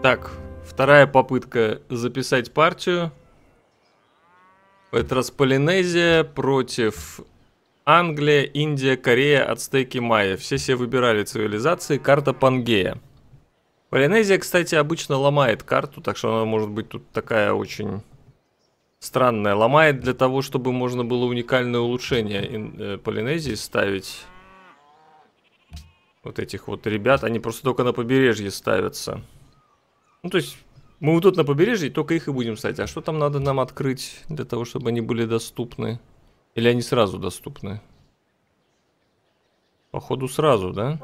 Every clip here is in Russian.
Так, вторая попытка записать партию. В этот раз Полинезия против Англия, Индия, Корея, Ацтеки, Майя. Все себе выбирали цивилизации. Карта Пангея. Полинезия, кстати, обычно ломает карту, так что она может быть тут такая очень странная. Ломает для того, чтобы можно было уникальное улучшение э, Полинезии ставить. Вот этих вот ребят, они просто только на побережье ставятся. Ну, то есть, мы вот тут на побережье, только их и будем ставить. А что там надо нам открыть для того, чтобы они были доступны? Или они сразу доступны? Походу сразу, да?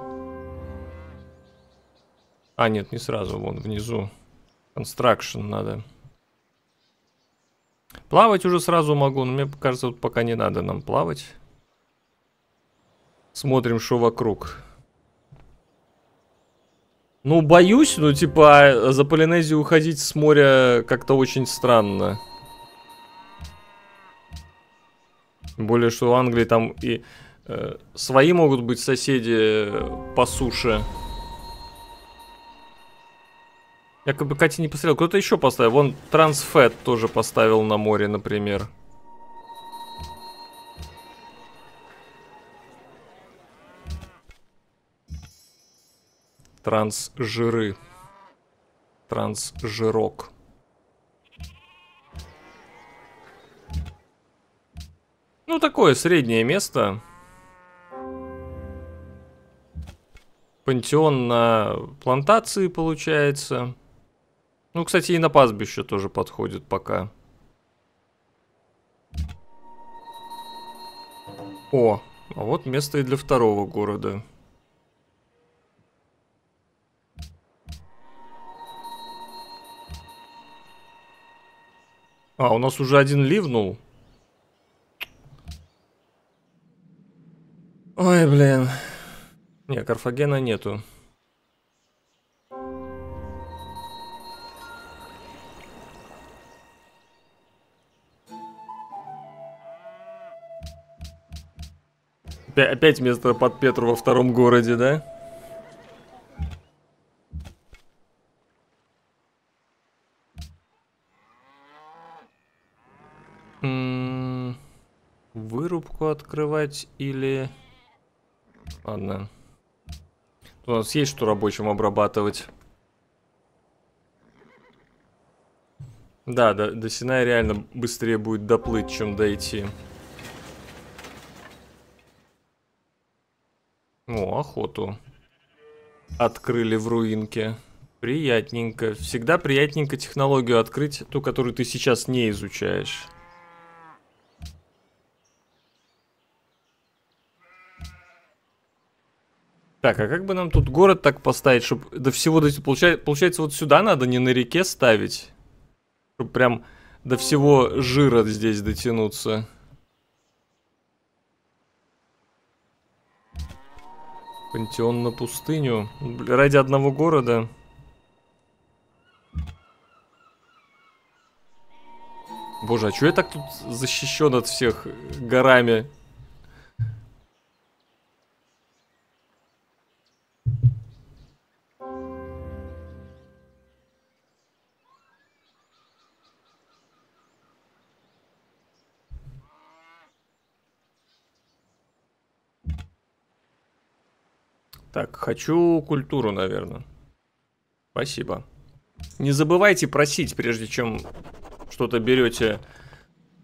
А, нет, не сразу, вон внизу. Construction надо. Плавать уже сразу могу, но мне кажется, вот пока не надо нам плавать. Смотрим, что вокруг. Ну, боюсь, ну, типа, за Полинезию уходить с моря как-то очень странно. Тем более, что у Англии там и э, свои могут быть соседи по суше. Я как бы Катя не поставил. Кто-то еще поставил. Вон Трансфет тоже поставил на море, например. Трансжиры. Трансжирок. Ну, такое среднее место. Пантеон на плантации получается. Ну, кстати, и на пастбище тоже подходит пока. О, а вот место и для второго города. А, у нас уже один ливнул. Ой, блин. Не, Карфагена нету. Опять место под Петру во втором городе, да? Вырубку открывать или... Ладно. У нас есть что рабочим обрабатывать. Да, до, до Синая реально быстрее будет доплыть, чем дойти. О, охоту. Открыли в руинке. Приятненько. Всегда приятненько технологию открыть, ту, которую ты сейчас не изучаешь. Так, а как бы нам тут город так поставить, чтобы до всего до... Получается, получается, вот сюда надо не на реке ставить. Чтобы прям до всего жира здесь дотянуться. Пантеон на пустыню. Ради одного города. Боже, а что я так тут защищен от всех горами? Так, хочу культуру, наверное. Спасибо. Не забывайте просить, прежде чем что-то берете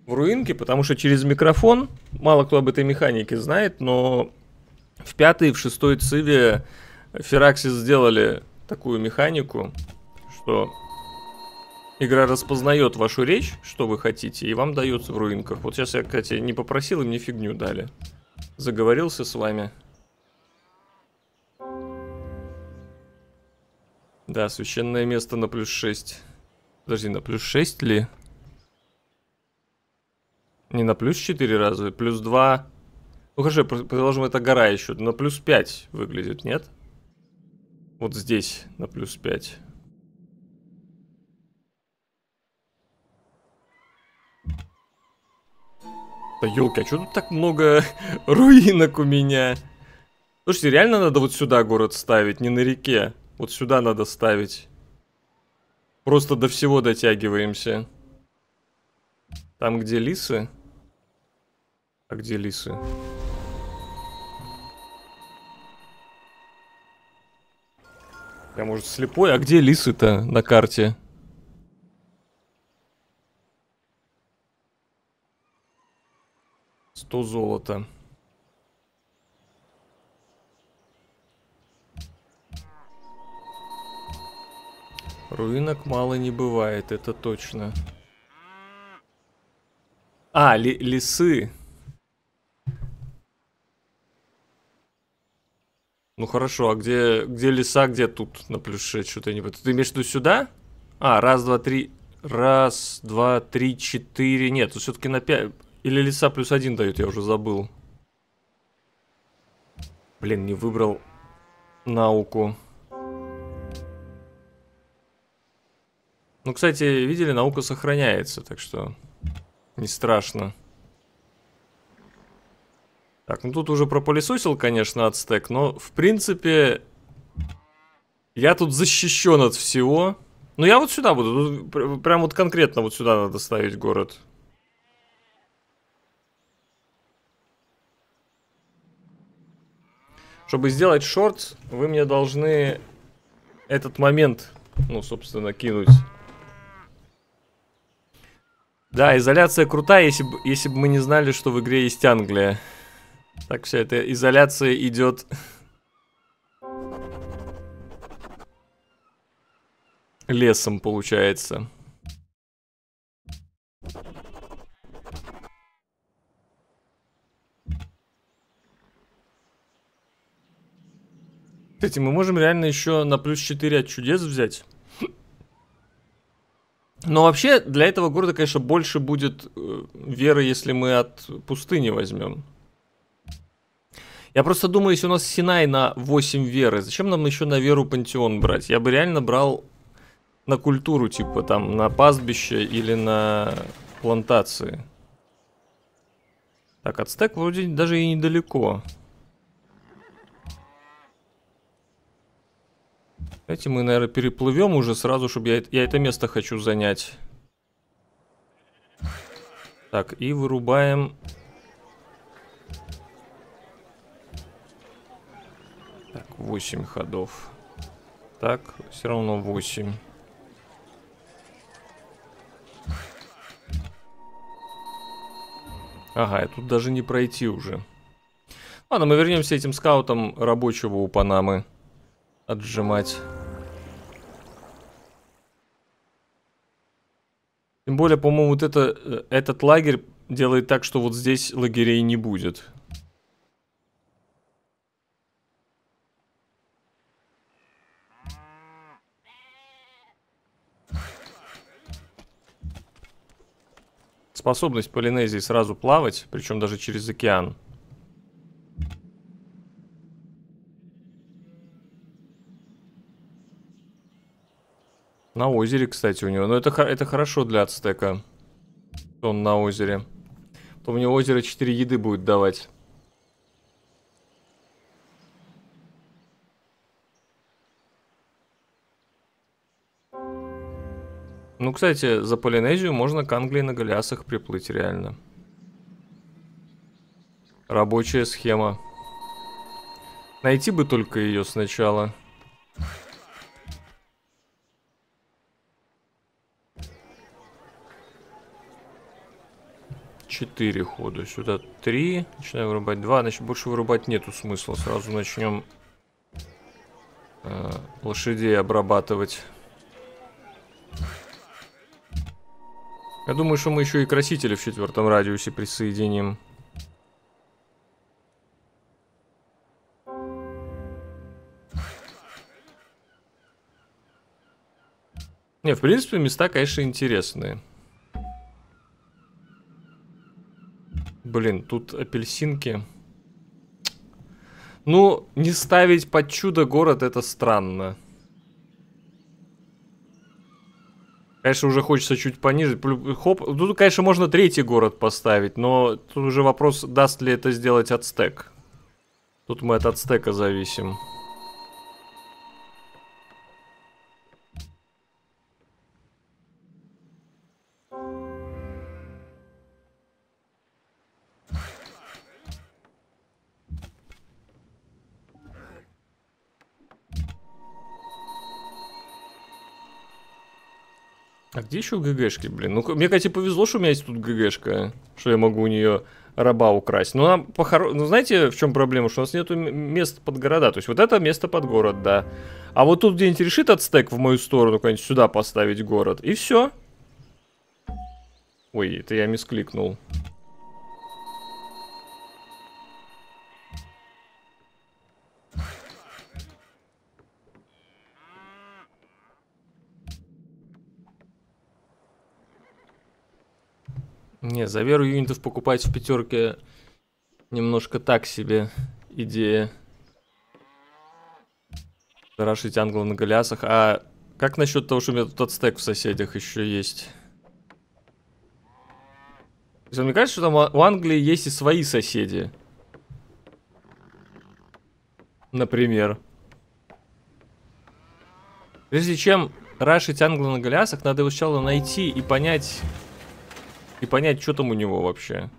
в руинке, потому что через микрофон, мало кто об этой механике знает, но в пятой и в шестой циве Фераксис сделали такую механику, что игра распознает вашу речь, что вы хотите, и вам дается в руинках. Вот сейчас я, кстати, не попросил, и мне фигню дали. Заговорился с вами. Да, священное место на плюс 6. Подожди, на плюс 6 ли? Не на плюс 4 разве? Плюс 2. Ну хорошо, предположим, это гора еще. На плюс 5 выглядит, нет? Вот здесь, на плюс 5. Да елки, а что тут так много руинок у меня? Слушайте, реально надо вот сюда город ставить, не на реке. Вот сюда надо ставить. Просто до всего дотягиваемся. Там, где лисы? А где лисы? Я, может, слепой? А где лисы-то на карте? Сто золота. Руинок мало не бывает, это точно. А, ли лесы. Ну хорошо, а где, где леса, где тут на плюс 6? Что-то не... Ты имеешь в виду сюда? А, раз, два, три... Раз, два, три, четыре... Нет, тут все-таки на пять... Или леса плюс один дают, я уже забыл. Блин, не выбрал науку. Ну, кстати, видели, наука сохраняется, так что не страшно. Так, ну тут уже пропылесосил, конечно, ацтек, но, в принципе, я тут защищен от всего. Ну, я вот сюда буду, тут прям вот конкретно вот сюда надо ставить город. Чтобы сделать шорт, вы мне должны этот момент, ну, собственно, кинуть. Да, изоляция крутая, если бы, если бы мы не знали, что в игре есть Англия. Так, вся эта изоляция идет... Лесом, получается. Кстати, мы можем реально еще на плюс 4 от чудес взять. Но вообще для этого города, конечно, больше будет э, веры, если мы от пустыни возьмем. Я просто думаю, если у нас Синай на 8 веры, зачем нам еще на веру пантеон брать? Я бы реально брал на культуру, типа там на пастбище или на плантации. Так, ацтек вроде даже и недалеко. Давайте мы, наверное, переплывем уже сразу, чтобы я, я это место хочу занять. Так, и вырубаем... Так, 8 ходов. Так, все равно 8. Ага, и тут даже не пройти уже. Ладно, мы вернемся этим скаутом рабочего у Панамы отжимать. Тем более, по-моему, вот это, э, этот лагерь делает так, что вот здесь лагерей не будет. Способность Полинезии сразу плавать, причем даже через океан. На озере, кстати, у него. Но это, это хорошо для ацтека. Он на озере. То мне озеро 4 еды будет давать. Ну, кстати, за Полинезию можно к Англии на Голиасах приплыть реально. Рабочая схема. Найти бы только ее сначала. Четыре хода. Сюда три. Начинаем вырубать два. Значит, больше вырубать нету смысла. Сразу начнем э, лошадей обрабатывать. Я думаю, что мы еще и красители в четвертом радиусе присоединим. Не, в принципе, места, конечно, интересные. Блин, тут апельсинки. Ну, не ставить под чудо город, это странно. Конечно, уже хочется чуть пониже. Хоп. Тут, конечно, можно третий город поставить, но тут уже вопрос, даст ли это сделать ацтек. Тут мы от ацтека зависим. А где еще ГГшки, блин? Ну, мне, кстати, повезло, что у меня есть тут ГГшка, что я могу у нее раба украсть. Но нам похоро... Ну, знаете, в чем проблема? Что у нас нету места под города. То есть вот это место под город, да. А вот тут где-нибудь решит отстек в мою сторону, куда-нибудь сюда поставить город. И все. Ой, это я мискликнул. Не, за веру юнитов покупать в пятерке немножко так себе идея. Рашить англа на голясах. А как насчет того, что у меня тут отстек в соседях еще есть? Мне кажется, что там у Англии есть и свои соседи. Например. Прежде чем рашить англа на голясах, надо его сначала найти и понять, и понять, что там у него вообще.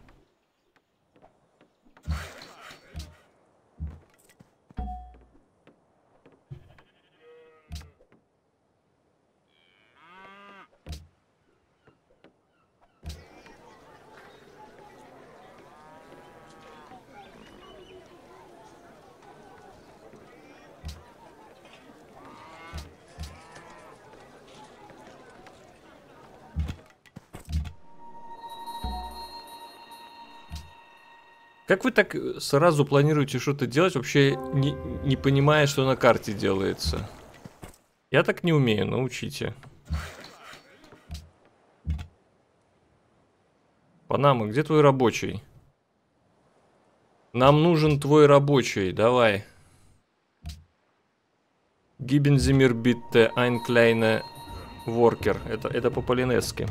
Как вы так сразу планируете что-то делать, вообще не, не понимая, что на карте делается? Я так не умею, научите. Панама, где твой рабочий? Нам нужен твой рабочий, давай. Гибензимир битте ein kleine Worker. Это, это по-полинески.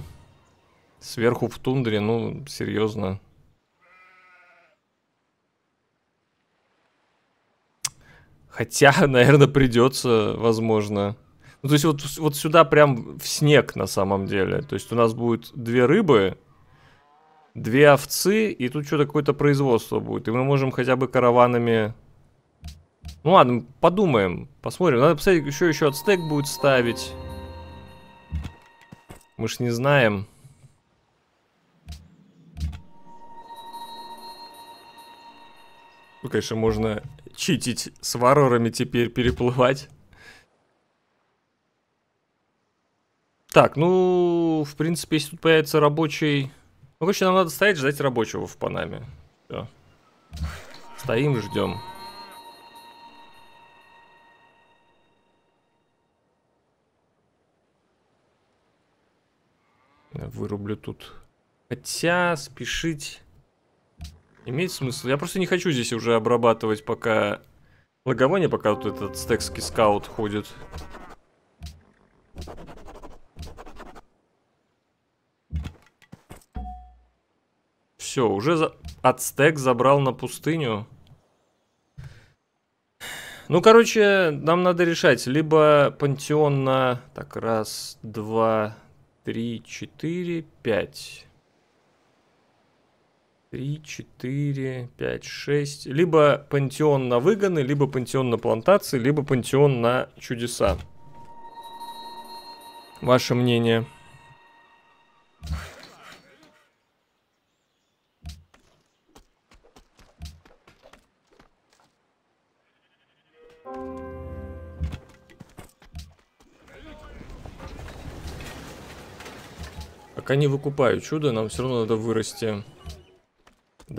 Сверху в тундре, ну, серьезно. Хотя, наверное, придется, возможно. Ну, то есть вот, вот сюда прям в снег на самом деле. То есть у нас будет две рыбы, две овцы, и тут что-то какое-то производство будет. И мы можем хотя бы караванами... Ну ладно, подумаем, посмотрим. Надо посмотреть, еще еще отстек будет ставить. Мы ж не знаем. Ну, конечно, можно читить с варорами теперь переплывать. Так, ну, в принципе, если тут появится рабочий... Ну, короче, нам надо стоять, ждать рабочего в Панаме. Все. Стоим ждем. Вырублю тут. Хотя спешить... Имеет смысл. Я просто не хочу здесь уже обрабатывать пока логование, пока вот этот стекский скаут ходит. Все, уже за... отстек забрал на пустыню. Ну, короче, нам надо решать. Либо пантеон на... Так, раз, два, три, четыре, пять. 3, 4, 5, 6. Либо пантеон на выгоны, либо пантеон на плантации, либо пантеон на чудеса. Ваше мнение? Пока не выкупаю чудо, нам все равно надо вырасти.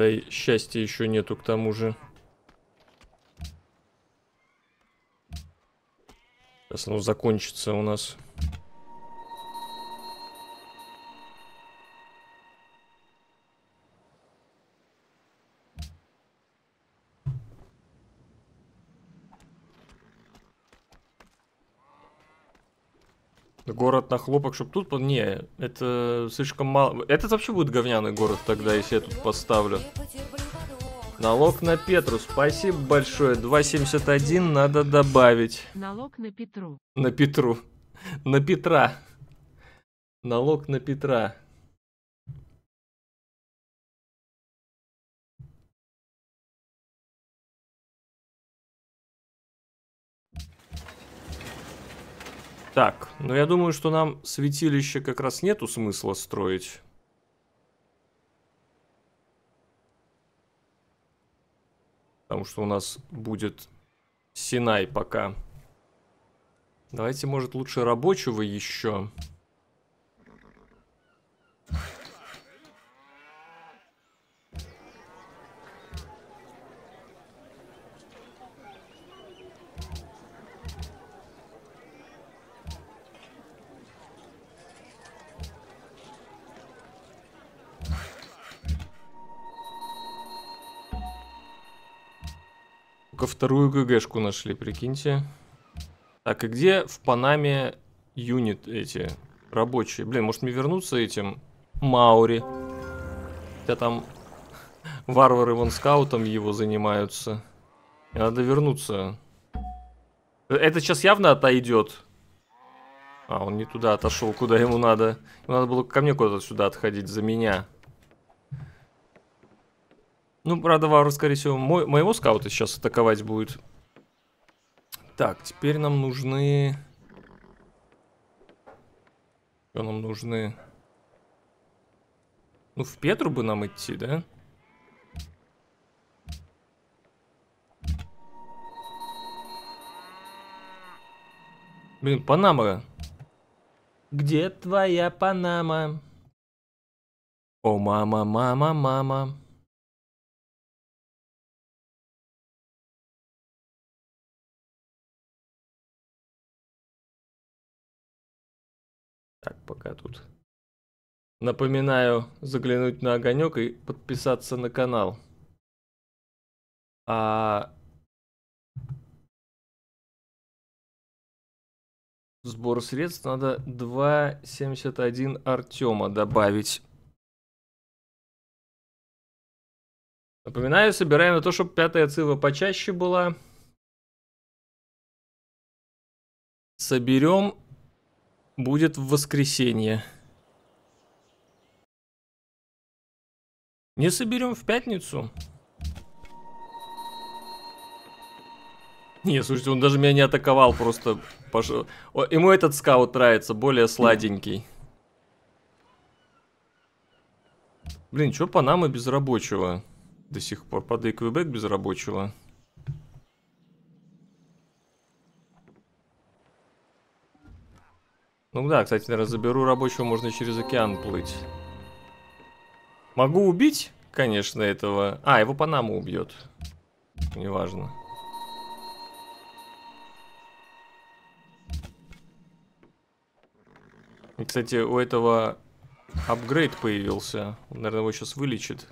Да и счастья еще нету к тому же. Сейчас оно закончится у нас. На хлопок, чтобы тут... Не, это слишком мало... Этот вообще будет говняный город тогда, если я тут поставлю. Налог на Петру, спасибо большое. 2.71 надо добавить. Налог на Петру. На Петру. На Петра. Налог на Петра. Так, ну я думаю, что нам святилище как раз нету смысла строить. Потому что у нас будет Синай пока. Давайте, может, лучше рабочего еще. Только вторую ГГшку нашли, прикиньте. Так, и где в Панаме юнит эти рабочие? Блин, может мне вернуться этим Маури? Хотя там варвары вон скаутом его занимаются. И надо вернуться. Это сейчас явно отойдет. А, он не туда отошел, куда ему надо. Ему надо было ко мне куда-то сюда отходить, за меня. Ну, правда, Варвар, скорее всего, мой, моего скаута сейчас атаковать будет. Так, теперь нам нужны... Что нам нужны? Ну, в Петру бы нам идти, да? Блин, Панама. Где твоя Панама? О, мама, мама, мама. Так, пока тут. Напоминаю заглянуть на огонек и подписаться на канал. А сбор средств надо 2.71 Артема добавить. Напоминаю, собираем на то, чтобы пятая цива почаще была. Соберем будет в воскресенье. Не соберем в пятницу? Не, слушайте, он даже меня не атаковал, просто пошел. О, ему этот скаут нравится, более сладенький. Блин, что Панама без рабочего? До сих пор падает Квебек без рабочего. Ну да, кстати, наверное, заберу рабочего, можно через океан плыть. Могу убить, конечно, этого. А, его Панама убьет. Неважно. И, кстати, у этого апгрейд появился. Он, наверное, его сейчас вылечит.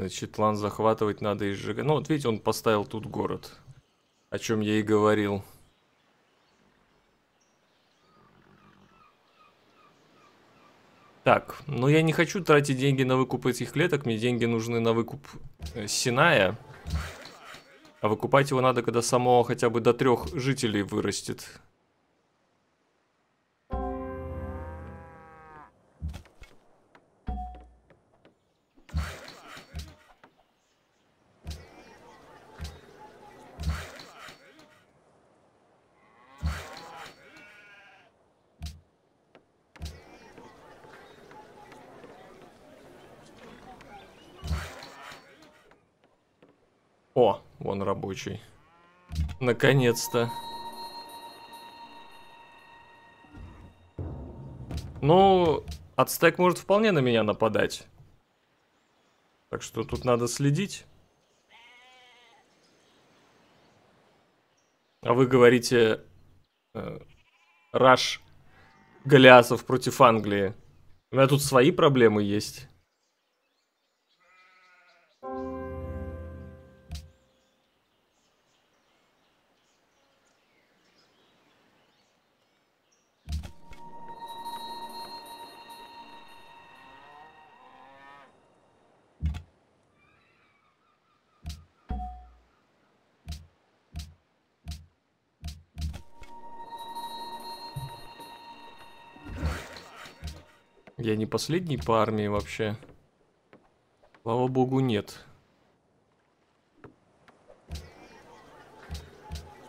Значит, план захватывать надо и сжигать. Ну, вот видите, он поставил тут город. О чем я и говорил. Так, ну я не хочу тратить деньги на выкуп этих клеток. Мне деньги нужны на выкуп э, Синая. А выкупать его надо, когда само хотя бы до трех жителей вырастет. О, вон рабочий. Наконец-то. Ну, ацтек может вполне на меня нападать. Так что тут надо следить. А вы говорите... Э, Раш Голиасов против Англии. У меня тут свои проблемы есть. Последний по армии вообще. Слава богу, нет.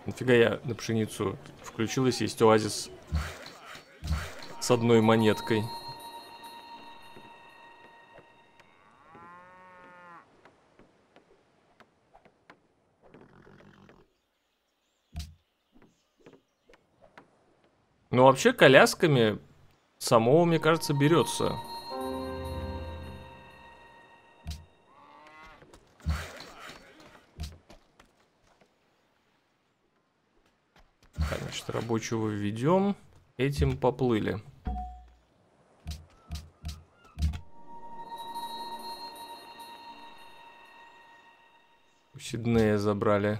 Нафига я на пшеницу включилась, есть оазис с одной монеткой. Ну, вообще, колясками самого, мне кажется, берется. Значит, рабочего введем. Этим поплыли. У Сиднея забрали.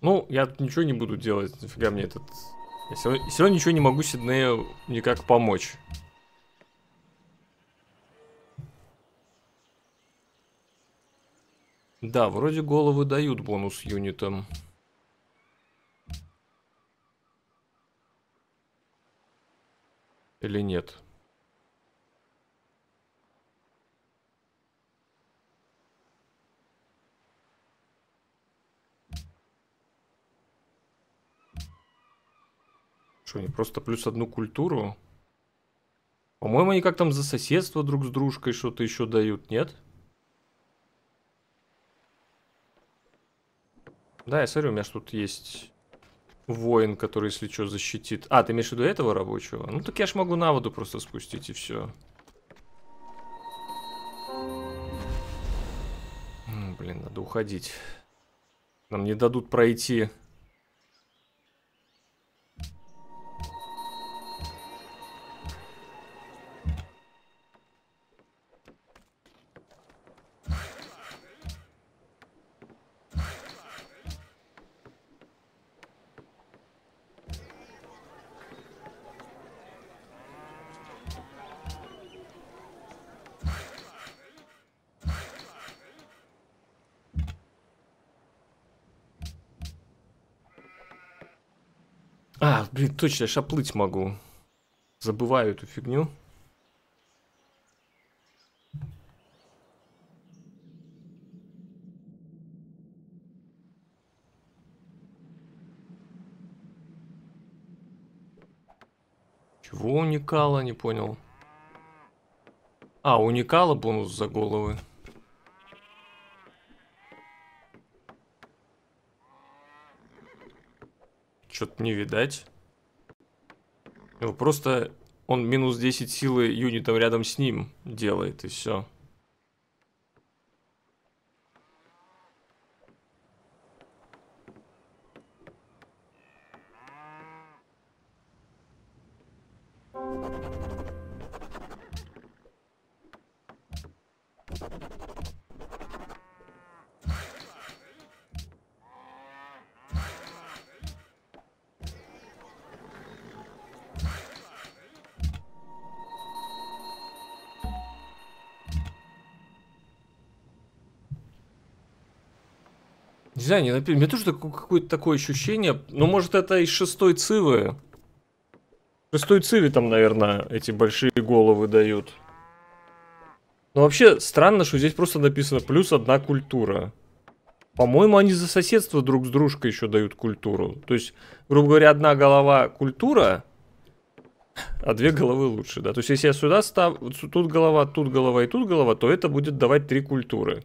Ну, я ничего не буду делать. Нафига мне этот... Я все все равно ничего не могу Сиднею никак помочь. Да, вроде головы дают бонус юнитам. Или нет? Что, они просто плюс одну культуру? По-моему, они как там за соседство друг с дружкой что-то еще дают, нет? Да, я смотрю, у меня тут есть воин, который, если что, защитит. А, ты имеешь в виду этого рабочего? Ну так я ж могу на воду просто спустить и все. Блин, надо уходить. Нам не дадут пройти точно, я шаплыть могу. Забываю эту фигню. Чего уникала, не понял. А, уникала бонус за головы. Что-то не видать. Просто он минус 10 силы юнитом рядом с ним делает, и все. Знаю, не напи... Мне тоже какое-то такое ощущение. Ну, может, это из шестой цивы. Шестой циве там, наверное, эти большие головы дают. Но вообще странно, что здесь просто написано плюс одна культура. По-моему, они за соседство друг с дружкой еще дают культуру. То есть, грубо говоря, одна голова культура, а две головы лучше, да. То есть, если я сюда ставлю, тут голова, тут голова и тут голова, то это будет давать три культуры.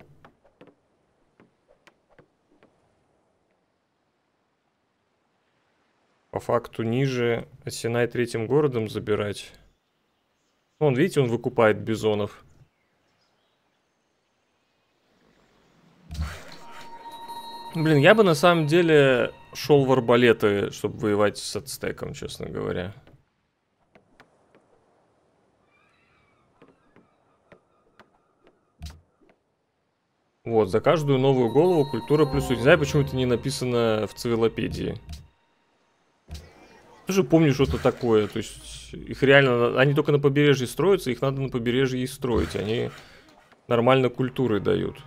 По факту ниже Синай третьим городом забирать. Вон, видите, он выкупает бизонов. Блин, я бы на самом деле шел в арбалеты, чтобы воевать с ацтеком, честно говоря. Вот, за каждую новую голову культура плюс... Не знаю, почему это не написано в цивилопедии. Тоже помню что-то такое. То есть их реально... Они только на побережье строятся, их надо на побережье и строить. Они нормально культуры дают.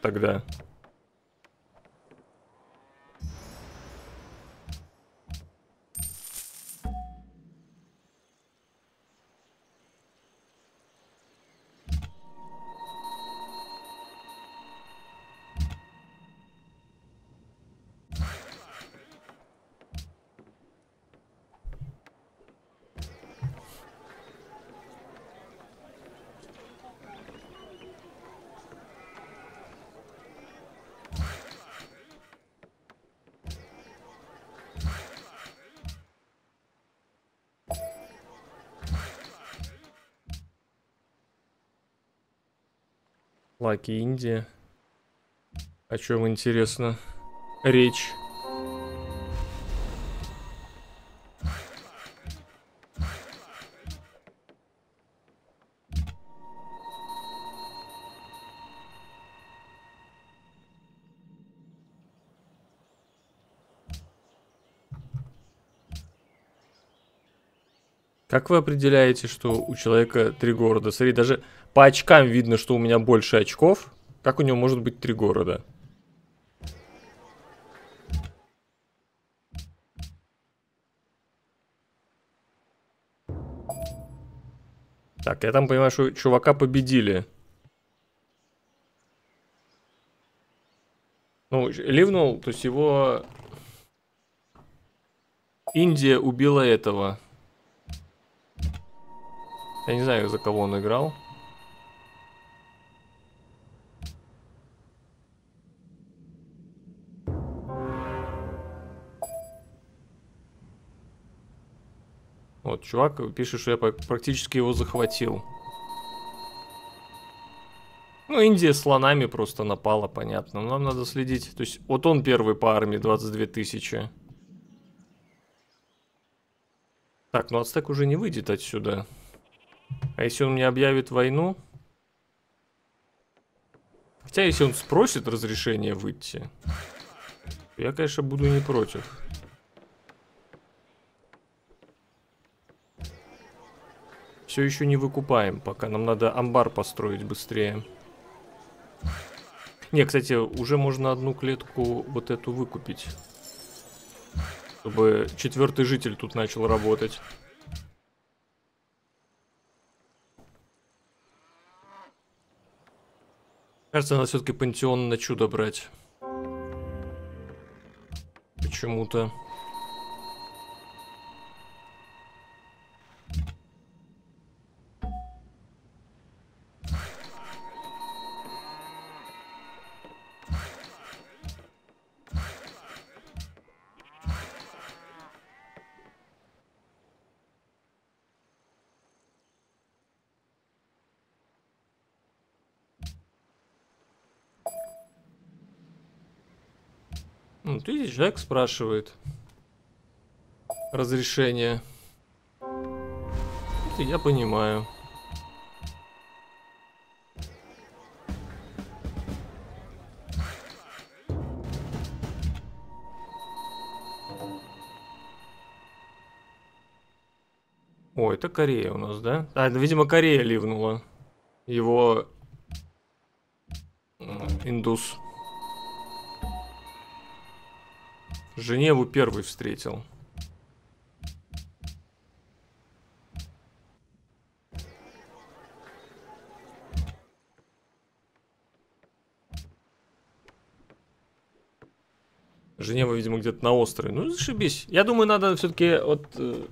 Тогда. Лаки Индия. О чем интересно? Речь. Как вы определяете, что у человека три города? Смотри, даже по очкам видно, что у меня больше очков. Как у него может быть три города? Так, я там понимаю, что чувака победили. Ну, ливнул, то есть его... Индия убила этого. Я не знаю, за кого он играл. Вот, чувак пишет, что я практически его захватил. Ну, Индия слонами просто напала, понятно. Нам надо следить. То есть, вот он первый по армии, 22 тысячи. Так, ну Ацтек уже не выйдет отсюда. А если он мне объявит войну? Хотя, если он спросит разрешение выйти, я, конечно, буду не против. Все еще не выкупаем, пока нам надо амбар построить быстрее. Не, кстати, уже можно одну клетку вот эту выкупить. Чтобы четвертый житель тут начал работать. Кажется, надо все-таки пантеон на чудо брать. Почему-то. Ну, ты человек спрашивает разрешение. Это я понимаю. О, это Корея у нас, да? А, видимо, Корея ливнула. Его индус. Женеву первый встретил. Женева, видимо, где-то на острове. Ну, зашибись. Я думаю, надо все-таки вот э,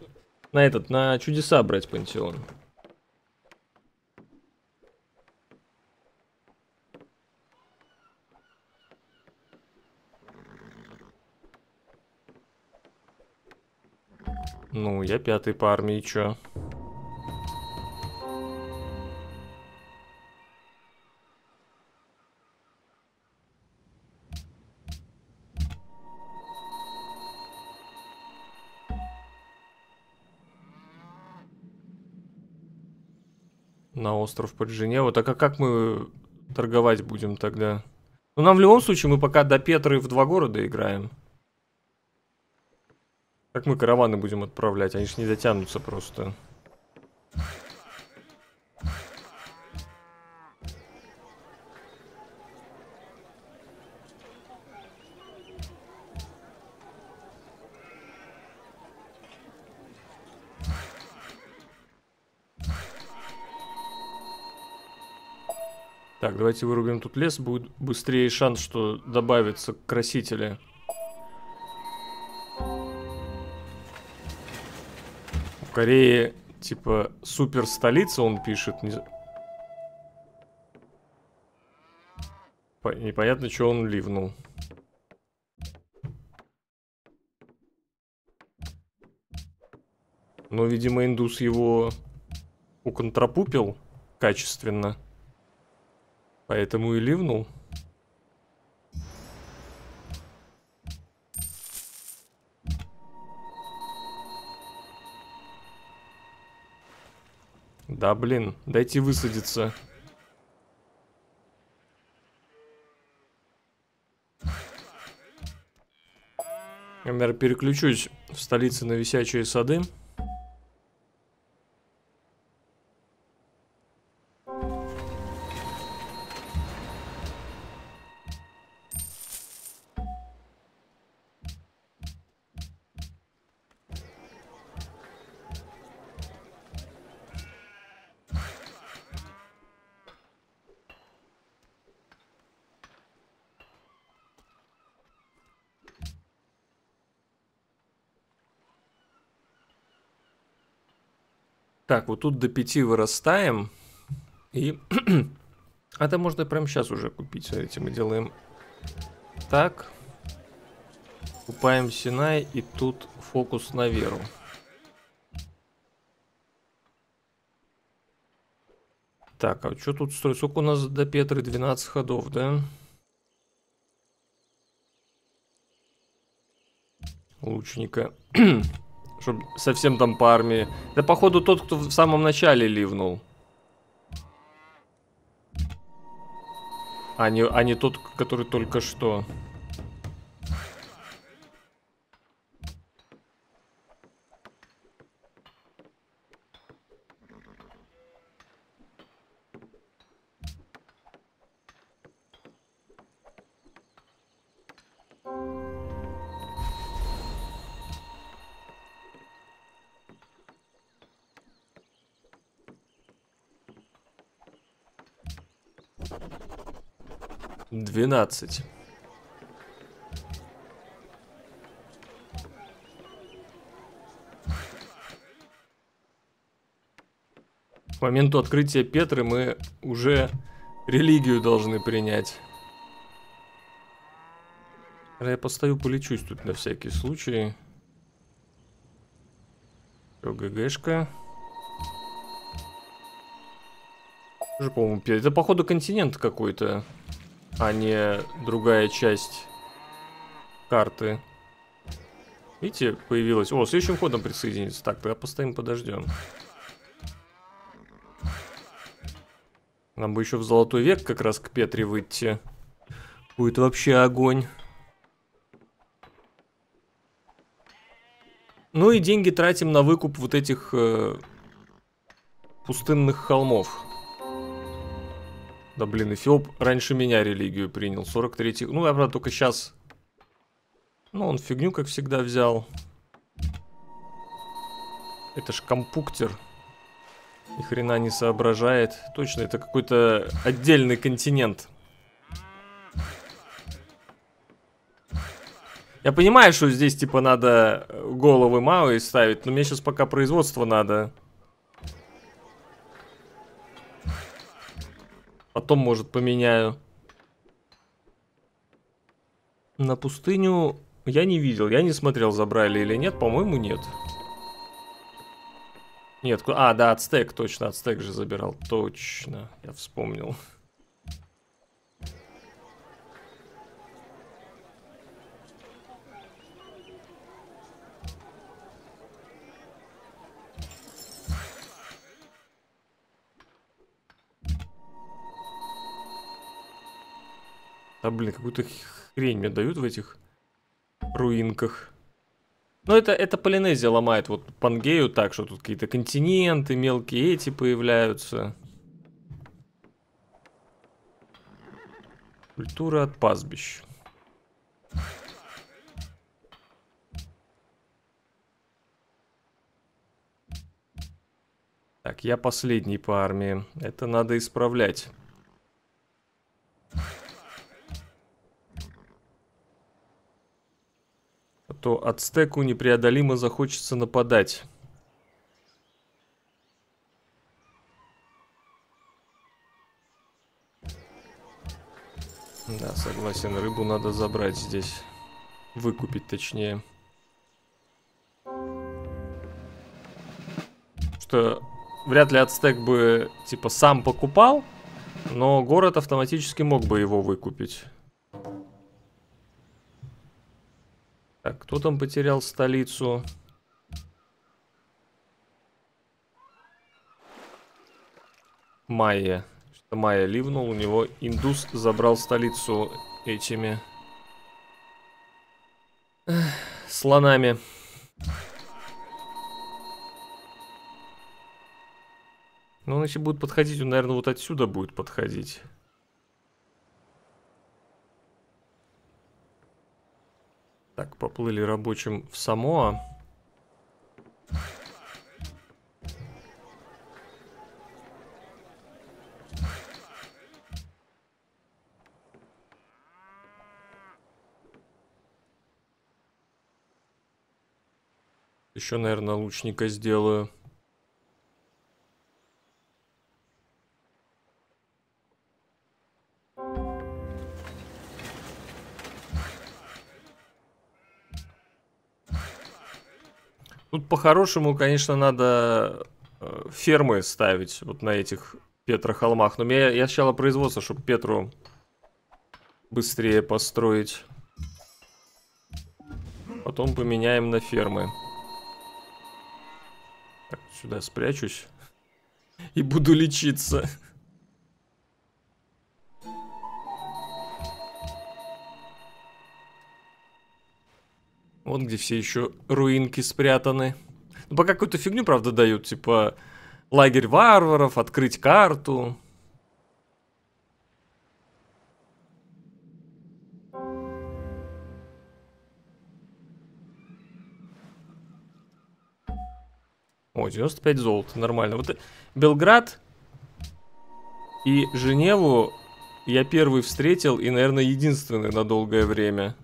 на этот, на чудеса брать пантеон. Ну, я пятый по армии, чё? На остров под Женеву. Так а как мы торговать будем тогда? Ну, нам в любом случае, мы пока до Петры в два города играем. Как мы караваны будем отправлять? Они же не дотянутся просто. Так, давайте вырубим тут лес, будет быстрее шанс, что добавится красители. Корее, типа, супер столица, он пишет. Не... Непонятно, что он ливнул. Но, видимо, индус его уконтрапупил качественно. Поэтому и ливнул. Да, блин, дайте высадиться. Наверное, переключусь в столице на висячие сады. Так, вот тут до 5 вырастаем. И... Это можно прямо сейчас уже купить. Смотрите, мы делаем так. Купаем Синай, и тут фокус на веру. Так, а что тут строить? Сколько у нас до Петры? 12 ходов, да? Лучника. Чтобы совсем там по армии. Да походу тот, кто в самом начале ливнул. А не, а не тот, который только что. Двенадцать. К моменту открытия Петры мы уже религию должны принять. Я постою, полечусь тут на всякий случай. ГГшка. По-моему, это походу континент какой-то, а не другая часть карты. Видите, появилась. О, следующим ходом присоединиться. Так, тогда постоим, подождем. Нам бы еще в золотой век как раз к Петре выйти. Будет вообще огонь. Ну и деньги тратим на выкуп вот этих э, пустынных холмов. Да блин, Эфиоп раньше меня религию принял. 43-й. Ну, я, правда, только сейчас. Ну, он фигню, как всегда, взял. Это ж компуктер. Ни хрена не соображает. Точно, это какой-то отдельный континент. Я понимаю, что здесь, типа, надо головы Мао ставить, но мне сейчас пока производство надо. Потом, может, поменяю. На пустыню я не видел. Я не смотрел, забрали или нет. По-моему, нет. Нет, а, да, ацтек, точно, ацтек же забирал. Точно, я вспомнил. А, блин, какую-то хрень мне дают в этих руинках. Ну, это, это Полинезия ломает вот Пангею так, что тут какие-то континенты мелкие эти появляются. Культура от пастбищ. Так, я последний по армии. Это надо исправлять. То ацтеку непреодолимо захочется нападать. Да, согласен, рыбу надо забрать здесь. Выкупить, точнее. Что вряд ли ацтек бы, типа, сам покупал Но город автоматически мог бы его выкупить. Так, кто там потерял столицу? Майя. Что Майя ливнул, у него индус забрал столицу этими слонами. Ну, он если будет подходить, он, наверное, вот отсюда будет подходить. Так, поплыли рабочим в Самоа. Еще, наверное, лучника сделаю. Тут по-хорошему, конечно, надо э, фермы ставить вот на этих Петрохолмах. Но я, я сначала производство, чтобы Петру быстрее построить. Потом поменяем на фермы. Так, сюда спрячусь. И буду лечиться. Вот где все еще руинки спрятаны. Ну, пока какую-то фигню, правда, дают, типа лагерь варваров, открыть карту. О, 95 золота, нормально. Вот Белград и Женеву я первый встретил и, наверное, единственный на долгое время.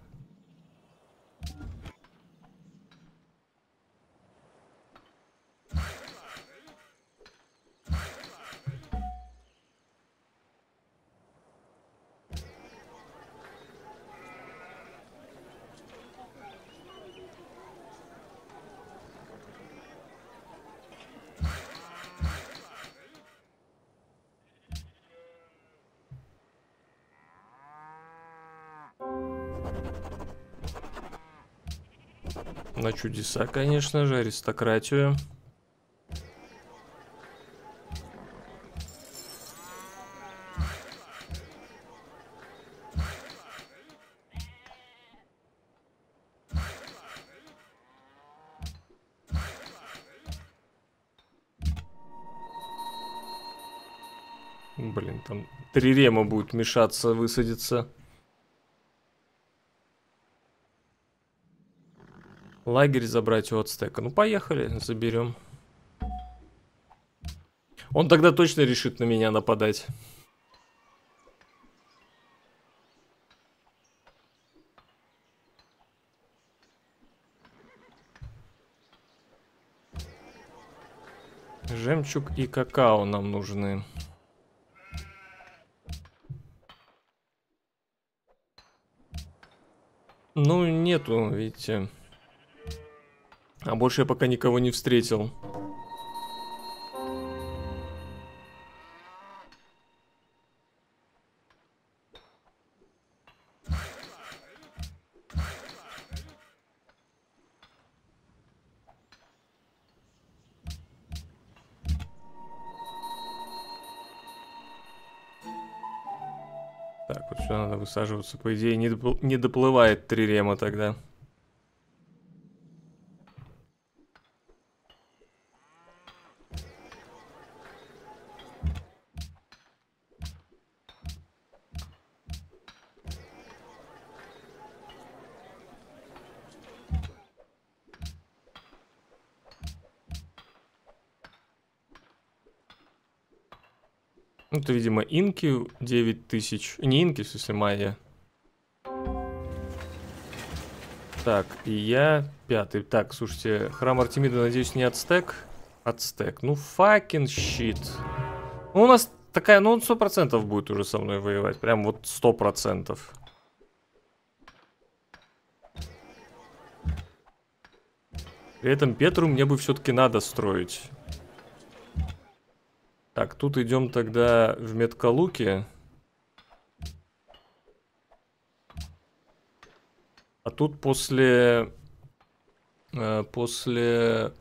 Чудеса, конечно же, аристократию. Блин, там три рема будет мешаться, высадиться. Лагерь забрать у отстека. Ну, поехали, заберем. Он тогда точно решит на меня нападать. Жемчуг и какао нам нужны. Ну, нету, видите. А больше я пока никого не встретил. Так, вот сюда надо высаживаться. По идее, не, не доплывает трирема тогда. Инки 9000. Не инки, в смысле, майя. Так, и я пятый. Так, слушайте, храм Артемида, надеюсь, не отстек? Отстек. Ну, факин щит. Ну, у нас такая, ну, он сто процентов будет уже со мной воевать. Прям вот сто процентов. При этом Петру мне бы все-таки надо строить. Так, тут идем тогда в Меткалуки. А тут после... Э, после...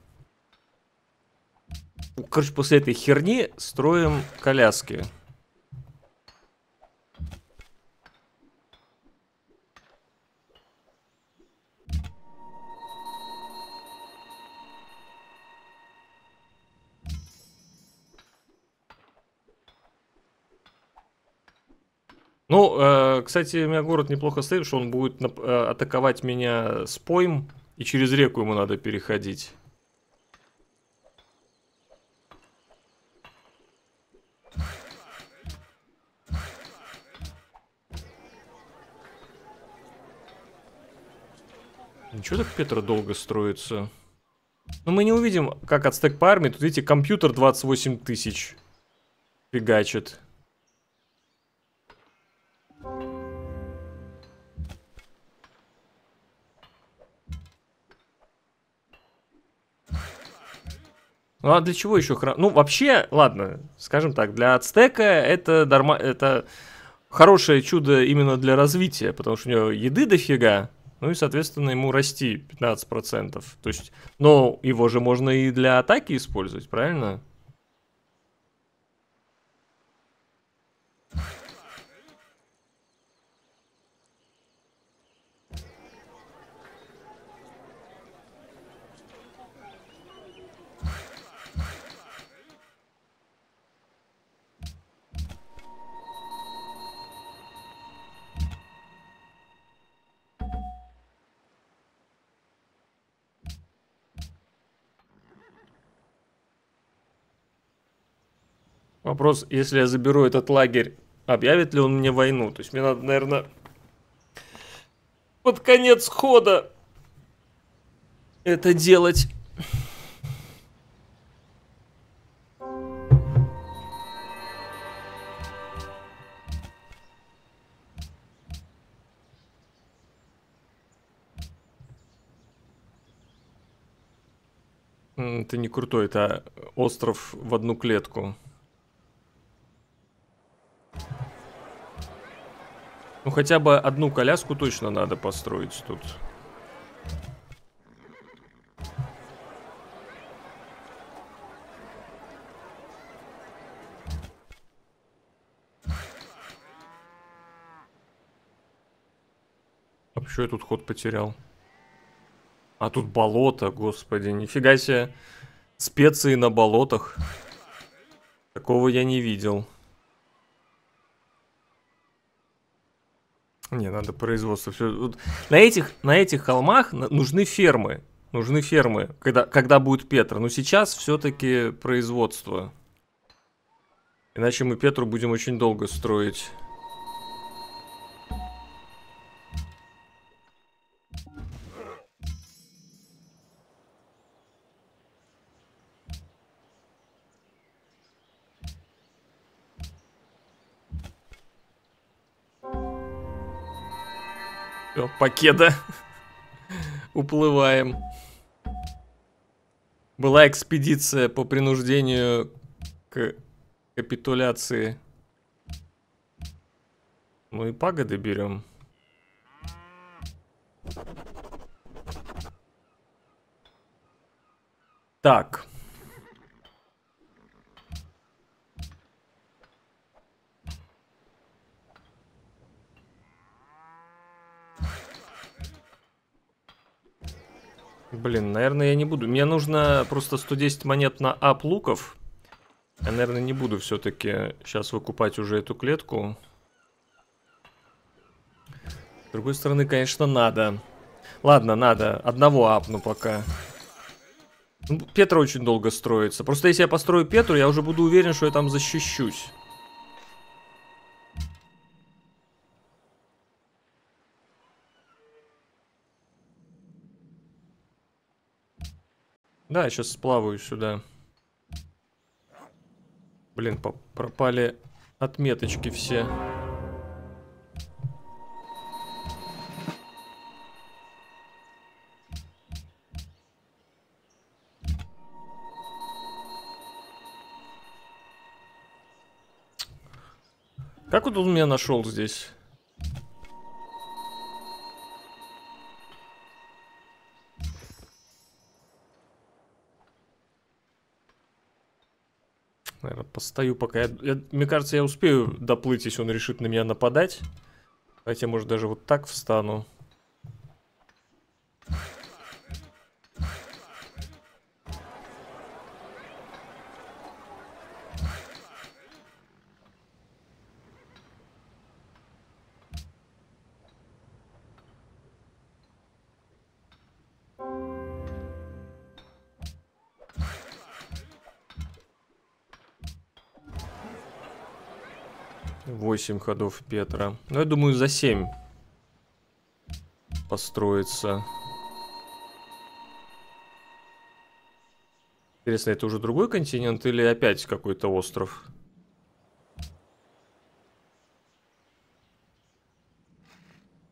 Короче, после этой херни строим коляски. Ну, э, кстати, у меня город неплохо стоит, что он будет э, атаковать меня с поем, и через реку ему надо переходить. Ничего так Петра долго строится. Но мы не увидим, как ацтек по армии. Тут, видите, компьютер 28 тысяч фигачит. Ну а для чего еще храм? Ну вообще, ладно, скажем так, для ацтека это, дарма... это хорошее чудо именно для развития, потому что у него еды дофига, ну и, соответственно, ему расти 15%. То есть, но его же можно и для атаки использовать, правильно? Вопрос, если я заберу этот лагерь, объявит ли он мне войну? То есть мне надо, наверное, под конец хода это делать. Это не крутой, это остров в одну клетку. Ну хотя бы одну коляску точно надо построить тут. А почему я тут ход потерял? А тут болото, господи, нифига себе. Специи на болотах. Такого я не видел. Не, надо производство. Все. Вот на, этих, на этих холмах нужны фермы. Нужны фермы, когда, когда будет Петр. Но сейчас все-таки производство. Иначе мы Петру будем очень долго строить. Все, покеда. Уплываем. Была экспедиция по принуждению к капитуляции. Ну и пагоды берем. Так. Блин, наверное, я не буду. Мне нужно просто 110 монет на ап луков. Я, наверное, не буду все-таки сейчас выкупать уже эту клетку. С другой стороны, конечно, надо. Ладно, надо. Одного апну пока. Ну, Петра очень долго строится. Просто если я построю Петру, я уже буду уверен, что я там защищусь. Да, я сейчас сплаваю сюда. Блин, пропали отметочки все. Как вот он меня нашел здесь? Наверное, постою пока. Я, я, мне кажется, я успею доплыть, если он решит на меня нападать. Хотя, может, даже вот так встану. Восемь ходов Петра. Ну, я думаю, за семь построится. Интересно, это уже другой континент или опять какой-то остров?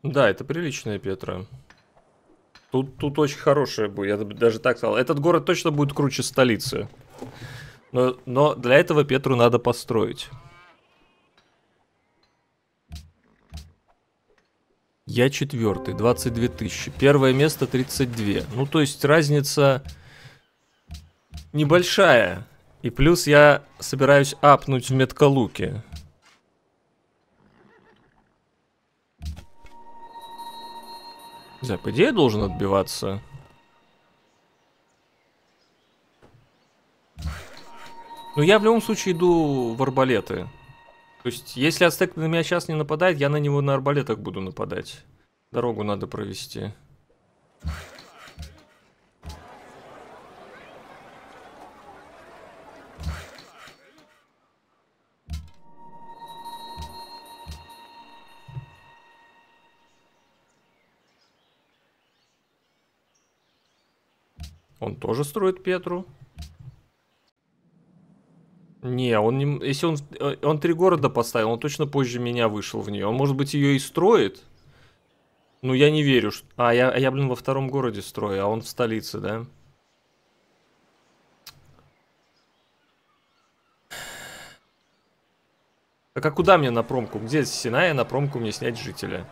Да, это приличная Петра. Тут, тут очень хорошая будет, я даже так сказал. Этот город точно будет круче столицы. Но, но для этого Петру надо построить. Я четвертый, 22 тысячи. Первое место 32. Ну, то есть разница небольшая. И плюс я собираюсь апнуть в меткалуке. Не по идее должен отбиваться. Но я в любом случае иду в арбалеты. То есть, если ацтек на меня сейчас не нападает, я на него на арбалетах буду нападать. Дорогу надо провести. Он тоже строит Петру? Не, он не... Если он... Э, он три города поставил, он точно позже меня вышел в нее. Он, может быть, ее и строит? Ну, я не верю. Что... А, я, я, блин, во втором городе строю, а он в столице, да? Так а куда мне на промку? Где Синая на промку мне снять жителя?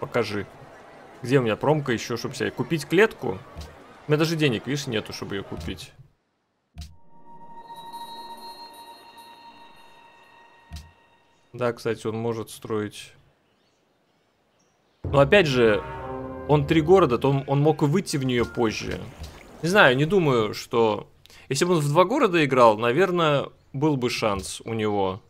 Покажи. Где у меня промка еще, чтобы себе купить клетку? У меня даже денег, видишь, нету, чтобы ее купить. Да, кстати, он может строить... Но опять же, он три города, то он, он мог выйти в нее позже. Не знаю, не думаю, что... Если бы он в два города играл, наверное, был бы шанс у него.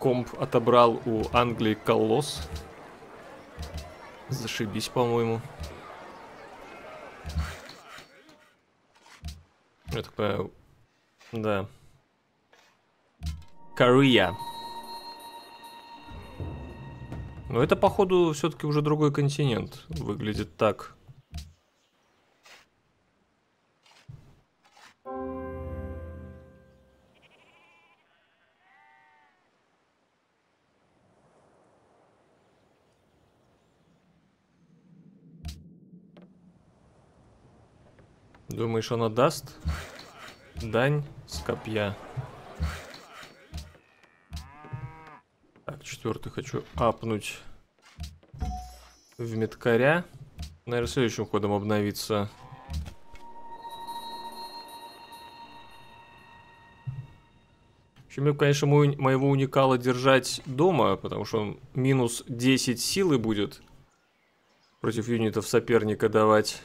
комп отобрал у Англии колосс. Зашибись, по-моему. Я так понимаю, да. Корея. Но это, походу, все-таки уже другой континент. Выглядит так. Думаешь, она даст? Дань с копья. Так, четвертый хочу апнуть в меткаря. Наверное, следующим ходом обновиться. Еще конечно, мой, моего уникала держать дома, потому что он минус 10 силы будет против юнитов соперника давать.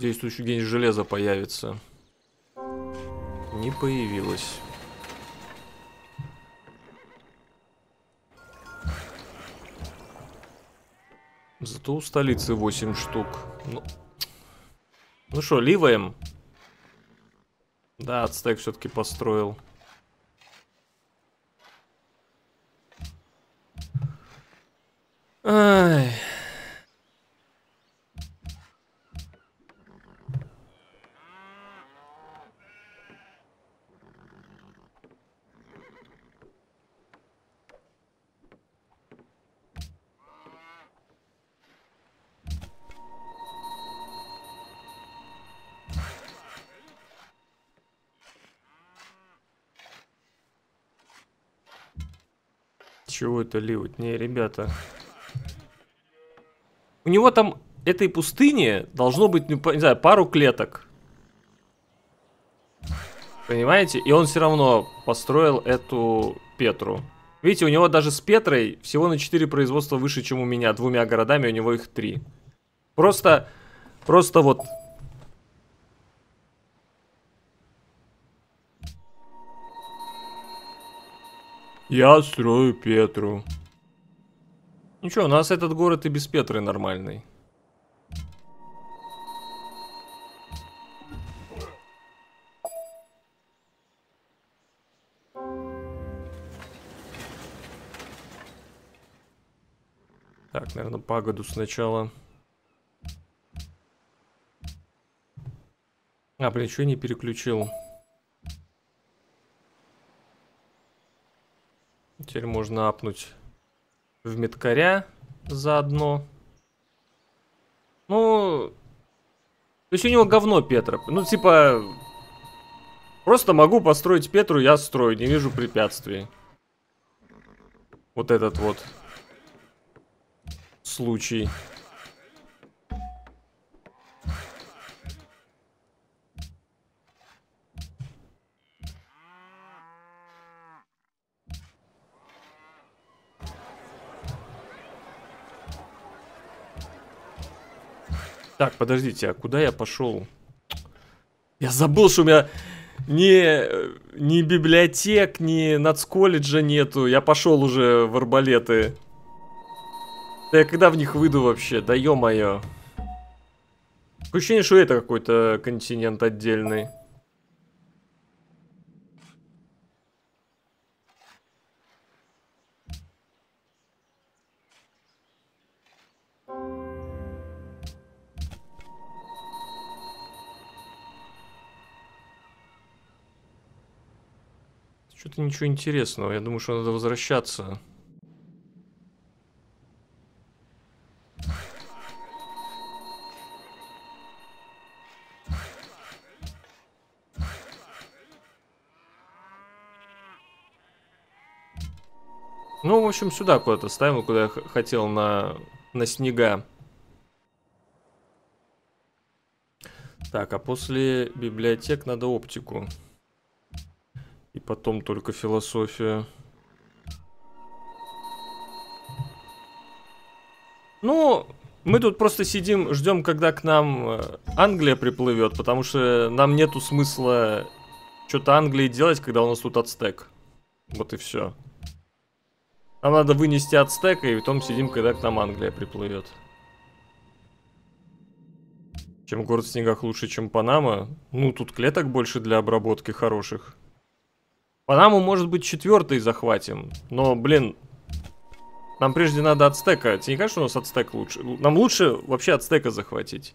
Действующий гений железа появится. Не появилось. Зато у столицы 8 штук. Ну, ну что, ливаем? Да, отстек все-таки построил. Ай. Чего это ливать? Не, ребята. У него там этой пустыни должно быть, ну, не знаю, пару клеток. Понимаете? И он все равно построил эту Петру. Видите, у него даже с Петрой всего на 4 производства выше, чем у меня. Двумя городами у него их 3. Просто, просто вот Я строю Петру. Ничего, у нас этот город и без Петры нормальный. Так, наверное, пагоду сначала. А, блин, что не переключил? Теперь можно апнуть в меткаря заодно. Ну, то есть у него говно Петра. Ну, типа, просто могу построить Петру, я строю, не вижу препятствий. Вот этот вот случай. Так, подождите, а куда я пошел? Я забыл, что у меня ни, ни библиотек, ни нацколледжа нету. Я пошел уже в арбалеты. Да я когда в них выйду вообще? Да ё-моё. Ощущение, что это какой-то континент отдельный. Что-то ничего интересного. Я думаю, что надо возвращаться. Ну, в общем, сюда куда-то ставим, куда я хотел, на, на снега. Так, а после библиотек надо оптику. И потом только философия. Ну, мы тут просто сидим, ждем, когда к нам э, Англия приплывет, потому что нам нету смысла что-то Англии делать, когда у нас тут ацтек. Вот и все. Нам надо вынести ацтека, и потом сидим, когда к нам Англия приплывет. Чем город в снегах лучше, чем Панама? Ну, тут клеток больше для обработки хороших. Панаму, может быть, четвертый захватим. Но, блин, нам прежде надо ацтека. Тебе не кажется, у нас ацтек лучше? Нам лучше вообще ацтека захватить.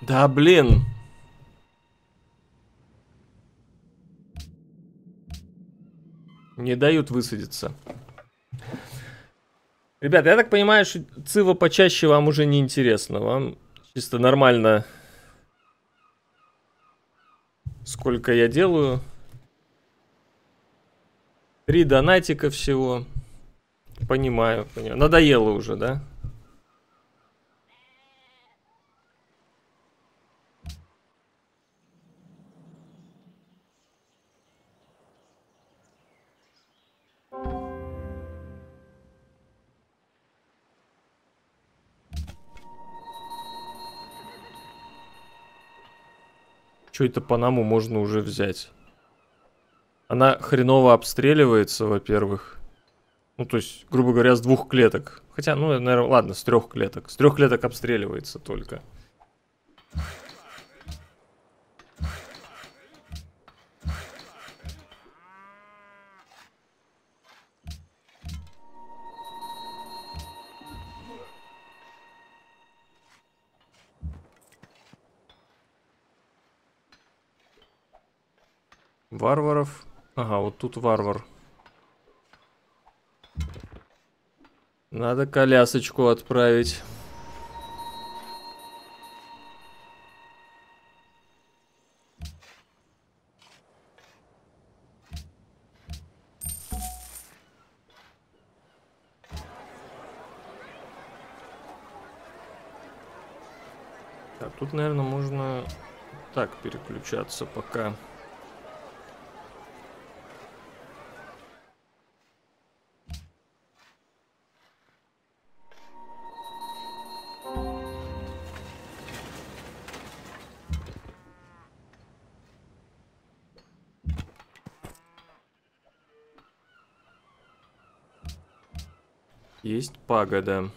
Да, блин. Не дают высадиться. Ребята, я так понимаю, что цива почаще вам уже не интересно. Вам чисто нормально, сколько я делаю. Три донатика всего. Понимаю, понимаю. Надоело уже, да? Что это Панаму можно уже взять? Она хреново обстреливается, во-первых. Ну, то есть, грубо говоря, с двух клеток. Хотя, ну, наверное, ладно, с трех клеток. С трех клеток обстреливается только. Варваров. Ага, вот тут варвар. Надо колясочку отправить. Так, тут, наверное, можно так переключаться пока. Пагода.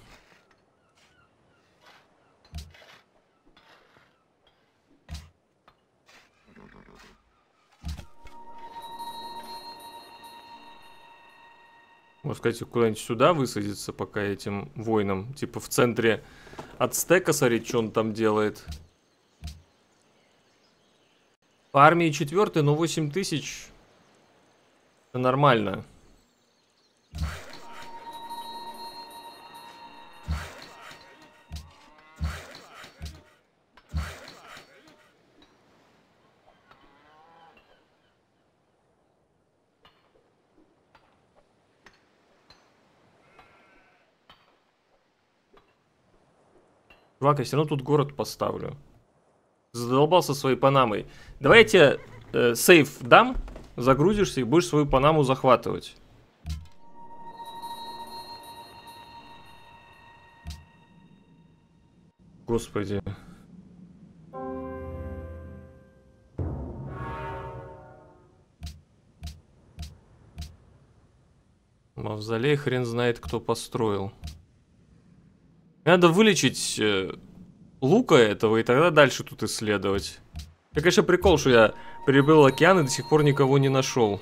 Можно сказать, куда-нибудь сюда высадиться пока этим воинам. Типа в центре от стека смотреть, что он там делает. По армии четвертый, но 8 тысяч. Это нормально. Чувак, я все равно тут город поставлю. Задолбался своей Панамой. Давай я тебе э, сейф дам, загрузишься и будешь свою Панаму захватывать. Господи. Мавзолей хрен знает, кто построил. Надо вылечить э, лука этого и тогда дальше тут исследовать. Это, конечно, прикол, что я перебыл океан и до сих пор никого не нашел.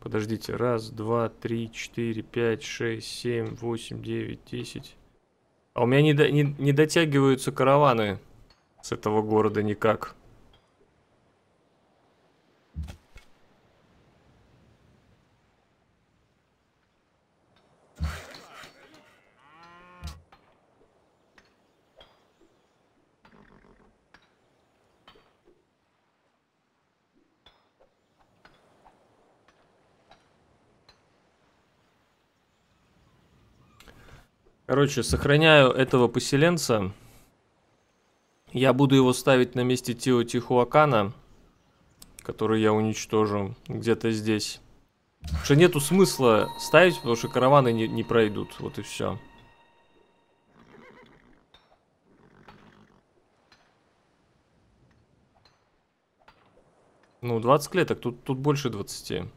Подождите, раз, два, три, четыре, пять, шесть, семь, восемь, девять, десять. А у меня не, до, не, не дотягиваются караваны с этого города никак. Короче, сохраняю этого поселенца. Я буду его ставить на месте Тио Тихуакана, который я уничтожу где-то здесь. Потому что нету смысла ставить, потому что караваны не, не пройдут. Вот и все. Ну, 20 клеток, тут, тут больше 20.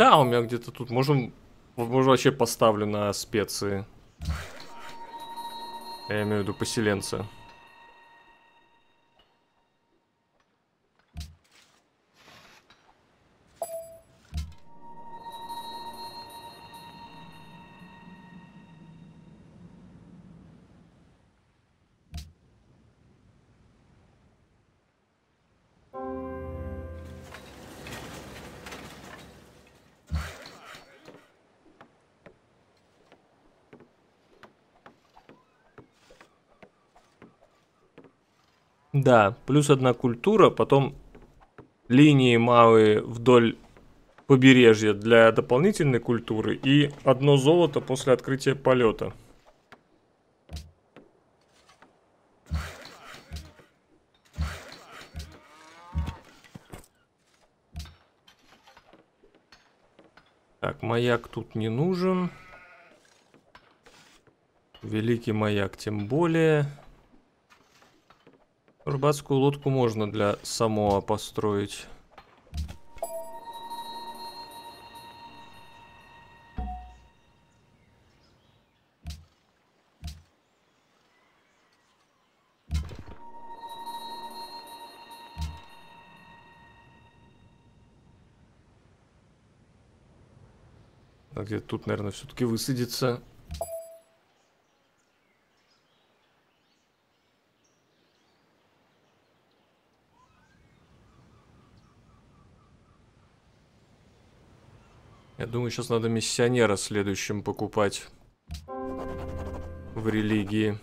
Да, у меня где-то тут. Можем, может вообще поставлю на специи. Я имею в виду поселенца. Да, плюс одна культура, потом линии малые вдоль побережья для дополнительной культуры и одно золото после открытия полета. Так, маяк тут не нужен. Великий маяк тем более. Рыбацкую лодку можно для Самоа построить. Где тут, наверное, все-таки высадится. Я сейчас надо миссионера следующим покупать в религии.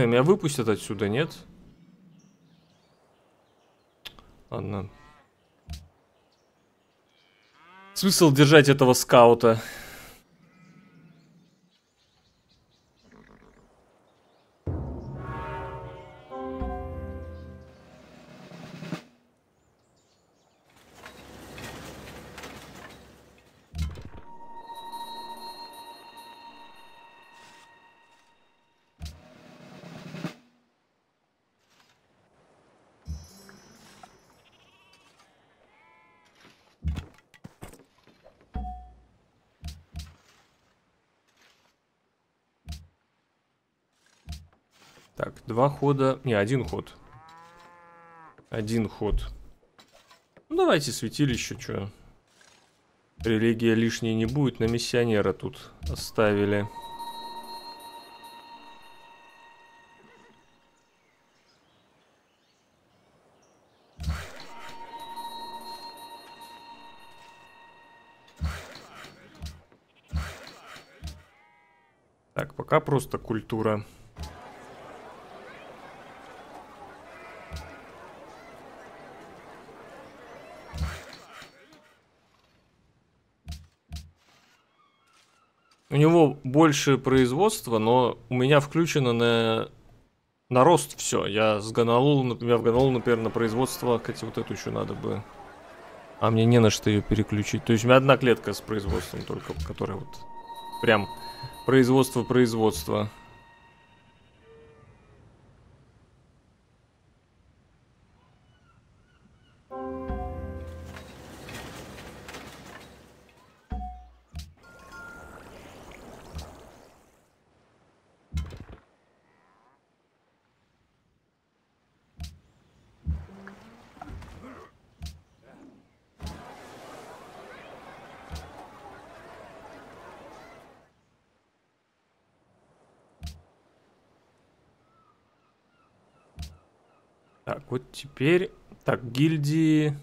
Блин, меня выпустят отсюда, нет? Ладно. Смысл держать этого скаута? Хода. Не, один ход. Один ход. Ну, давайте святилище, что. Религия лишней не будет. На миссионера тут оставили. Так, пока просто культура. У него больше производства, но у меня включено на, на рост все. Я с Ганалул, например, в Ганалул, например, на производство, кстати, вот эту еще надо бы. А мне не на что ее переключить. То есть у меня одна клетка с производством только, которая вот прям производство-производство. Теперь... Так, гильдии...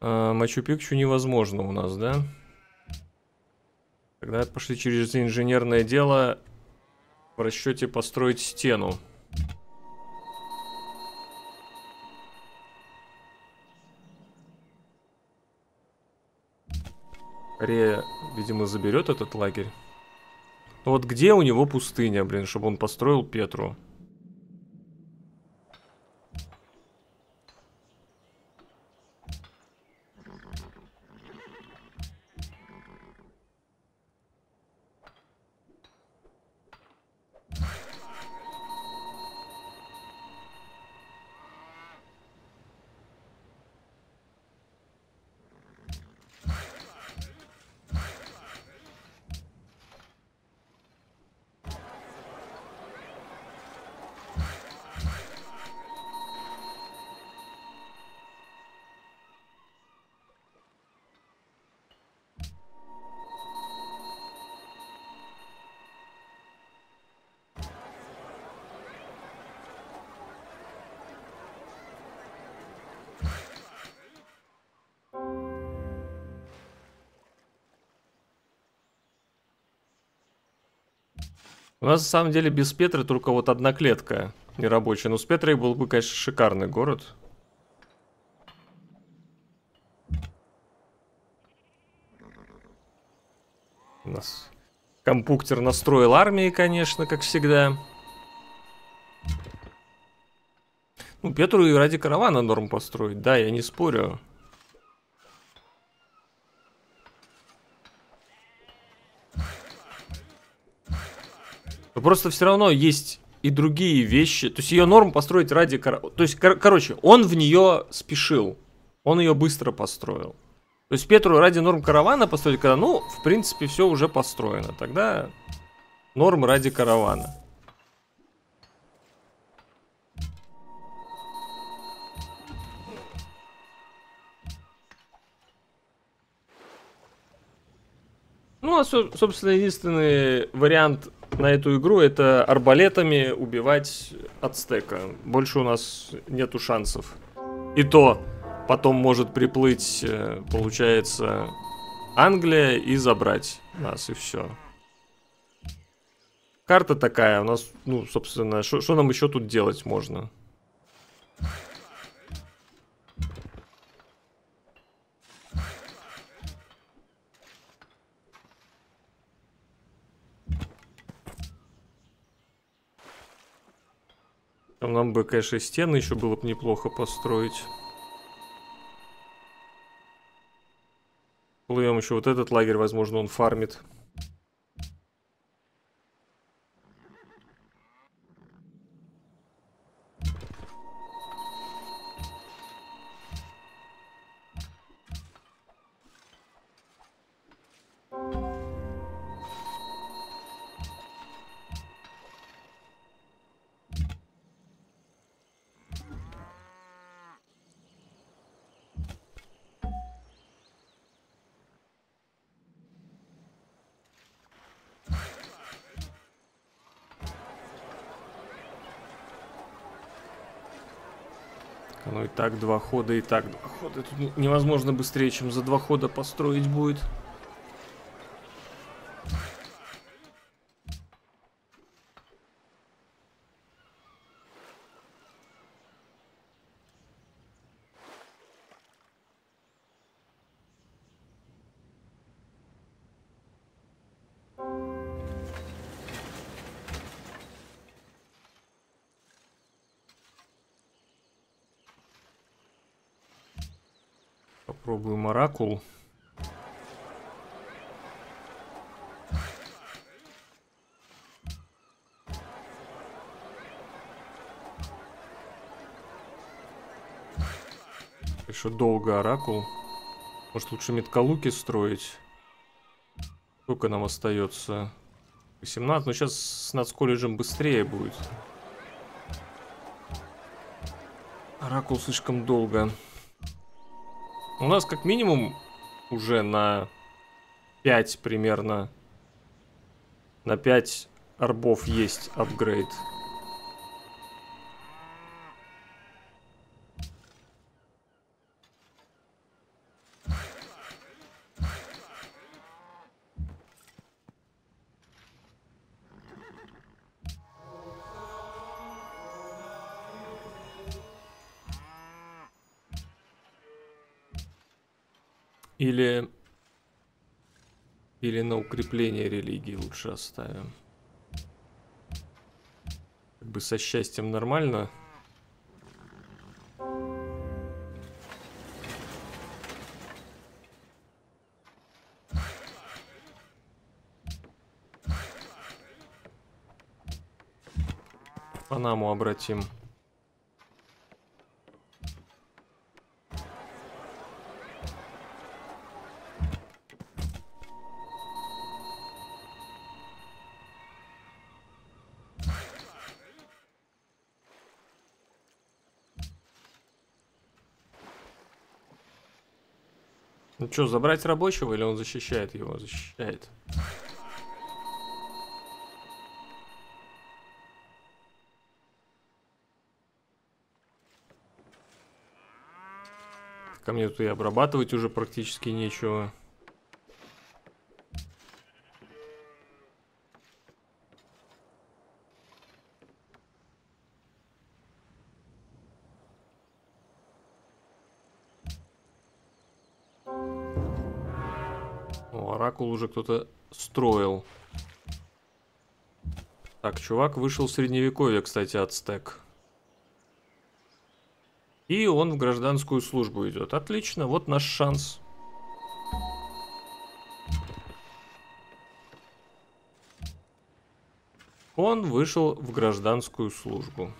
Э, Мачу-Пикчу невозможно у нас, да? Тогда пошли через инженерное дело в расчете построить стену. Корея, видимо, заберет этот лагерь. Но вот где у него пустыня, блин, чтобы он построил Петру? У нас на самом деле без Петры только вот одна клетка нерабочая. Но с Петрой был бы, конечно, шикарный город. У нас компуктер настроил армии, конечно, как всегда. Ну, Петру и ради каравана норм построить, да, я не спорю. Просто все равно есть и другие вещи. То есть ее норм построить ради... То есть, кор... короче, он в нее спешил. Он ее быстро построил. То есть Петру ради норм каравана построить, когда, ну, в принципе, все уже построено. Тогда норм ради каравана. Ну, а, собственно, единственный вариант на эту игру это арбалетами убивать ацтека. Больше у нас нету шансов. И то потом может приплыть, э, получается, Англия и забрать нас, и все. Карта такая, у нас, ну, собственно, что нам еще тут делать можно? Там нам бы, конечно, стены еще было бы неплохо построить. Плывем еще вот этот лагерь, возможно, он фармит. Так два хода, и так два хода. Тут невозможно быстрее, чем за два хода построить будет. Оракул. Еще долго оракул. Может лучше меткалуки строить? Сколько нам остается? 18, но сейчас с нацколледжем быстрее будет. Оракул слишком долго. У нас как минимум уже на 5 примерно. На 5 арбов есть апгрейд. Укрепление религии лучше оставим. Как бы со счастьем нормально. Панаму обратим. Что, забрать рабочего или он защищает его? Защищает. Ко мне тут и обрабатывать уже практически нечего. Кто-то строил. Так, чувак вышел в средневековье, кстати, от стек. И он в гражданскую службу идет. Отлично, вот наш шанс. Он вышел в гражданскую службу.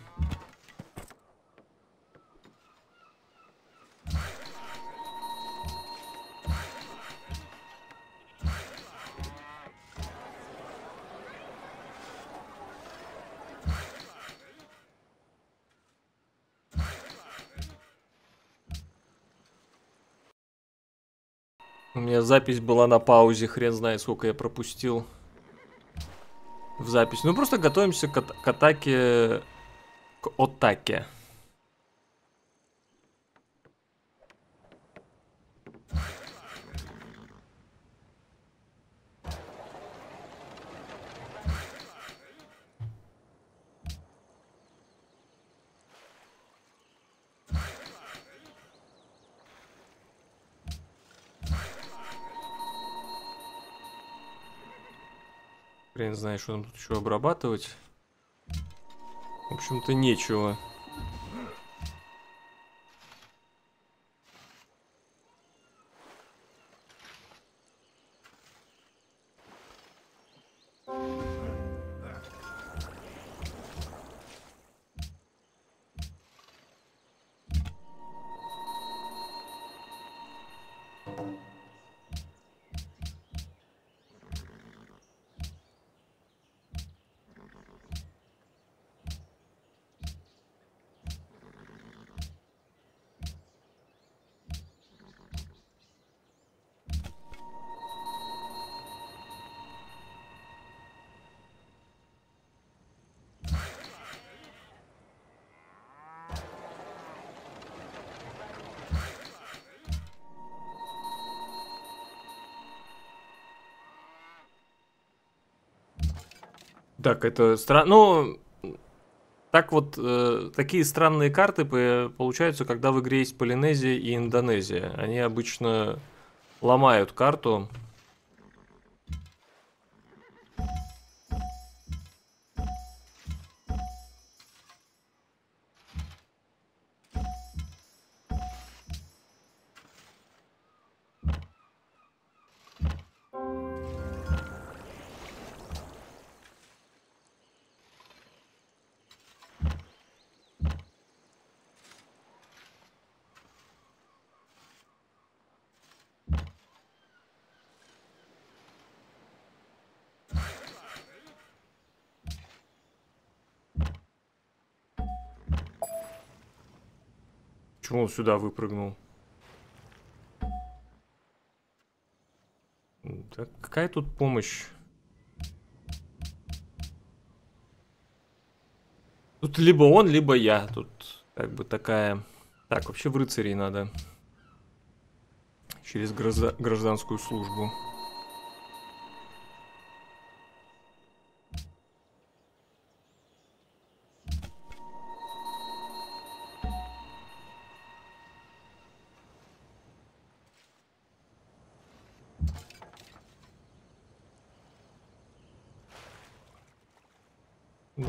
Запись была на паузе, хрен знает, сколько я пропустил в запись. Ну, просто готовимся к, к атаке, к атаке. Знает, что нам тут еще обрабатывать. В общем-то, нечего. Так, это странно. Ну, так вот, э, такие странные карты получаются, когда в игре есть Полинезия и Индонезия. Они обычно ломают карту. Сюда выпрыгнул? Так, какая тут помощь? Тут либо он, либо я. Тут как бы такая... Так, вообще в рыцарей надо. Через гражданскую службу.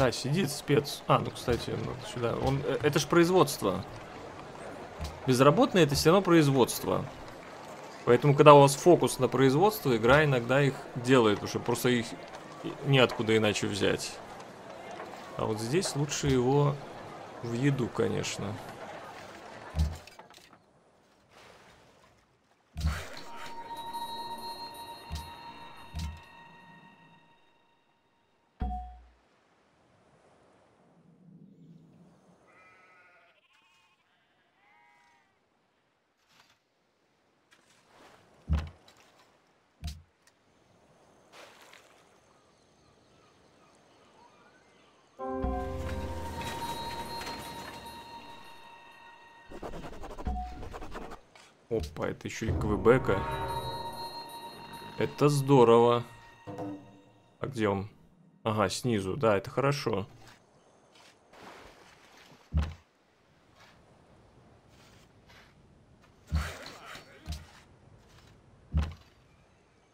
Да, сидит спец. А, ну, кстати, ну, сюда. Он, э, это ж производство. Безработные это все равно производство. Поэтому, когда у вас фокус на производство, игра иногда их делает, потому что просто их неоткуда иначе взять. А вот здесь лучше его в еду, конечно. Это еще и Квебека. Это здорово. А где он? Ага, снизу. Да, это хорошо.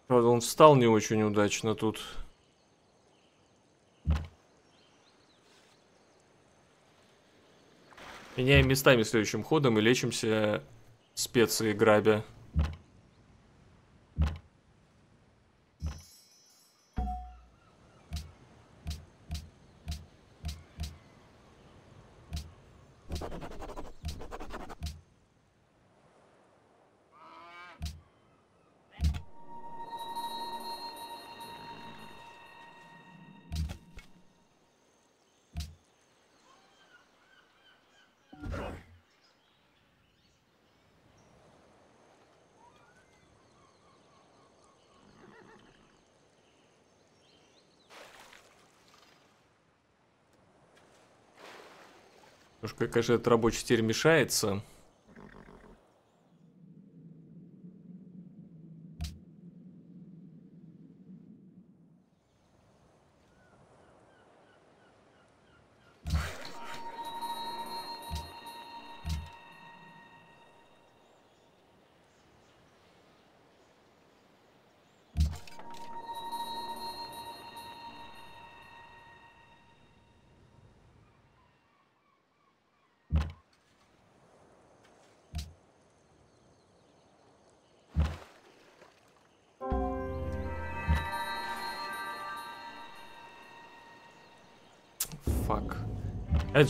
Правда, он встал не очень удачно тут. Меняем местами следующим ходом и лечимся специи грабя. Немножко, конечно, этот рабочий теперь мешается.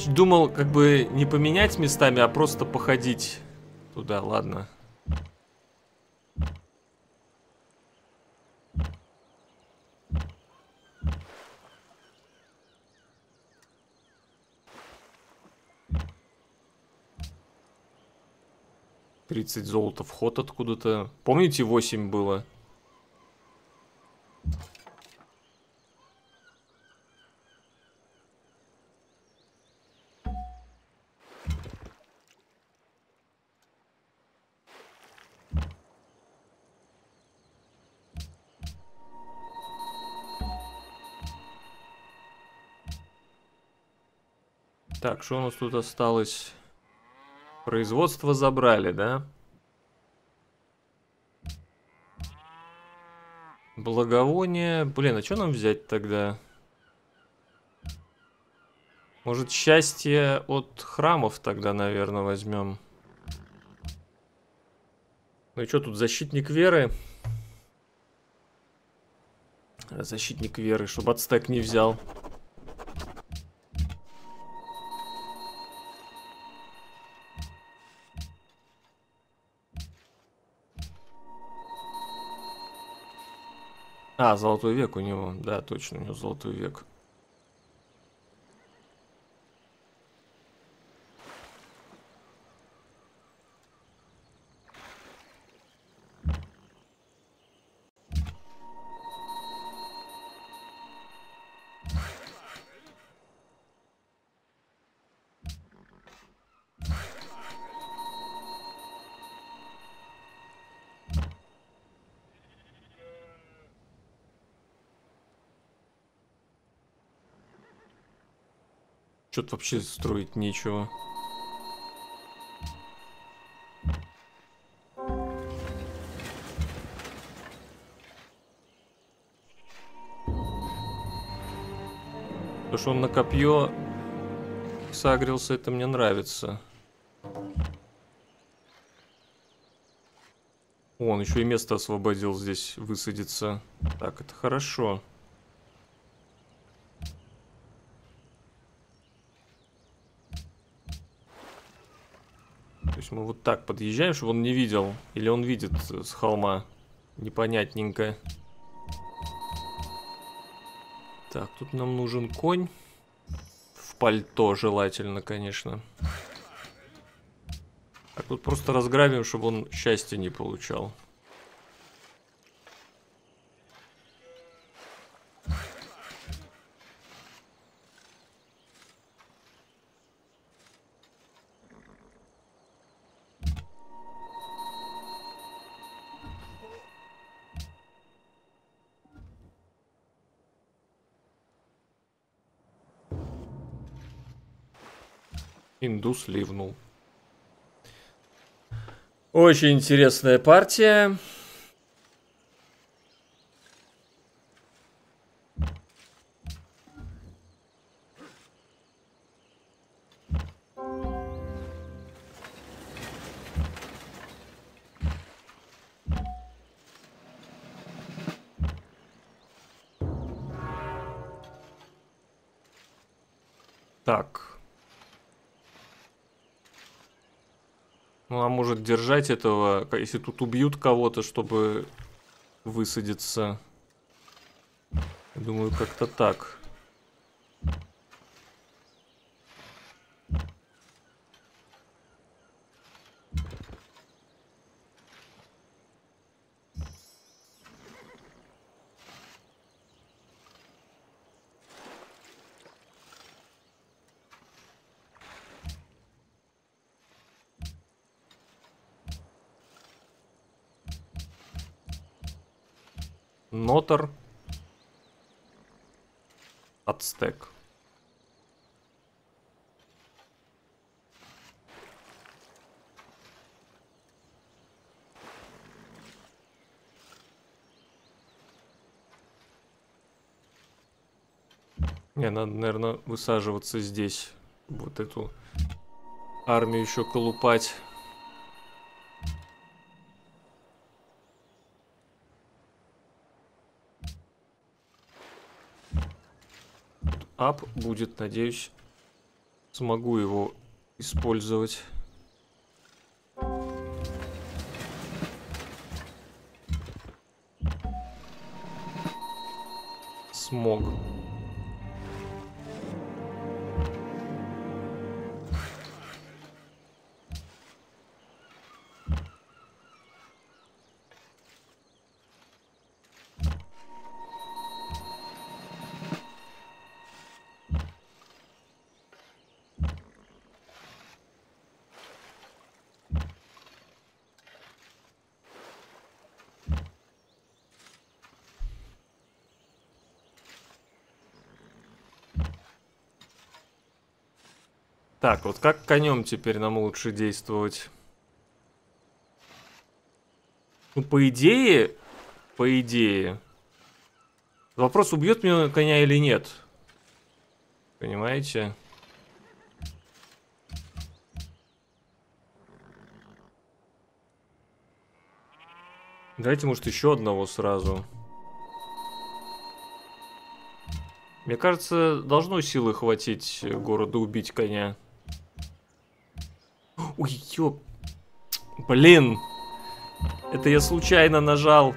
Думал, как бы не поменять местами, а просто походить туда, ладно. Тридцать золота вход откуда-то. Помните, 8 было? Так, что у нас тут осталось? Производство забрали, да? Благовоние. Блин, а что нам взять тогда? Может, счастье от храмов тогда, наверное, возьмем. Ну и что тут, защитник веры? Защитник веры, чтобы отстек не взял. А, золотой век у него. Да, точно, у него золотой век. Что-то вообще строить нечего. То, что он на копье сагрился, это мне нравится. Он еще и место освободил здесь высадиться. Так, это хорошо. То есть мы вот так подъезжаем, чтобы он не видел. Или он видит с холма. Непонятненько. Так, тут нам нужен конь. В пальто желательно, конечно. Так, тут просто разграбим, чтобы он счастья не получал. Индус ливнул. Очень интересная партия. Держать этого, если тут убьют кого-то, чтобы высадиться. Думаю, как-то так. Нотер. Ацтек. Не, надо, наверное, высаживаться здесь. Вот эту армию еще колупать. ап будет, надеюсь, смогу его использовать. Так, вот как конем теперь нам лучше действовать? Ну, по идее, по идее. Вопрос, убьет меня коня или нет. Понимаете? Давайте, может, еще одного сразу. Мне кажется, должно силы хватить города убить коня. Ой, ёп. Блин. Это я случайно нажал.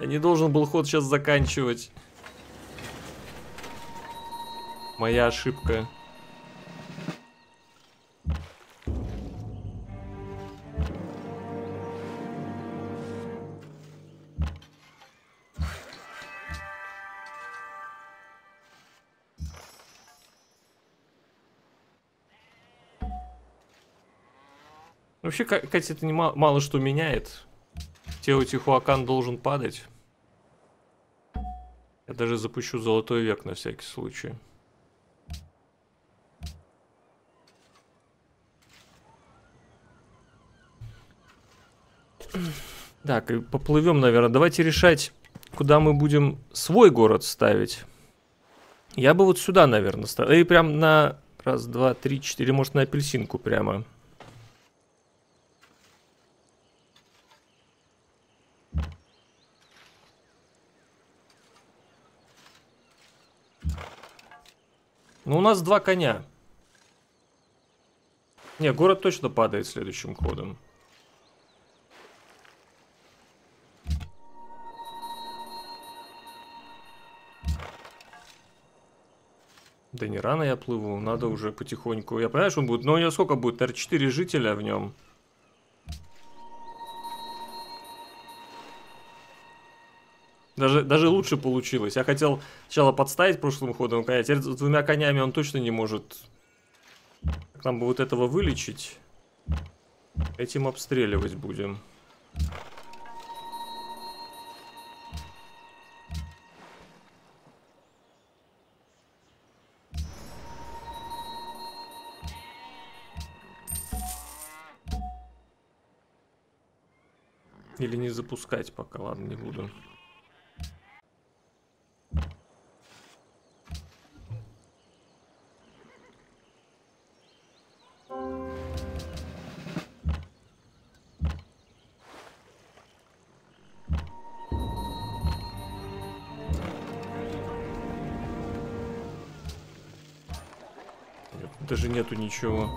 Я не должен был ход сейчас заканчивать. Моя ошибка. Вообще, Катя, это не мало, мало что меняет. Теотихуакан должен падать. Я даже запущу золотой век на всякий случай. Так, и поплывем, наверное. Давайте решать, куда мы будем свой город ставить. Я бы вот сюда, наверное, ставил. И прям на раз, два, три, четыре, может, на апельсинку прямо. Ну, у нас два коня. Не, город точно падает следующим ходом. Да не рано я плыву, надо уже потихоньку. Я понимаю, что он будет, но у него сколько будет? Наверное, 4 жителя в нем. Даже, даже лучше получилось. Я хотел сначала подставить прошлым ходом коня, теперь с двумя конями он точно не может. Нам бы вот этого вылечить? Этим обстреливать будем. Или не запускать пока, ладно, не буду. Нету ничего.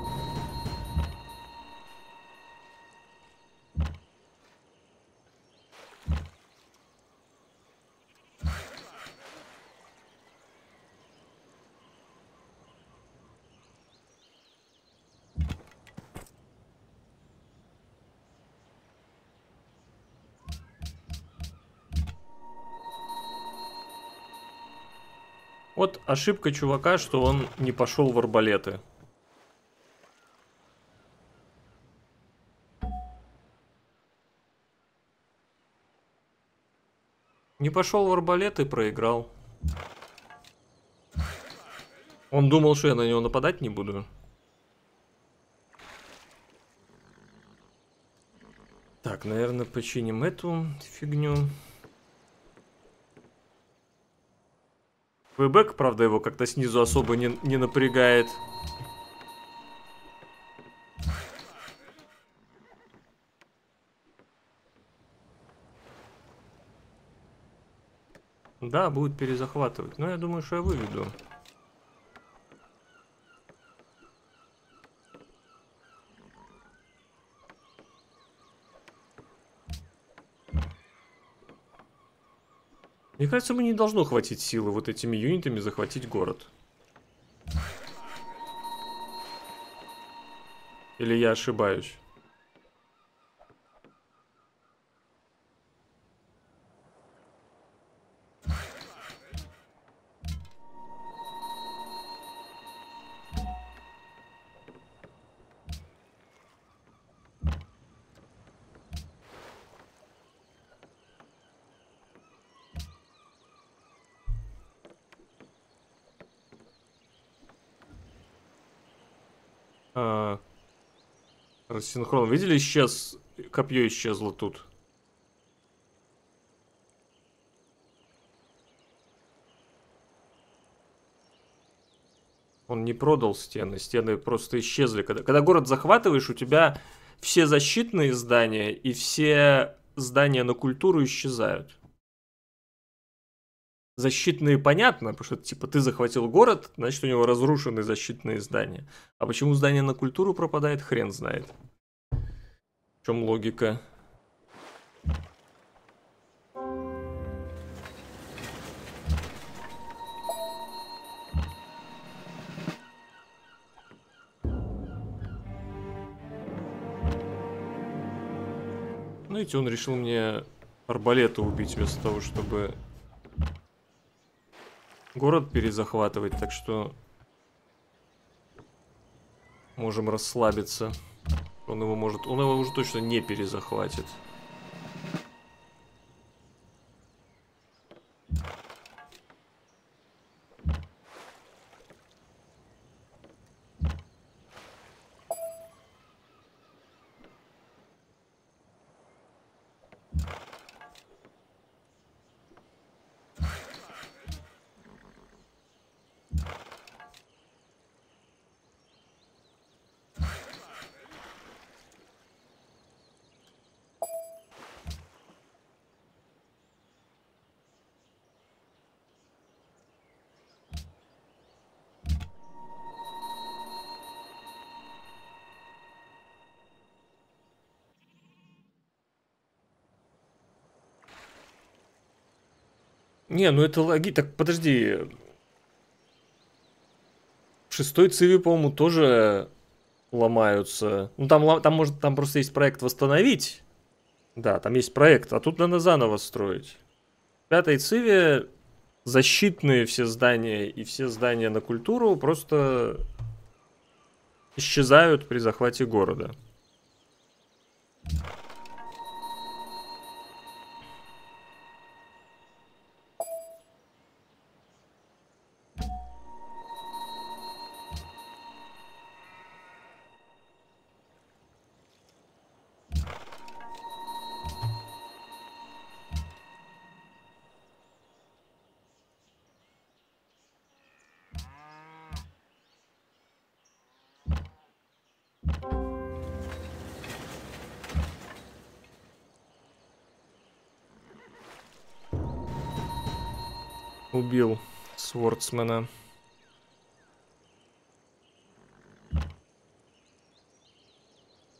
Вот ошибка чувака, что он не пошел в арбалеты. Не пошел в арбалет и проиграл. Он думал, что я на него нападать не буду. Так, наверное, починим эту фигню. Квебек, правда, его как-то снизу особо не, не напрягает. Да, будет перезахватывать. Но я думаю, что я выведу. Мне кажется, мы не должно хватить силы вот этими юнитами захватить город. Или я ошибаюсь? Рассинхрон. Видели, сейчас копье исчезло тут. Он не продал стены, стены просто исчезли. Когда, когда город захватываешь, у тебя все защитные здания и все здания на культуру исчезают. Защитные понятно, потому что типа ты захватил город, значит у него разрушены защитные здания. А почему здание на культуру пропадает, хрен знает. Чем логика? Ну, видите, он решил мне арбалета убить вместо того, чтобы город перезахватывать, так что можем расслабиться. Он его может, он его уже точно не перезахватит. Не, ну это логи... Так, подожди. В шестой циве, по-моему, тоже ломаются. Ну, там, там, может, там просто есть проект восстановить. Да, там есть проект, а тут надо заново строить. В пятой циве защитные все здания и все здания на культуру просто исчезают при захвате города. Свордсмена.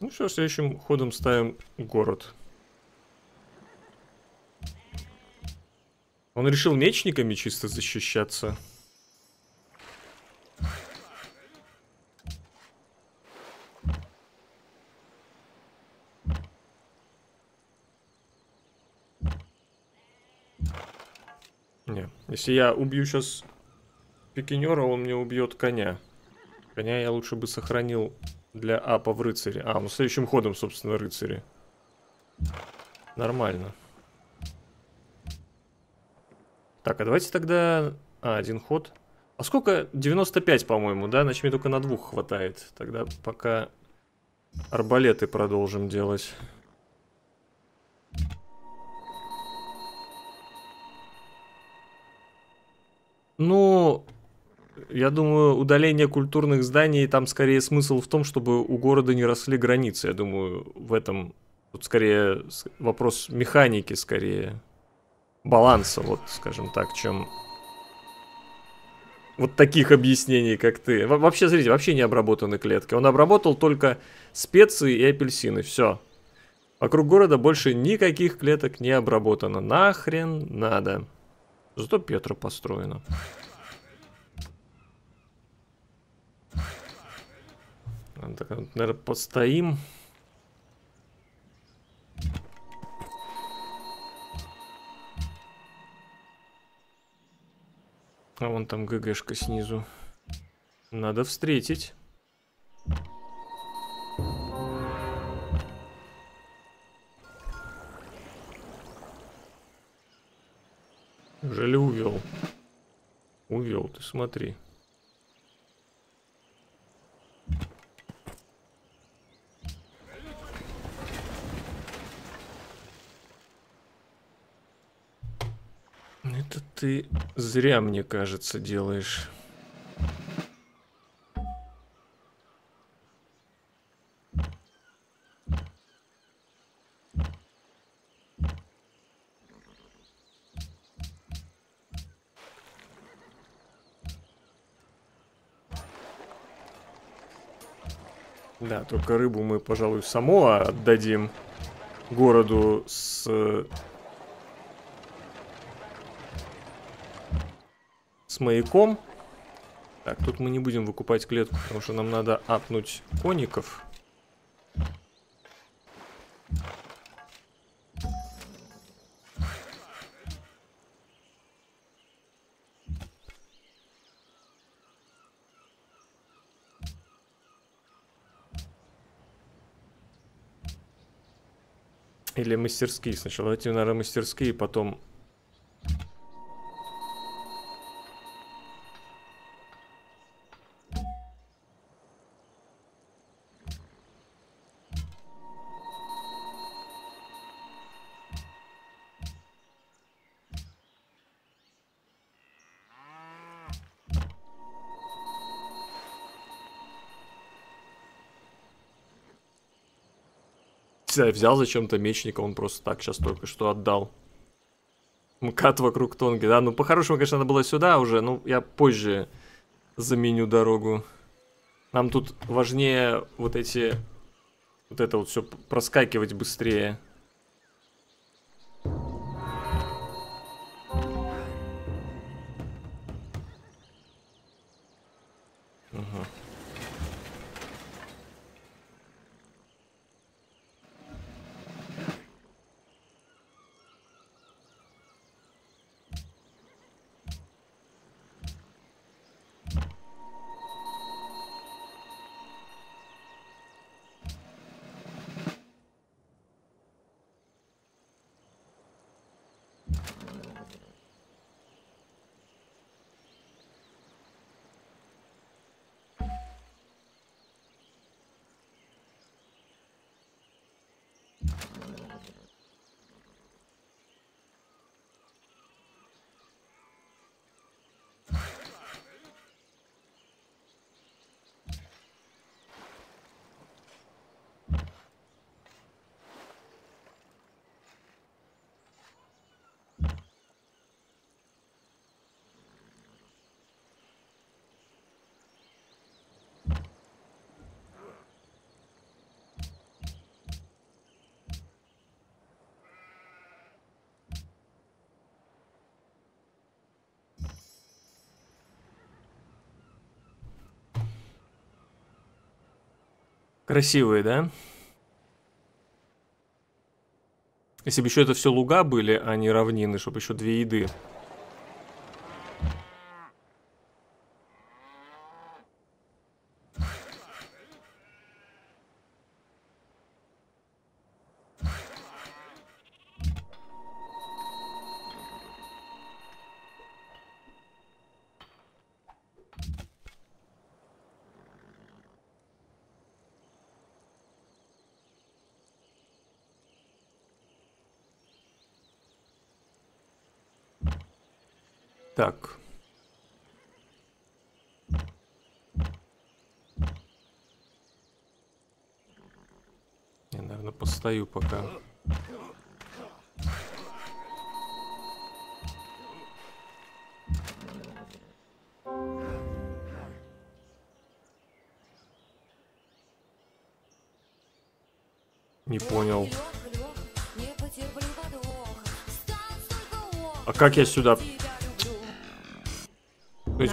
Ну что, следующим ходом ставим город. Он решил мечниками чисто защищаться. Если я убью сейчас пикинера, он мне убьет коня. Коня я лучше бы сохранил для апа в рыцаре. А, ну следующим ходом, собственно, рыцари. Нормально. Так, а давайте тогда... А, один ход. А сколько? 95, по-моему, да? Значит, мне только на двух хватает. Тогда пока арбалеты продолжим делать. Ну, я думаю, удаление культурных зданий, там скорее смысл в том, чтобы у города не росли границы. Я думаю, в этом тут скорее вопрос механики, скорее баланса, вот, скажем так, чем вот таких объяснений, как ты. Вообще, смотрите, вообще не обработаны клетки. Он обработал только специи и апельсины, все. Вокруг города больше никаких клеток не обработано. Нахрен надо. Зато Петра построено. Так, наверное, постоим. А вон там ГГшка снизу. Надо встретить. Неужели увел? Увел, ты смотри. Это ты зря, мне кажется, делаешь. Да, только рыбу мы, пожалуй, само отдадим городу с... Маяком. Так, тут мы не будем выкупать клетку, потому что нам надо апнуть коников. Или мастерские сначала. Давайте, наверное, мастерские, потом... взял зачем-то мечника, он просто так сейчас только что отдал. МКАТ вокруг Тонги, да? Ну, по-хорошему, конечно, надо было сюда уже, ну, я позже заменю дорогу. Нам тут важнее вот эти... Вот это вот все проскакивать быстрее. Красивые, да? Если бы еще это все луга были, а не равнины, чтобы еще две еды. Так. Я, наверное, постою пока. Не понял. А как я сюда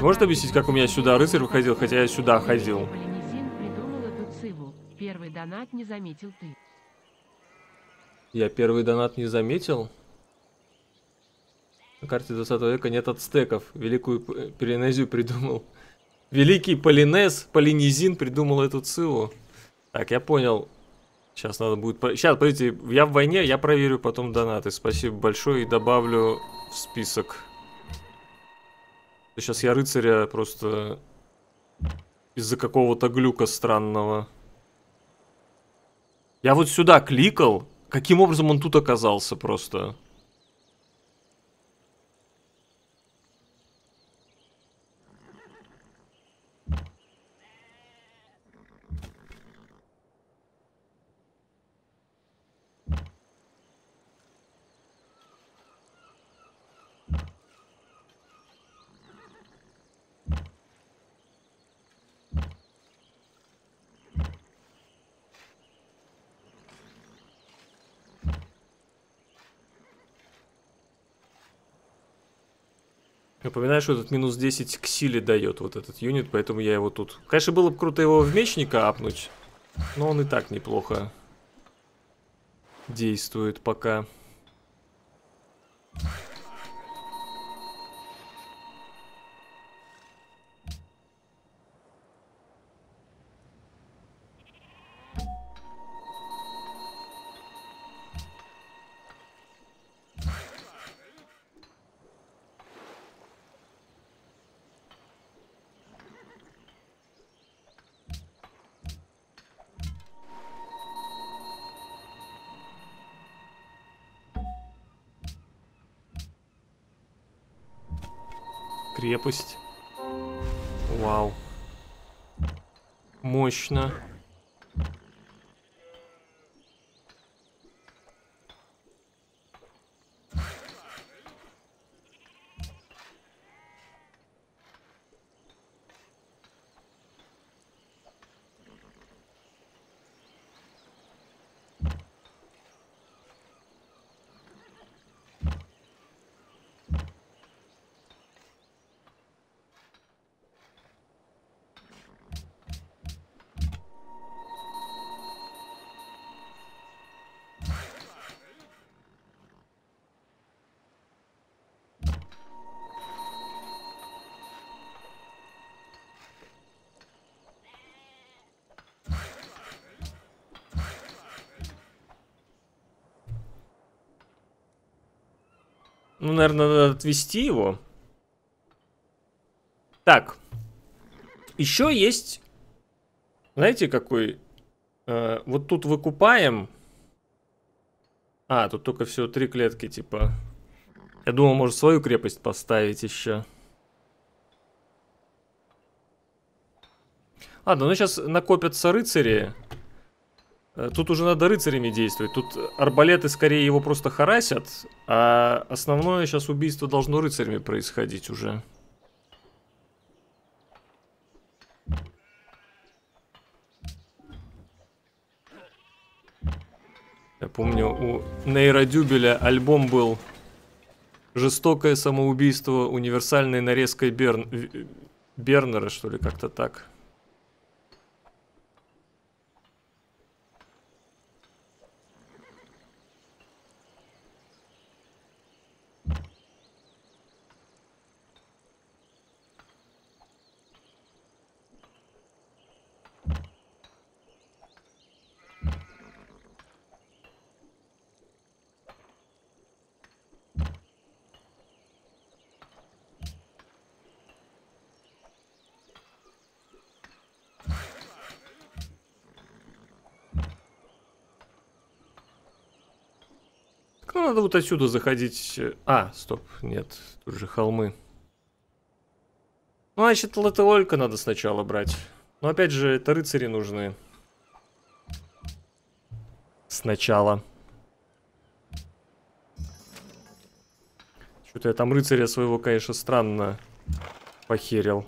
может объяснить, как у меня сюда рыцарь выходил, хотя я сюда ходил? Первый донат не заметил ты. Я первый донат не заметил? На карте 20 века нет ацтеков. Великую Полинезию придумал. Великий Полинез, Полинезин придумал эту циву. Так, я понял. Сейчас надо будет... Сейчас, подождите, я в войне, я проверю потом донаты. Спасибо большое и добавлю в список. Сейчас я рыцаря просто из-за какого-то глюка странного. Я вот сюда кликал. Каким образом он тут оказался просто? Напоминаю, что этот минус 10 к силе дает вот этот юнит, поэтому я его тут... Конечно, было бы круто его в мечника апнуть, но он и так неплохо действует пока. Крепость. Вау. Мощно. Ну, наверное, надо отвести его. Так. Еще есть... Знаете, какой... Э, вот тут выкупаем... А, тут только всего три клетки, типа. Я думал, может, свою крепость поставить еще. Ладно, ну сейчас накопятся рыцари. Э, тут уже надо рыцарями действовать. Тут арбалеты скорее его просто харасят, а основное сейчас убийство должно рыцарями происходить уже. Я помню, у Нейра Дюбеля альбом был «Жестокое самоубийство универсальной нарезкой Берн... Бернера», что ли, как-то так. Надо вот отсюда заходить. А, стоп, нет, тут же холмы. Ну, значит, Латеолька надо сначала брать. Но опять же, это рыцари нужны. Сначала. Что-то я там рыцаря своего, конечно, странно похерил.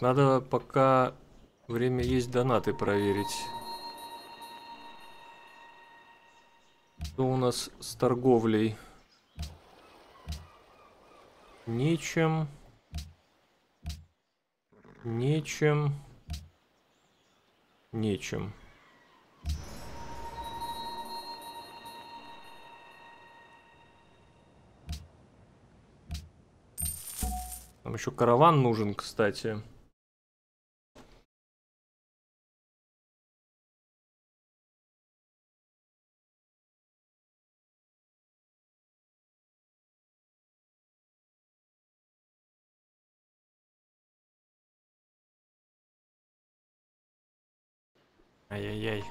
Надо пока время есть донаты проверить. Что у нас с торговлей? Нечем. Нечем. Нечем. Нам еще караван нужен, кстати. Ай-яй-яй.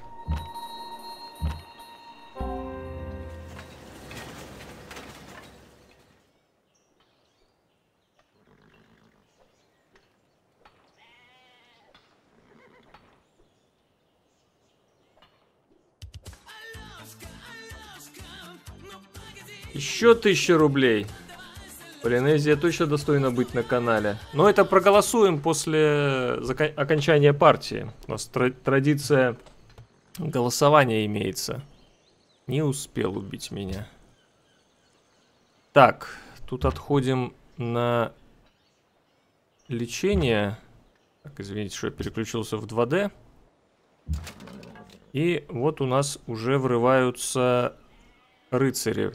Еще тысяча рублей. Полинезия точно достойна быть на канале. Но это проголосуем после окончания партии. У нас тр традиция голосования имеется. Не успел убить меня. Так, тут отходим на лечение. Так, извините, что я переключился в 2D. И вот у нас уже врываются рыцари.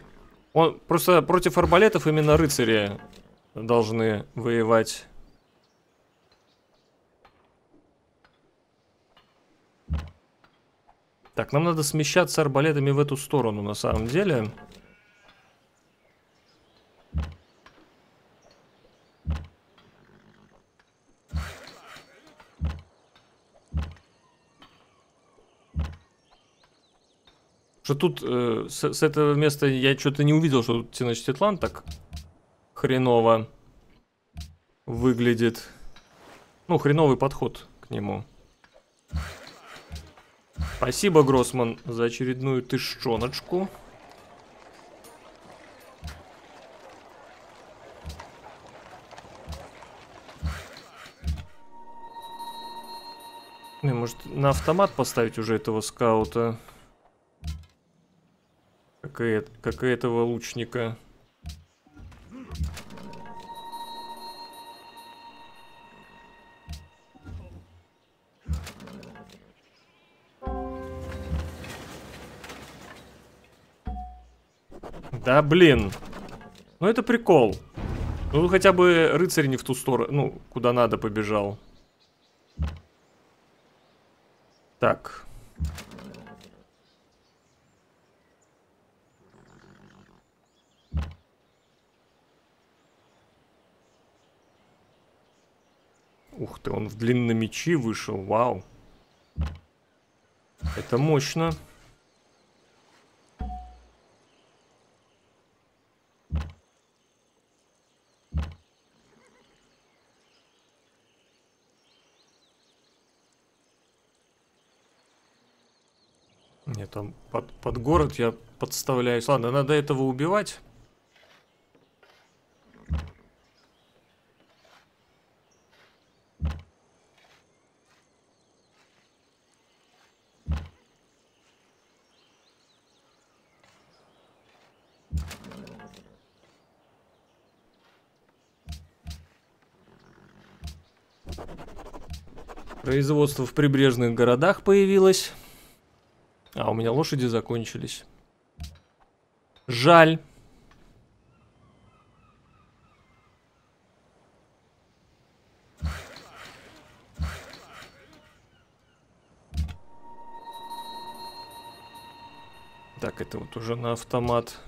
Он просто против арбалетов именно рыцари должны воевать. Так, нам надо смещаться арбалетами в эту сторону на самом деле. Что тут э, с, с этого места я что-то не увидел, что тут Теночтитлан так хреново выглядит. Ну, хреновый подход к нему. Спасибо, Гроссман, за очередную тышчоночку. Может, на автомат поставить уже этого скаута? Как и, как и этого лучника. Да блин. Ну это прикол. Ну хотя бы рыцарь не в ту сторону, ну, куда надо побежал. Так. Ух ты, он в длинном мечи вышел, вау. Это мощно. Нет, там под, под город я подставляюсь. Ладно, надо этого убивать. Производство в прибрежных городах появилось. А, у меня лошади закончились. Жаль. Так, это вот уже на автомат.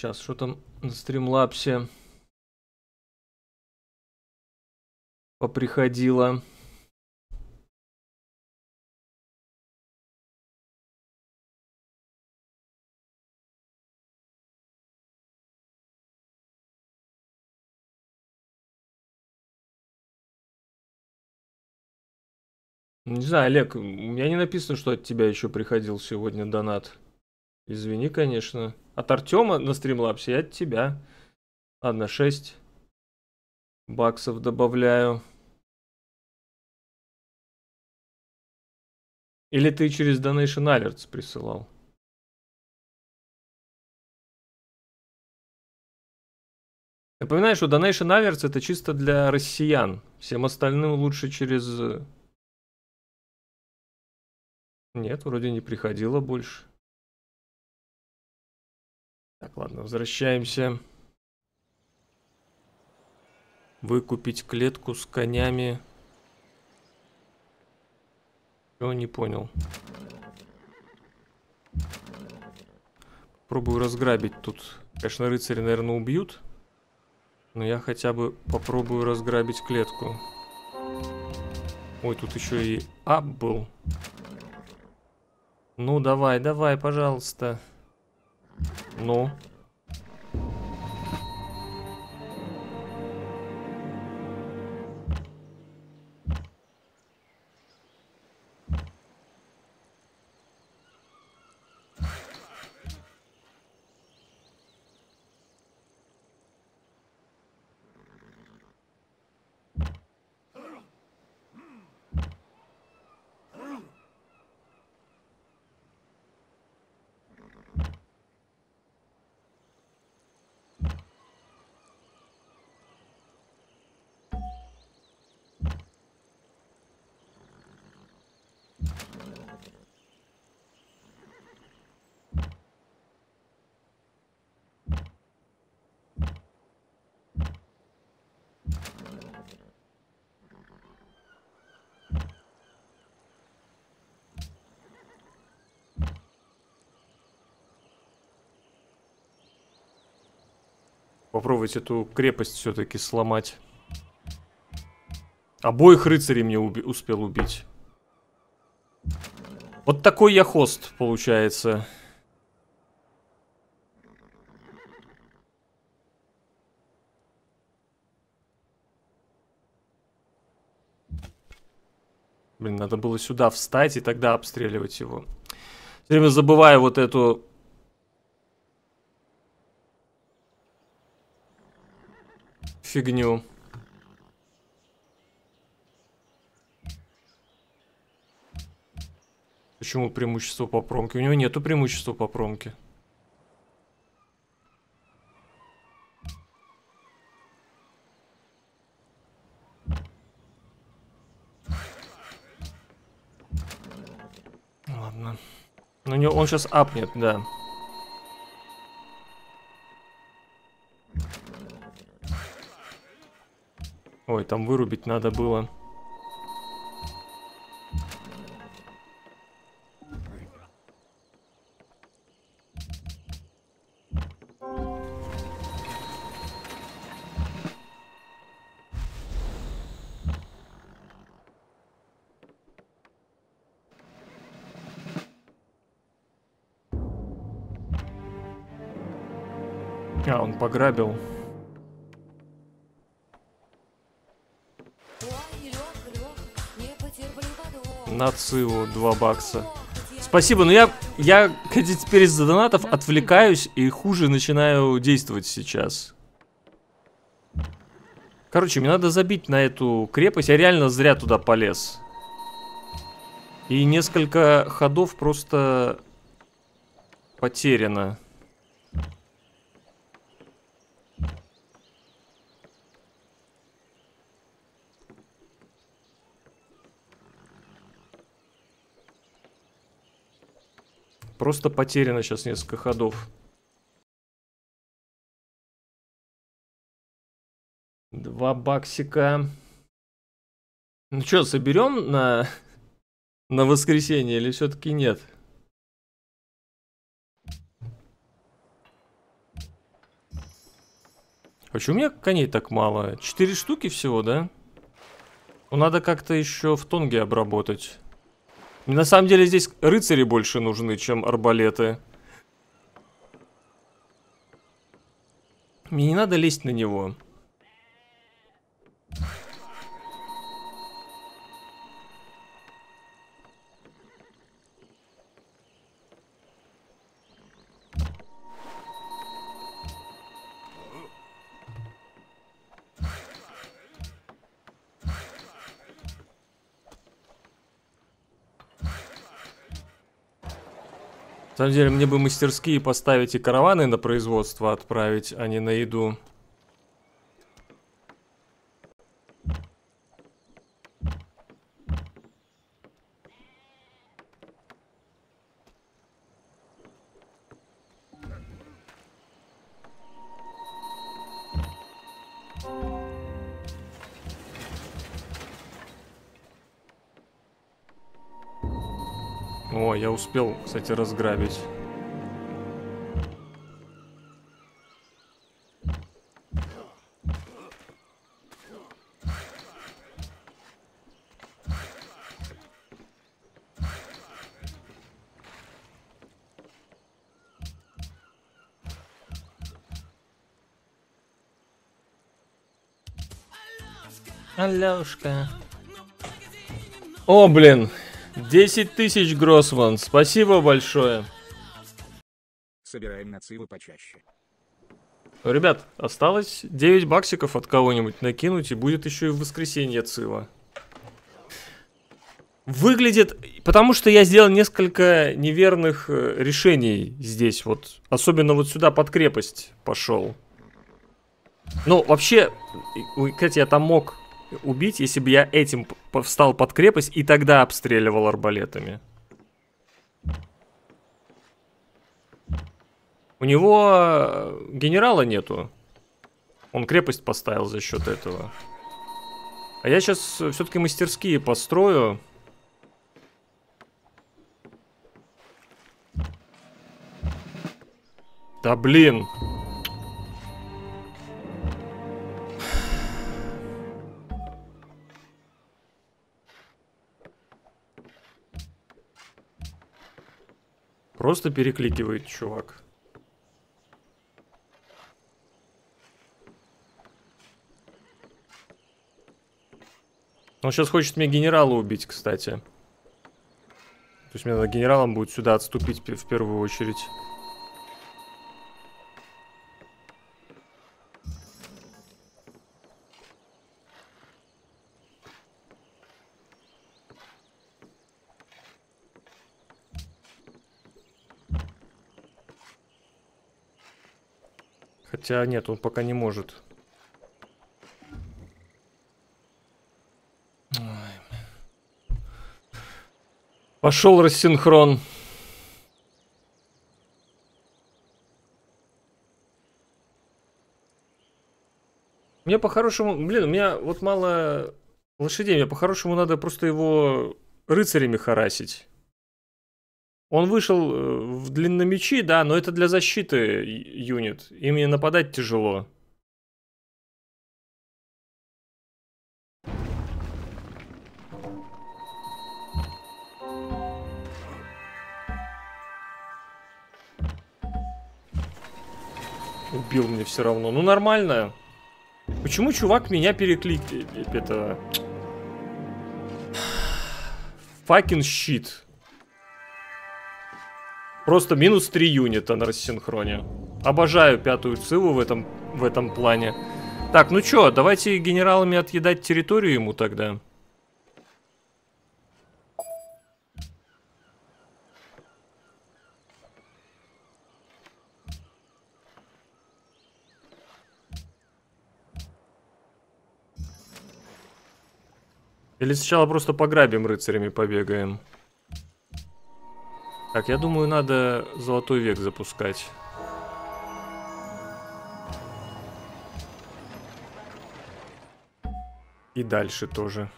Сейчас, что там на стримлапсе поприходило. Не знаю, Олег, у меня не написано, что от тебя еще приходил сегодня донат. Извини, конечно. От Артема на стримлапсе и от тебя. Ладно, 6 баксов добавляю. Или ты через Donation Alerts присылал? Напоминаю, что Donation Alerts это чисто для россиян. Всем остальным лучше через... Нет, вроде не приходило больше. Так, ладно, возвращаемся. Выкупить клетку с конями. Чего не понял. Попробую разграбить тут. Конечно, рыцари, наверное, убьют. Но я хотя бы попробую разграбить клетку. Ой, тут еще и ап был. Ну, давай, давай, пожалуйста. Ну? Попробовать эту крепость все-таки сломать. Обоих рыцарей мне уби успел убить. Вот такой я хост, получается. Блин, надо было сюда встать и тогда обстреливать его. Все время забываю вот эту фигню. Почему преимущество по промке? У него нету преимущества по промке. Ладно. Ну, не, он сейчас апнет, да. Ой, там вырубить надо было. А, он пограбил. На Циву 2 бакса. Спасибо, но я, я теперь из-за донатов отвлекаюсь и хуже начинаю действовать сейчас. Короче, мне надо забить на эту крепость. Я реально зря туда полез. И несколько ходов просто потеряно. Просто потеряно сейчас несколько ходов. Два баксика. Ну что, соберем на, на воскресенье или все-таки нет? Почему у меня коней так мало? Четыре штуки всего, да? Ну, надо как-то еще в тонге обработать. На самом деле здесь рыцари больше нужны, чем арбалеты. Мне не надо лезть на него. Самом деле, мне бы мастерские поставить и караваны на производство отправить, а не на еду. Успел, кстати, разграбить. Алёшка. О, блин, 10 тысяч Гроссман, спасибо большое. Собираем нацивы почаще. Ребят, осталось 9 баксиков от кого-нибудь накинуть, и будет еще и в воскресенье цива. Выглядит... Потому что я сделал несколько неверных э, решений здесь, вот. Особенно вот сюда под крепость пошел. Ну, вообще, кстати, я там мог убить, если бы я этим встал под крепость и тогда обстреливал арбалетами. У него э, генерала нету. Он крепость поставил за счет этого. А я сейчас все-таки мастерские построю. Да блин. Просто перекликивает чувак. Он сейчас хочет мне генерала убить, кстати. То есть мне надо генералом будет сюда отступить в первую очередь. Хотя нет, он пока не может. Пошел рассинхрон. Мне по-хорошему, блин, у меня вот мало лошадей, мне по-хорошему надо просто его рыцарями харасить. Он вышел э, в длинномечи, да, но это для защиты юнит. Им не нападать тяжело. Убил мне все равно. Ну нормально. Почему чувак меня переклик... Это... Факин щит. Просто минус 3 юнита на рассинхроне. Обожаю пятую циву в этом, в этом плане. Так, ну чё, давайте генералами отъедать территорию ему тогда. Или сначала просто пограбим рыцарями, побегаем. Так, я думаю, надо Золотой век запускать. И дальше тоже.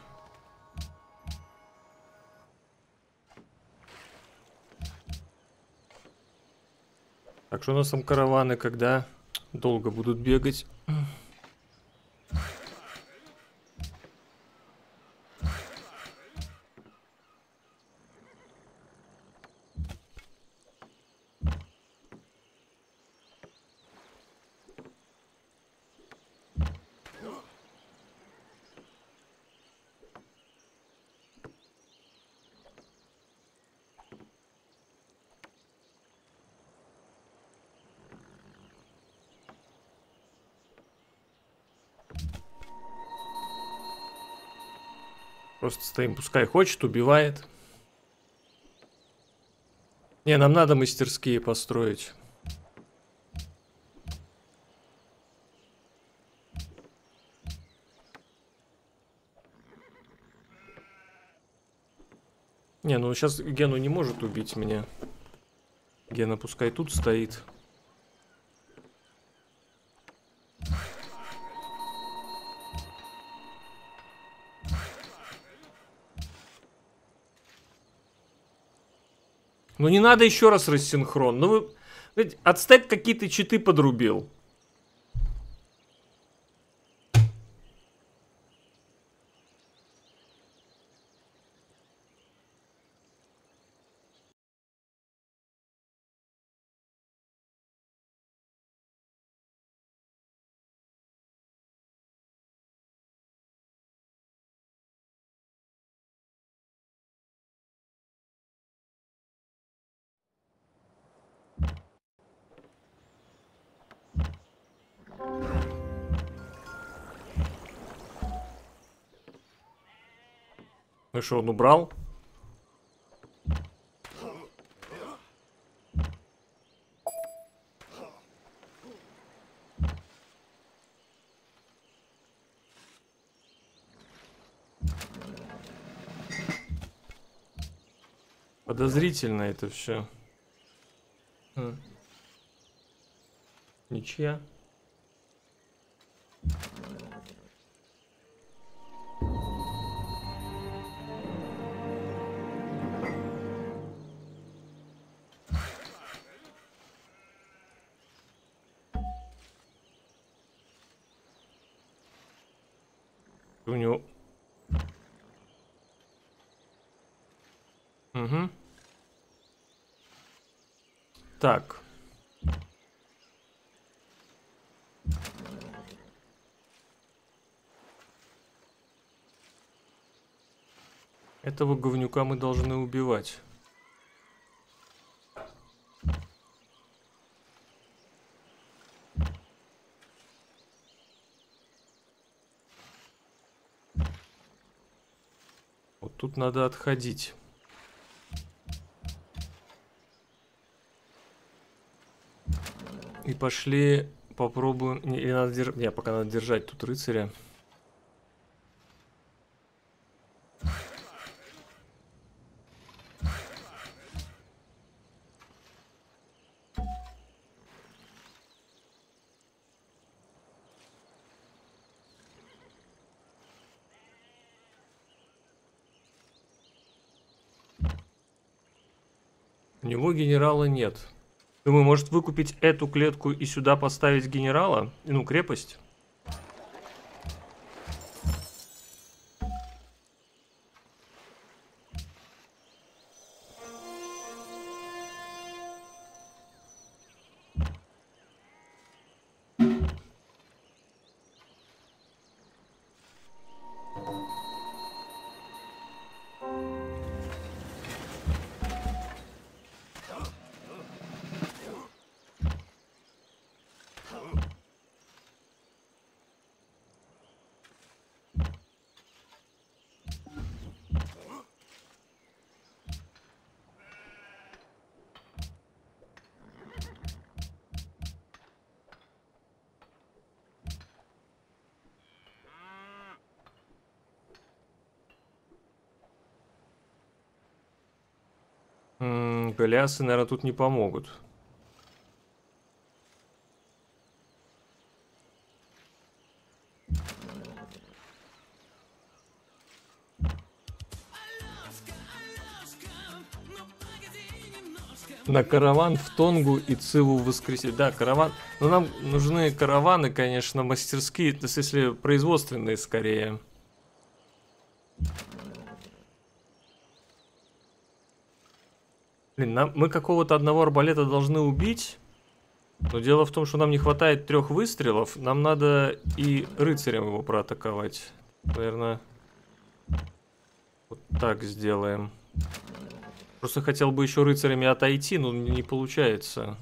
Так, что у нас там караваны, когда долго будут бегать? Просто стоим, пускай хочет, убивает. Не, нам надо мастерские построить. Не, ну сейчас Гену не может убить меня. Гена пускай тут стоит. Ну не надо еще раз рассинхрон. Ну вы... Ведь Ацтек какие-то читы подрубил. Что, он убрал? Подозрительно это все. Хм. Ничья. Так. Этого говнюка мы должны убивать. Вот тут надо отходить. И пошли попробую... Не, или надо держать... Не, пока надо держать тут рыцаря. У него генерала нет. Думаю, может выкупить эту клетку и сюда поставить генерала? Ну, крепость. Голиасы, наверное, тут не помогут. На караван в Тонгу и Циву в воскресенье. Да, караван. Но нам нужны караваны, конечно, мастерские, то есть если производственные скорее. Блин, нам, мы какого-то одного арбалета должны убить. Но дело в том, что нам не хватает трех выстрелов. Нам надо и рыцарем его проатаковать. Наверное, вот так сделаем. Просто хотел бы еще рыцарями отойти, но не получается.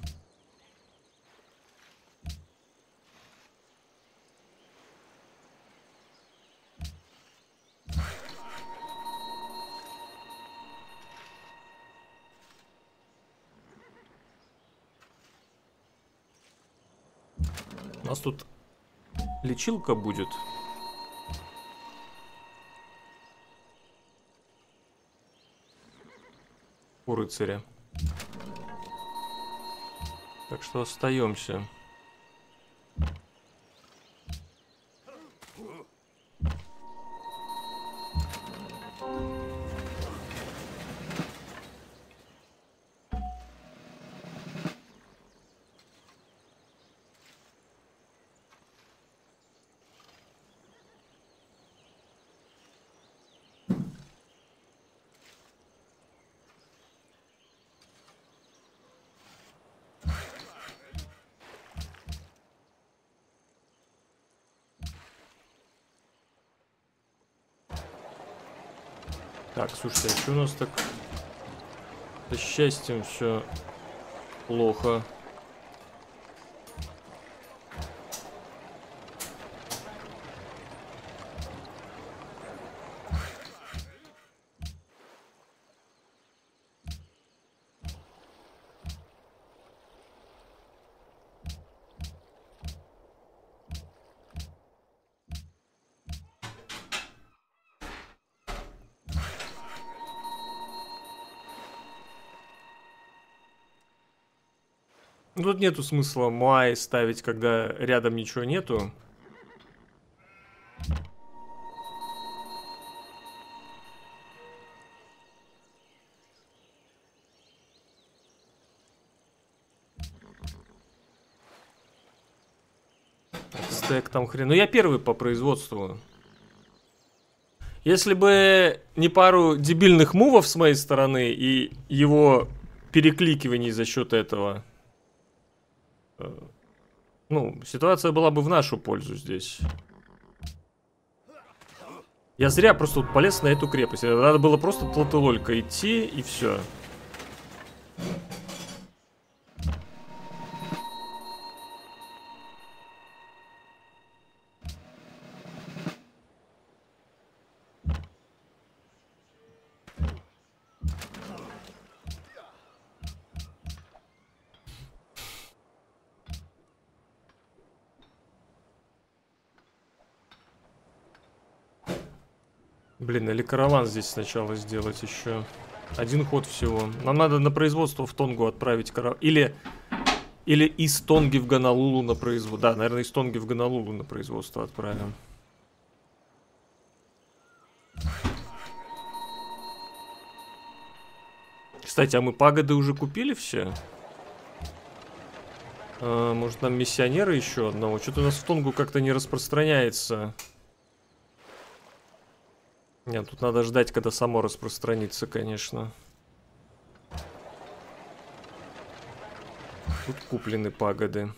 Нас тут лечилка будет. У рыцаря. Так что остаемся. Слушайте, а что у нас так со счастьем все плохо? Нету смысла Муай ставить, когда рядом ничего нету. Стек там хрен. Ну я первый по производству. Если бы не пару дебильных мувов с моей стороны и его перекликиваний за счет этого, ну, ситуация была бы в нашу пользу здесь. Я зря просто полез на эту крепость. Надо было просто тлатылолько идти и все. Блин, или караван здесь сначала сделать еще. Один ход всего. Нам надо на производство в Тонгу отправить караван. Или, или из Тонги в Ганалулу на производство. Да, наверное, из Тонги в Ганалулу на производство отправим. Кстати, а мы пагоды уже купили все? А, может, нам миссионера еще одного? Что-то у нас в Тонгу как-то не распространяется. Нет, тут надо ждать, когда само распространится, конечно. Тут куплены пагоды.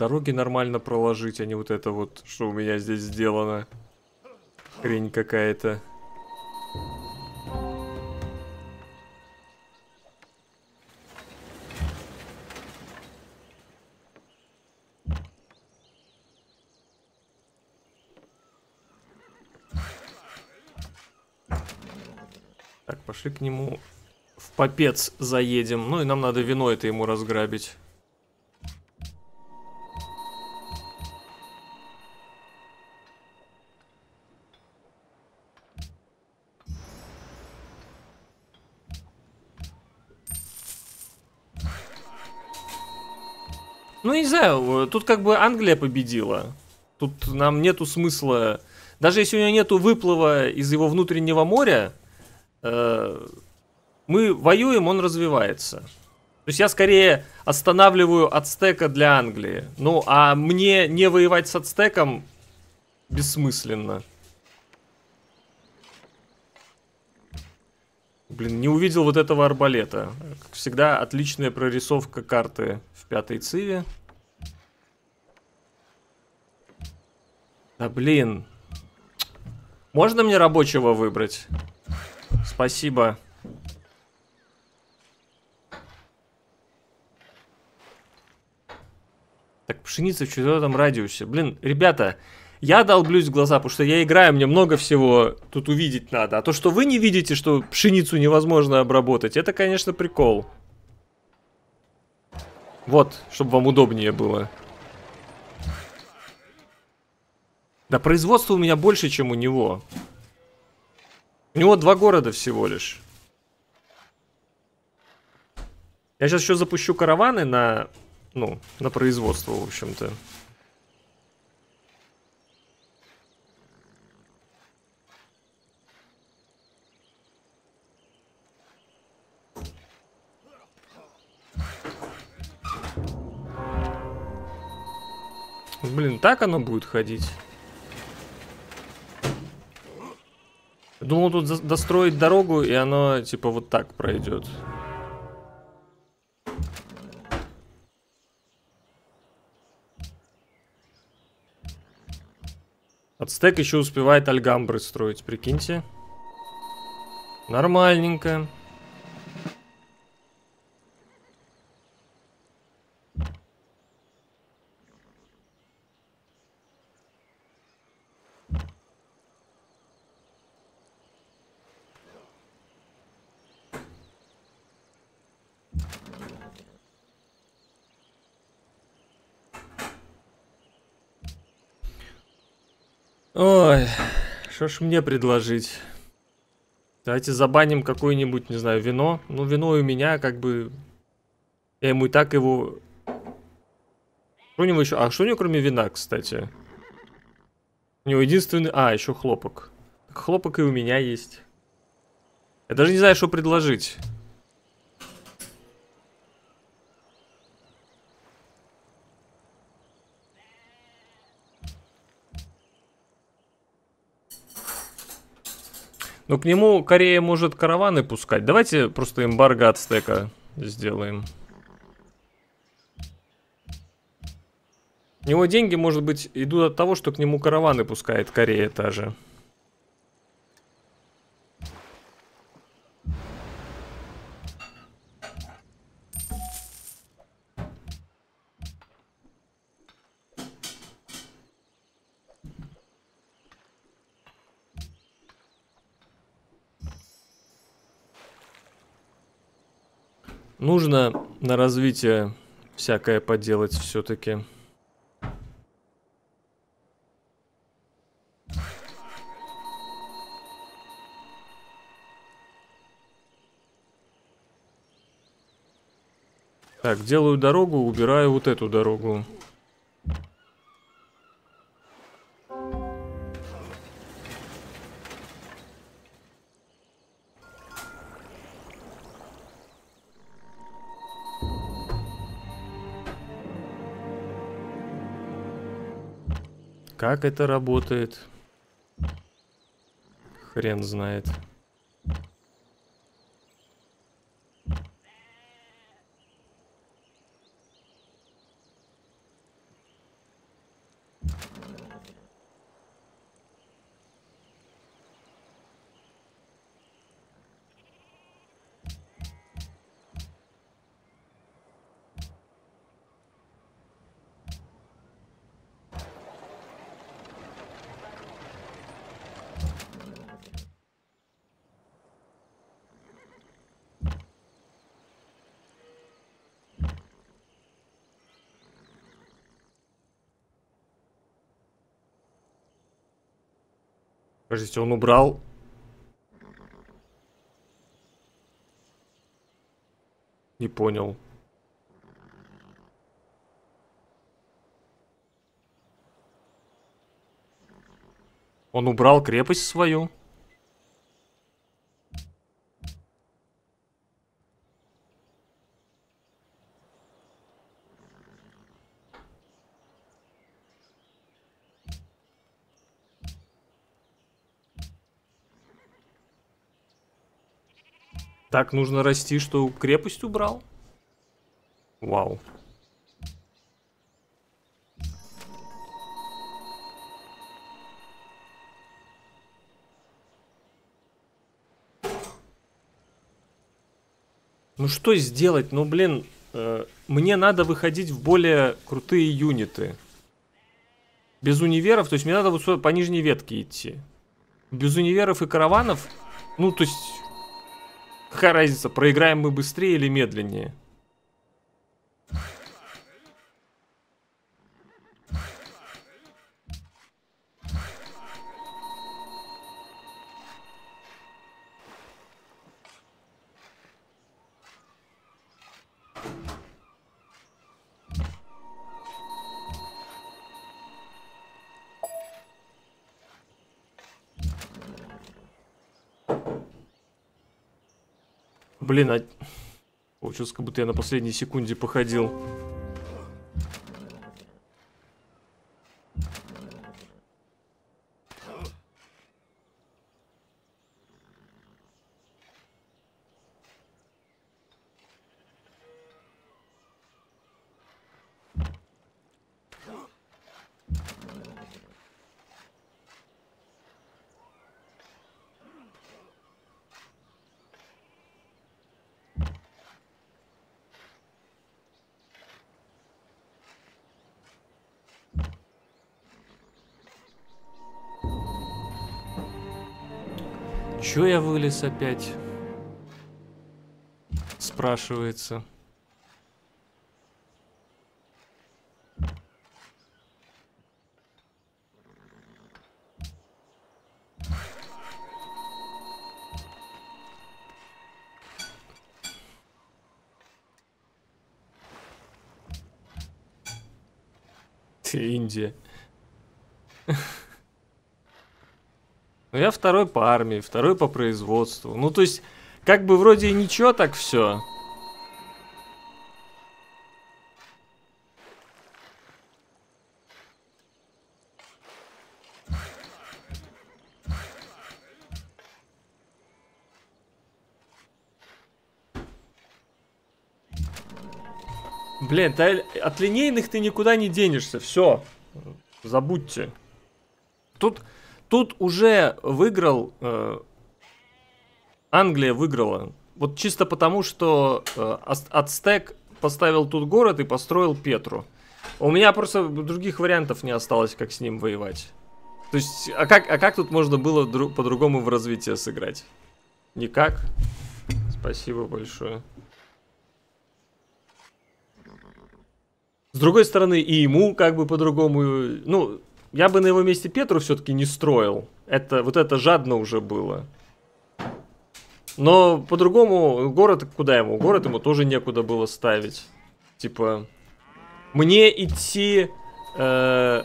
Дороги нормально проложить, а не вот это вот, что у меня здесь сделано. Хрень какая-то. Так, пошли к нему в попец заедем. Ну и нам надо вино это ему разграбить. Тут как бы Англия победила. Тут нам нету смысла... Даже если у него нету выплыва из его внутреннего моря, э, мы воюем, он развивается. То есть я скорее останавливаю ацтека для Англии. Ну, а мне не воевать с ацтеком бессмысленно. Блин, не увидел вот этого арбалета. Как всегда, отличная прорисовка карты в пятой циве. Да блин. Можно мне рабочего выбрать? Спасибо. Так, пшеница в четвертом радиусе. Блин, ребята, я долблюсь в глаза, потому что я играю, мне много всего тут увидеть надо. А то, что вы не видите, что пшеницу невозможно обработать, это, конечно, прикол. Вот, чтобы вам удобнее было. Да производство у меня больше, чем у него. У него два города всего лишь. Я сейчас еще запущу караваны на, ну, на производство, в общем-то. Блин, так оно будет ходить. Думал тут достроить дорогу, и оно типа вот так пройдет. Ацтек еще успевает альгамбры строить, прикиньте. Нормальненько. Ой, что ж мне предложить? Давайте забаним какое-нибудь, не знаю, вино. Ну, вино у меня как бы... Я ему и так его... Что у него еще? А что у него кроме вина, кстати? У него единственный... А, еще хлопок. Хлопок и у меня есть. Я даже не знаю, что предложить. Ну, к нему Корея может караваны пускать. Давайте просто эмбарго от стека сделаем. У него деньги, может быть, идут от того, что к нему караваны пускает Корея та же. Нужно на развитие всякое поделать все-таки. Так, делаю дорогу, убираю вот эту дорогу. Как это работает? Хрен знает. Подождите, он убрал... Не понял. Он убрал крепость свою? Так нужно расти, что крепость убрал? Вау. Ну что сделать? Ну блин, э, мне надо выходить в более крутые юниты. Без универов, то есть мне надо вот по нижней ветке идти. Без универов и караванов, ну то есть Какая разница, проиграем мы быстрее или медленнее? Блин, а... Получилось, как будто я на последней секунде походил. Опять? Спрашивается. Второй по армии, второй по производству. Ну, то есть, как бы вроде ничего так все. Блин, да, от линейных ты никуда не денешься. Все. Забудьте. Тут Тут уже выиграл... Э, Англия выиграла. Вот чисто потому, что э, Ацтек поставил тут город и построил Петру. У меня просто других вариантов не осталось, как с ним воевать. То есть, а как, а как тут можно было по-другому в развитие сыграть? Никак. Спасибо большое. С другой стороны, и ему как бы по-другому... Ну, я бы на его месте Петру все-таки не строил. Это, вот это жадно уже было. Но по-другому, город куда ему? Город ему тоже некуда было ставить. Типа, мне идти э,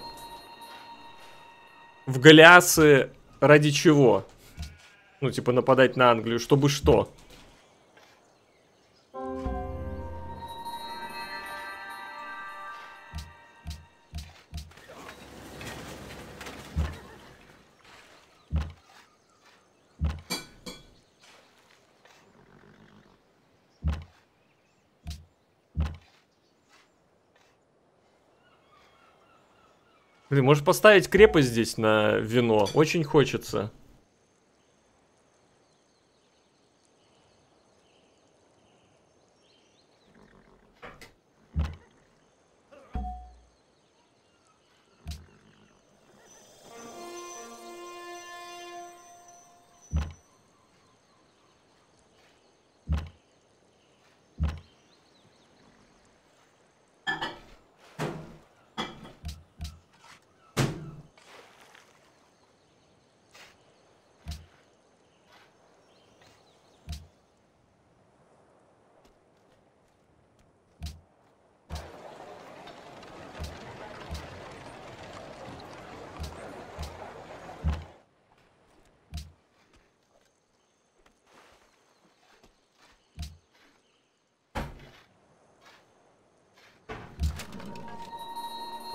в Голиасы ради чего? Ну, типа, нападать на Англию, чтобы что? Блин, можешь поставить крепость здесь на вино? Очень хочется.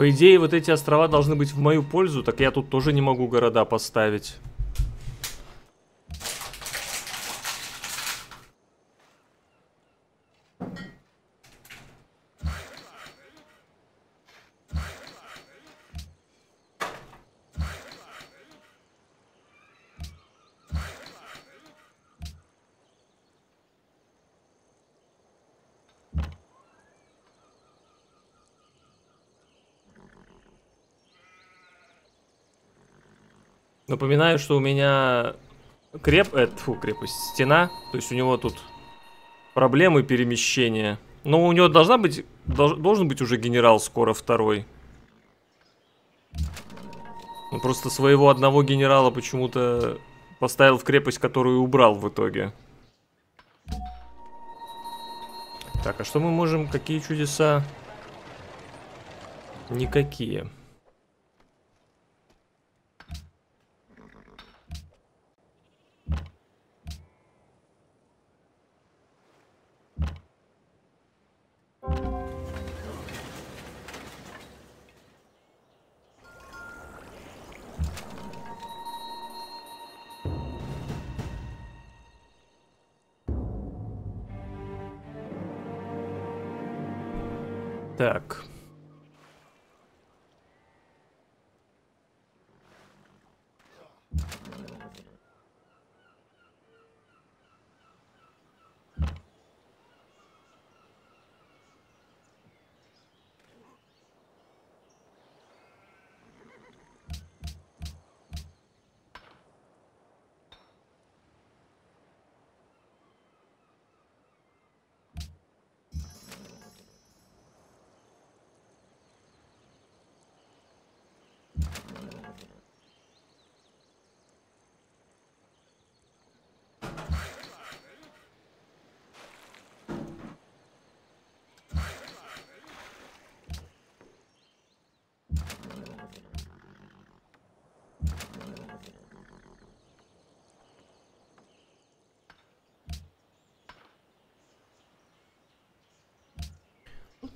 По идее, вот эти острова должны быть в мою пользу, так я тут тоже не могу города поставить. Напоминаю, что у меня креп... Э, фу, крепость, стена. То есть у него тут проблемы перемещения. Но у него должна быть... Долж, должен быть уже генерал скоро второй. Он просто своего одного генерала почему-то поставил в крепость, которую убрал в итоге. Так, а что мы можем? Какие чудеса? Никакие. Так.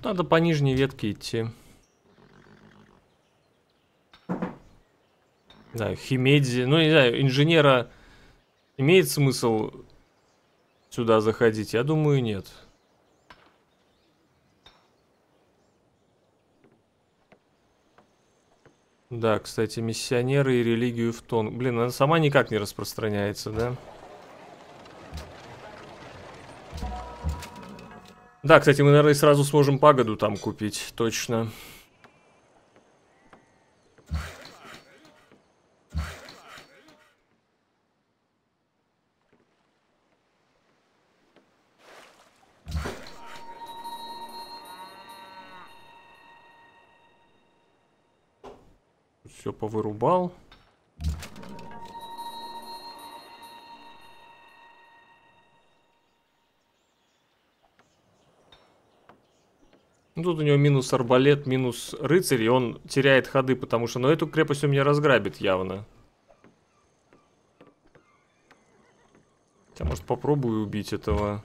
Надо по нижней ветке идти. Да, Химедзи. Ну, не знаю, инженера имеет смысл сюда заходить? Я думаю, нет. Да, кстати, миссионеры и религию в тон. Блин, она сама никак не распространяется, да? Да, Да, кстати, мы, наверное, сразу сможем пагоду там купить, точно. Все повырубал. Ну, Тут у него минус арбалет, минус рыцарь, и он теряет ходы, потому что, ну, эту крепость у меня разграбит явно. Хотя, может, попробую убить этого.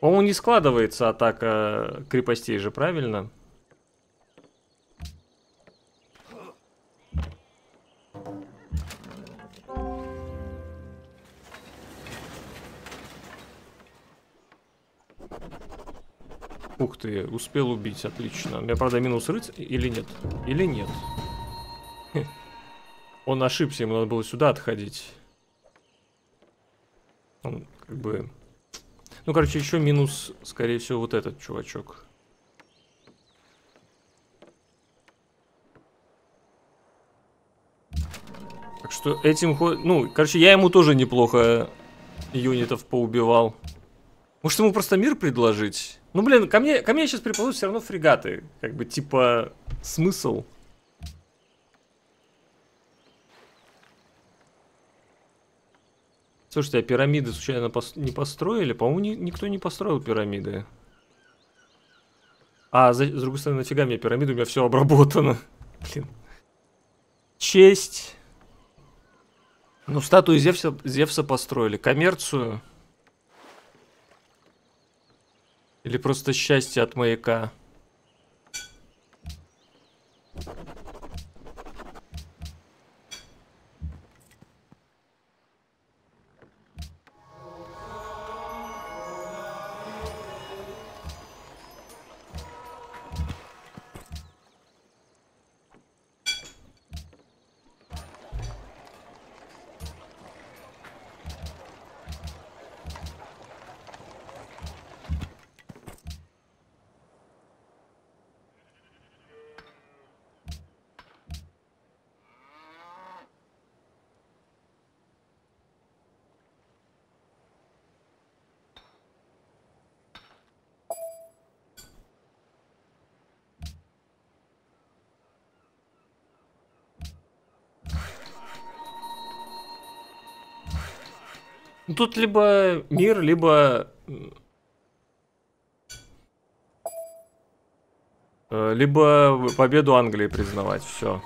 По-моему, не складывается атака крепостей же, правильно? Ух ты, успел убить, отлично. У меня, правда, минус рыцарь или нет? Или нет? Он ошибся, ему надо было сюда отходить. Он как бы... Ну, короче, еще минус, скорее всего, вот этот чувачок. Так что этим. Ну, короче, я ему тоже неплохо юнитов поубивал. Может, ему просто мир предложить? Ну, блин, ко мне, ко мне сейчас приползут все равно фрегаты. Как бы, типа, смысл? Слушайте, а пирамиды случайно пос не построили? По-моему, ни никто не построил пирамиды. А, за, с другой стороны, нафига мне пирамиды? У меня все обработано. Блин. Честь. Ну, статую Зевса, Зевса построили. Коммерцию. Или просто счастье от маяка. Тут либо мир, либо... э, Либо победу Англии признавать, все.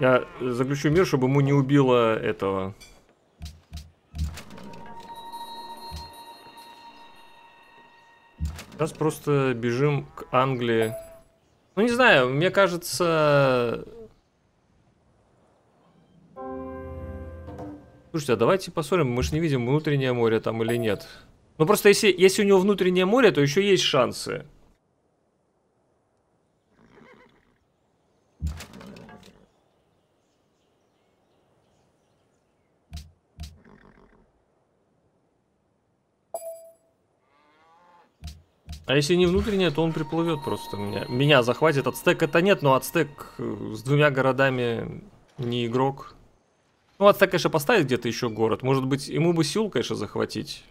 Я заключу мир, чтобы ему не убило этого Сейчас просто бежим к Англии. Ну, не знаю, мне кажется... Слушайте, а давайте посмотрим, мы же не видим внутреннее море там или нет. Ну, просто если, если у него внутреннее море, то еще есть шансы. А если не внутренняя, то он приплывет просто меня. Меня захватит. Ацтек это нет, но Ацтек э, с двумя городами не игрок. Ну, Ацтек, конечно, поставит где-то еще город. Может быть, ему бы сил, конечно, захватить.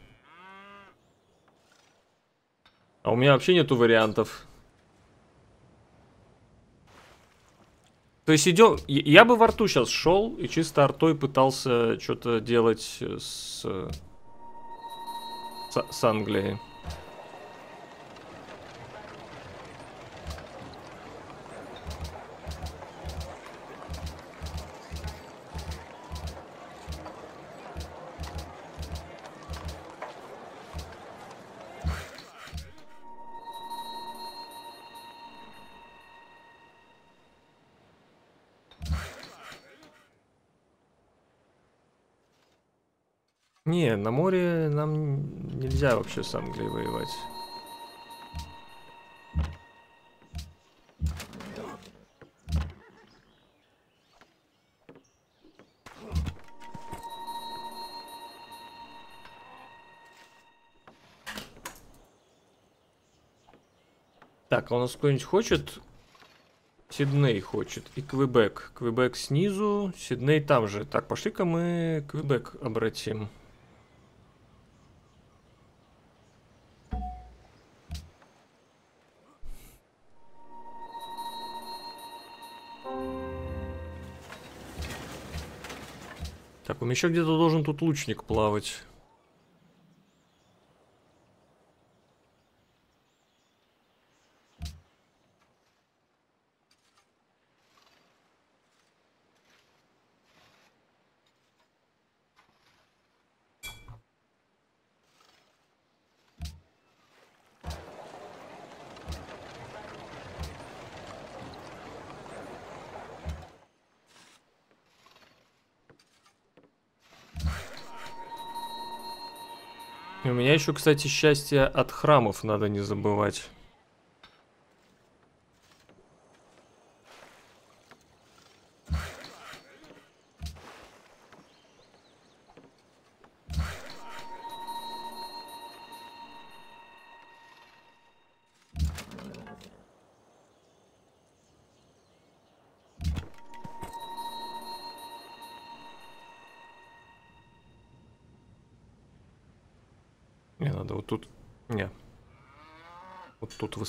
А у меня вообще нету вариантов. То есть идем... Я бы во рту сейчас шел и чисто артой пытался что-то делать с... с, с Англией. Не, на море нам нельзя вообще с Англией воевать. Так, а у нас кто-нибудь хочет? Сидней хочет. И Квебек. Квебек снизу, Сидней там же. Так, пошли-ка мы Квебек обратим. Меня еще где-то должен тут лучник плавать. Еще, кстати, счастье от храмов надо не забывать.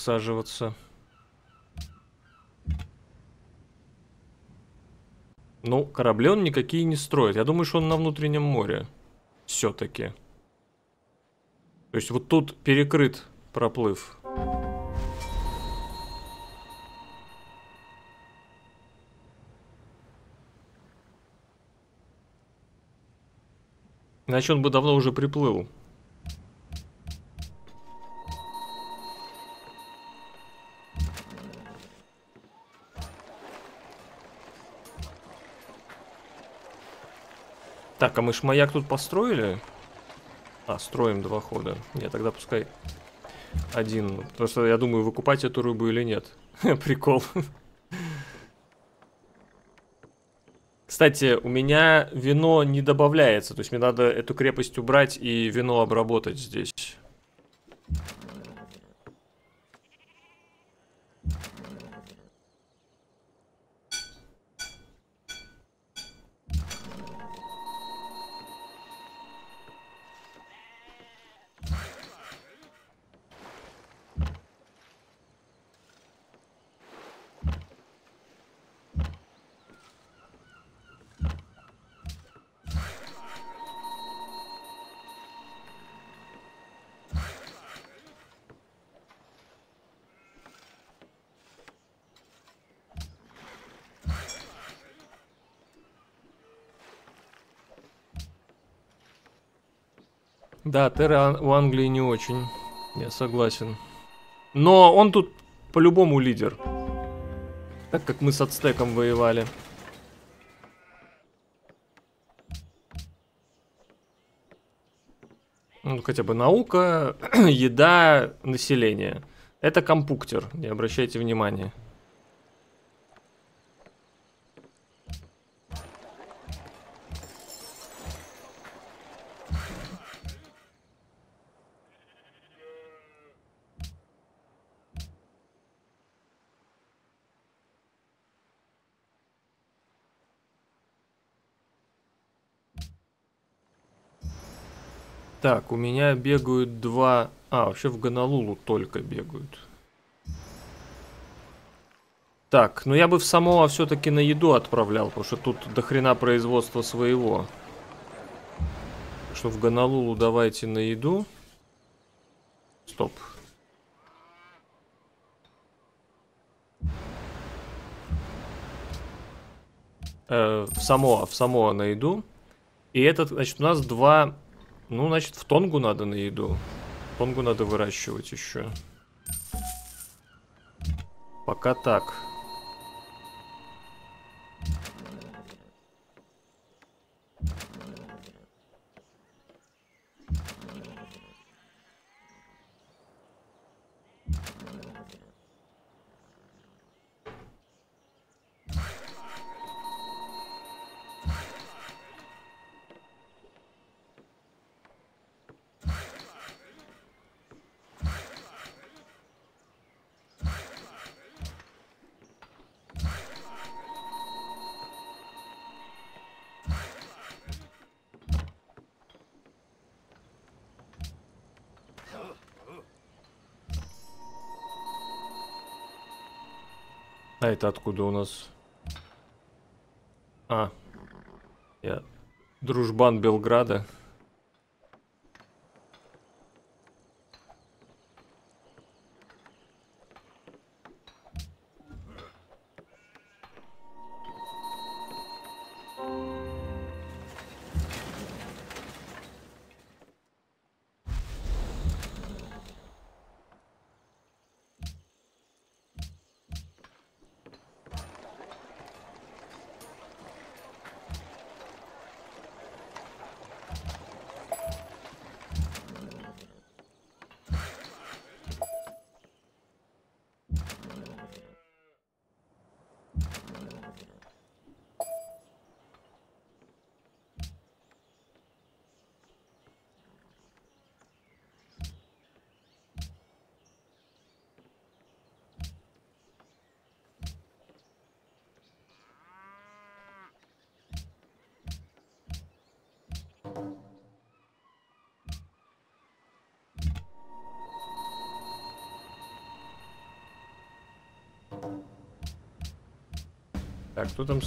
Высаживаться. Ну, корабли он никакие не строит. Я думаю, что он на внутреннем море. Все-таки. То есть вот тут перекрыт проплыв. Иначе он бы давно уже приплыл. А мы ж маяк тут построили? А, строим два хода. Нет, тогда пускай один. Потому что я думаю, выкупать эту рыбу или нет. Прикол. Кстати, у меня вино не добавляется. То есть мне надо эту крепость убрать и вино обработать здесь. Да, Терра у Англии не очень. Я согласен. Но он тут по-любому лидер. Так как мы с Ацтеком воевали. Ну, хотя бы наука, еда, население. Это компуктер, не обращайте внимания. Так, у меня бегают два... А, вообще в Гонолулу только бегают. Так, ну я бы в Самоа все-таки на еду отправлял, потому что тут до хрена производства своего. Что в Гонолулу давайте на еду. Стоп. Э, в Самоа, в Самоа на еду. И этот, значит, у нас два ну, значит, в Тонгу надо на еду. Тонгу надо выращивать еще. Пока так. Это откуда у нас? А, я Дружбан Белграда.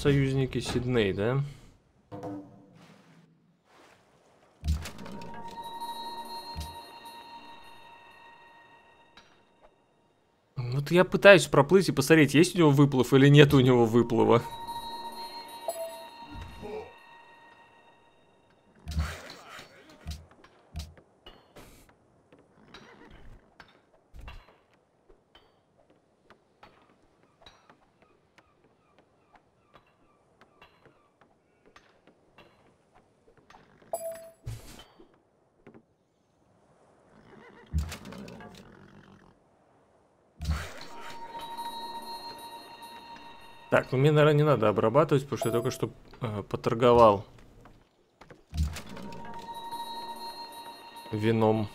Союзники Сидней, да? Вот я пытаюсь проплыть и посмотреть, есть у него выплыв или нет у него выплыва. Ну мне, наверное, не надо обрабатывать, потому что я только что э, поторговал вином.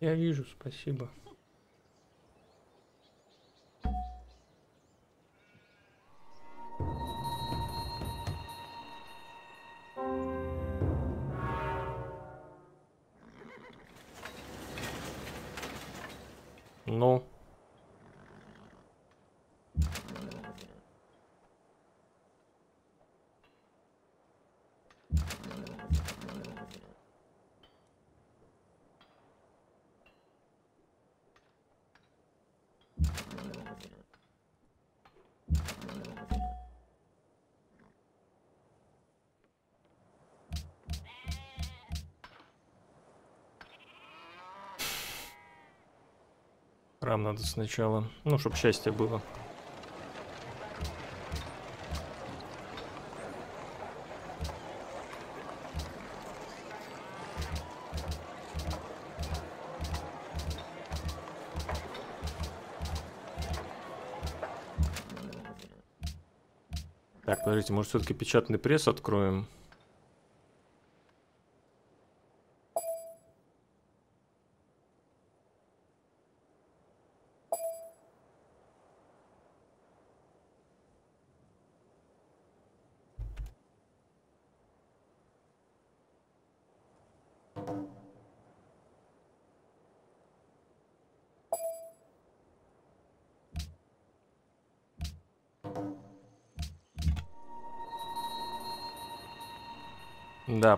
Я вижу, спасибо. Храм надо сначала. Ну, чтоб счастье было. Так, подождите, может все-таки печатный пресс откроем?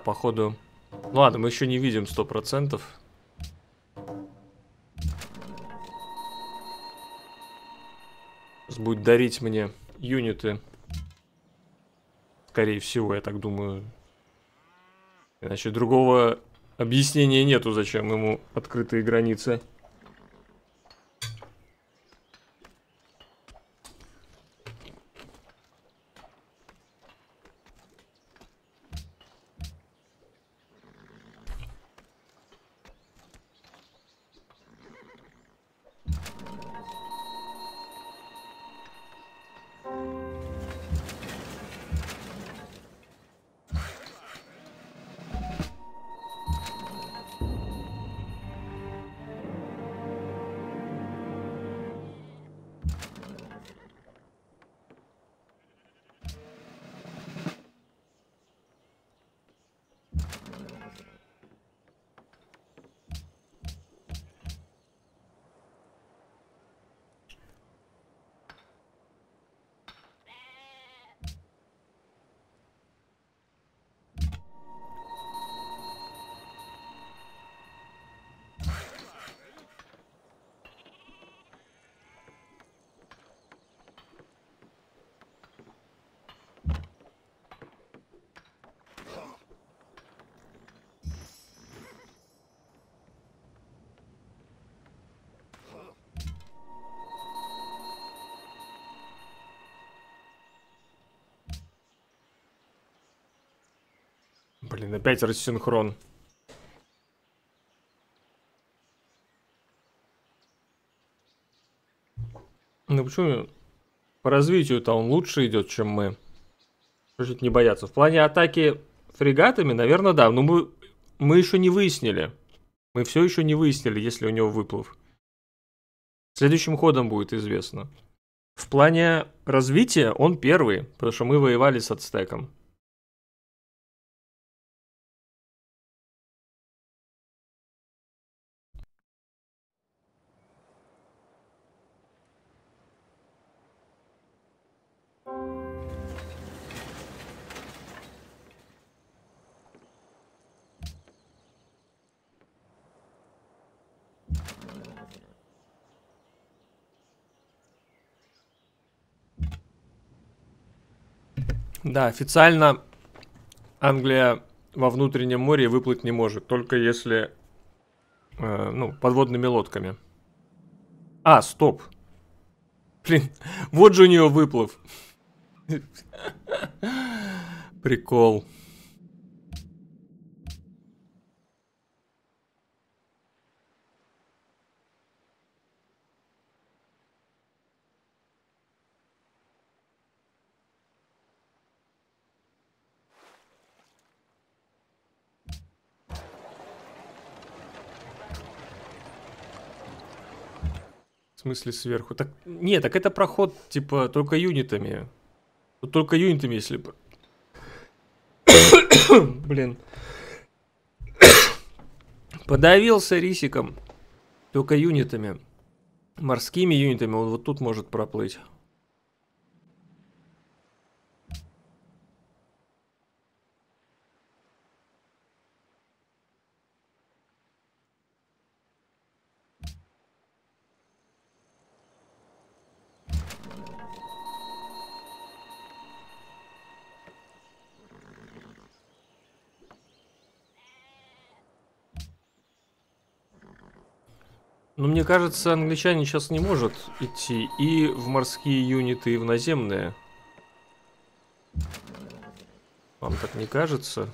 Походу. Ну ладно, мы еще не видим сто процентов. Будет дарить мне юниты. Скорее всего, я так думаю. Иначе другого объяснения нету, зачем ему открытые границы. Опять рассинхрон. Ну почему по развитию-то он лучше идет, чем мы? Чуть не бояться. В плане атаки фрегатами, наверное, да. Но мы, мы еще не выяснили. Мы все еще не выяснили, если у него выплыв. Следующим ходом будет известно. В плане развития он первый, потому что мы воевали с ацтеком. Да, официально Англия во внутреннем море выплыть не может, только если, э, ну, подводными лодками. А, стоп. Блин, вот же у нее выплыв. Прикол. Смысле сверху? Так, нет, так это проход, типа, только юнитами. Только юнитами, если... Блин. Подавился рисиком. Только юнитами. Морскими юнитами он вот тут может проплыть. Ну, мне кажется, англичане сейчас не может идти и в морские юниты, и в наземные. Вам так не кажется?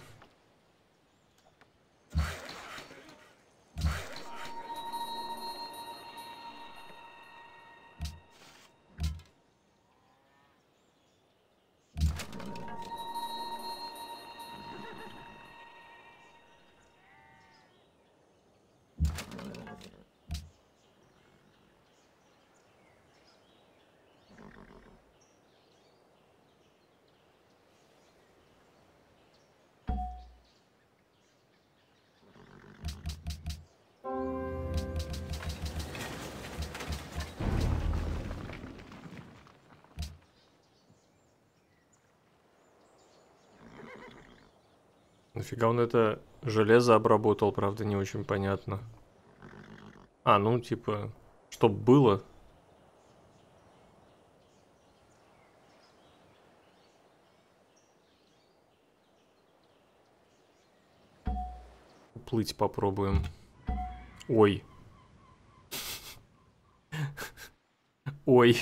Нафига он это железо обработал, правда, не очень понятно. А, ну, типа, чтоб было. Плыть попробуем. Ой. Ой.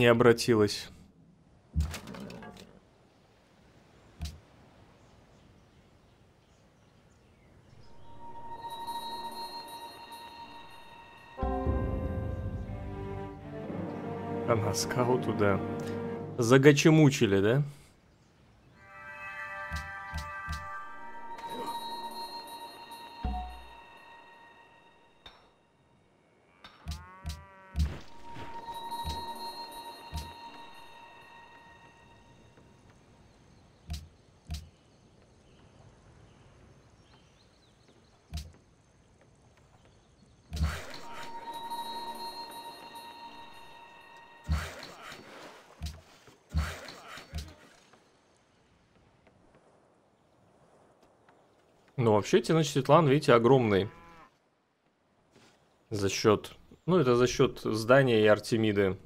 Не обратилась. Хана скауту, да. Загачемучили, да? Вообще, Теночтитлан, видите, огромный. За счет... Ну, это за счет здания и Артемиды.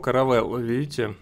У него каравелла, видите?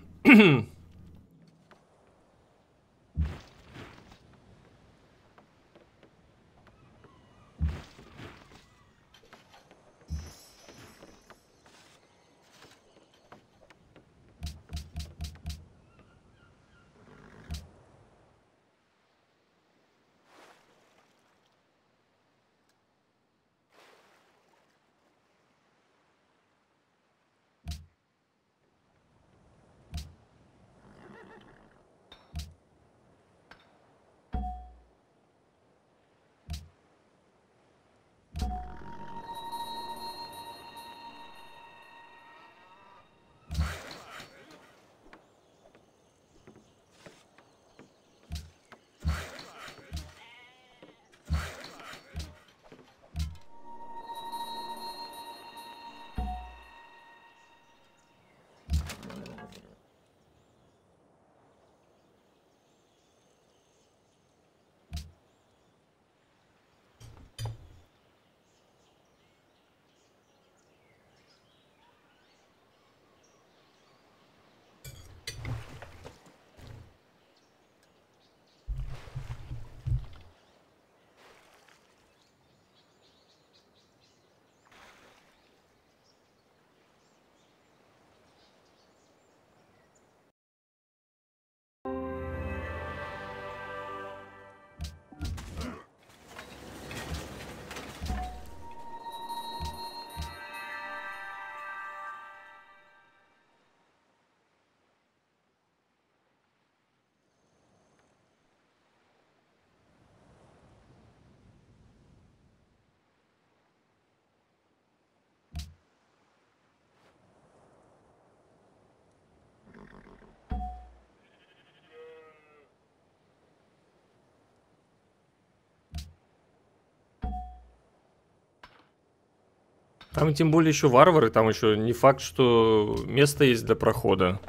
Там тем более еще варвары, там еще не факт, что место есть для прохода.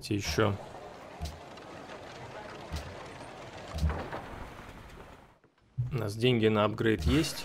Давайте еще. У нас деньги на апгрейд есть.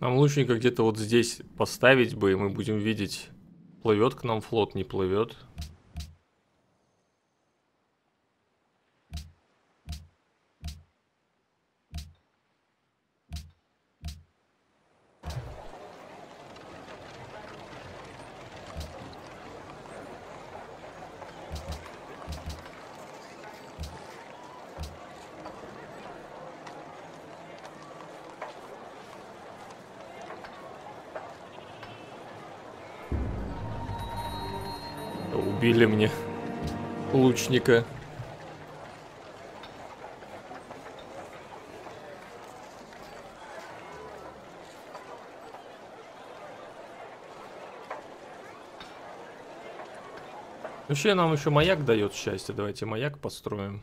Нам лучника где-то вот здесь поставить бы, и мы будем видеть, плывет к нам флот, не плывет. Лучника. Вообще нам еще маяк дает счастье. Давайте маяк построим.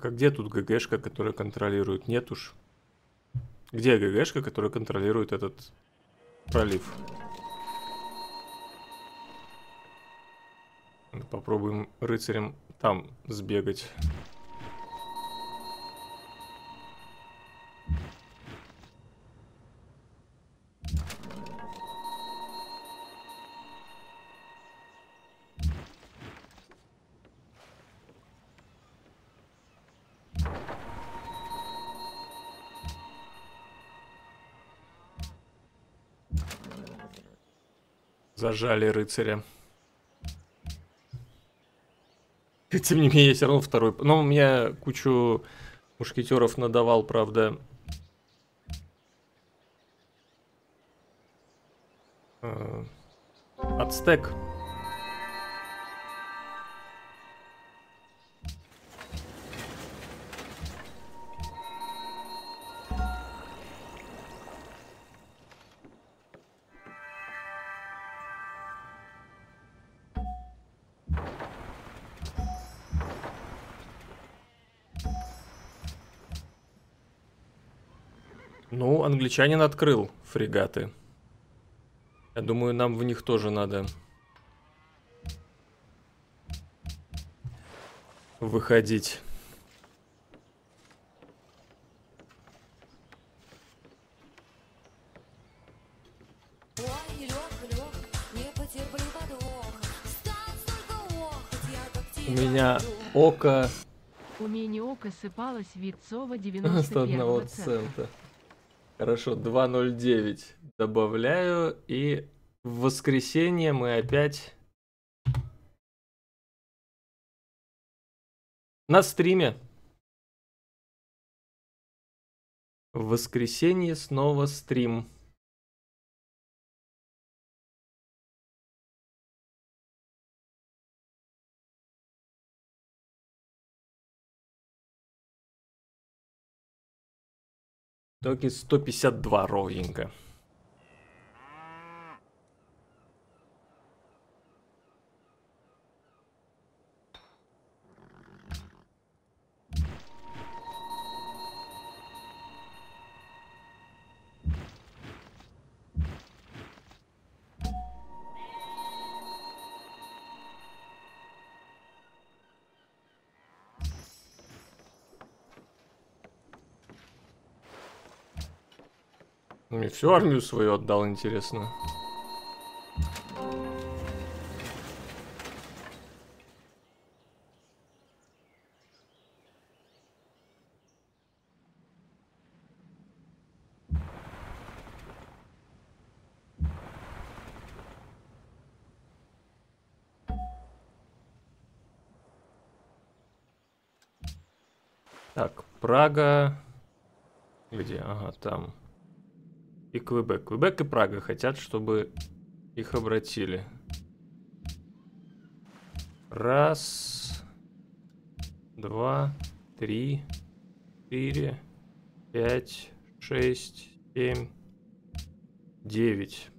Так, а где тут ГГшка, которая контролирует? Нет уж. Где ГГшка, которая контролирует этот пролив? Попробуем рыцарем там сбегать. Зажали рыцаря. Тем не менее, я все равно второй. Но у меня кучу мушкетеров надавал, правда. Э, Ацтек. Ну, англичанин открыл фрегаты. Я думаю, нам в них тоже надо выходить. У меня око Умение ока сыпалось Витцова 101 91 цента. цента. Хорошо, 2.09 добавляю. И в воскресенье мы опять на стриме. В воскресенье снова стрим. Итоге 152 ровненько. Всю армию свою отдал, интересно. Так, Прага. Где? Ага, там. И Квебек. Квебек и Прага хотят, чтобы их обратили. Раз, два, три, четыре, пять, шесть, Семь. Девять.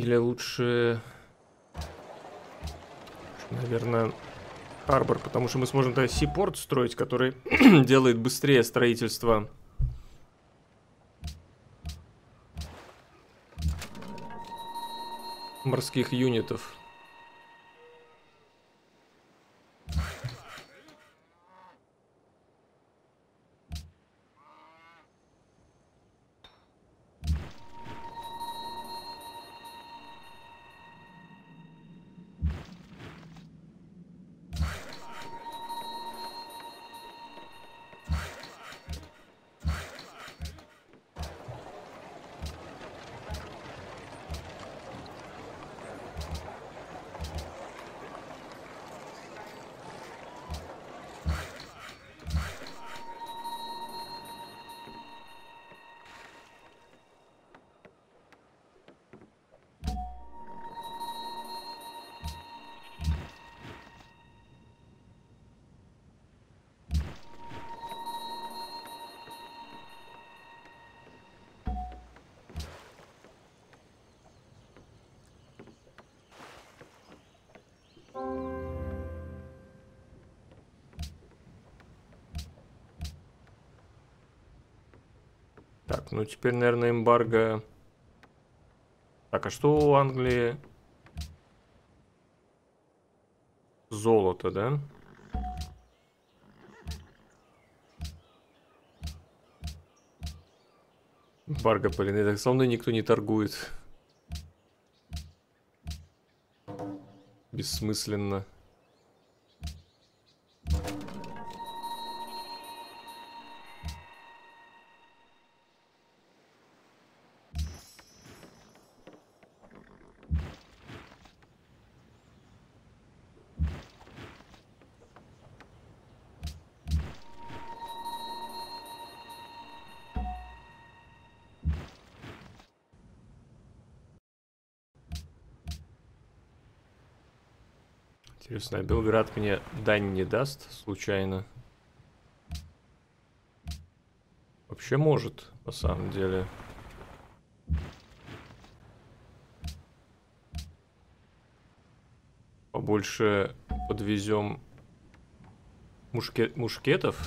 Или лучше, наверное, Харбор, потому что мы сможем тогда сипорт строить, который делает быстрее строительство морских юнитов. Ну теперь, наверное, эмбарго... Так, а что у Англии? Золото, да? Эмбарго, блин, так со мной никто не торгует. Бессмысленно. Интересно, а Белград мне дань не даст случайно? Вообще может, на самом деле. Побольше подвезем мушке... мушкетов.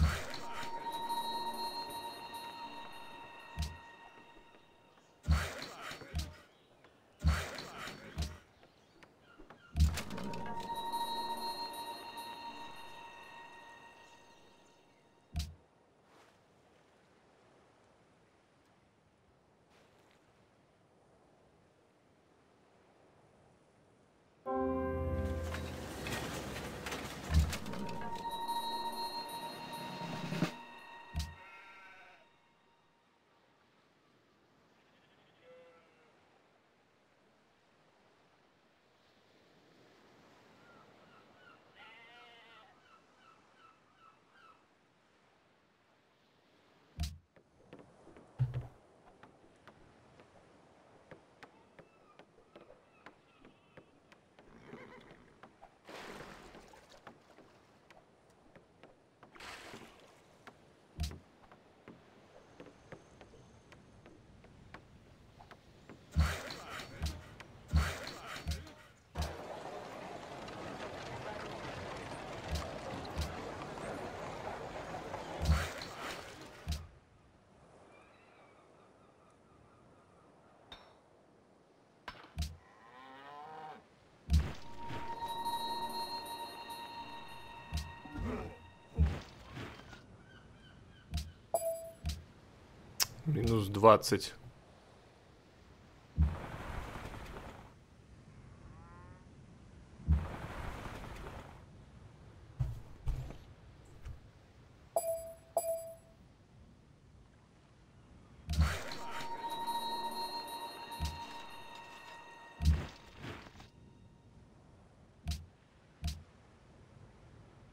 20.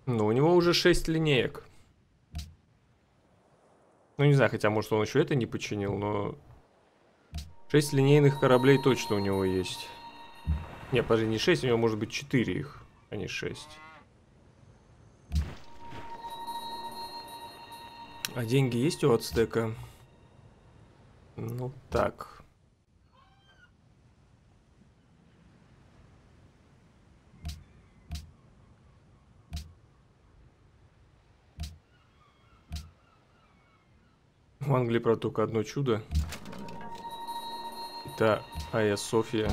Ну, у него уже 6 линеек. Ну, не знаю, хотя, может, он еще это не починил, но... Шесть линейных кораблей точно у него есть. Не, подожди, не шесть, у него может быть четыре их, а не шесть. А деньги есть у ацтека? Англии, правда, только одно чудо. Это Айя София.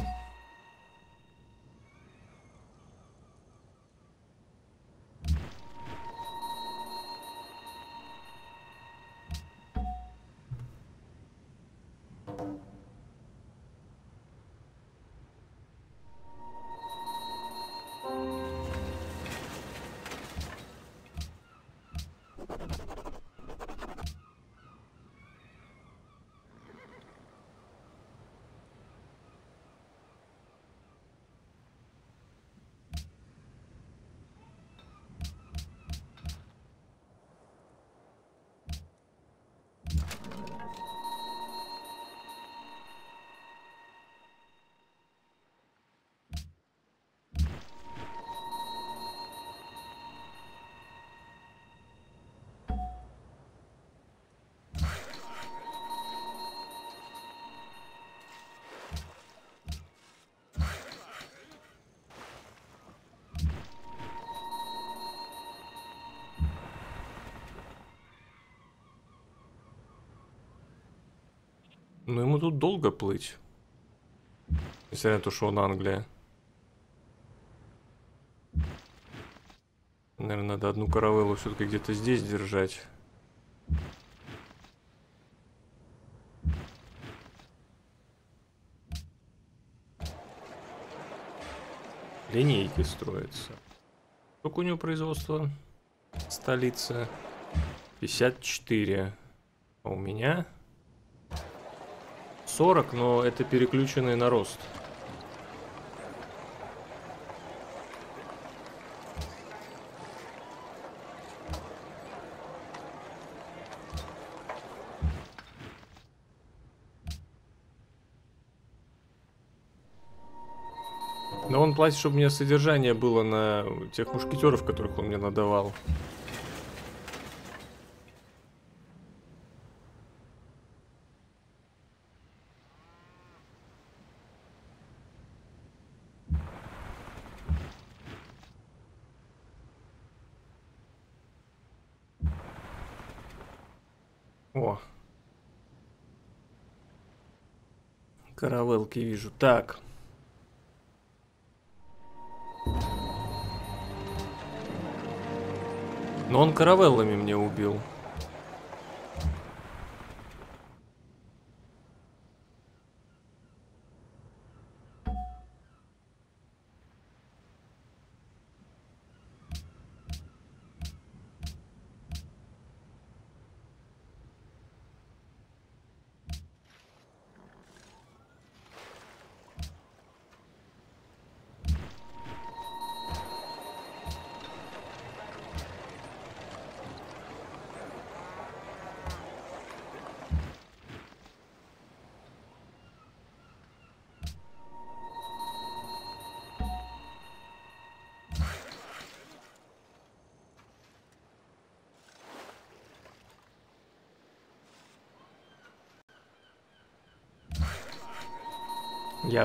Долго плыть. Несмотря на то, что он Англия. Наверное, надо одну каравеллу все-таки где-то здесь держать. Линейки строятся. Сколько у него производства? Столица. 54. А у меня 40, но это переключенный на рост. Но он платит, чтобы у меня содержание было на тех мушкетеров, которых он мне надавал. О. Каравелки вижу. Так. Но он каравеллами мне убил.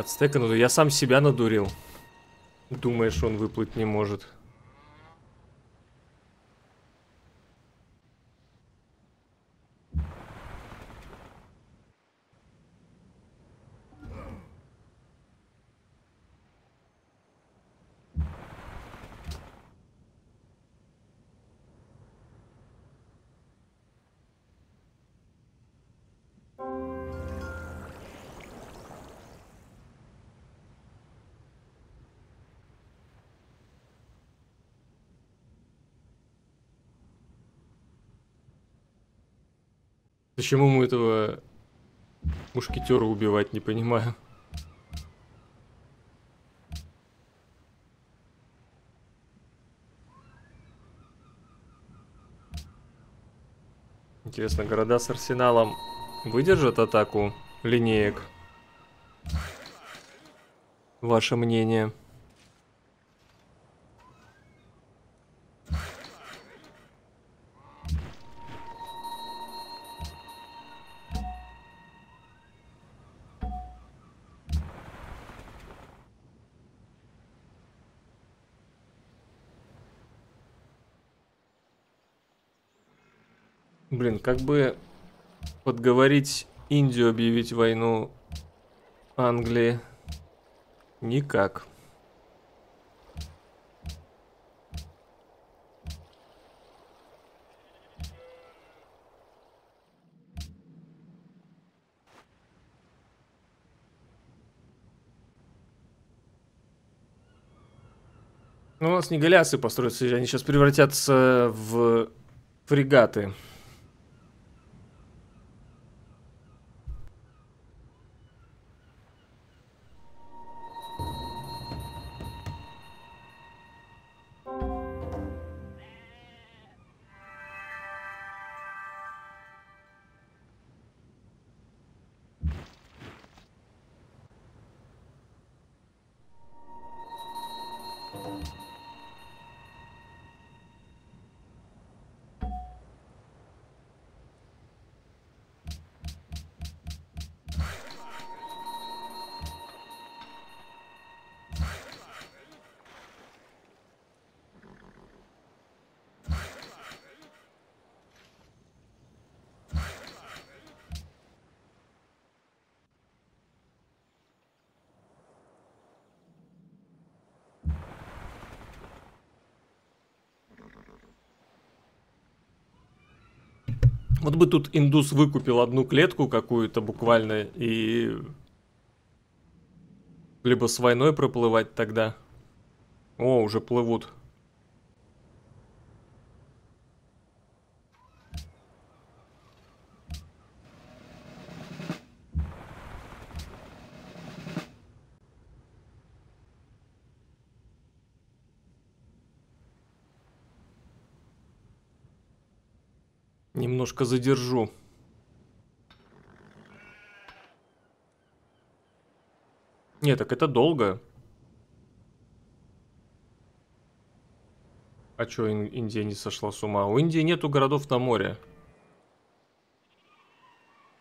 Ацтека, ну я сам себя надурил. Думаешь, он выплыть не может. Почему мы этого мушкетера убивать, не понимаю. Интересно, города с арсеналом выдержат атаку линеек? Ваше мнение? Блин, как бы подговорить Индию объявить войну Англии? Никак. Ну, у нас не голясы построятся, они сейчас превратятся в фрегаты. Индус выкупил одну клетку какую-то буквально и... Либо с войной проплывать тогда. О, уже плывут. Немножко задержу. Не, так это долго. А чё, Индия не сошла с ума? У Индии нету городов на море.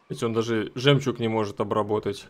Ведь он даже жемчуг не может обработать.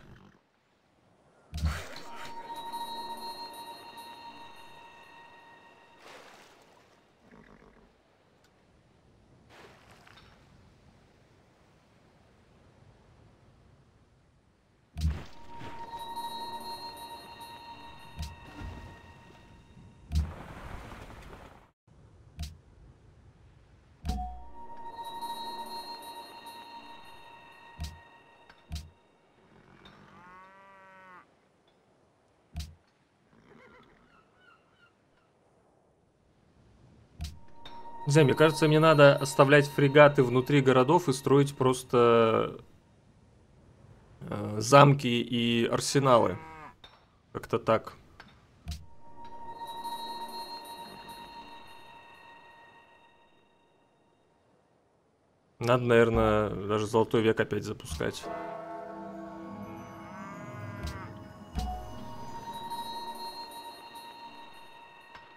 Не знаю, мне кажется, мне надо оставлять фрегаты внутри городов и строить просто э, замки и арсеналы. Как-то так. Надо, наверное, даже Золотой век опять запускать.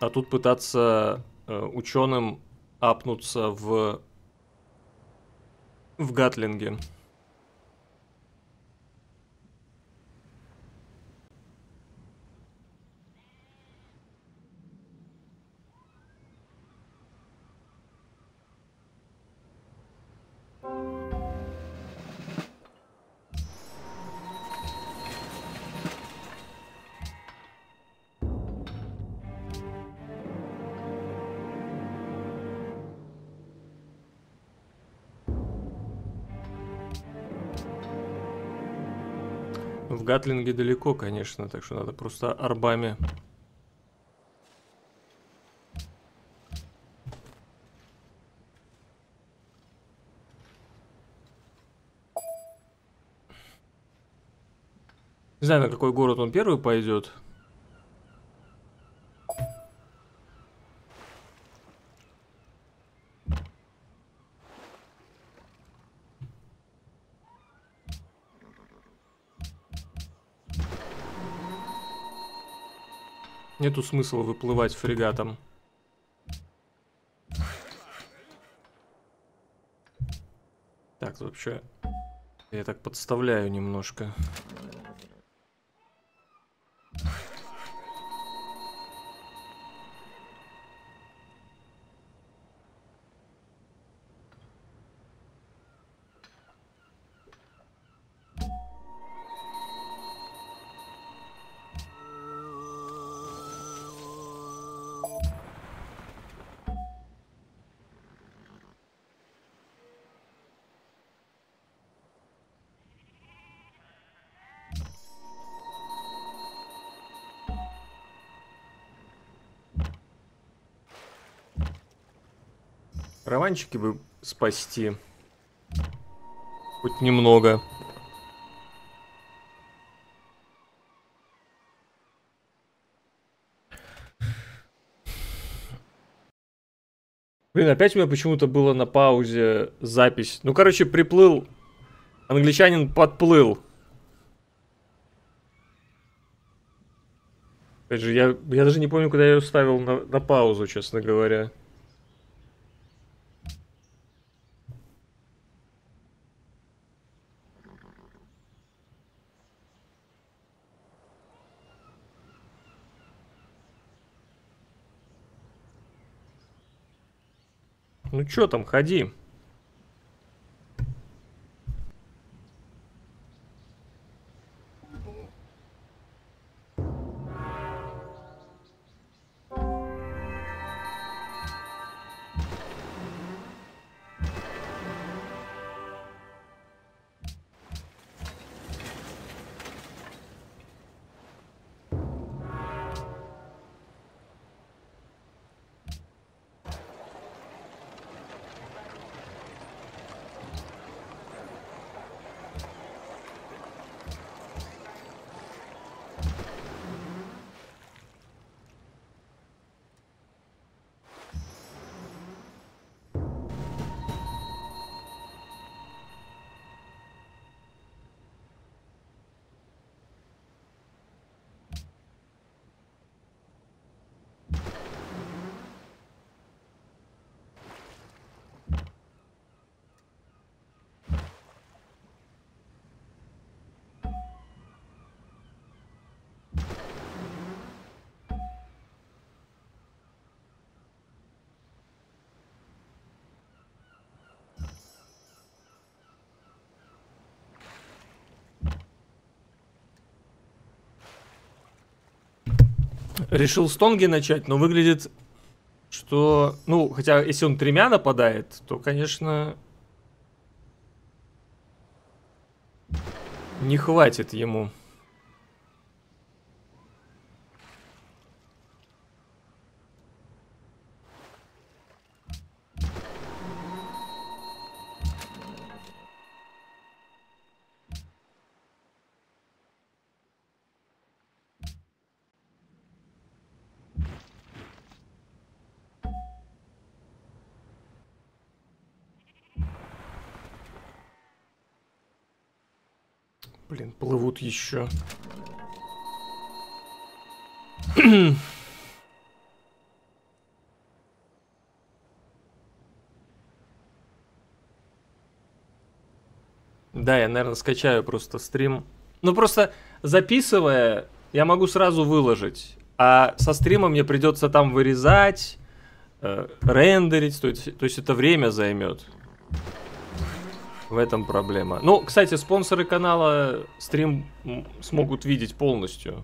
А тут пытаться э, ученым апнуться в, в Гатлинге. В Гатлинге далеко, конечно, так что надо просто арбами. Не знаю, на какой город он первый пойдет. Нету смысла выплывать фрегатом. Так, вообще... Я так подставляю немножко. Романчики бы спасти. Хоть немного. Блин, опять у меня почему-то было на паузе запись. Ну, короче, приплыл. Англичанин подплыл. Опять же, я, я даже не помню, куда я ее ставил на, на паузу, честно говоря. Ну чё там, ходи. Решил с Тонги начать, но выглядит, что... Ну, хотя, если он тремя нападает, то, конечно... Не хватит ему. Еще. Да, я, наверное, скачаю просто стрим. Ну, просто записывая, я могу сразу выложить. А со стрима мне придется там вырезать, э, рендерить, то есть, то есть это время займет. В этом проблема. Ну, кстати, спонсоры канала стрим смогут видеть полностью.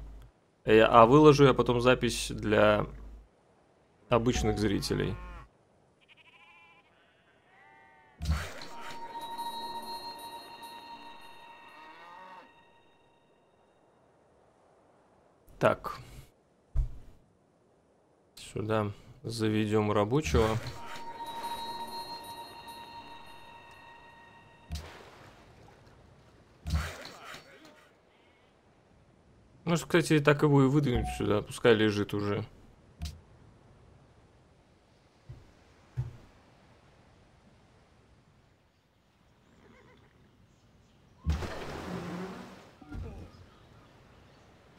Э, а выложу я потом запись для обычных зрителей. Так. Сюда заведем рабочего. Может, кстати, так его и выдвинуть сюда, пускай лежит уже.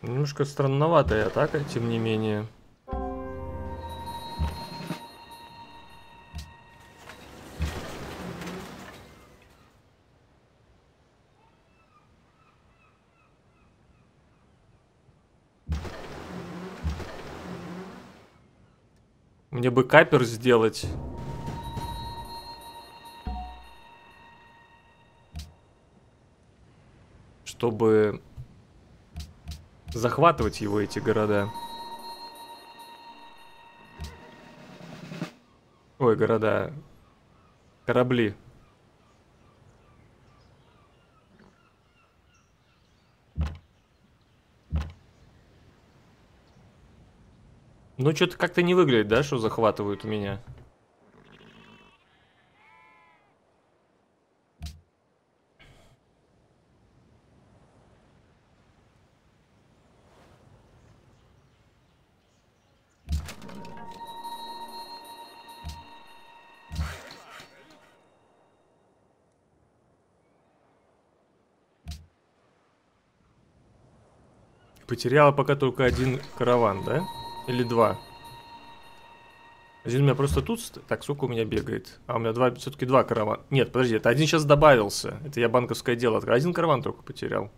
Немножко странноватая атака, тем не менее. Бы капер сделать. Чтобы захватывать его, эти города. Ой, города. Корабли. Ну, что-то как-то не выглядит, да, что захватывают меня? Потеряла пока только один караван, да? Или два? Один у меня просто тут... Так, сколько у меня бегает? А, у меня два, все-таки два каравана. Нет, подожди, это один сейчас добавился. Это я банковское дело. Один караван только потерял.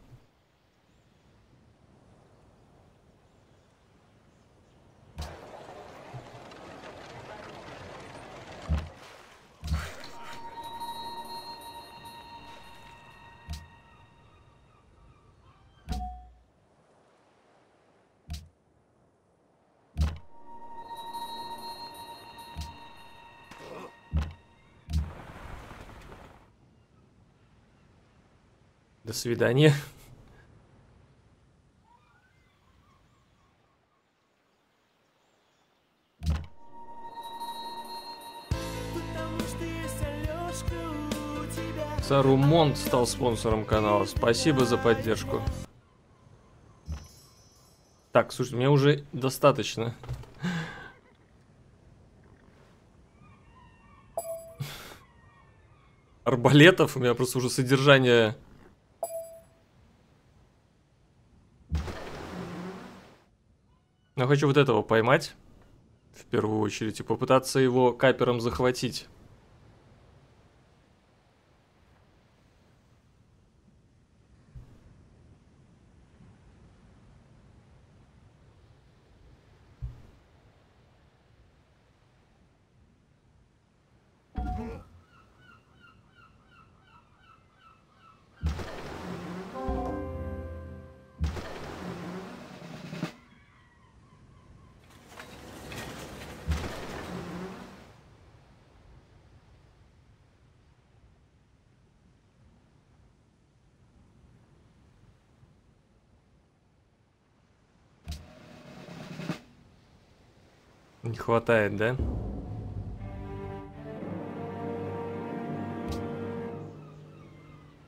Свидания. Сарумонт стал спонсором канала. Спасибо за поддержку. Так, слушай, мне уже достаточно. Арбалетов, у меня просто уже содержание хочу вот этого поймать, в первую очередь, и попытаться его капером захватить. Не хватает, да?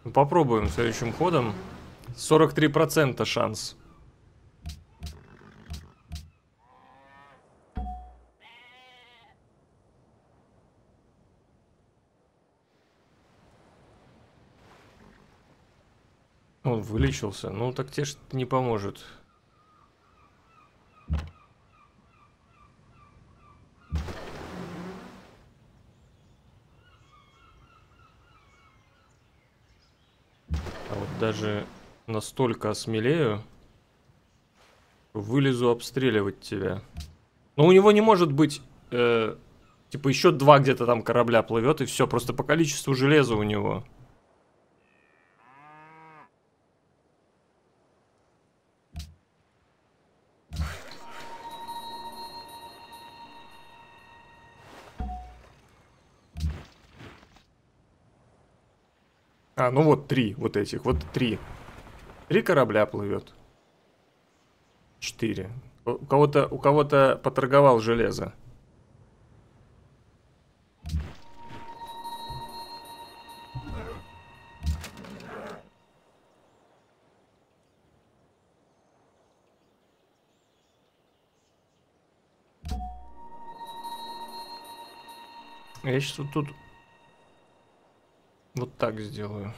Ну, попробуем следующим ходом. 43% шанс. Он вылечился. Ну, так тебе не поможет. Даже настолько осмелею, вылезу обстреливать тебя. Но у него не может быть, э, типа, еще два где-то там корабля плывет, и все, просто по количеству железа у него. А, ну вот три вот этих, вот три. Три корабля плывет. Четыре. У кого-то у кого-то поторговал железо. Я сейчас вот тут вот так сделаю.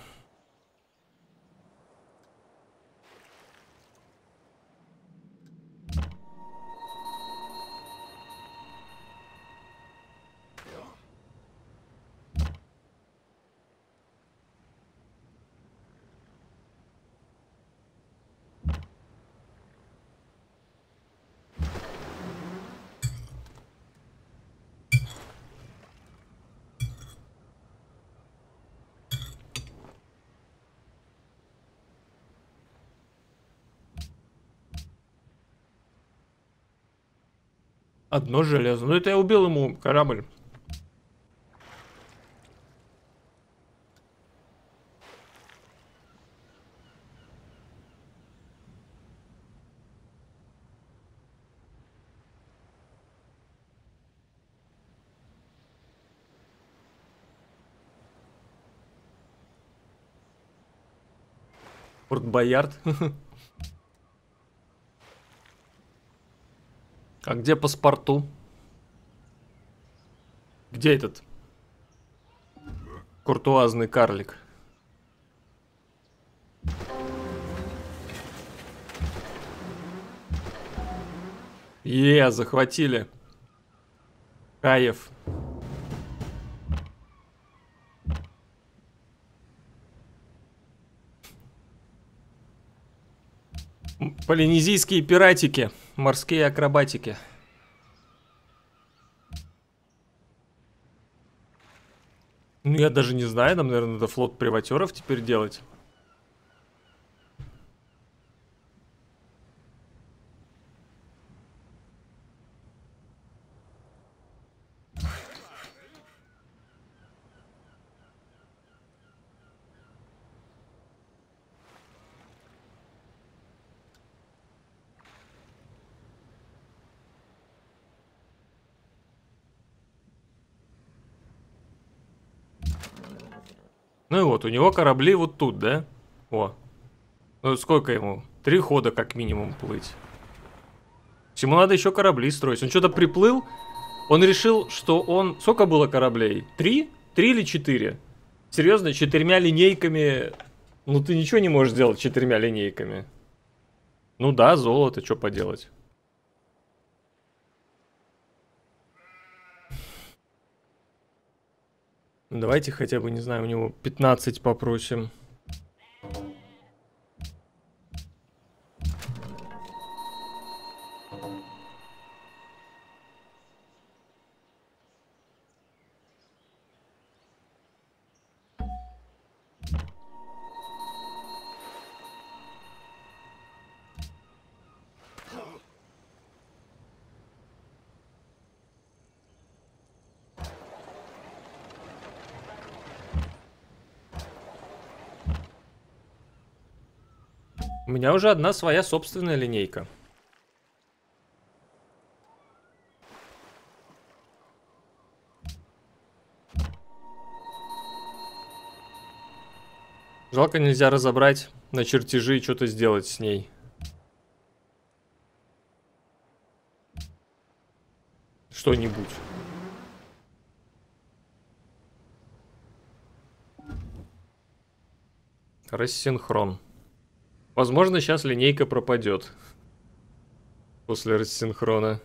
Одно железо. Ну это я убил ему корабль. Форт Боярд. А где паспорту? Где этот куртуазный карлик? Е, захватили. Каев. Полинезийские пиратики. Морские акробатики. Ну, я даже не знаю, нам, наверное, надо флот приватеров теперь делать. Вот, у него корабли вот тут, да? О. Ну сколько ему? Три хода как минимум плыть. Ему надо еще корабли строить. Он что-то приплыл. Он решил, что он... Сколько было кораблей? Три? Три или четыре? Серьезно, четырьмя линейками... Ну ты ничего не можешь сделать четырьмя линейками. Ну да, золото, что поделать. Давайте хотя бы, не знаю, у него 15 попросим. Меня уже одна своя собственная линейка. Жалко нельзя разобрать на чертежи и что-то сделать с ней. Что-нибудь. Рассинхрон. Возможно, сейчас линейка пропадет. После рассинхрона.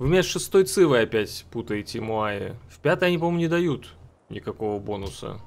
Вместо шестой цивы опять путаете Муаи. В пятой они, по-моему, не дают никакого бонуса.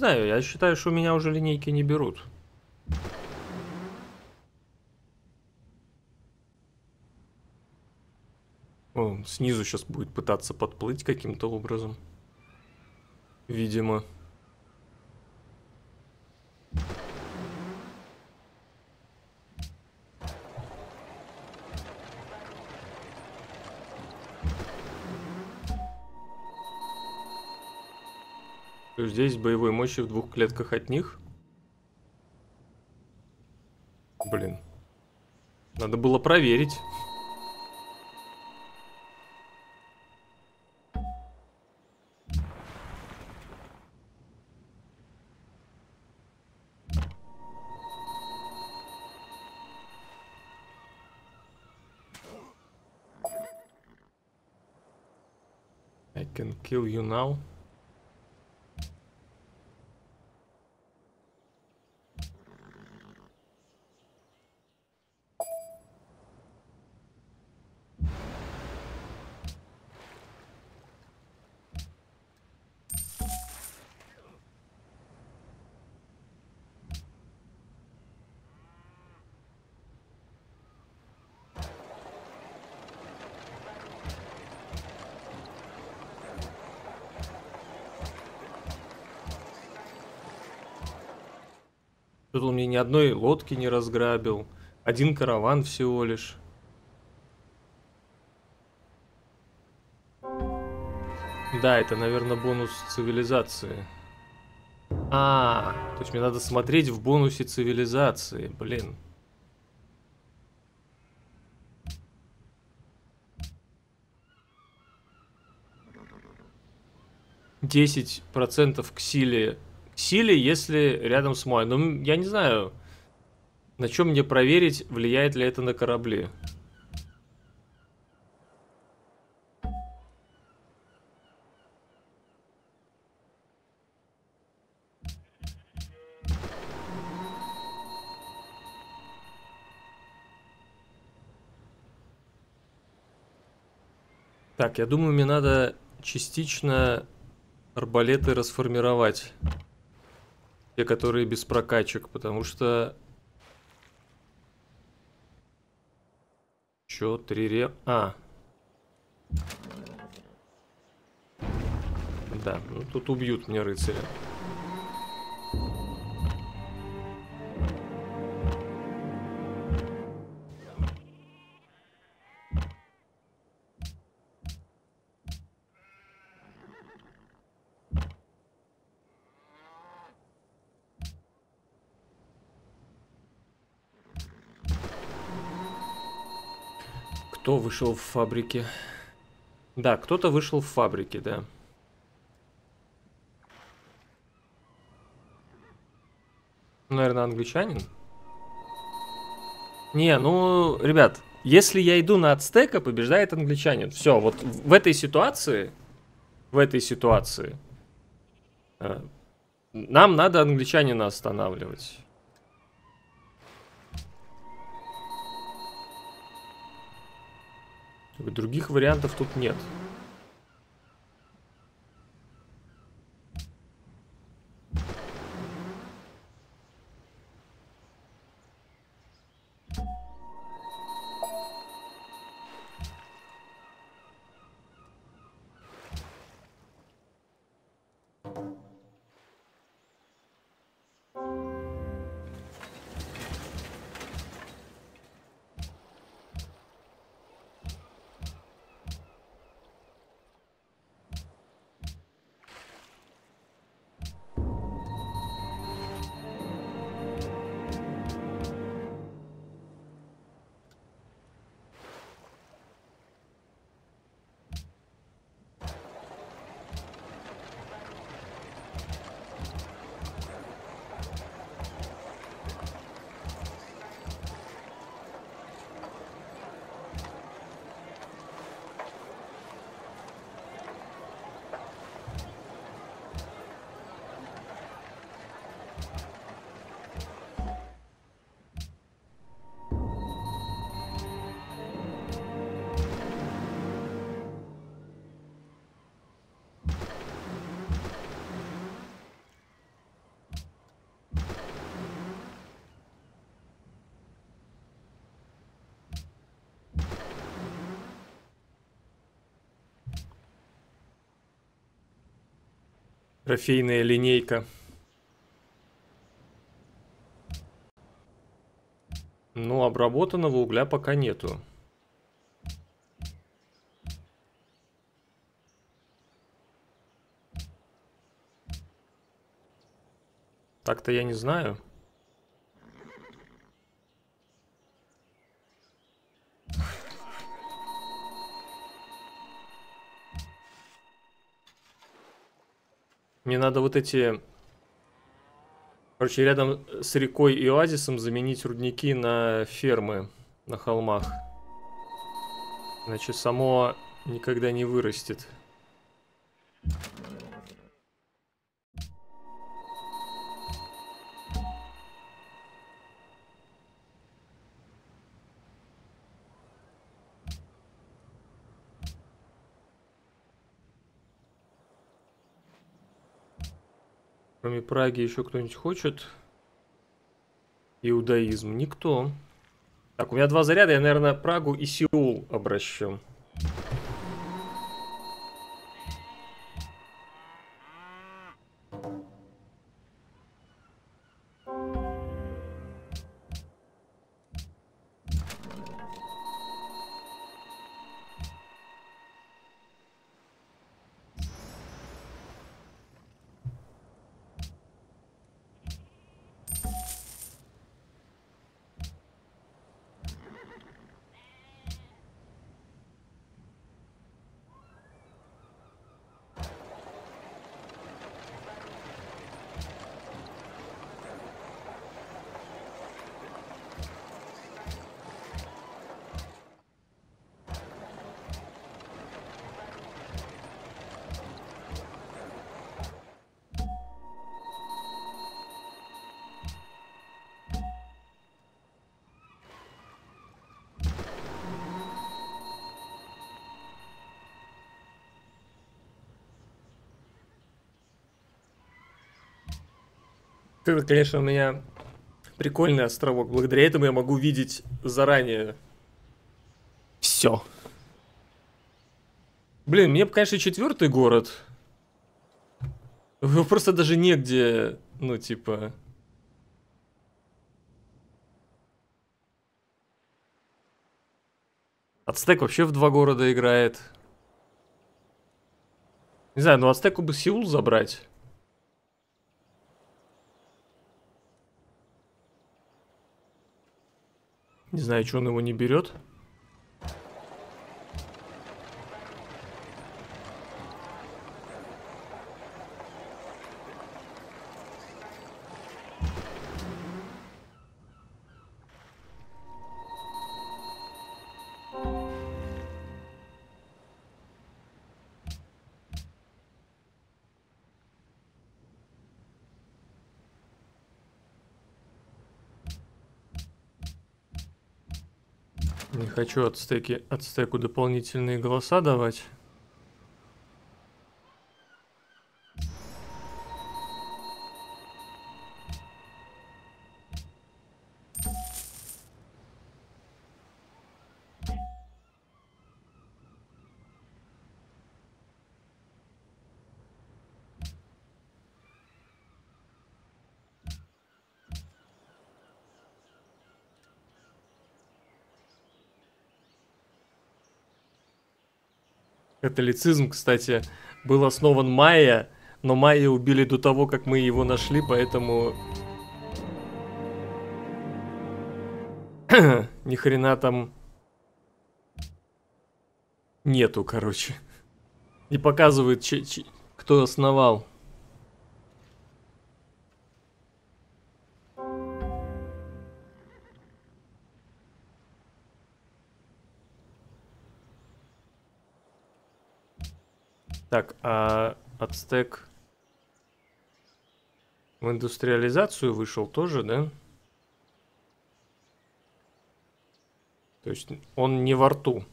Знаю, я считаю, что меня уже линейки не берут. Он снизу сейчас будет пытаться подплыть каким-то образом. Видимо. То боевой мощи в двух клетках от них. Блин. Надо было проверить. I can kill you now. Тут он мне ни одной лодки не разграбил. Один караван всего лишь. Да, это, наверное, бонус цивилизации. А, то есть мне надо смотреть в бонусе цивилизации, блин. Десять процентов к силе силе, если рядом с мой. Но я не знаю, на чем мне проверить, влияет ли это на корабли. Так, я думаю, мне надо частично арбалеты расформировать. Те, которые без прокачек, потому что... Чё, три ре... А. Да, ну тут убьют мне рыцаря. Вышел в фабрике? Да, кто-то вышел в фабрике, да. Наверное, англичанин? Не, ну, ребят, если я иду на ацтека, побеждает англичанин. Все, вот в этой ситуации, в этой ситуации, э, нам надо англичанина останавливать. Других вариантов тут нет. Трофейная линейка. Ну, обработанного угля пока нету. Так-то я не знаю. Мне надо вот эти... Короче, рядом с рекой и оазисом заменить рудники на фермы на холмах. Иначе само никогда не вырастет. Праги еще кто-нибудь хочет? Иудаизм. Никто. Так, у меня два заряда, я, наверное, Прагу и Сеул обращу. Это, конечно, у меня прикольный островок. Благодаря этому я могу видеть заранее все. Блин, мне бы, конечно, четвертый город. Просто даже негде, ну, типа... Ацтек вообще в два города играет. Не знаю, ну Ацтеку бы Сеул забрать. Не знаю, что он его не берет. Хочу от стеки, от стеку дополнительные голоса давать. Католицизм, кстати, был основан майя, но майя убили до того, как мы его нашли, поэтому... Ни хрена там нету, короче. Не показывает, кто основал. Так, а отстек в индустриализацию вышел тоже, да? То есть он не во рту.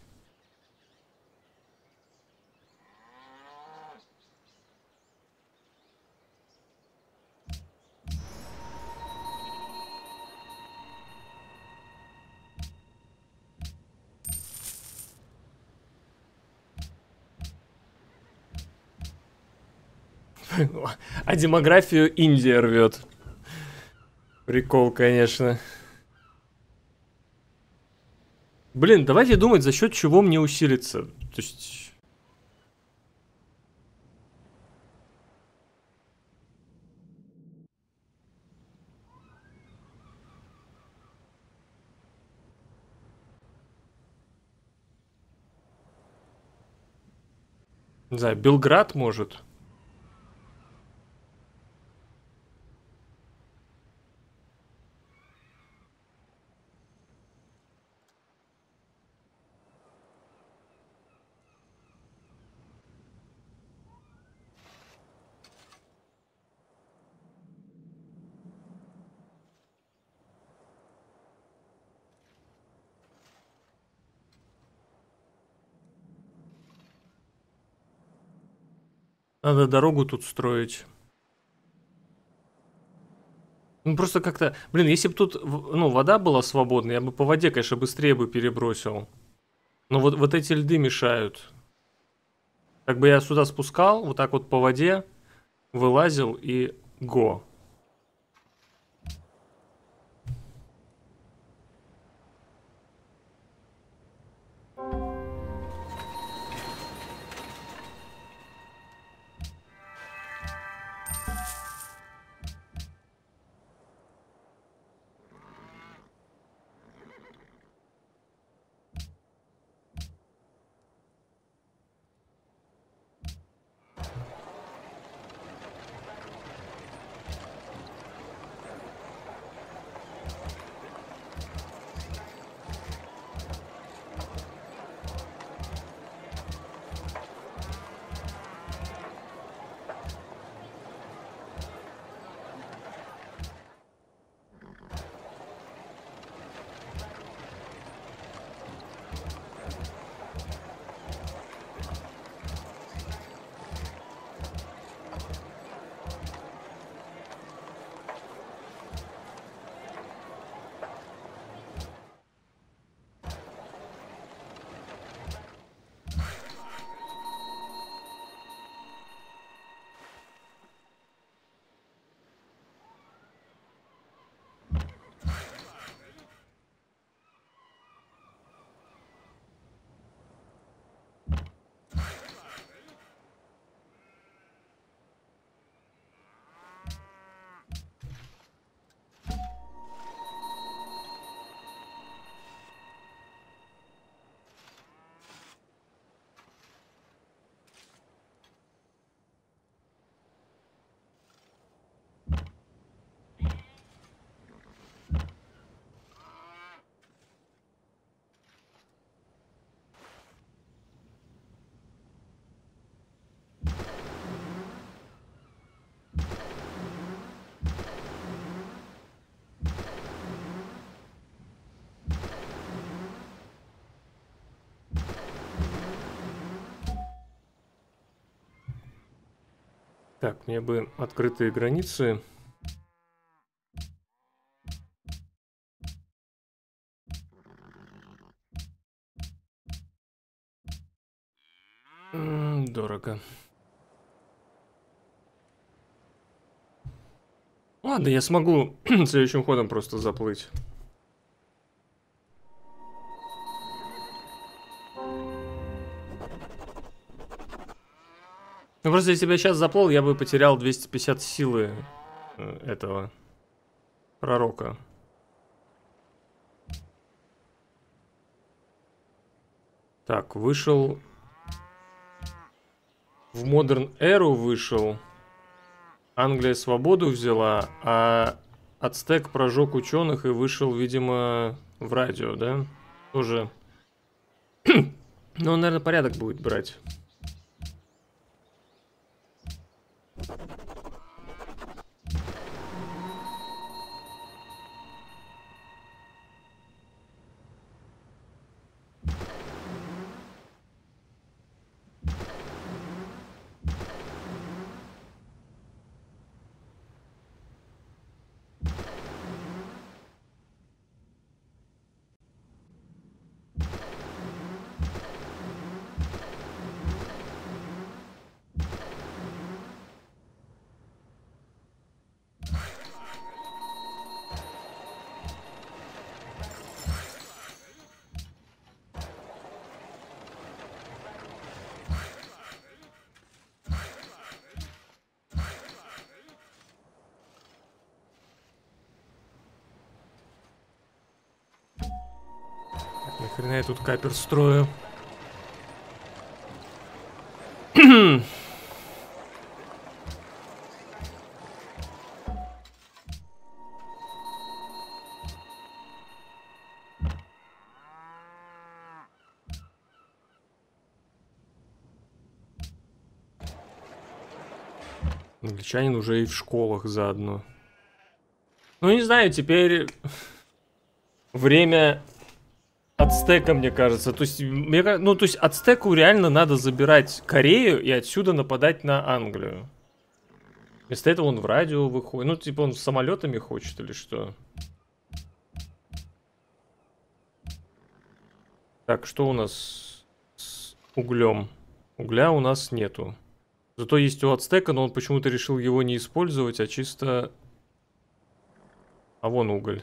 А демографию Индия рвет. Прикол, конечно. Блин, давайте думать, за счет чего мне усилиться. То есть... Не знаю, Белград может. Надо дорогу тут строить. Ну просто как-то, блин, если бы тут, ну, вода была свободная, я бы по воде, конечно, быстрее бы перебросил. Но вот, вот эти льды мешают. Как бы я сюда спускал, вот так вот по воде, вылазил и го. Мне бы открытые границы. Дорого. Ладно, я смогу следующим ходом просто заплыть. Ну просто если бы я сейчас заплыл, я бы потерял 250 силы э, этого пророка. Так, вышел... В Modern Эру вышел. Англия свободу взяла, а Ацтек прожег ученых и вышел, видимо, в радио, да? Тоже... ну, он, наверное, порядок будет брать. Капер строю. Англичанин уже и в школах заодно. Ну, не знаю, теперь время ацтека, мне кажется. То есть, мне, ну, то есть, ацтеку реально надо забирать Корею и отсюда нападать на Англию. Вместо этого он в радио выходит. Ну, типа, он самолетами хочет или что? Так, что у нас с углем? Угля у нас нету. Зато есть у ацтека, но он почему-то решил его не использовать, а чисто... А вон уголь.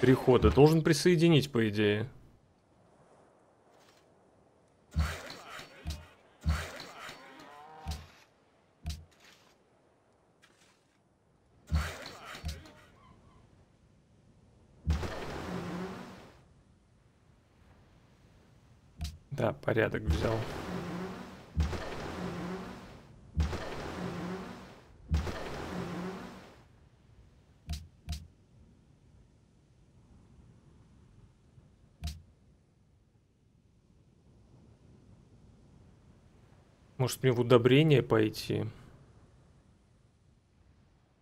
Перехода. Должен присоединить, по идее. Да, порядок взял. Может мне в удобрение пойти?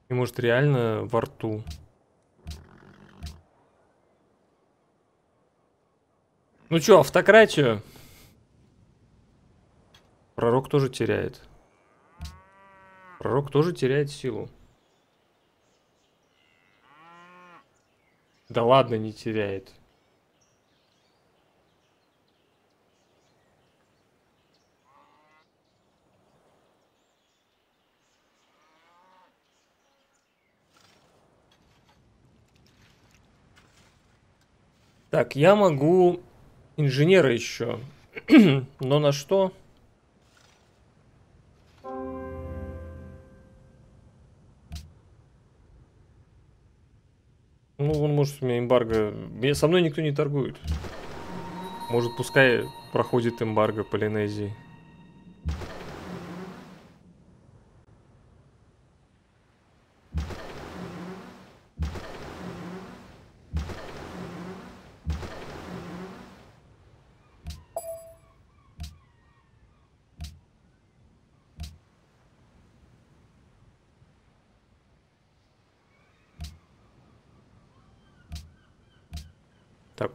И может реально во рту? Ну чё, автократию? Пророк тоже теряет. Пророк тоже теряет силу. Да ладно, не теряет. Так, я могу инженера еще. Но на что? Ну, он может у меня эмбарго. Со мной никто не торгует. Может, пускай проходит эмбарго Полинезии.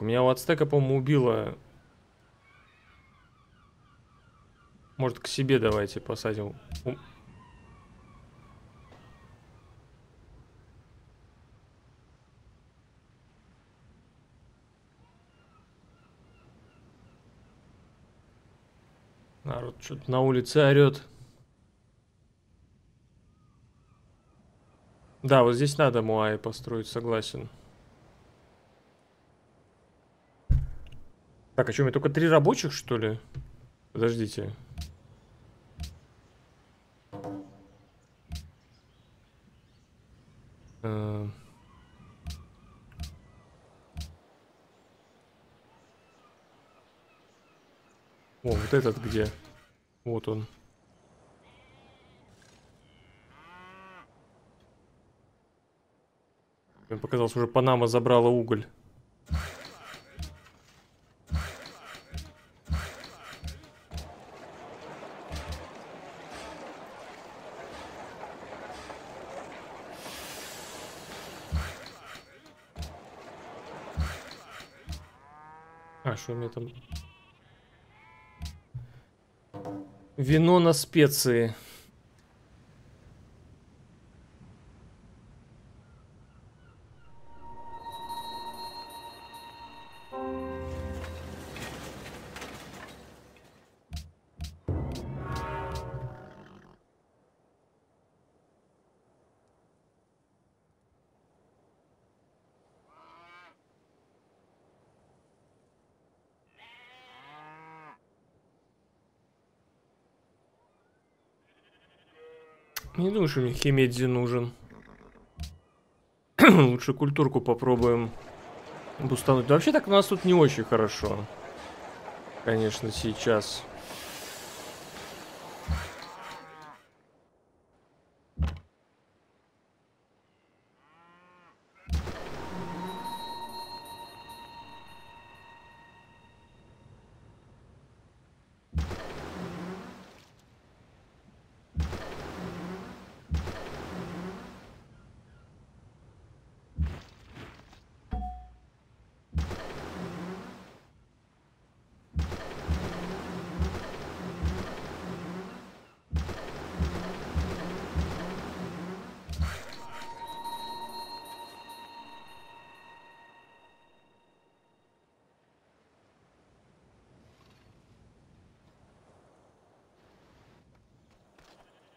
Меня у ацтека, по-моему, убило. Может, к себе давайте посадим. Народ что-то на улице орет. Да, вот здесь надо Муай построить, согласен. Так, а что, у меня только три рабочих, что ли? Подождите. Э, О, вот этот где? Вот он. Мне показалось, уже Панама забрала уголь. А, что у меня там? Вино на специи. Не думаю, что мне Химедзи нужен. Лучше культурку попробуем. бустануть. Но вообще так у нас тут не очень хорошо. Конечно, сейчас.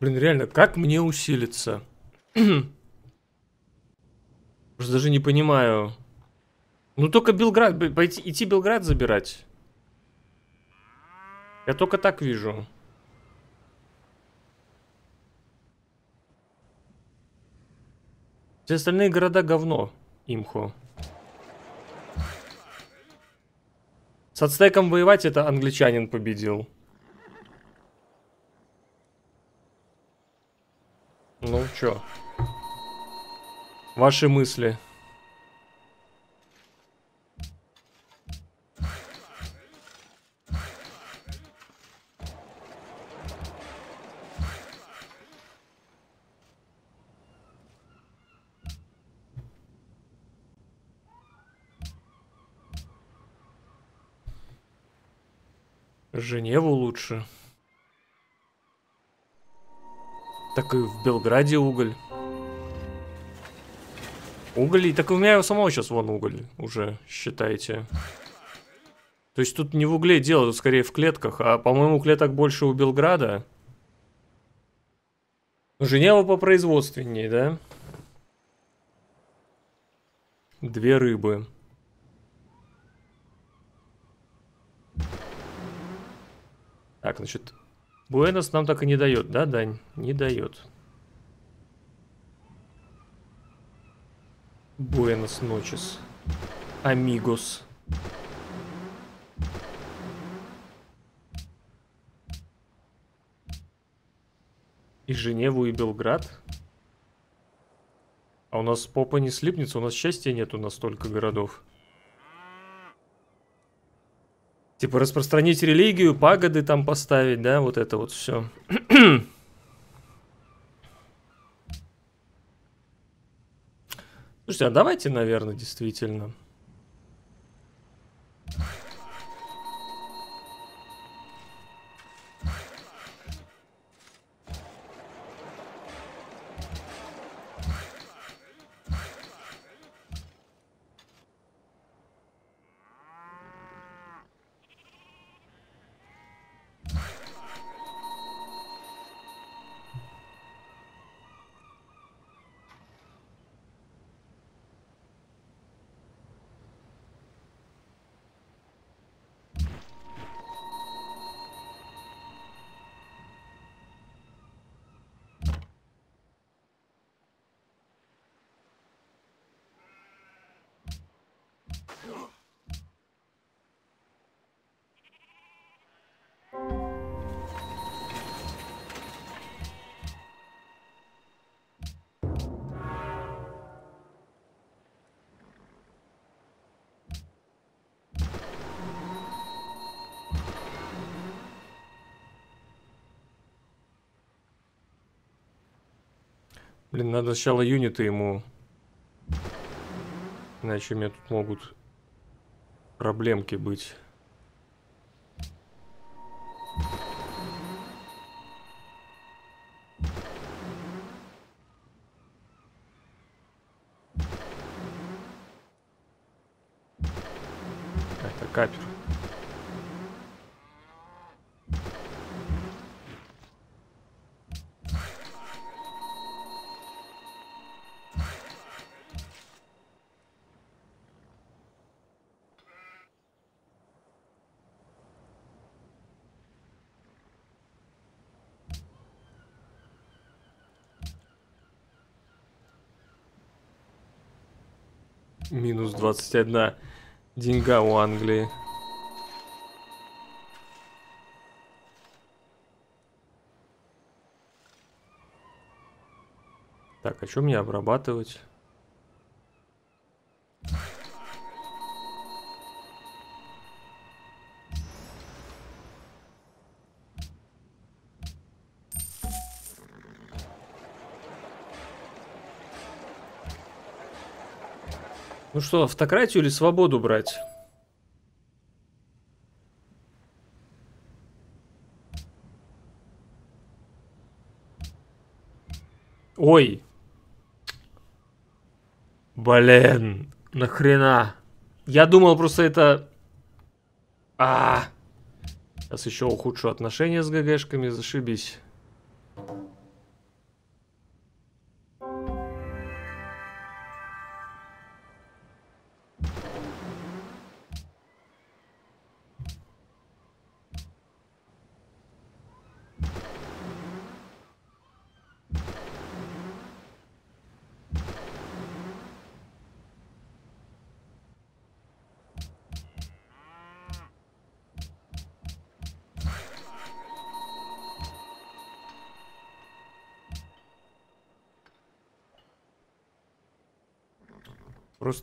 Блин, реально, как мне усилиться? Просто даже не понимаю. Ну только Белград, пойти, идти Белград забирать. Я только так вижу. Все остальные города говно, имхо. С ацтеком воевать это англичанин победил. Ну чё? Ваши мысли. Женеву лучше. Так и в Белграде уголь. Уголь, и так у меня у самого сейчас вон уголь уже, считайте. То есть тут не в угле дело, тут скорее в клетках, а по-моему клеток больше у Белграда. Женева по производственнее, да? Две рыбы. Так, значит, Буэнос нам так и не дает, да, Дань? Не дает. Буэнос ночес. Амигос. И Женеву, и Белград. А у нас попа не слипнется, у нас счастья нету на столько городов. Типа распространить религию, пагоды там поставить, да, вот это вот все. Слушайте, а давайте, наверное, действительно. Блин, надо сначала юниты ему. Иначе у меня тут могут проблемки быть. 21 деньга у Англии. Так, а что мне обрабатывать? Что, автократию или свободу брать? Ой. Блин, нахрена? Я думал просто это... А, Сейчас еще ухудшу отношения с ГГшками, зашибись.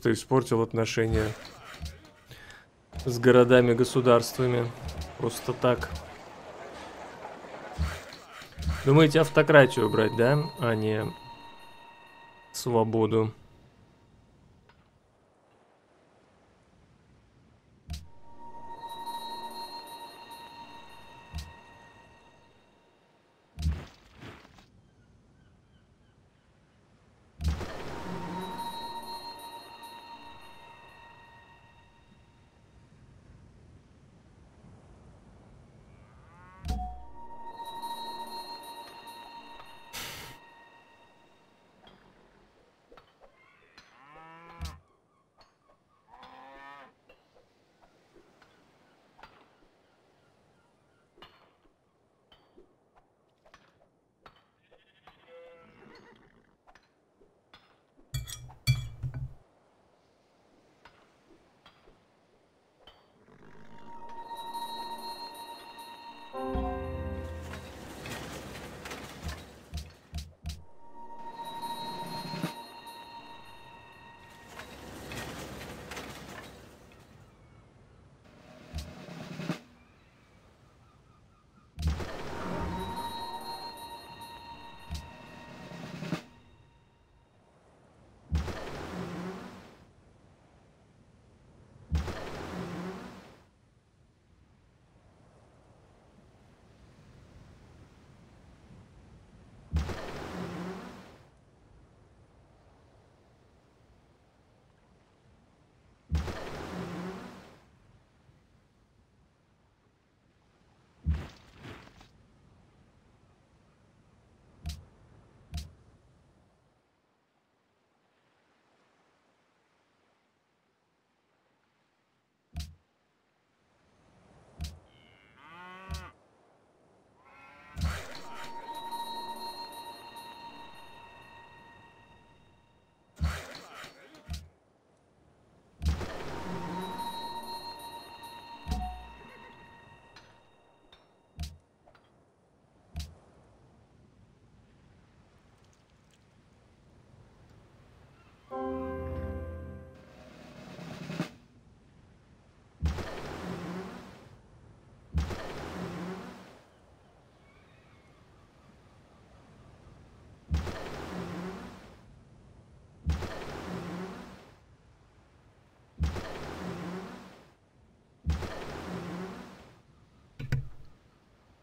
Просто испортил отношения с городами-государствами. Просто так. Думаете, автократию брать, да? А не свободу.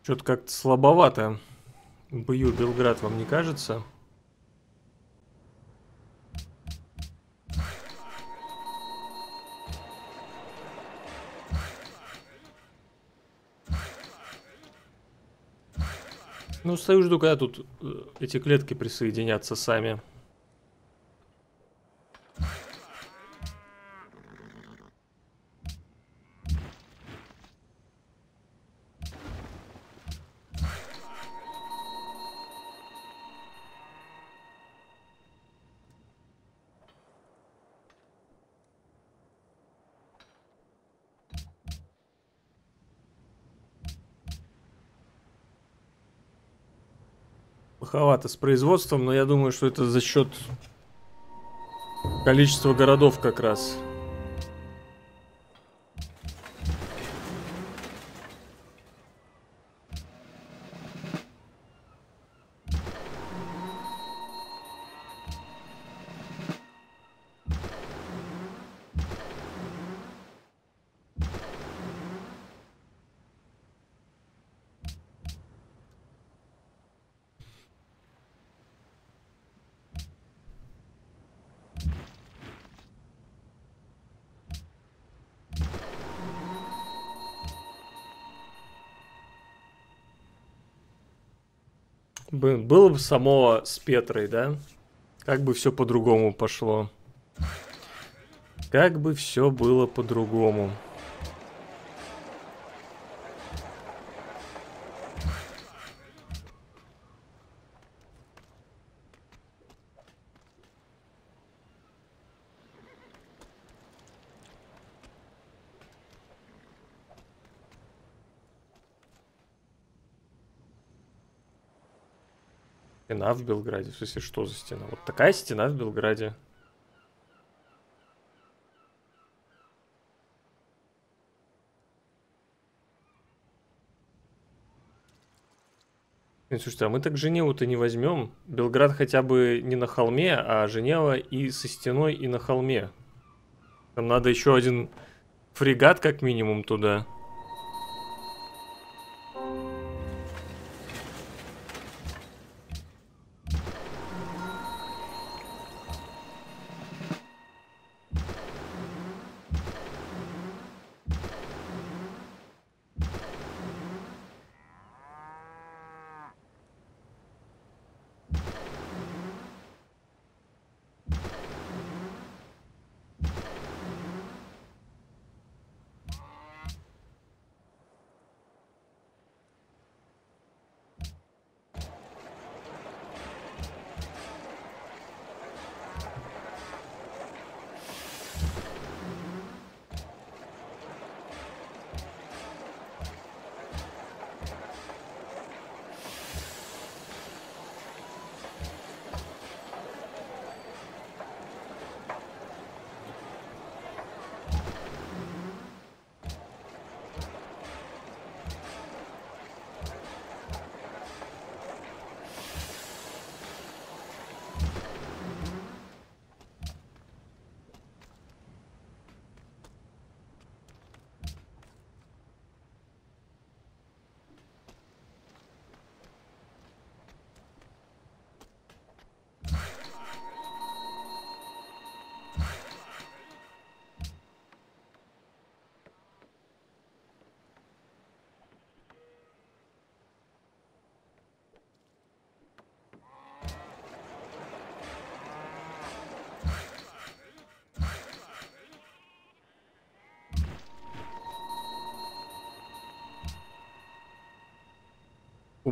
Что-то как-то слабовато. Бью Белград, вам не кажется? Ну, стою жду, когда тут э, эти клетки присоединятся сами. Плоховато с производством, но я думаю, что это за счет количества городов как раз. Бы- Было бы само с Петрой, да? Как бы все по-другому пошло. Как бы все было по-другому. Стена в Белграде. В смысле, что за стена? Вот такая стена в Белграде. Блин, Слушайте, а мы так Женеву-то не возьмем. Белград хотя бы не на холме, а Женева и со стеной, и на холме. Там надо еще один фрегат как минимум туда.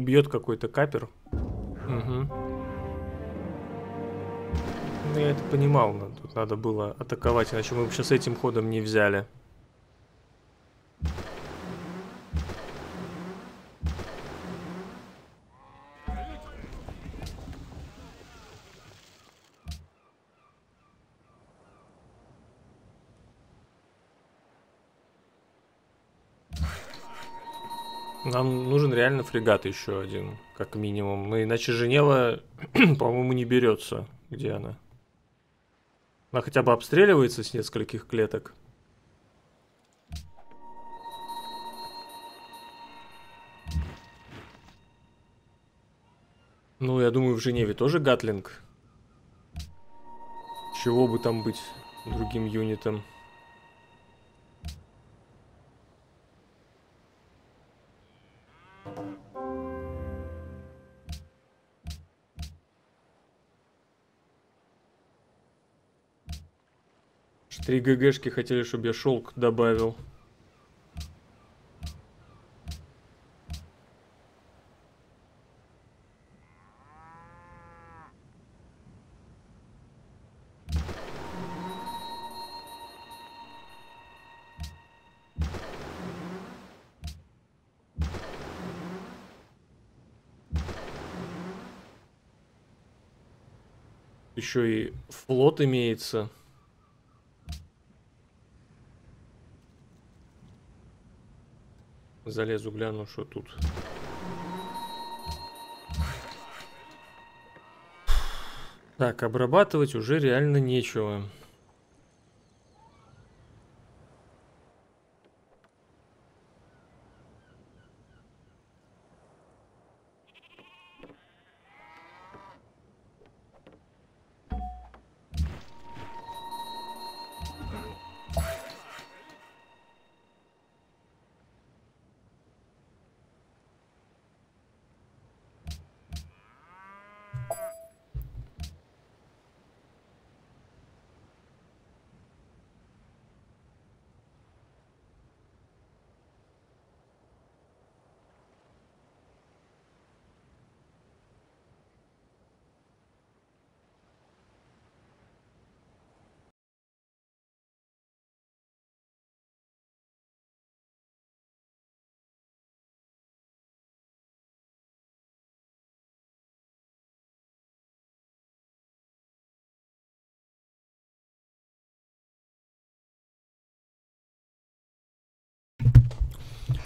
Убьет какой-то капер. Мгм. Ну, я это понимал, тут надо было атаковать, иначе мы бы сейчас этим ходом не взяли. Нам нужен реально фрегат еще один, как минимум. Мы, иначе Женева, по-моему, не берется. Где она? Она хотя бы обстреливается с нескольких клеток. Ну, я думаю, в Женеве тоже Гатлинг. Чего бы там быть другим юнитом? Три ГГшки хотели, чтобы я шелк добавил. Еще и флот имеется. Залезу, гляну, что тут. Так, обрабатывать уже реально нечего.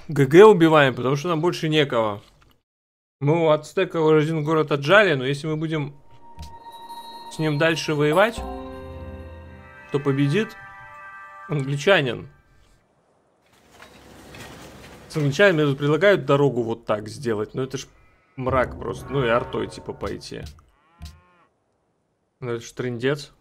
ГГ убиваем, потому что нам больше некого. Мы у Ацтека уже один город отжали, но если мы будем с ним дальше воевать, то победит англичанин. С англичанами предлагают дорогу вот так сделать, но это ж мрак просто. Ну и артой типа пойти. Ну это ж трендец.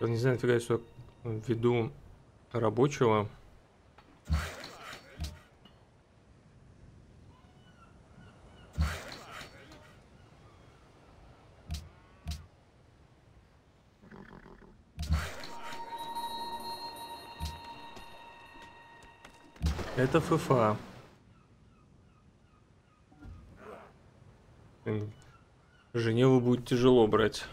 Не знаю, нафига я введу рабочего. Это ФФА. Женеву будет тяжело брать.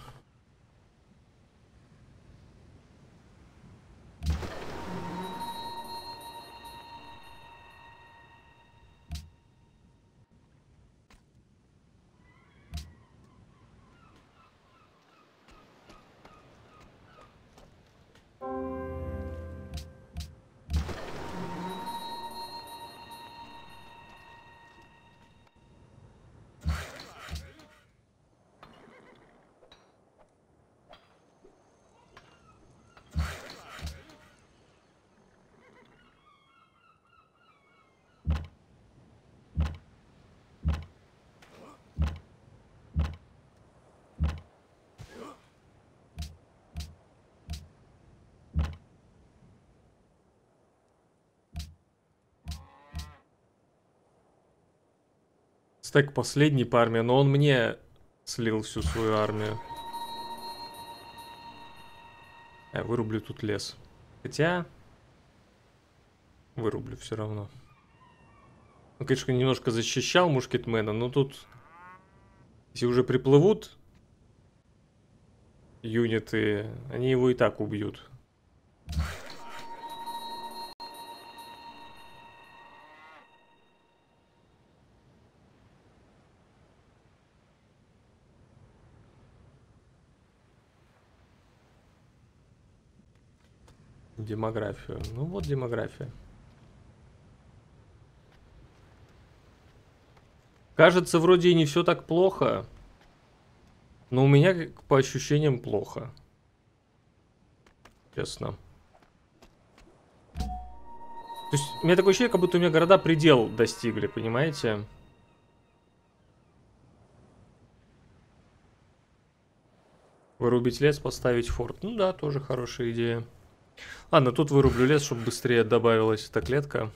Стек последний по армии, но он мне слил всю свою армию. Я вырублю тут лес. Хотя... Вырублю все равно. Ну, конечно, немножко защищал мушкетмена, но тут... Если уже приплывут юниты, они его и так убьют. Демографию. Ну вот демография. Кажется, вроде и не все так плохо. Но у меня по ощущениям плохо. Честно. То есть, у меня такое ощущение, как будто у меня города предел достигли, понимаете? Вырубить лес, поставить форт. Ну да, тоже хорошая идея. Ладно, тут вырублю лес, чтобы быстрее добавилась эта клетка.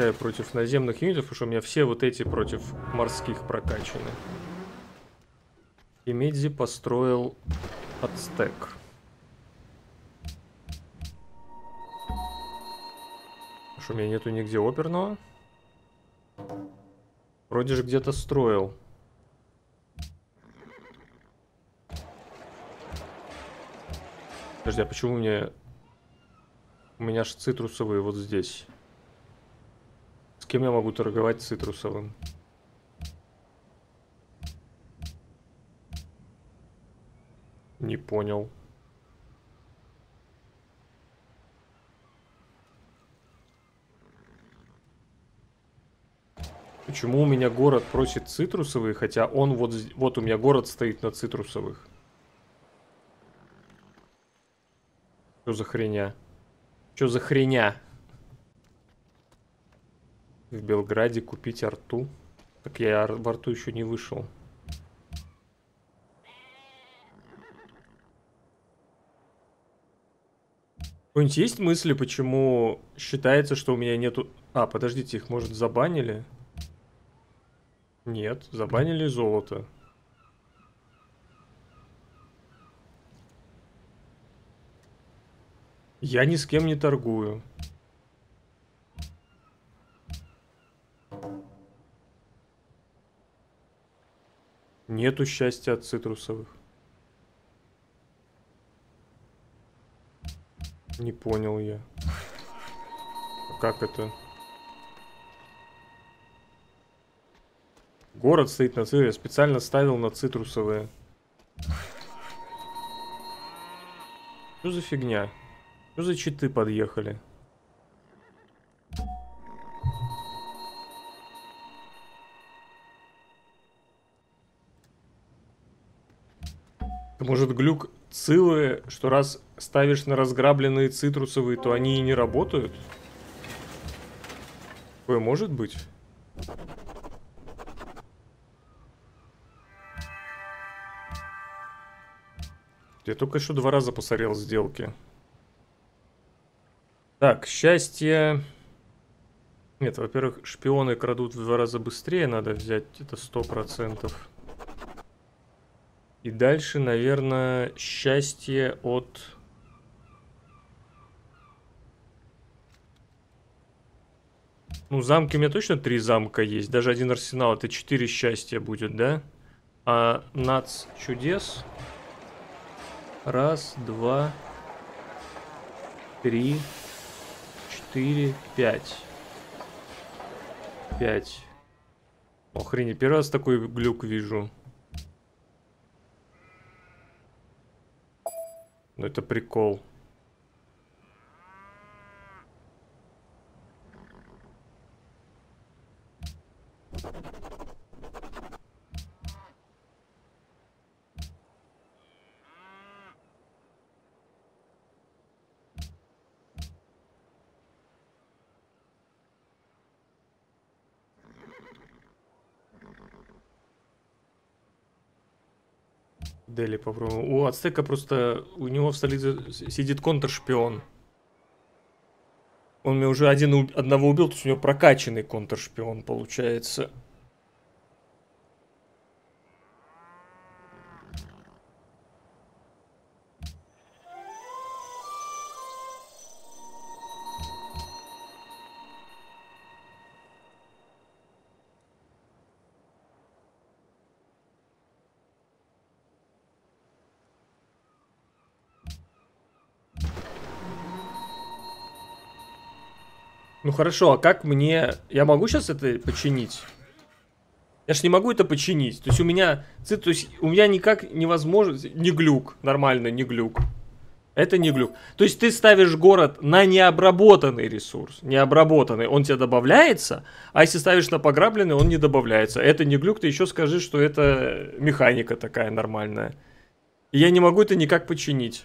Прокачаю против наземных юнитов, потому что у меня все вот эти против морских прокачаны. И Медзи построил ацтек. Что, у меня нету нигде оперного? Вроде же где-то строил. Подожди, а почему у меня... У меня же цитрусовые вот здесь. Кем я могу торговать цитрусовым? Не понял. Почему у меня город просит цитрусовые, хотя он вот, вот у меня город стоит на цитрусовых? Что за хреня? Что за хреня? В Белграде купить арту? Так я в арту еще не вышел. Какой-нибудь есть мысли, почему считается, что у меня нету... А, подождите, их, может, забанили? Нет, забанили золото. Я ни с кем не торгую. Нету счастья от цитрусовых. Не понял я. А как это? Город стоит на цитрусовые. Я специально ставил на цитрусовые. Что за фигня? Что за читы подъехали? Может глюк цилы, что раз ставишь на разграбленные цитрусовые, то они и не работают? Такое может быть? Я только что два раза посмотрел сделки. Так, счастье... Нет, во-первых, шпионы крадут в два раза быстрее, надо взять это сто процентов. И дальше, наверное, счастье от... Ну, замки у меня точно три замка есть. Даже один арсенал. Это четыре счастья будет, да? А нац чудес... Раз, два, три, четыре, пять. Пять. Охренеть, первый раз такой глюк вижу. Ну это прикол. Дели попробуем. У Ацтека просто... У него в столице сидит контршпион. Он мне уже один, одного убил, то есть у него прокачанный контршпион получается. Ну хорошо, а как мне... Я могу сейчас это починить? Я ж не могу это починить. То есть у меня... То есть у меня никак невозможно... Не глюк. Нормально, не глюк. Это не глюк. То есть ты ставишь город на необработанный ресурс. Необработанный. Он тебе добавляется. А если ставишь на пограбленный, он не добавляется. Это не глюк. Ты еще скажи, что это механика такая нормальная. И я не могу это никак починить.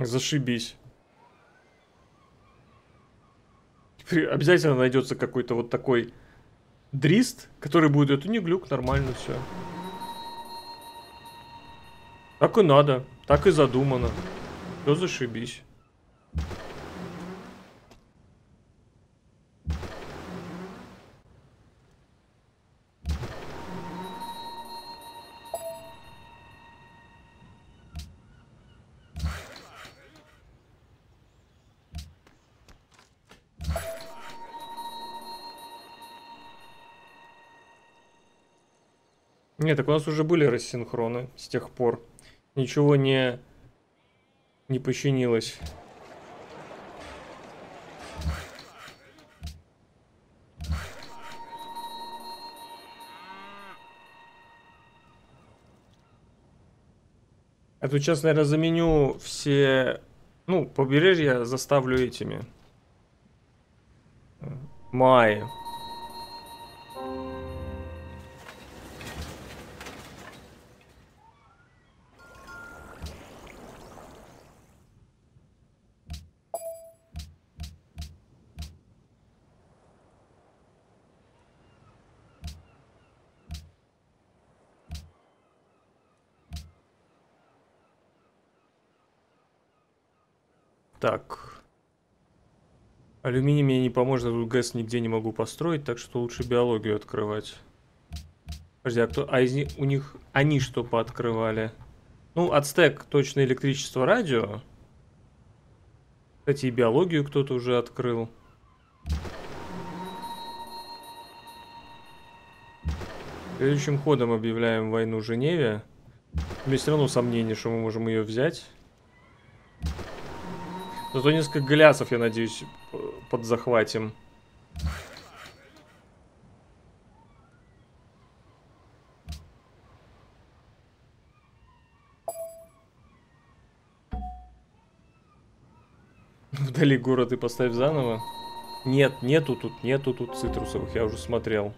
Зашибись. Обязательно найдется какой-то вот такой дрист, который будет, это не глюк, нормально все. Так и надо, так и задумано. Все зашибись. Нет, так у нас уже были рассинхроны с тех пор. Ничего не, не починилось. А тут сейчас, наверное, заменю все... Ну, побережье заставлю этими. Май. Так. Алюминий мне не поможет, я тут ГЭС нигде не могу построить, так что лучше биологию открывать. Подожди, а кто... А из них... у них... Они что пооткрывали? Ну, ацтек точно электричество, радио. Кстати, и биологию кто-то уже открыл. Следующим ходом объявляем войну Женеве. У меня все равно сомнение, что мы можем ее взять. Зато несколько глясов, я надеюсь, подзахватим. Вдали город и поставь заново. Нет, нету тут, нету тут цитрусовых, я уже смотрел.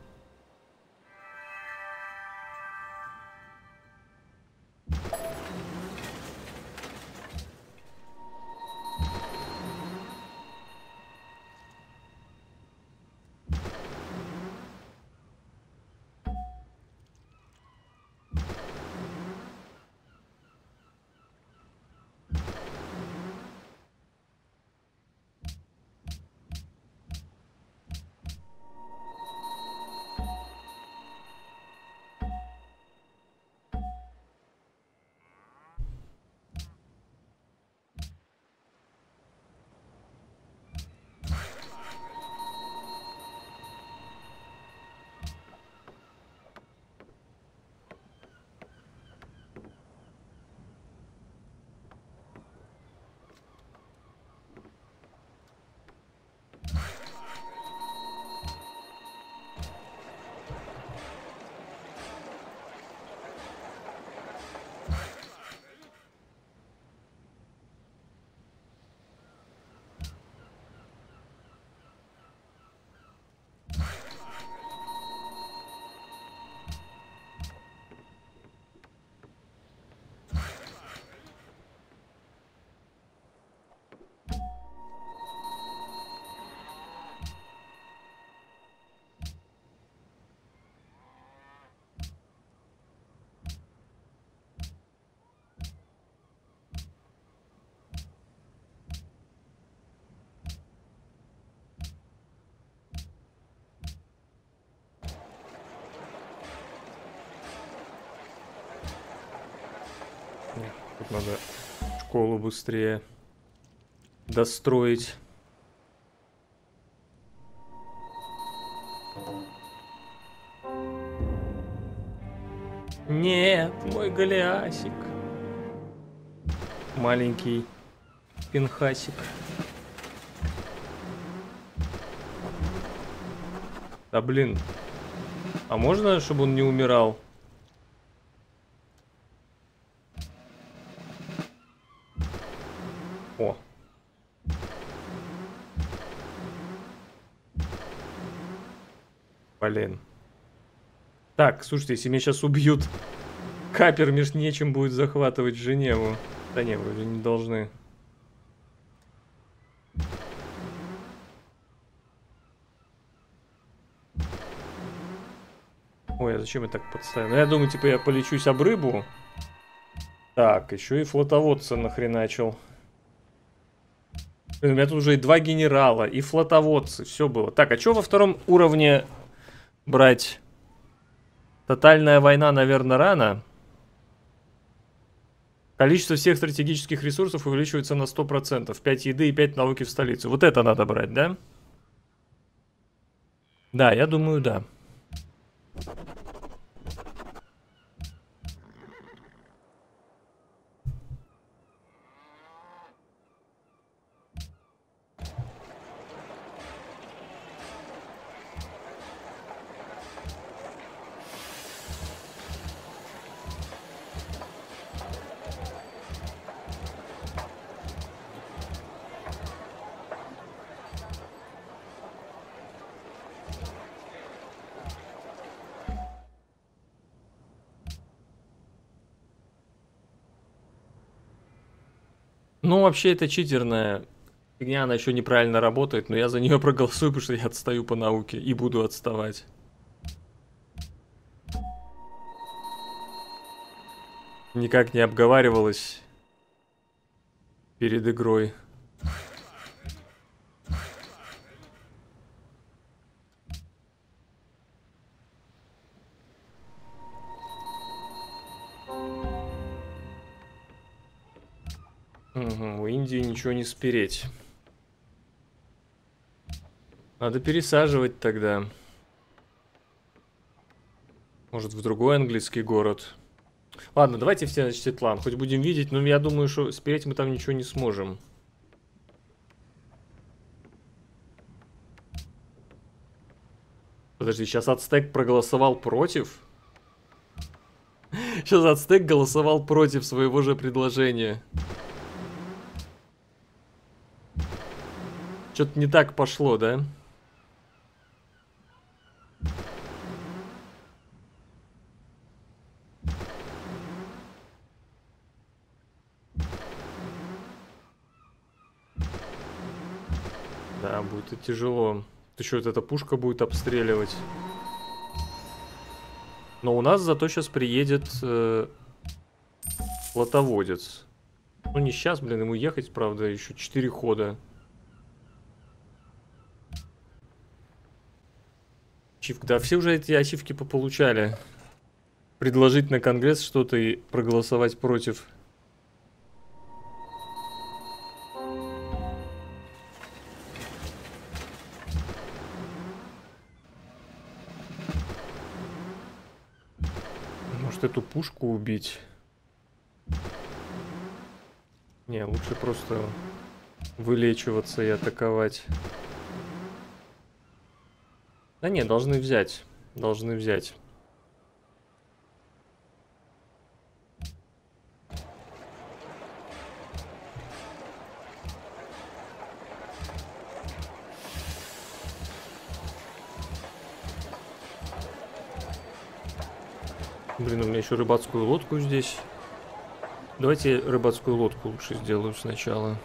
Тут надо школу быстрее достроить. Нет, мой Голиасик. Маленький пинхасик. Да блин. А можно, чтобы он не умирал? Так, слушайте, если меня сейчас убьют, капер меж нечем будет захватывать Женеву. Да не, вроде не должны. Ой, а зачем я так подставил? Ну, я думаю, типа, я полечусь об рыбу. Так, еще и флотоводца нахреначил. Блин, У меня тут уже и два генерала, и флотоводцы, все было. Так, а что во втором уровне брать? Тотальная война, наверное, рано. Количество всех стратегических ресурсов увеличивается на 100%. 5 еды и 5 науки в столицу. Вот это надо брать, да? Да, я думаю, да. Вообще, это читерная фигня, она еще неправильно работает, но я за нее проголосую, потому что я отстаю по науке и буду отставать. Никак не обговаривалось перед игрой. Ничего не спереть. Надо пересаживать тогда. Может, в другой английский город. Ладно, давайте все на Сетлан. Хоть будем видеть, но я думаю, что спереть мы там ничего не сможем. Подожди, сейчас Ацтек проголосовал против? Сейчас Ацтек голосовал против своего же предложения. Что-то не так пошло, да? Да, будет и тяжело. Еще вот эта пушка будет обстреливать. Но у нас зато сейчас приедет э, флотоводец. Ну не сейчас, блин, ему ехать, правда, еще 4 хода. Ачивка. Да, все уже эти ачивки пополучали. Предложить на конгресс что-то и проголосовать против. Может эту пушку убить? Не, лучше просто вылечиваться и атаковать. Да не, должны взять. Должны взять. Блин, у меня еще рыбацкую лодку здесь. Давайте рыбацкую лодку лучше сделаю сначала.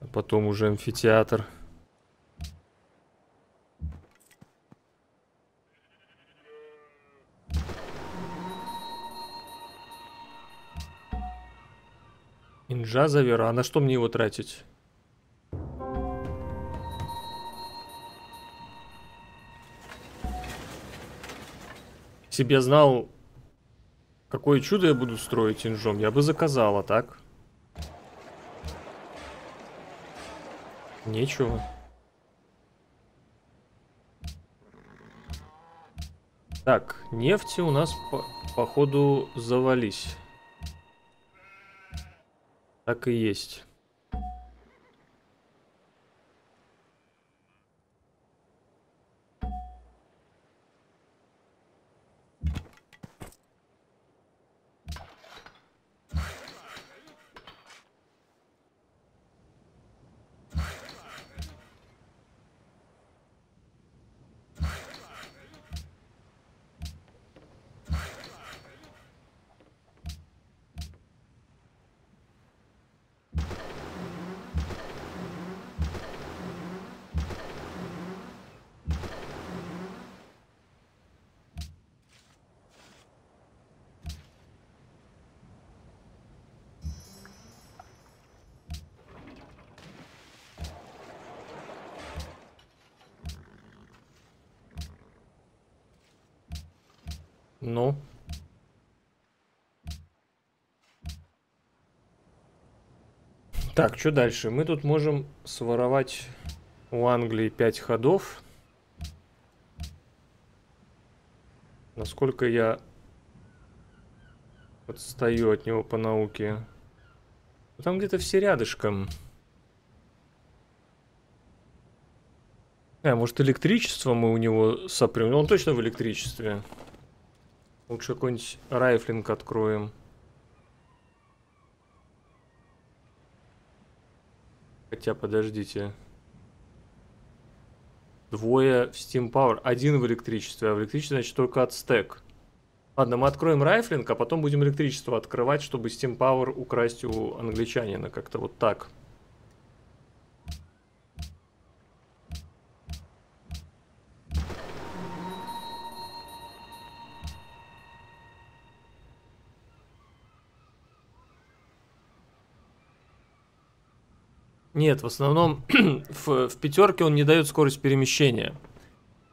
А потом уже амфитеатр. Инжа Завера. А на что мне его тратить? Себе знал, какое чудо я буду строить инжом, я бы заказала, так? Нечего. Так, нефти у нас по походу завались. Так и есть. Так, что дальше? Мы тут можем своровать у Англии 5 ходов. Насколько я отстаю от него по науке. Ну, Там где-то все рядышком. А, может электричество мы у него сопрем? Ну, Он точно в электричестве. Лучше какой-нибудь райфлинг откроем. Хотя, подождите. Двое в Steam Power. Один в электричестве, а в электричестве, значит, только от стек. Ладно, мы откроем райфлинг, а потом будем электричество открывать, чтобы Steam Power украсть у англичанина. Как-то вот так. Нет, в основном в, в пятерке он не дает скорость перемещения.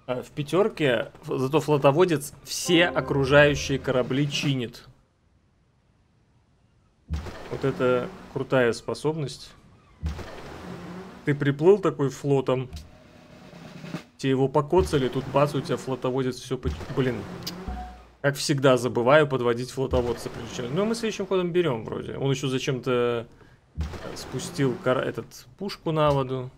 А в пятерке зато флотоводец все окружающие корабли чинит. Вот это крутая способность. Ты приплыл такой флотом, тебе его покоцали, тут бац, у тебя флотоводец все... Блин, как всегда, забываю подводить флотоводца. прежде чем- Ну, мы следующим ходом берем вроде. Он еще зачем-то спустил кар- этот пушку на воду.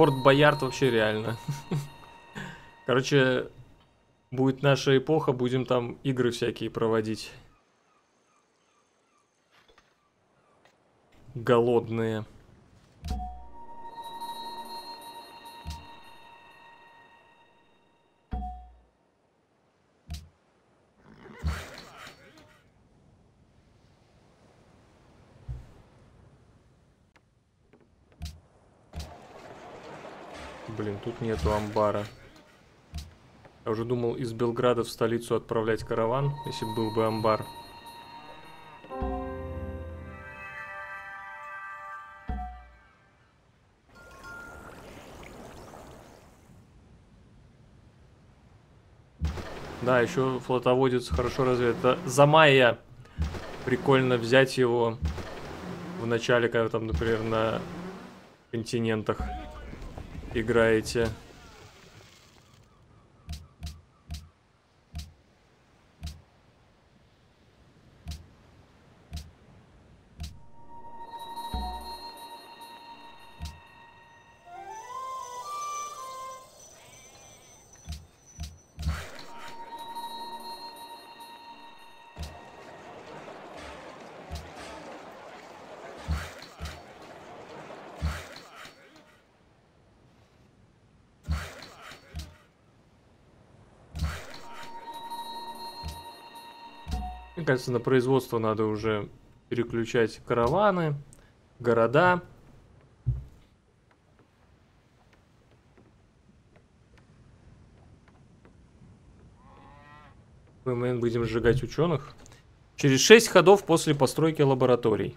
Форт Боярд вообще реально. Короче, будет наша эпоха, будем там игры всякие проводить. Голодные. Блин, тут нету амбара. Я уже думал из Белграда в столицу отправлять караван, если бы был бы амбар. Да, еще флотоводец хорошо развит. Это Замайя. Прикольно взять его в начале, когда там, например, на континентах играете. Кажется, на производство надо уже переключать караваны, города. Момент будем сжигать ученых? Через 6 ходов после постройки лабораторий.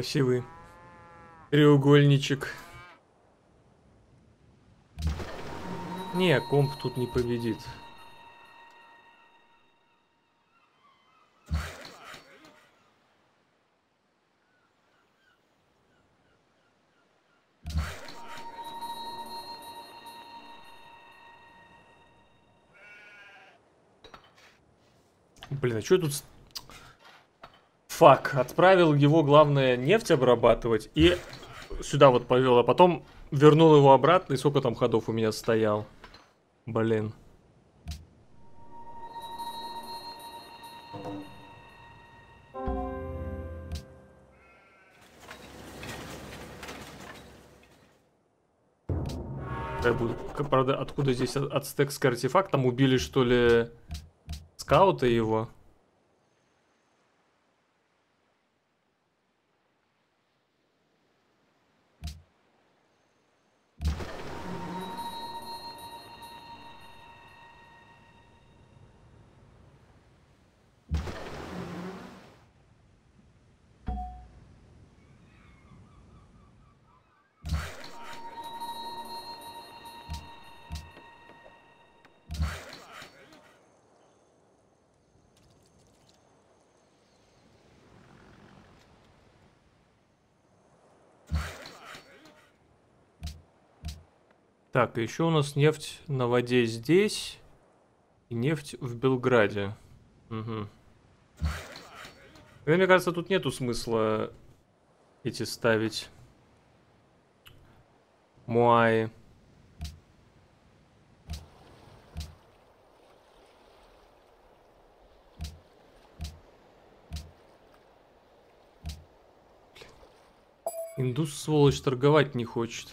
красивый треугольничек. Не, комп тут не победит. Блин, а что тут Фак, отправил его, главное, нефть обрабатывать и сюда вот повел, а потом вернул его обратно, и сколько там ходов у меня стоял. Блин. Правда, откуда здесь ацтекский артефакт? Там убили, что ли, скаута его? Так, еще у нас нефть на воде здесь. И нефть в Белграде. Угу. мне кажется, тут нету смысла эти ставить. Муаи. Индус, сволочь, торговать не хочет.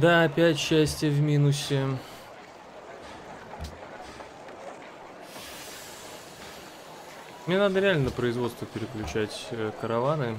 Да, опять счастье в минусе. Мне надо реально на производство переключать э, караваны.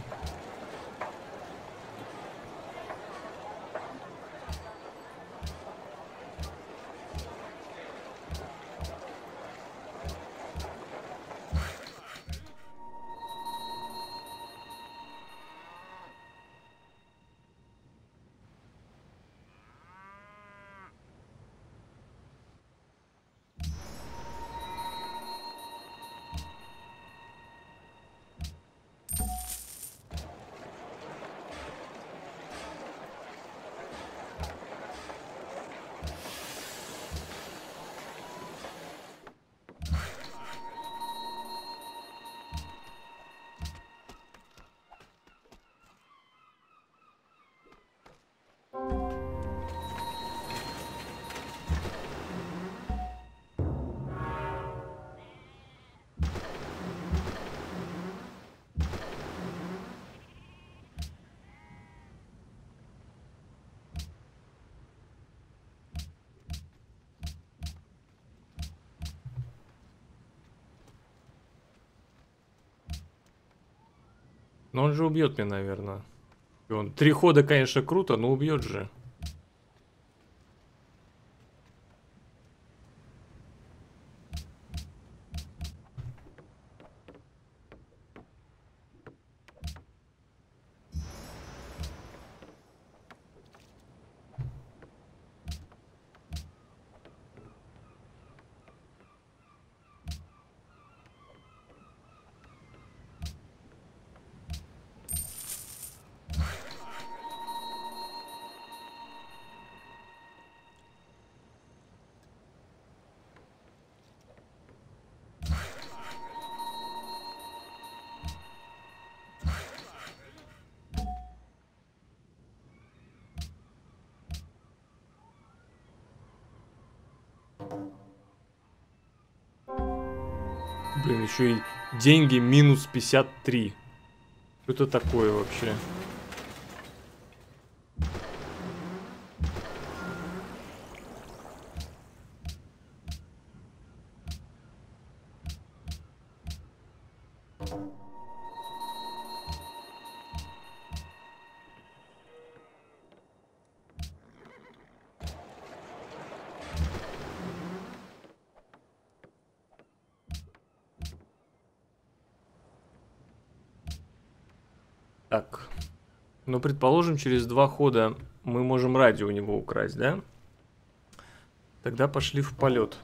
Он же убьет меня, наверное. Он... Три хода, конечно, круто, но убьет же. Деньги минус 53. Что это такое вообще? Предположим, через два хода мы можем радио у него украсть, да? Тогда пошли в полет.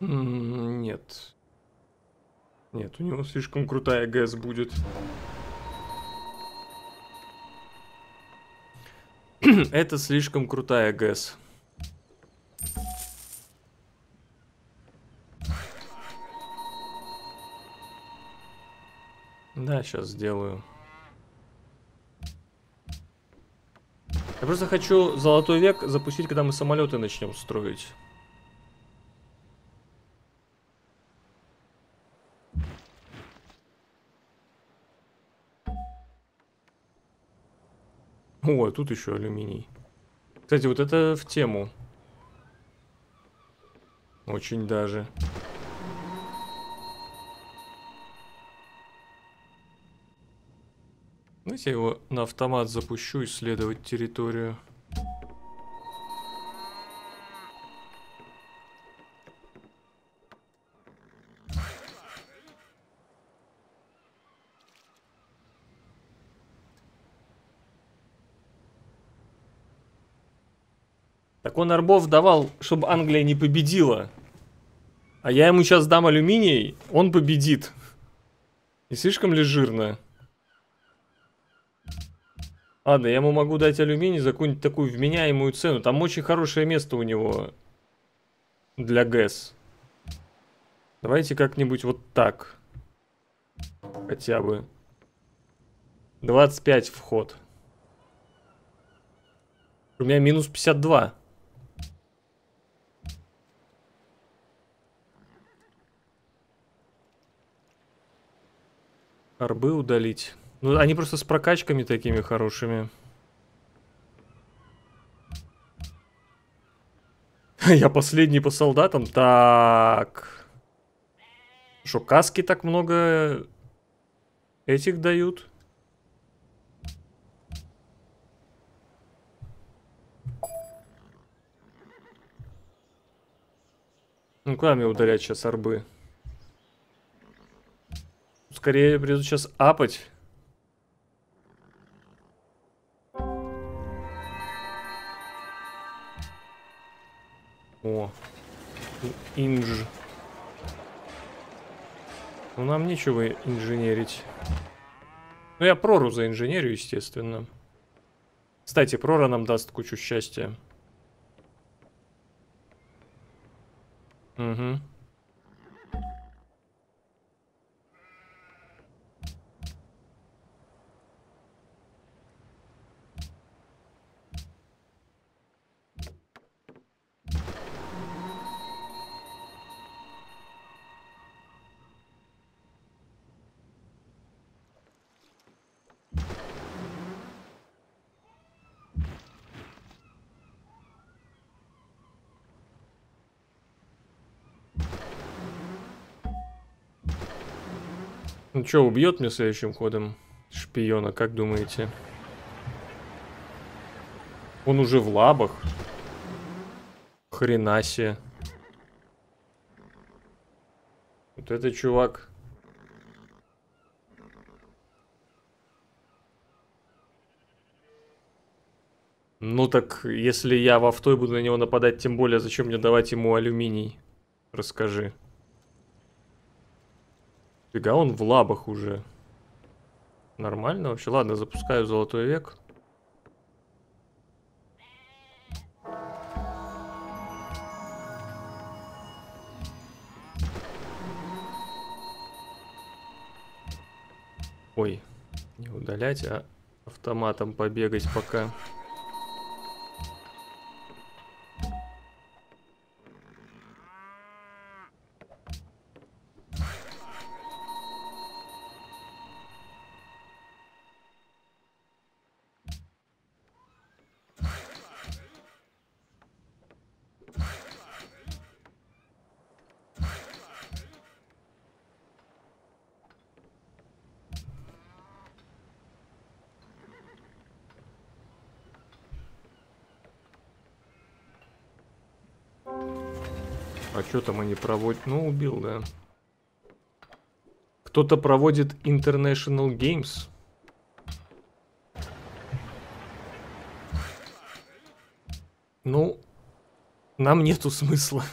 Нет. Нет, у него слишком крутая ГЭС будет. Это слишком крутая ГЭС. Да, сейчас сделаю. Я просто хочу золотой век запустить, когда мы самолеты начнем строить. О, тут еще алюминий. Кстати, вот это в тему. Очень даже. Давайте я его на автомат запущу исследовать территорию. Так он арбов давал, чтобы Англия не победила. А я ему сейчас дам алюминий, он победит. Не слишком ли жирно? Ладно, я ему могу дать алюминий за какую-нибудь такую вменяемую цену. Там очень хорошее место у него для ГЭС. Давайте как-нибудь вот так. Хотя бы. 25 вход. У меня минус 52. Арбы удалить. Ну, они просто с прокачками такими хорошими. Я последний по солдатам. Так. Что, каски так много этих дают? Ну, куда мне удалять сейчас арбы? Скорее придут сейчас апать. О, инж. Ну, нам нечего инженерить. Ну, я прору за инженерию, естественно. Кстати, прора нам даст кучу счастья. Угу. Что, убьет мне следующим ходом шпиона, как думаете? Он уже в лабах. Хрена себе. Вот это чувак. Ну так, если я в авто буду на него нападать, тем более, зачем мне давать ему алюминий? Расскажи. Фига, он в лабах уже. Нормально вообще. Ладно, запускаю золотой век. Ой, не удалять, а автоматом побегать пока. А проводят? Ну, убил, да. Кто-то проводит International Games. Ну, нам нету смысла.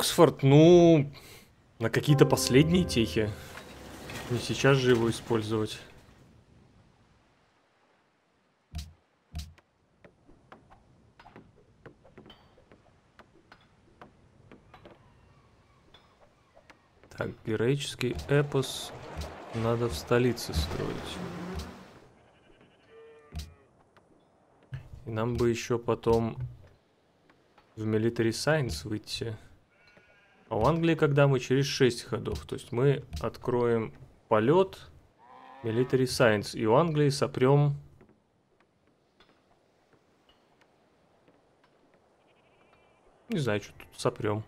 Оксфорд, ну, на какие-то последние техи. Не сейчас же его использовать. Так, героический эпос надо в столице строить. И нам бы еще потом в Military Science выйти. У Англии, когда мы через 6 ходов, то есть мы откроем полет, Military Science, и у Англии сопрем... Не знаю, что тут сопрем.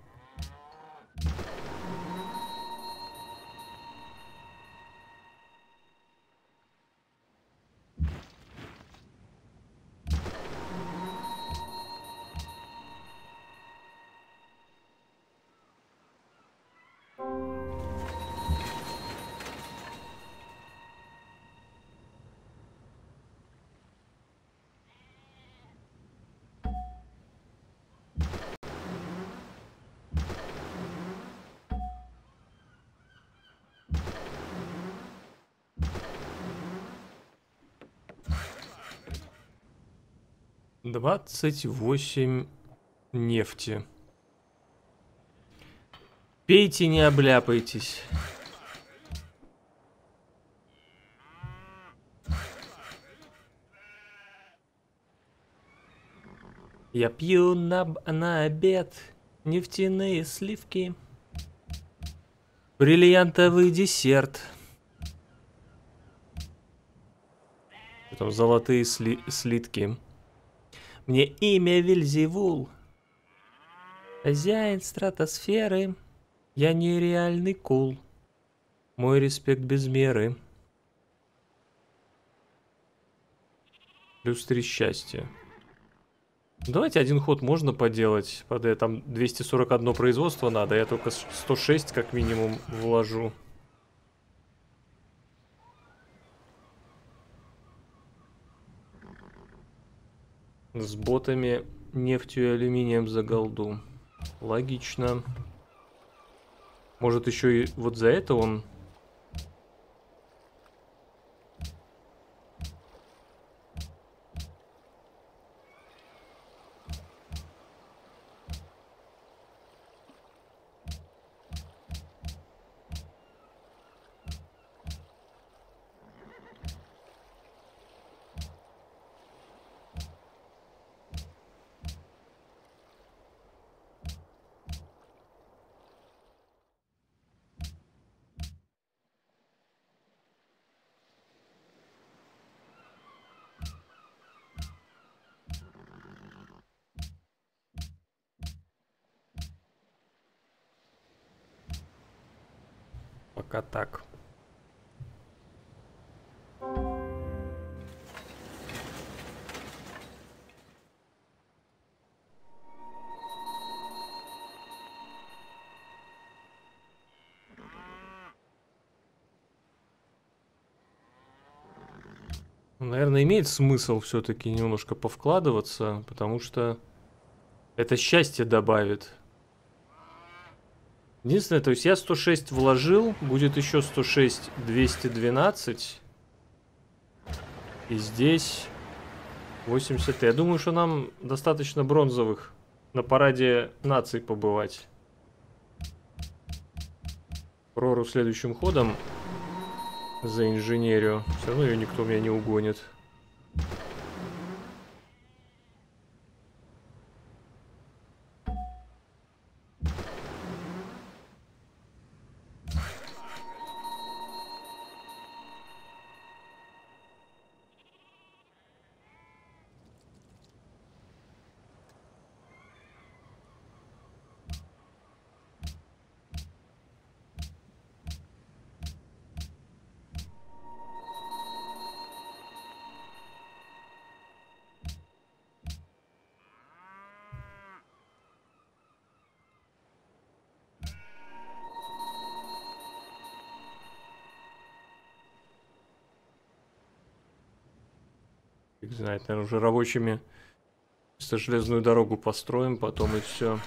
Двадцать восемь нефти. Пейте, не обляпайтесь. Я пью на, на обед нефтяные сливки. Бриллиантовый десерт. Потом золотые сли слитки. Мне имя Вильзевул. Хозяин стратосферы. Я нереальный кул. Мой респект без меры. Плюс три счастья. Давайте один ход можно поделать. Под там 241 производство надо. Я только 106 как минимум вложу. С ботами, нефтью и алюминием за голду. Логично. Может еще и вот за это он Наверное, имеет смысл все-таки немножко повкладываться, потому что это счастье добавит. Единственное, то есть я 106 вложил, будет еще 106, 212. И здесь 80. Я думаю, что нам достаточно бронзовых на параде наций побывать. Прору следующим ходом за инженерию. Все равно ее никто меня не угонит. Фиг знает, наверное, уже рабочими чисто железную дорогу построим, потом и все.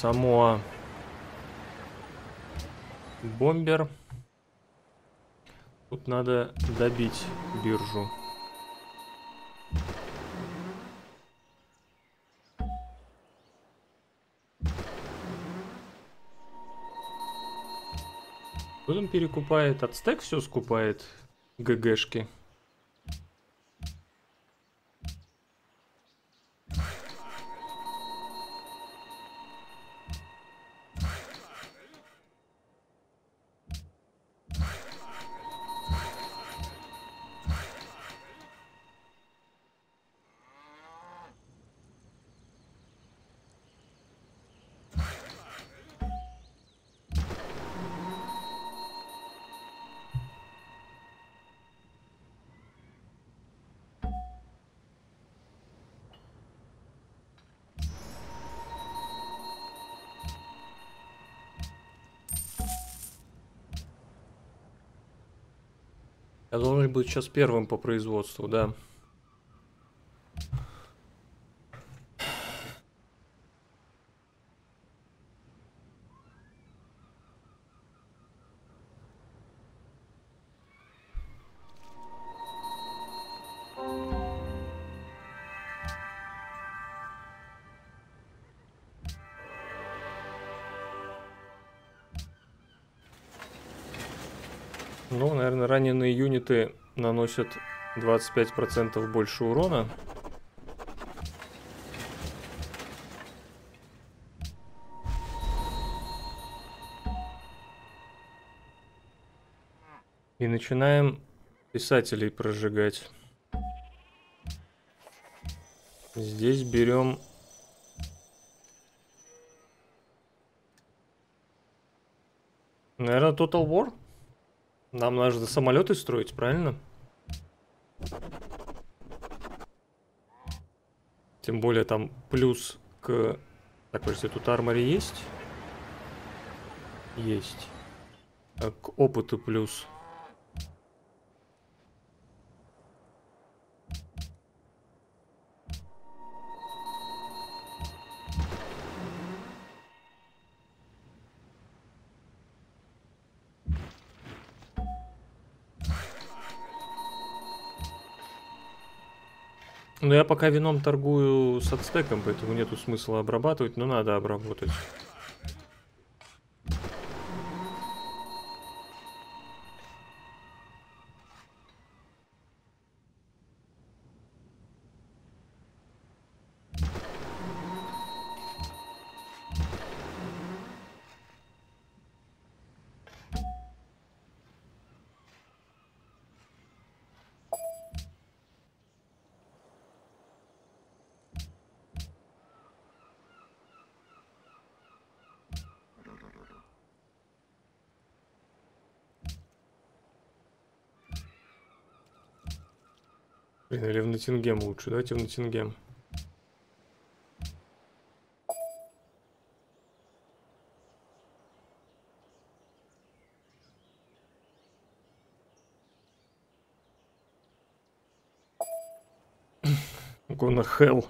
Само бомбер. Тут надо добить биржу. Кто там перекупает? Ацтек все скупает ГГшки. Сейчас первым по производству, да. Наносят 25% больше урона. И начинаем писателей прожигать. Здесь берем... Наверное, Total War? Нам нужно самолеты строить, правильно? Тем более там плюс к... Так, подожди, тут армори есть? Есть. А к опыту плюс. Ну, я пока вином торгую с ацтеком, поэтому нету смысла обрабатывать, но надо обработать. Ноттингем лучше. Давайте в Ноттингем. Gonna hell.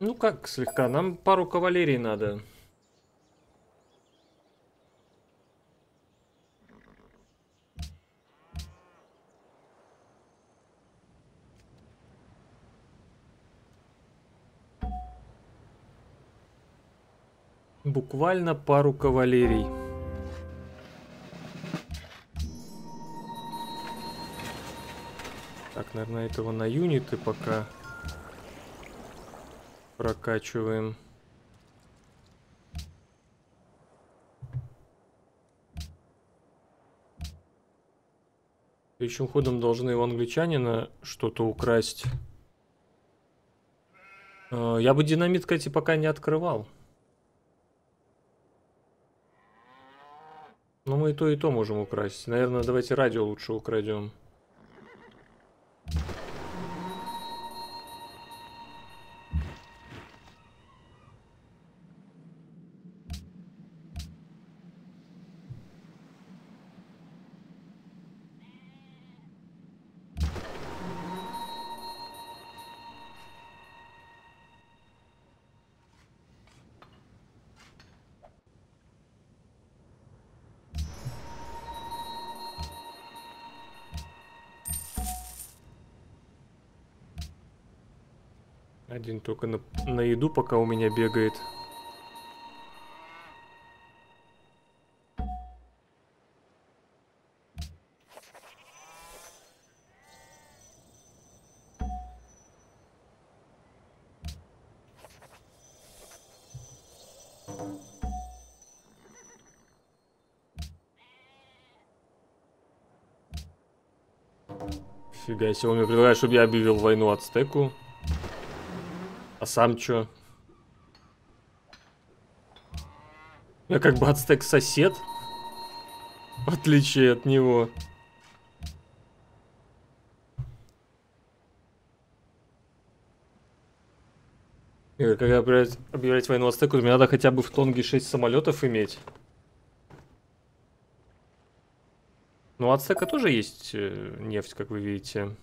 Ну как слегка, нам пару кавалерий надо. Буквально пару кавалерий. Так, наверное, этого на юниты пока прокачиваем. Следующим ходом должны у англичанина что-то украсть. Э, Я бы динамит, кстати, пока не открывал. Но мы и то, и то можем украсть. Наверное, давайте радио лучше украдем. Один только на, на еду пока у меня бегает. Фига себе, он мне предлагает, чтобы я объявил войну Ацтеку. А сам чё? Я как бы ацтек сосед. В отличие от него. И когда объявлять, объявлять войну ацтеку, мне надо хотя бы в Тонге 6 самолетов иметь. Ну, у ацтека тоже есть э, нефть, как вы видите.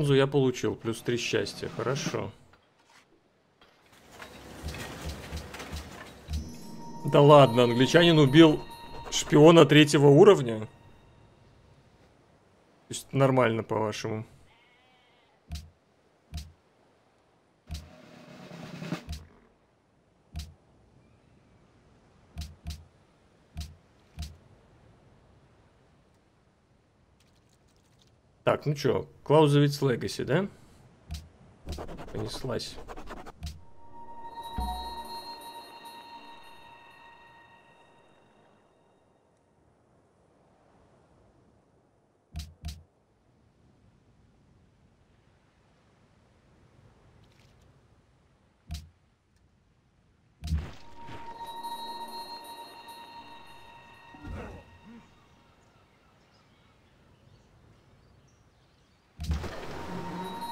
Бронзу я получил, плюс три счастья, хорошо. Да ладно, англичанин убил шпиона третьего уровня? То есть нормально, по-вашему. Так, ну чё, Клаузовиц Легаси, да? Понеслась.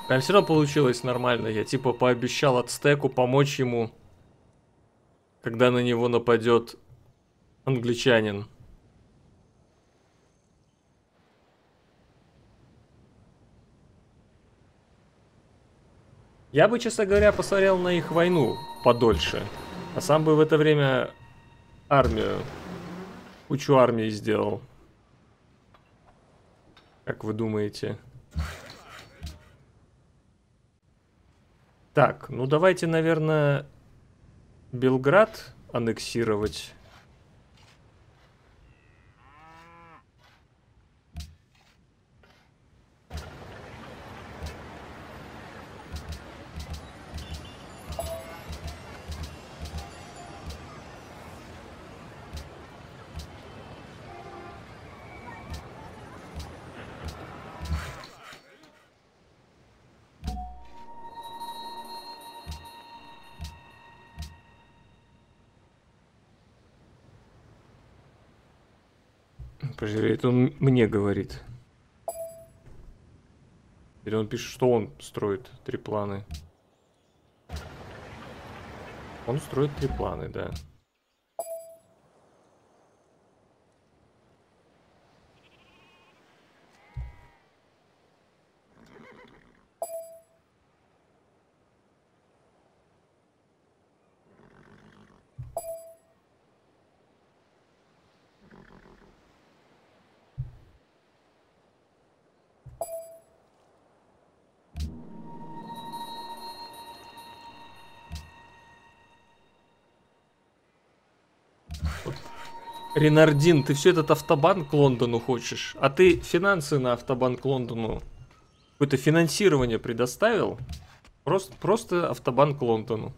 Прям все равно получилось нормально. Я типа пообещал Ацтеку помочь ему, когда на него нападет англичанин. Я бы, честно говоря, посмотрел на их войну подольше. А сам бы в это время армию, кучу армии сделал. Как вы думаете? Так, ну давайте, наверное, Белград аннексировать. Это он мне говорит. Или он пишет, что он строит трипланы? Он строит трипланы, да. Ренардин, ты все этот автобан к Лондону хочешь? А ты финансы на автобан к Лондону какое-то финансирование предоставил? Просто, просто автобан к Лондону.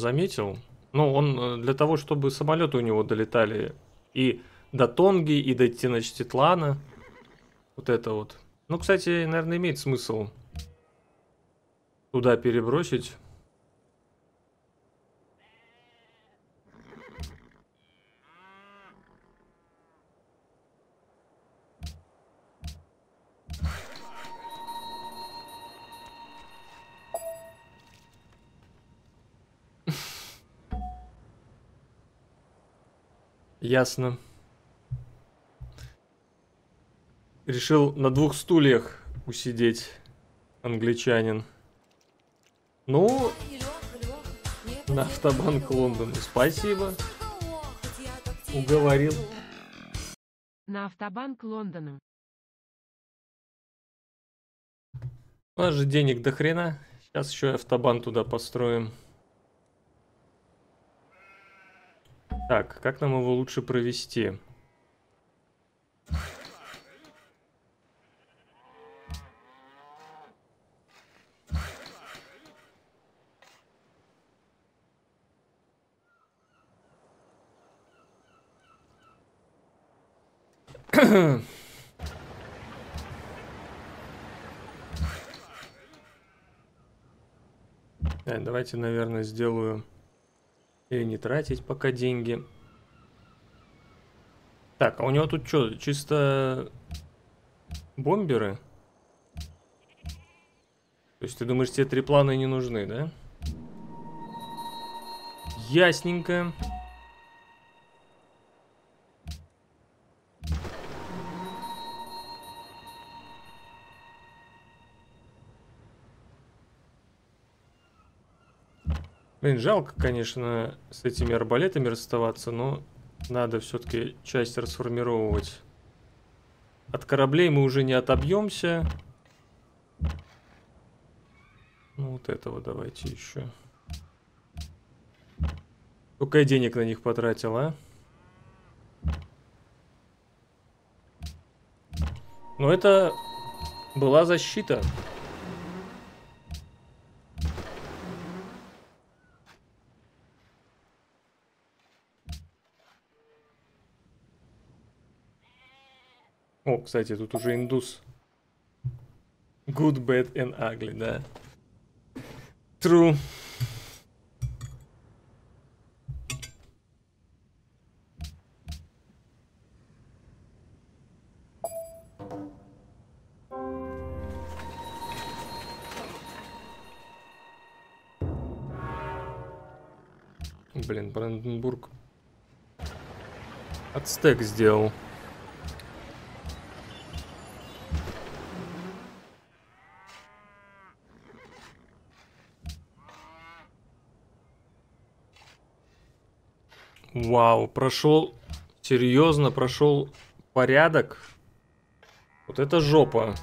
Заметил? Ну, он э, для того, чтобы самолеты у него долетали и до Тонги, и до Теночтитлана. Вот это вот. Ну, кстати, наверное, имеет смысл туда перебросить. Ясно. Решил на двух стульях усидеть англичанин. Ну, на автобанк. Лондона. Спасибо. Уговорил. На автобанк Лондону. У нас же денег до хрена. Сейчас еще и автобан туда построим. Так, как нам его лучше провести? Э, Давайте, наверное, сделаю или не тратить пока деньги. Так, а у него тут что, чисто бомберы? То есть ты думаешь, тебе три плана не нужны, да? Ясненько. Блин, жалко, конечно, с этими арбалетами расставаться, но надо все-таки часть расформировывать. От кораблей мы уже не отобьемся. Ну вот этого давайте еще. Сколько я денег на них потратил, а? Но это была защита. О, кстати, тут уже индус. Good, bad and ugly, да. True. Блин, Бранденбург. Ацтек сделал. Вау, прошел, серьезно, прошел порядок. Вот это жопа.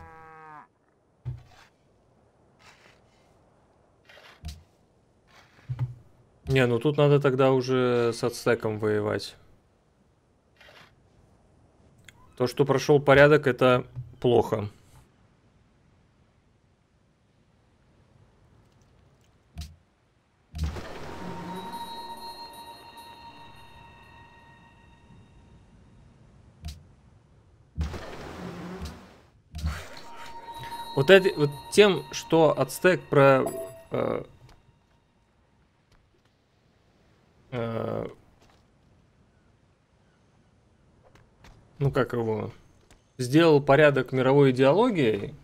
Не, ну тут надо тогда уже с ацтеком воевать. То, что прошел порядок, это плохо. Вот, эти, вот тем, что ацтек про э, э, ну как его, сделал порядок мировой идеологией,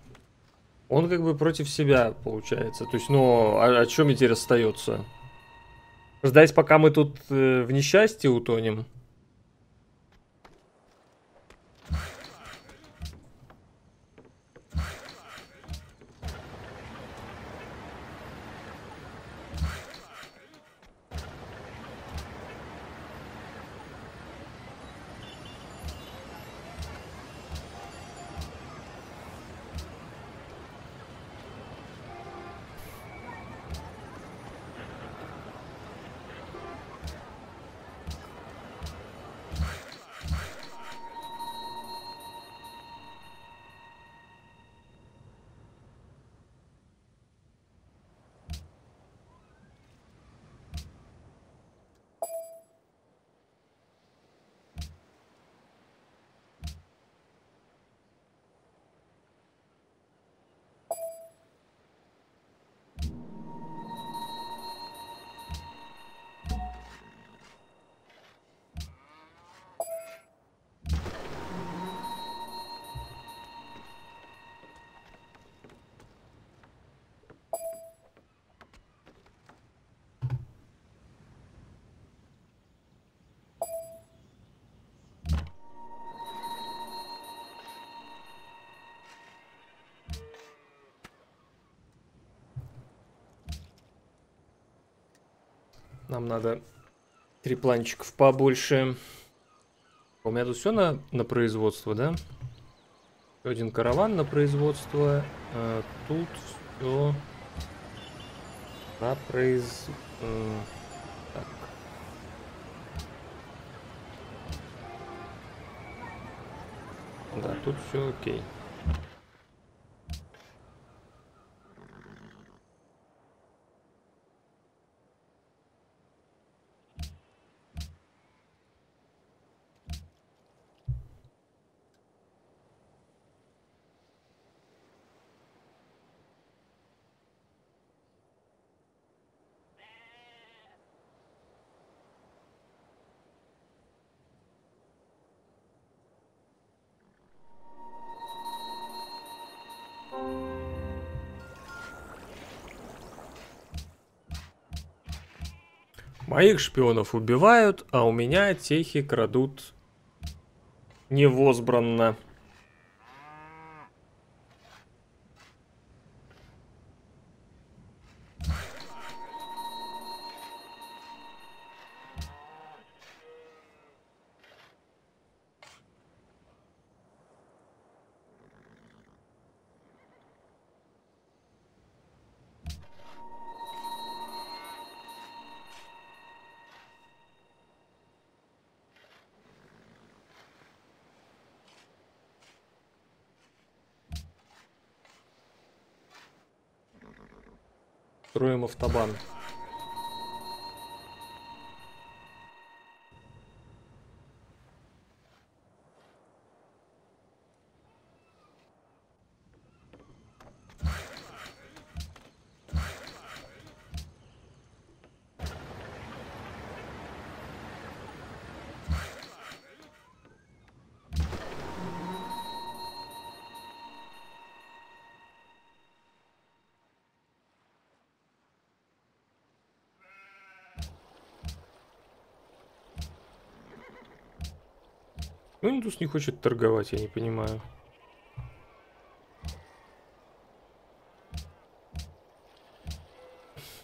он как бы против себя получается. То есть, ну, о, о чем теперь остается? Ждать, пока мы тут э, в несчастье утонем? Нам надо три планчиков побольше. У меня тут все на, на производство, да? Один караван на производство. А тут все на произ... э. Да, тут все окей. Моих шпионов убивают, а у меня техи крадут невозбранно. Строим Ну, Индус не хочет торговать, я не понимаю.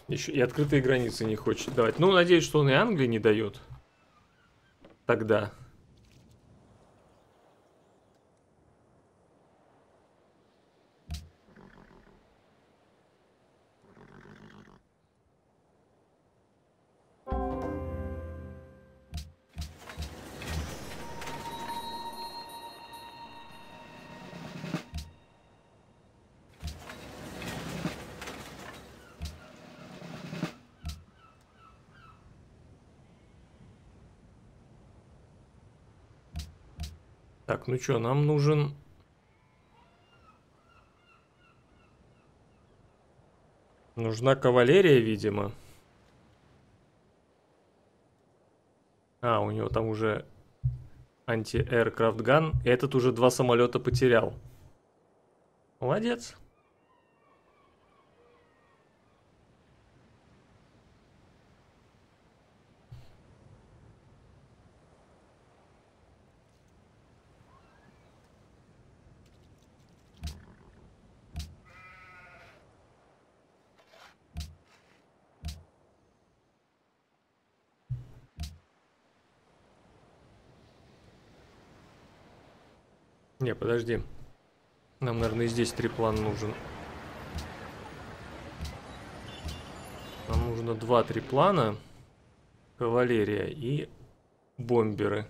Еще и открытые границы не хочет давать. Ну, надеюсь, что он и Англии не дает. Тогда. Ну что, нам нужен... Нужна кавалерия, видимо. А, у него там уже gun. Этот уже два самолета потерял. Молодец. Не, подожди. Нам, наверное, и здесь триплан нужен. Нам нужно два триплана, кавалерия и бомберы.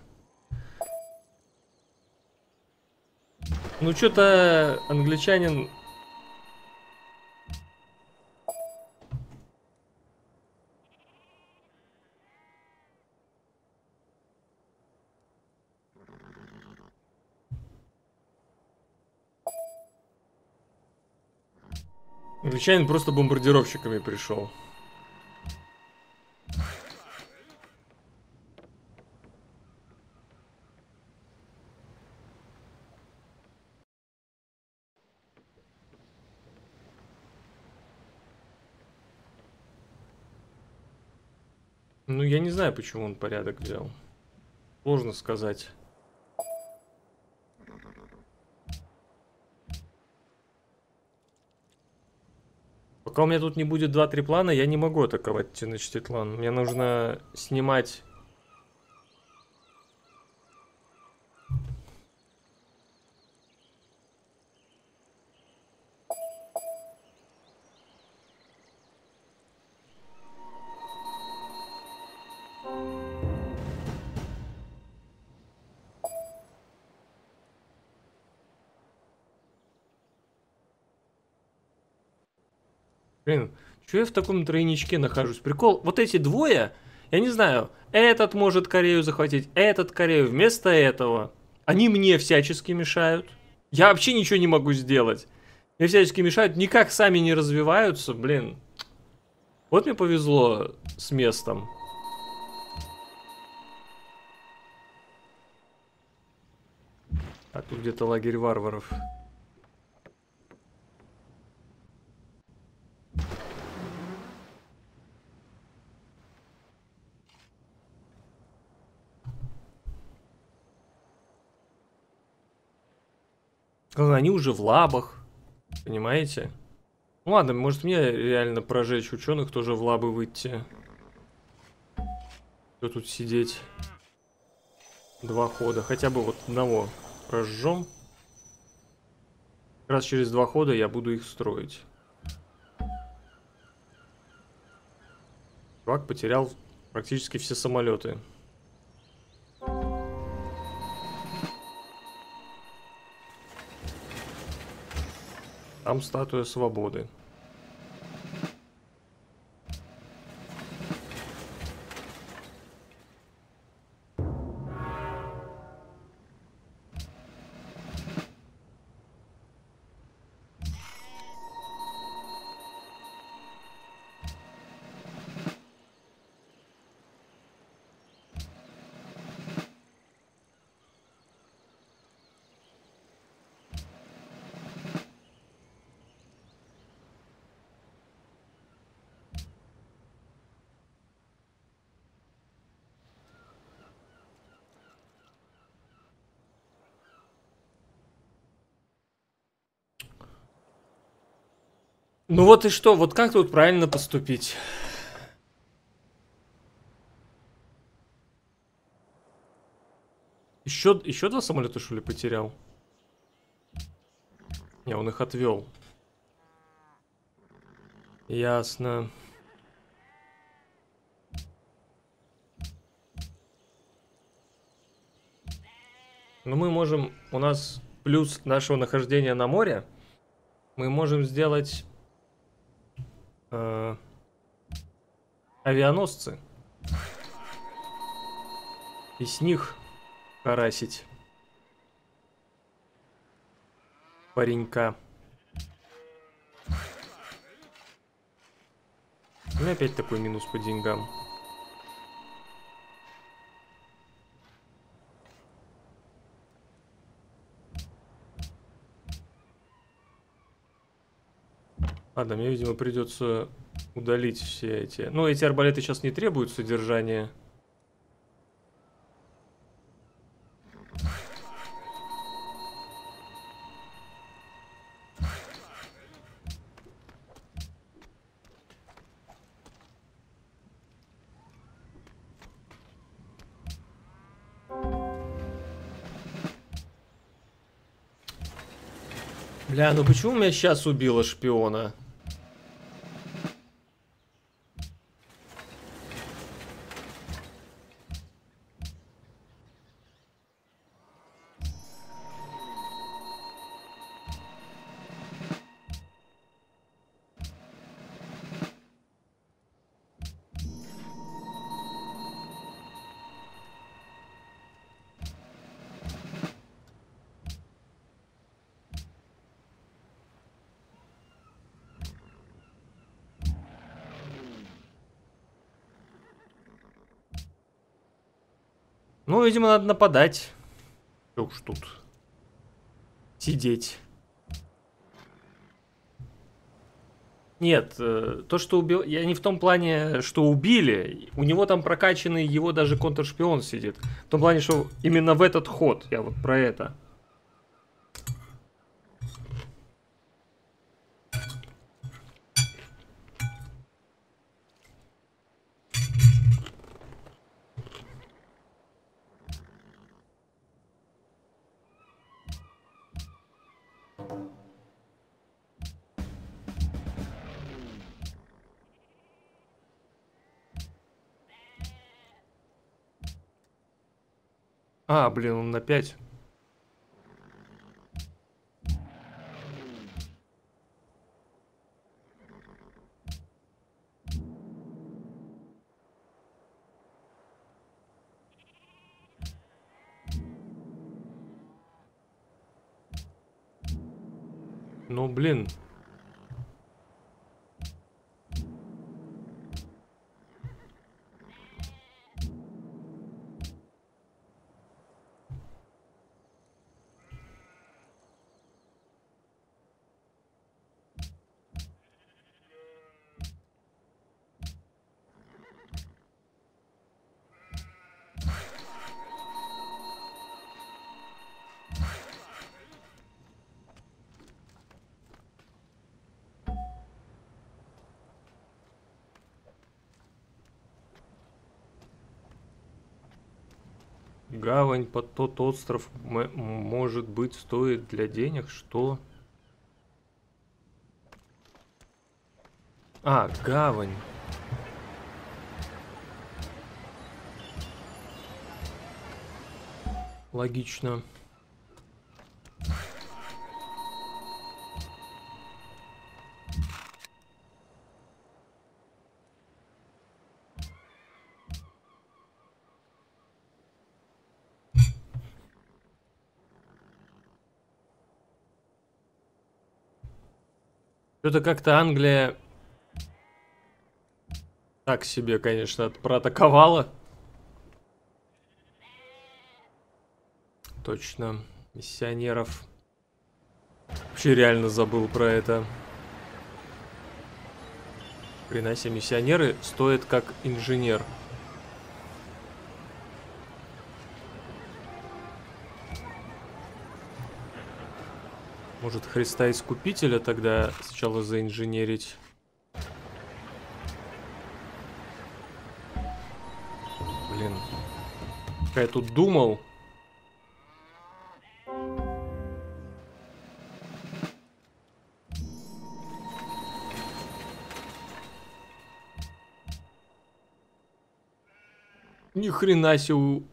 Ну, что-то англичанин... Англичанин просто бомбардировщиками пришел. Ну, я не знаю, почему он порядок взял. Сложно сказать. Пока у меня тут не будет 2-3 плана, я не могу атаковать Теночтитлан. Мне нужно снимать... Что я в таком тройничке нахожусь? Прикол, вот эти двое, я не знаю, этот может Корею захватить, этот Корею. Вместо этого они мне всячески мешают. Я вообще ничего не могу сделать. Мне всячески мешают, никак сами не развиваются, блин. Вот мне повезло с местом. А тут где-то лагерь варваров. Они уже в лабах. Понимаете? Ну ладно, может мне реально прожечь ученых, тоже в лабы выйти. Что тут сидеть? Два хода. Хотя бы вот одного прожжем. Раз через два хода я буду их строить. Чувак потерял практически все самолеты. Там статуя свободы. Ну вот и что, вот как тут правильно поступить? Еще, еще два самолета, что ли, потерял? Не, он их отвел. Ясно. Ну, мы можем... У нас плюс нашего нахождения на море. Мы можем сделать... э, авианосцы. И с них карасить. Паренька. У меня опять такой минус по деньгам. Ладно, мне, видимо, придется удалить все эти... Ну, эти арбалеты сейчас не требуют содержания. Бля, ну почему меня сейчас убило шпиона? Ну, видимо, надо нападать. Чё уж тут. Сидеть. Нет, э, то, что убил... Я не в том плане, что убили. У него там прокачанный его даже контршпион сидит. В том плане, что именно в этот ход. Я вот про это. А, блин, он на 5. Гавань под тот остров может быть стоит для денег, что... А, гавань. Логично. Что-то как-то Англия так себе, конечно, проатаковала. Точно. Миссионеров. Вообще реально забыл про это. Себе, миссионеры стоят как инженер. Может, Христа Искупителя тогда сначала заинженерить? Блин. Я тут думал... Ни хрена себе у,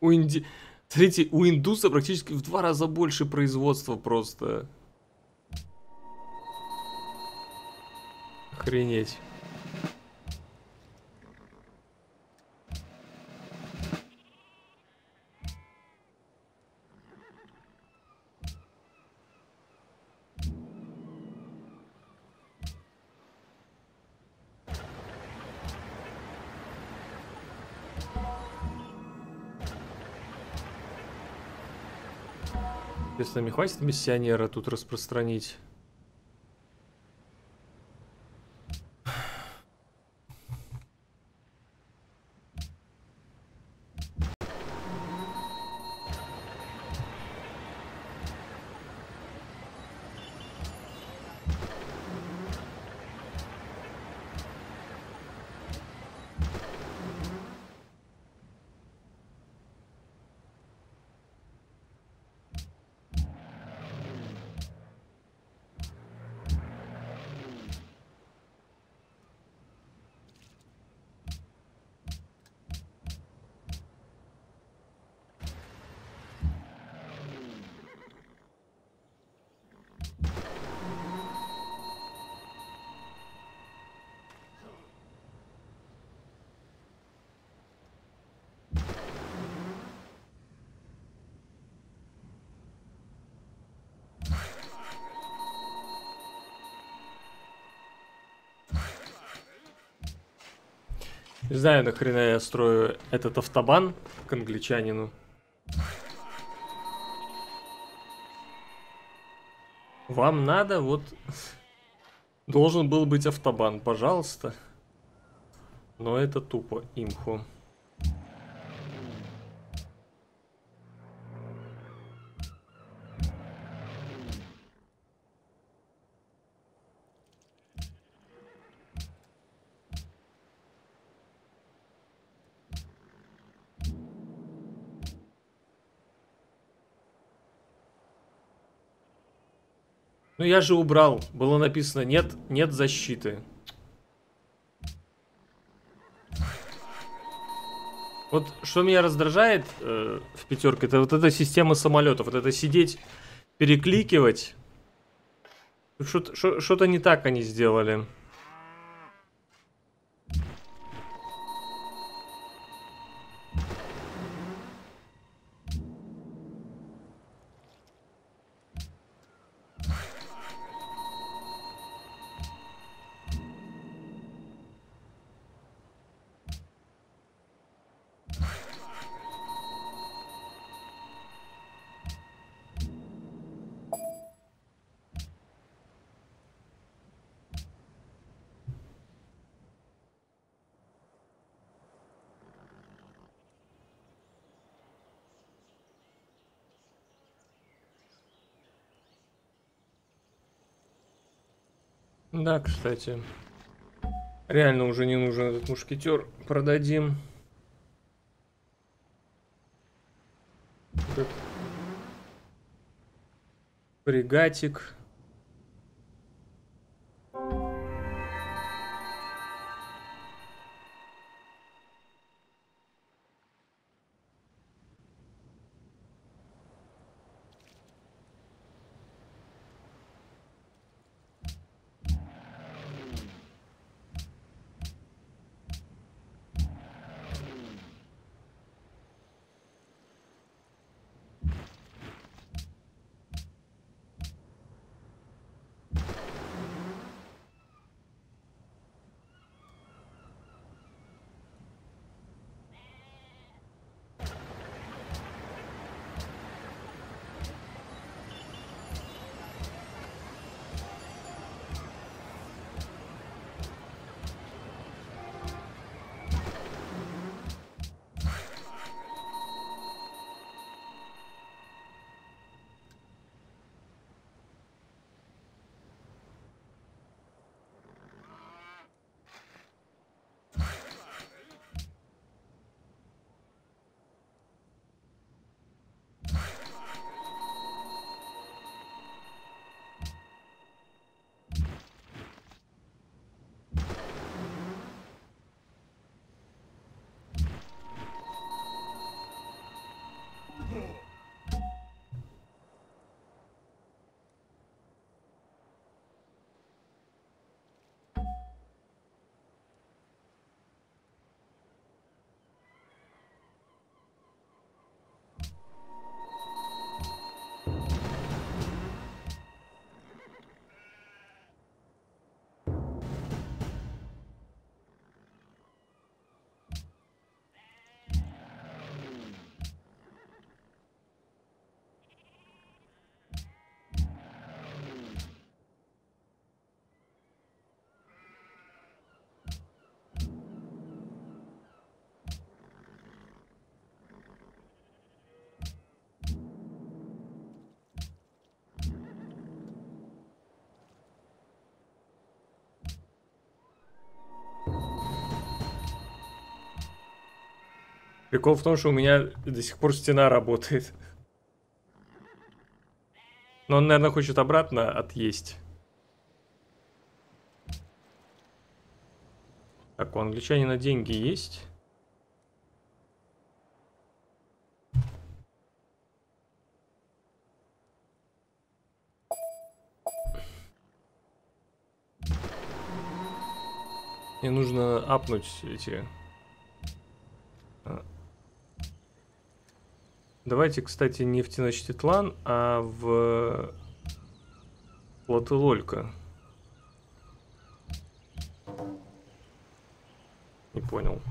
у инди... Смотрите, у индуса практически в два раза больше производства просто. Охренеть. Не хватит миссионера тут распространить. Не знаю, нахрена я строю этот автобан к англичанину. Вам надо, вот... Должен был быть автобан, пожалуйста. Но это тупо, имхо. Ну я же убрал. Было написано нет, нет защиты. Вот что меня раздражает э, в пятерке, это вот эта система самолетов. Вот это сидеть, перекликивать. Что-то не так они сделали. Да, кстати. Реально уже не нужен этот мушкетер. Продадим. Фрегатик. Прикол в том, что у меня до сих пор стена работает. Но он, наверное, хочет обратно отъесть. Так, у англичанина деньги есть? Мне нужно апнуть эти... Давайте, кстати, не в Теночтитлан, а в Латылолька. Не понял.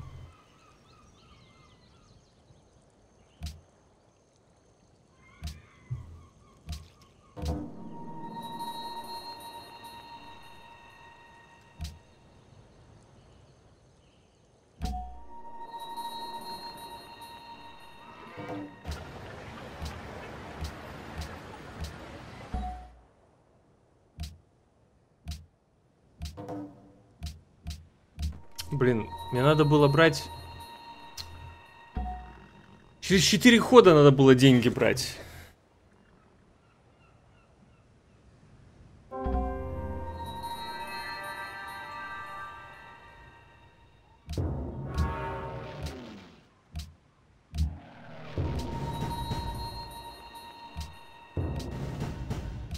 Мне надо было брать... Через 4 хода надо было деньги брать.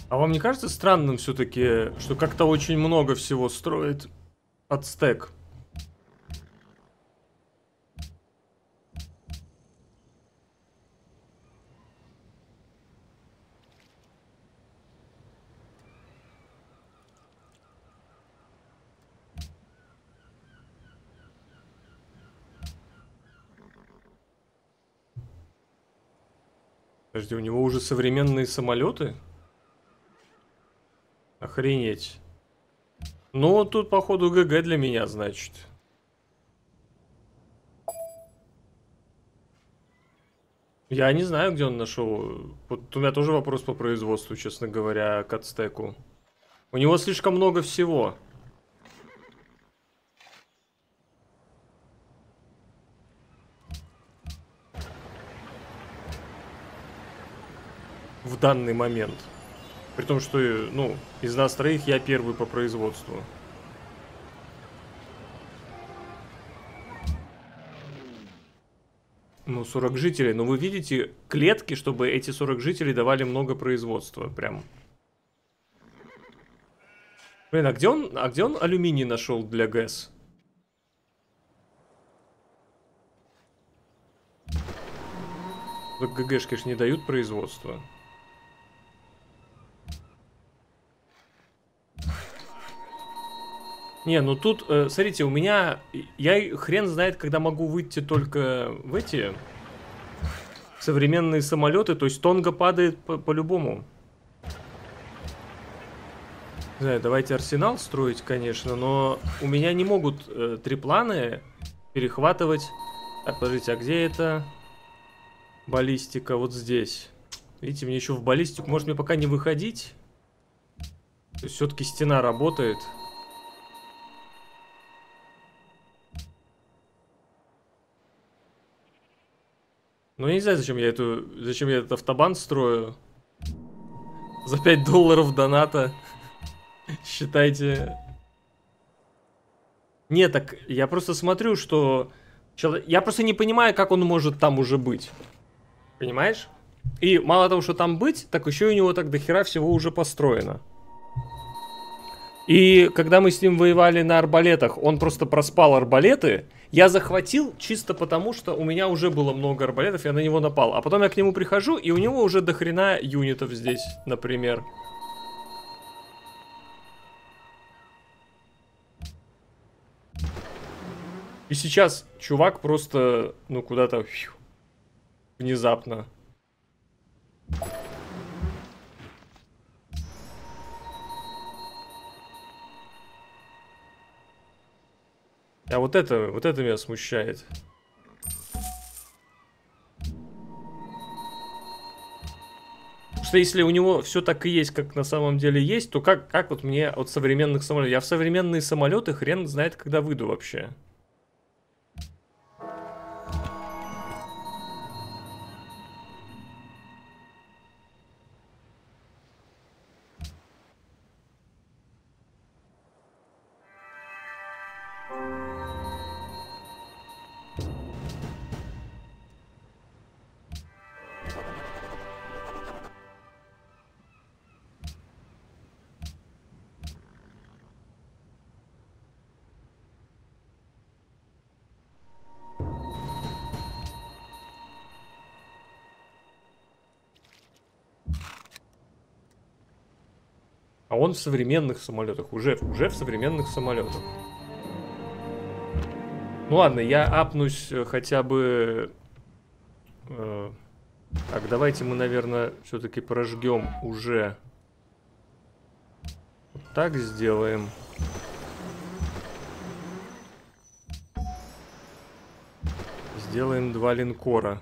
А вам не кажется странным все-таки, что как-то очень много всего строит Ацтек? Подожди, у него уже современные самолеты? Охренеть. Ну, тут, походу, ГГ для меня, значит. Я не знаю, где он нашел. Вот у меня тоже вопрос по производству, честно говоря, к Ацтеку. У него слишком много всего. В данный момент. При том, что, ну, из нас троих я первый по производству. Ну, 40 жителей. Но вы видите клетки, чтобы эти 40 жителей давали много производства. Прям. Блин, а где он, а где он алюминий нашел для ГЭС? ГГшки ж не дают производства. Не, ну тут, э, смотрите, у меня... Я хрен знает, когда могу выйти только в эти... Современные самолеты, то есть Тонга падает по-любому. не знаю, давайте арсенал строить, конечно, но у меня не могут э, трипланы перехватывать... Так, подождите, а где это? Баллистика, вот здесь. Видите, мне еще в баллистику, может мне пока не выходить? Все-таки стена работает. Ну, я не знаю, зачем я эту... Зачем я этот автобан строю. За 5 долларов доната. Считайте. Не, так я просто смотрю, что... Я просто не понимаю, как он может там уже быть. Понимаешь? И мало того, что там быть, так еще у него так до хера всего уже построено. И когда мы с ним воевали на арбалетах, он просто проспал арбалеты. Я захватил чисто потому, что у меня уже было много арбалетов, я на него напал. А потом я к нему прихожу, и у него уже дохрена юнитов здесь, например. И сейчас чувак просто, ну, куда-то внезапно А вот это, вот это меня смущает. Что если у него все так и есть, как на самом деле есть, то как, как вот мне от современных самолетов... Я в современные самолеты хрен знает, когда выйду вообще. В современных самолетах. Уже, уже в современных самолетах. Ну ладно, я апнусь э, хотя бы... э, так, давайте мы, наверное, все-таки прожгем уже. Вот так сделаем. Сделаем два линкора.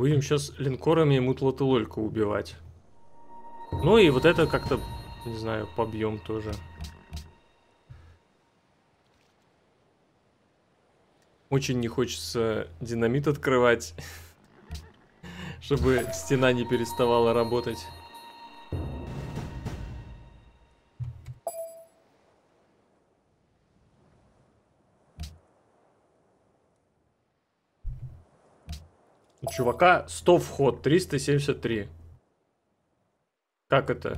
Будем сейчас линкорами мутлотылолько убивать. Ну и вот это как-то, не знаю, побьем тоже. Очень не хочется динамит открывать, чтобы стена не переставала работать. Чувака 100 вход, 373. Как это?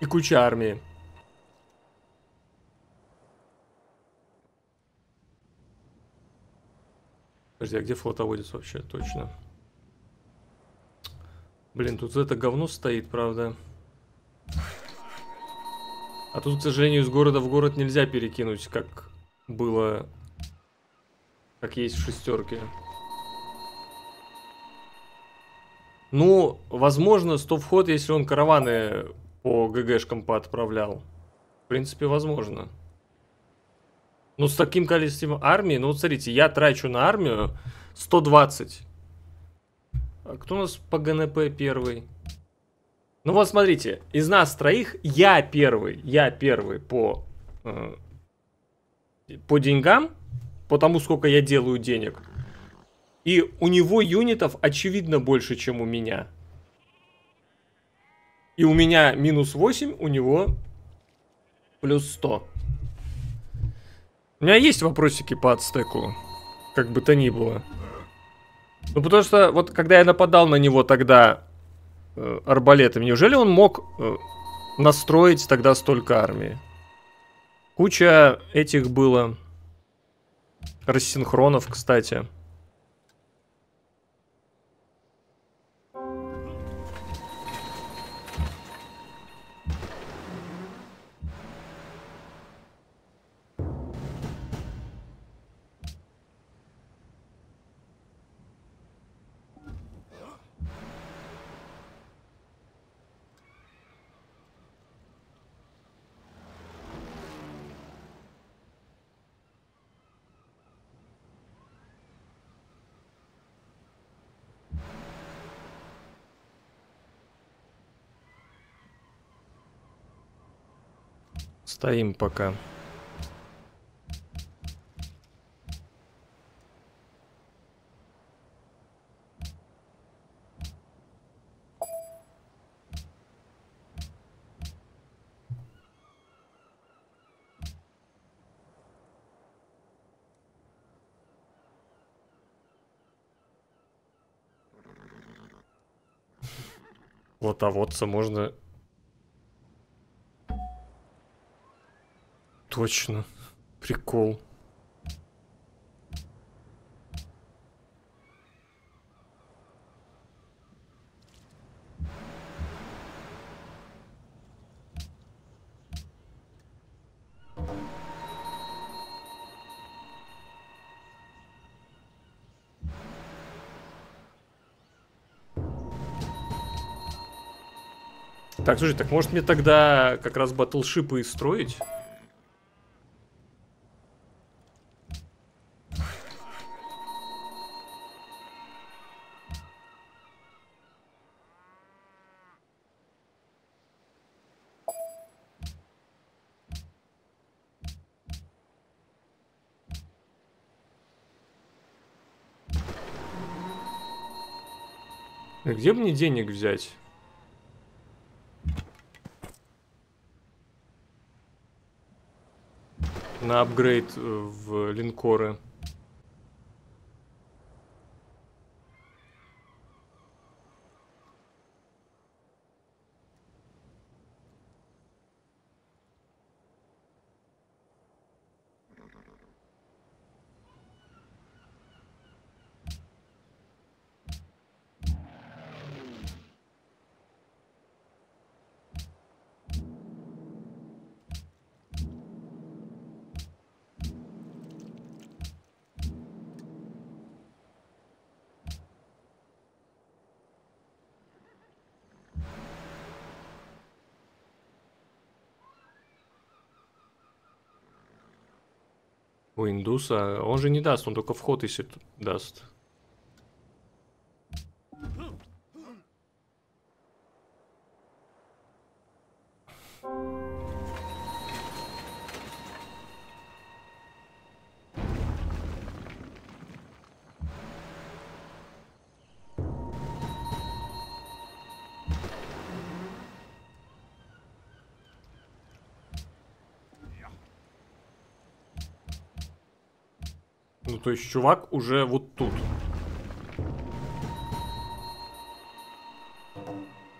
И куча армии. Подожди, а где флотоводец вообще? Точно. Блин, тут это говно стоит, правда. А тут, к сожалению, из города в город нельзя перекинуть, как было... Как есть в шестерке. Ну, возможно, 100 вход, если он караваны по ГГшкам поотправлял. В принципе, возможно. Ну, с таким количеством армии, ну вот смотрите, я трачу на армию 120. А кто у нас по ГНП первый? Ну вот смотрите, из нас троих я первый, я первый по, э, по деньгам, по тому, сколько я делаю денег. И у него юнитов очевидно больше, чем у меня. И у меня минус 8, у него плюс 100. У меня есть вопросики по отстеку, как бы то ни было. Ну, потому что вот когда я нападал на него тогда э, арбалетами, неужели он мог э, настроить тогда столько армии? Куча этих было рассинхронов, кстати. Стоим пока. Лотоводца можно Точно. Прикол. Так, слушай, так может мне тогда как раз батлшипы и строить? где мне денег взять? На апгрейд э, в линкоры. Индуса. Он же не даст, он только вход если даст. То есть чувак уже вот тут.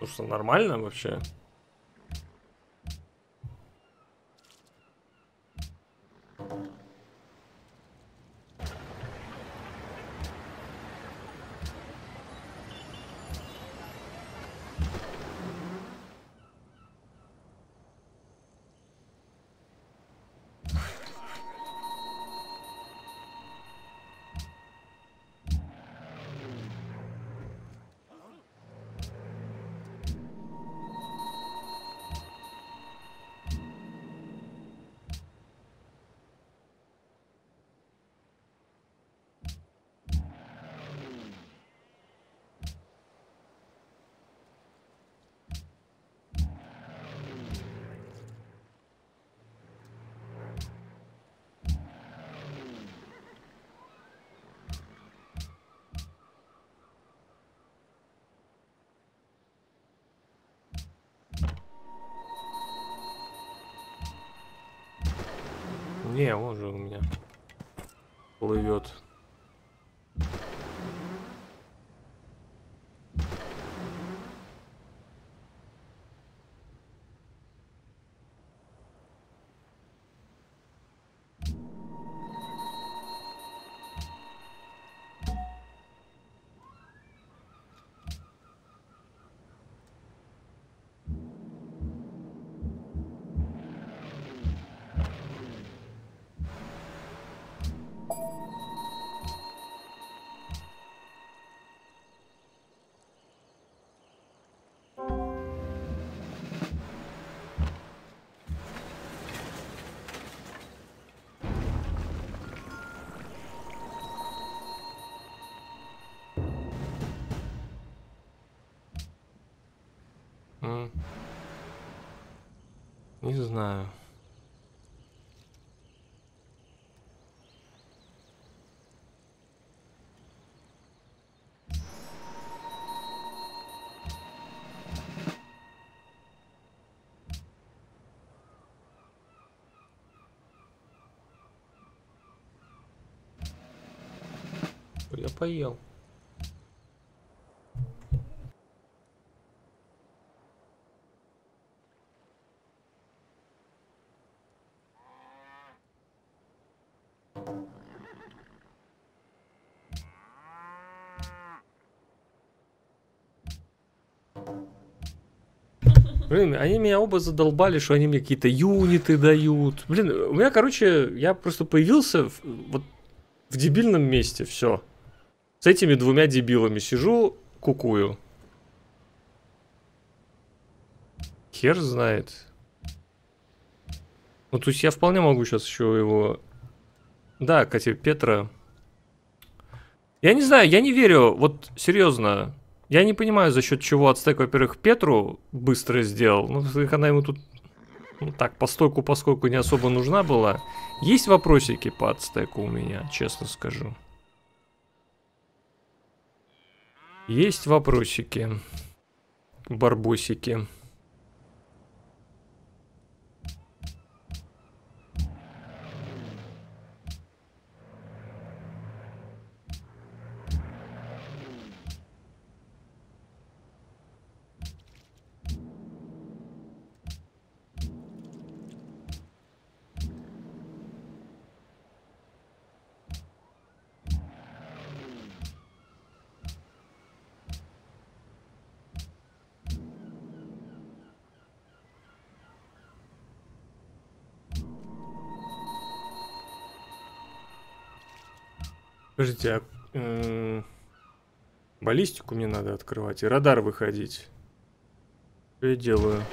Ну что, нормально вообще? Поел. Блин, они меня оба задолбали, что они мне какие-то юниты дают. Блин, у меня, короче, я просто появился в, вот в дебильном месте, все. С этими двумя дебилами сижу, кукую. Хер знает. Ну, то есть я вполне могу сейчас еще его... Да, кстати, Петра... Я не знаю, я не верю, вот серьезно. Я не понимаю, за счет чего Ацтек, во-первых, Петру быстро сделал. Ну, во-вторых, она ему тут ну, так, постойку поскольку не особо нужна была. Есть вопросики по Ацтеку у меня, честно скажу. Есть вопросики. Барбосики. Подождите, а, м, баллистику мне надо открывать и радар выходить. Что я делаю?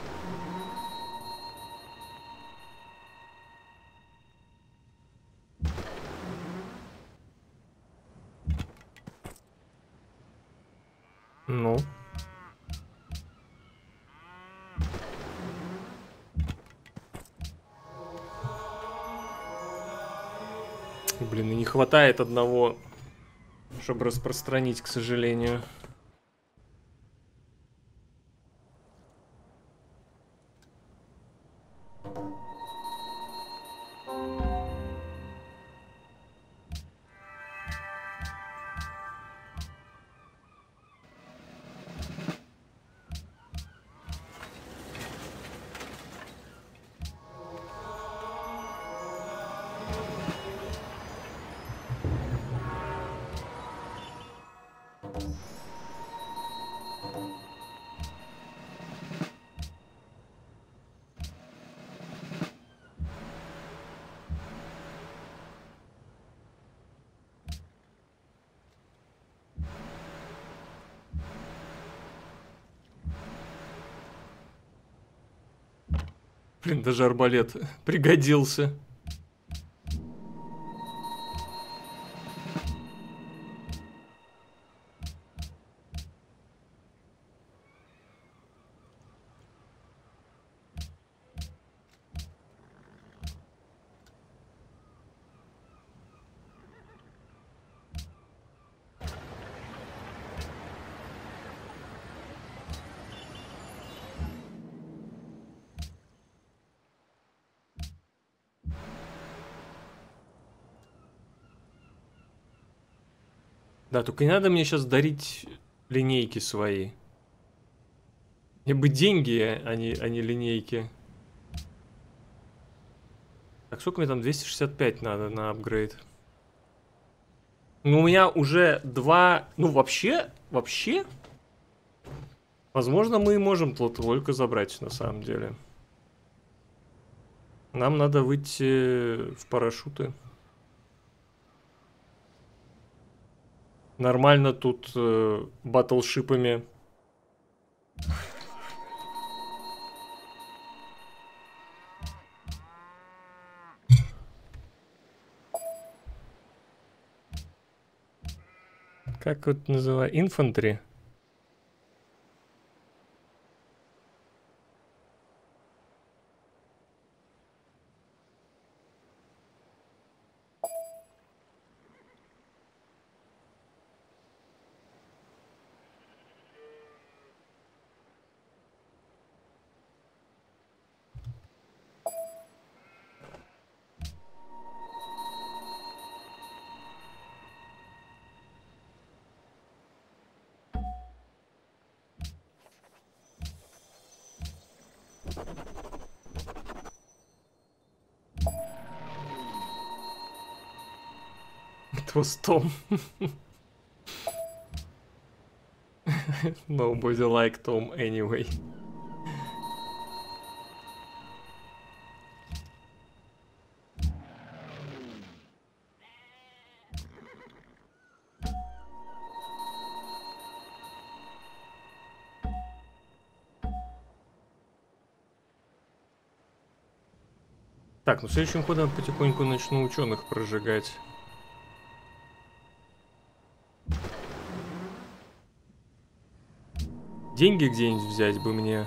Ну. Блин, и не хватает одного, чтобы распространить, к сожалению. Даже арбалет пригодился. Только не надо мне сейчас дарить линейки свои. Мне бы деньги, а не, а не линейки. Так, сколько мне там? 265 надо на апгрейд. Ну, у меня уже два... Ну, вообще, вообще... Возможно, мы и можем только забрать, на самом деле. Нам надо выйти в парашюты. Нормально тут э, батлшипами. Как вот называют? Инфантри? Tom. Nobody like Tom anyway. Так, ну следующим ходом потихоньку начну ученых прожигать. Деньги где-нибудь взять бы мне.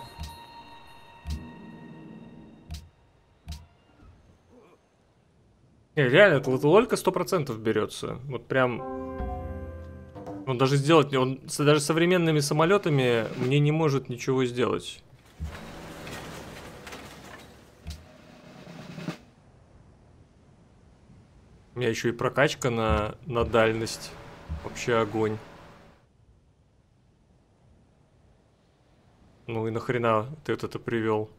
Не, реально, это только сто процентов берется. Вот прям... Он даже сделать... Он даже современными самолетами мне не может ничего сделать. У меня еще и прокачка на, на дальность. Вообще огонь. Ну и нахрена ты это привел?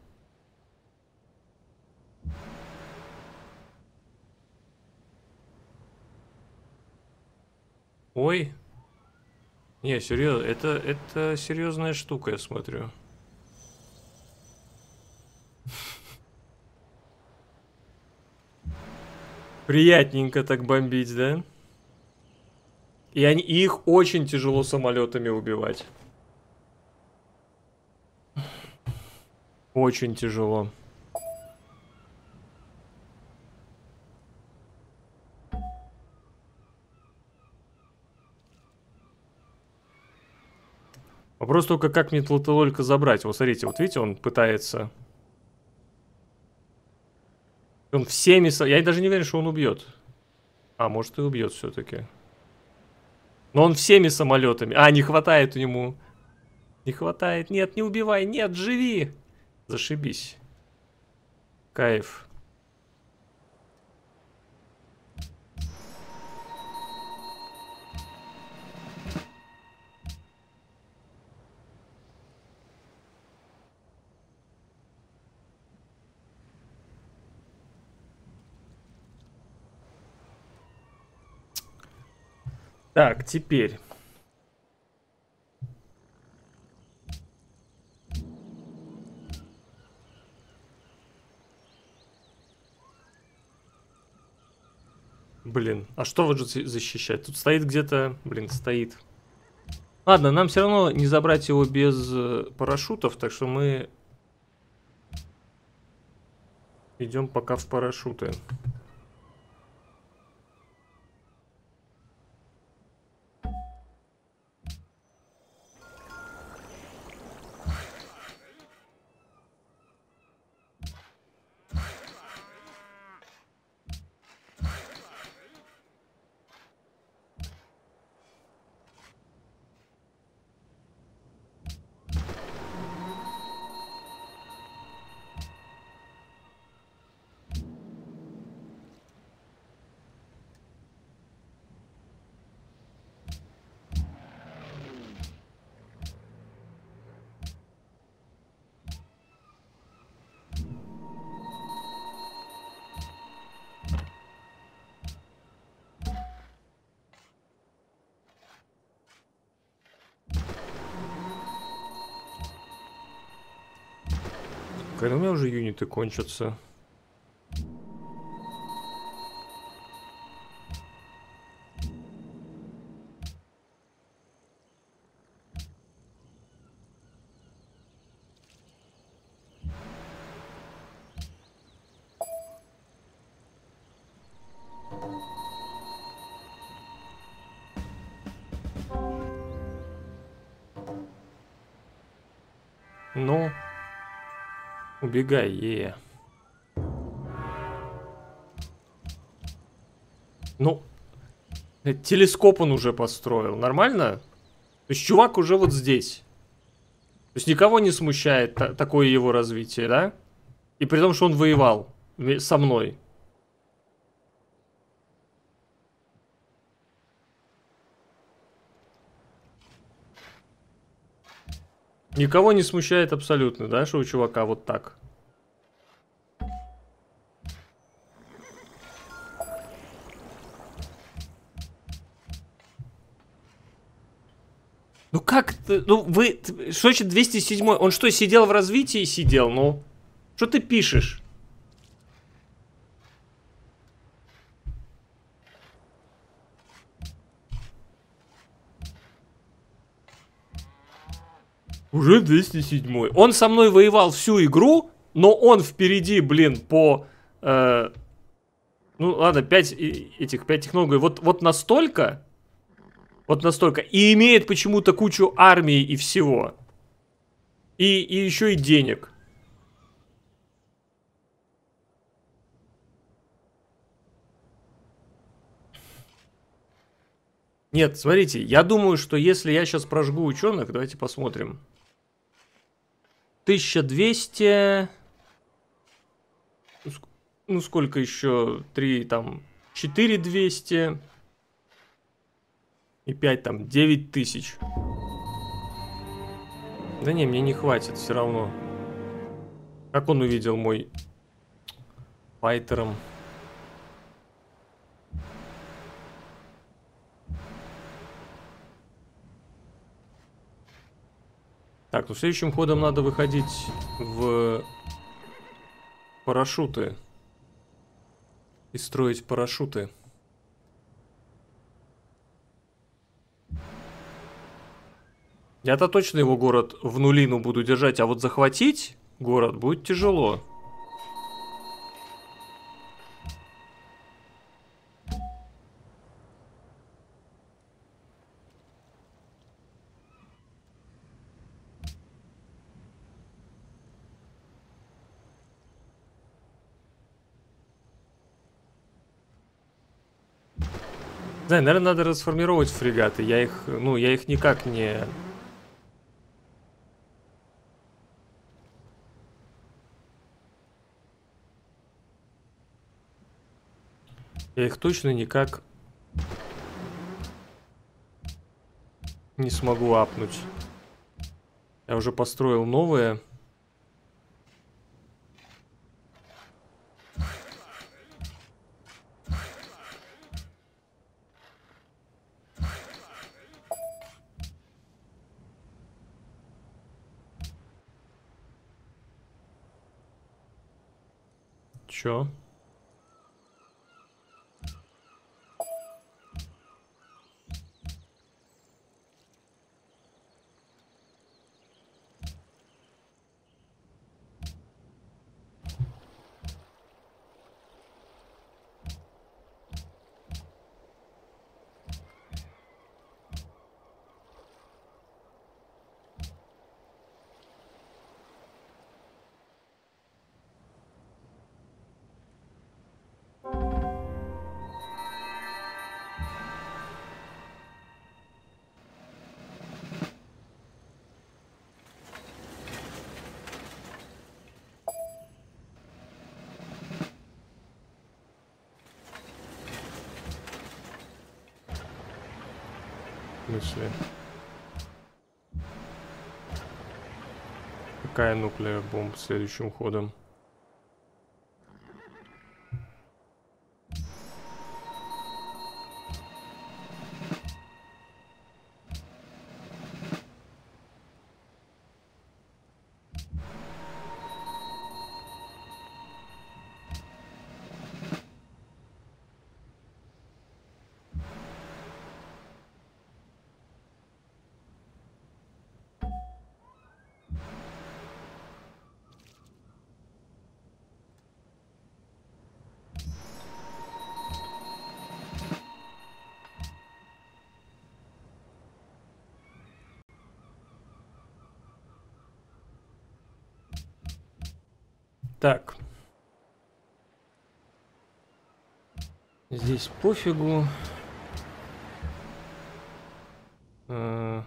Ой. Не, серьезно, это, это серьезная штука, я смотрю. Приятненько так бомбить, да? И, они, их очень тяжело самолетами убивать. Очень тяжело. Вопрос только, как мне Тлателолька забрать. Вот смотрите, вот видите, он пытается... Он всеми... Я даже не уверен, что он убьет. А, может и убьет все-таки. Но он всеми самолетами. А, не хватает у нему. Не хватает. Нет, не убивай. Нет, живи. Зашибись. Кайф. Так, теперь. Блин, а что вот же за- защищать? Тут стоит где-то... Блин, стоит. Ладно, нам все равно не забрать его без э, парашютов, так что мы... Идем пока в парашюты. Когда у меня уже юниты кончатся? Убегай, е. Ну, э, телескоп он уже построил, нормально? То есть чувак уже вот здесь. То есть никого не смущает та- такое его развитие, да? И при том, что он воевал со мной. Никого не смущает абсолютно, да, что у чувака вот так. Ну как ну вы, что значит 207 Он что, сидел в развитии сидел, ну? Что ты пишешь? Уже 207 Он со мной воевал всю игру, но он впереди, блин, по... э, ну ладно, 5 этих, 5 технологий. Вот, вот настолько, вот настолько. И имеет почему-то кучу армии и всего. И, и еще и денег. Нет, смотрите, я думаю, что если я сейчас прожгу ученых, давайте посмотрим. 1200... Ну, Ну, сколько еще? 3, там, 4200... И 5, там, 9 тысяч. Да не, мне не хватит все равно. Как он увидел мой файтером? Так, ну следующим ходом надо выходить в парашюты. И строить парашюты. Я-то точно его город в нулину буду держать, а вот захватить город будет тяжело. Да, наверное, надо расформировать фрегаты. Я их, ну, я их никак не... Я их точно никак не смогу апнуть. Я уже построил новые. Чё? Смысле? Какая нуклеар бомба следующим ходом? Здесь пофигу. Э,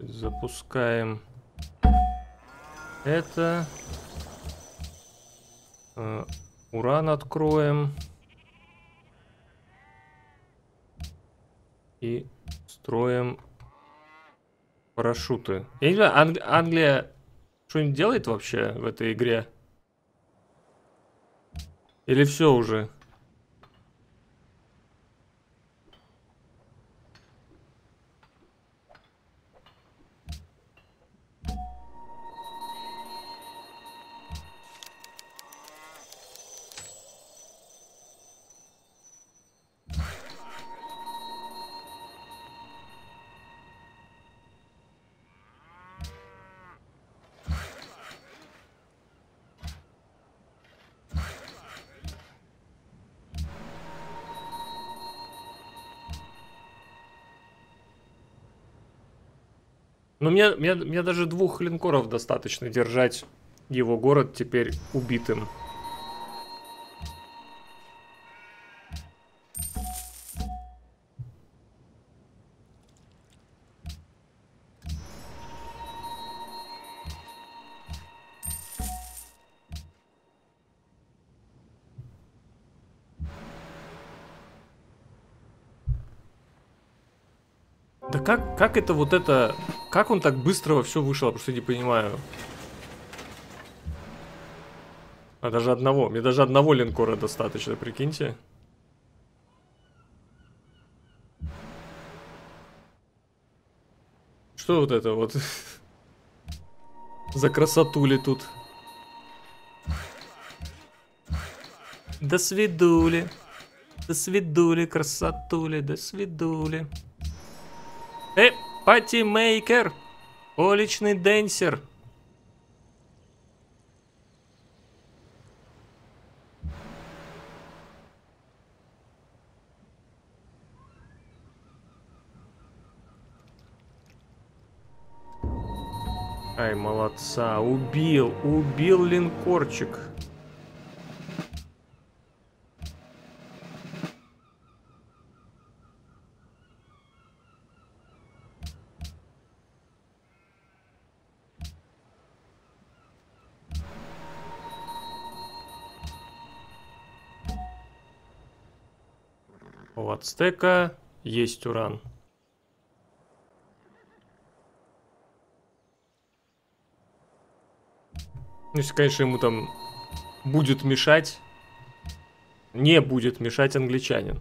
Запускаем это. Э, Уран откроем. И строим парашюты. Я не знаю, Анг- Англия что-нибудь делает вообще в этой игре? Или все уже? Мне, мне, мне даже двух линкоров достаточно держать его город теперь убитым. Да как, как это вот это... Как он так быстро во все вышел? Я просто не понимаю. А даже одного. Мне даже одного линкора достаточно, прикиньте. Что вот это вот? За красотули тут. До свидули. До свидули, красотули, до свидули. Э, Патимейкер. Уличный денсер. Ай, молодца. Убил. Убил линкорчик. Ацтека есть уран. Ну, если, конечно, ему там будет мешать, не будет мешать англичанин.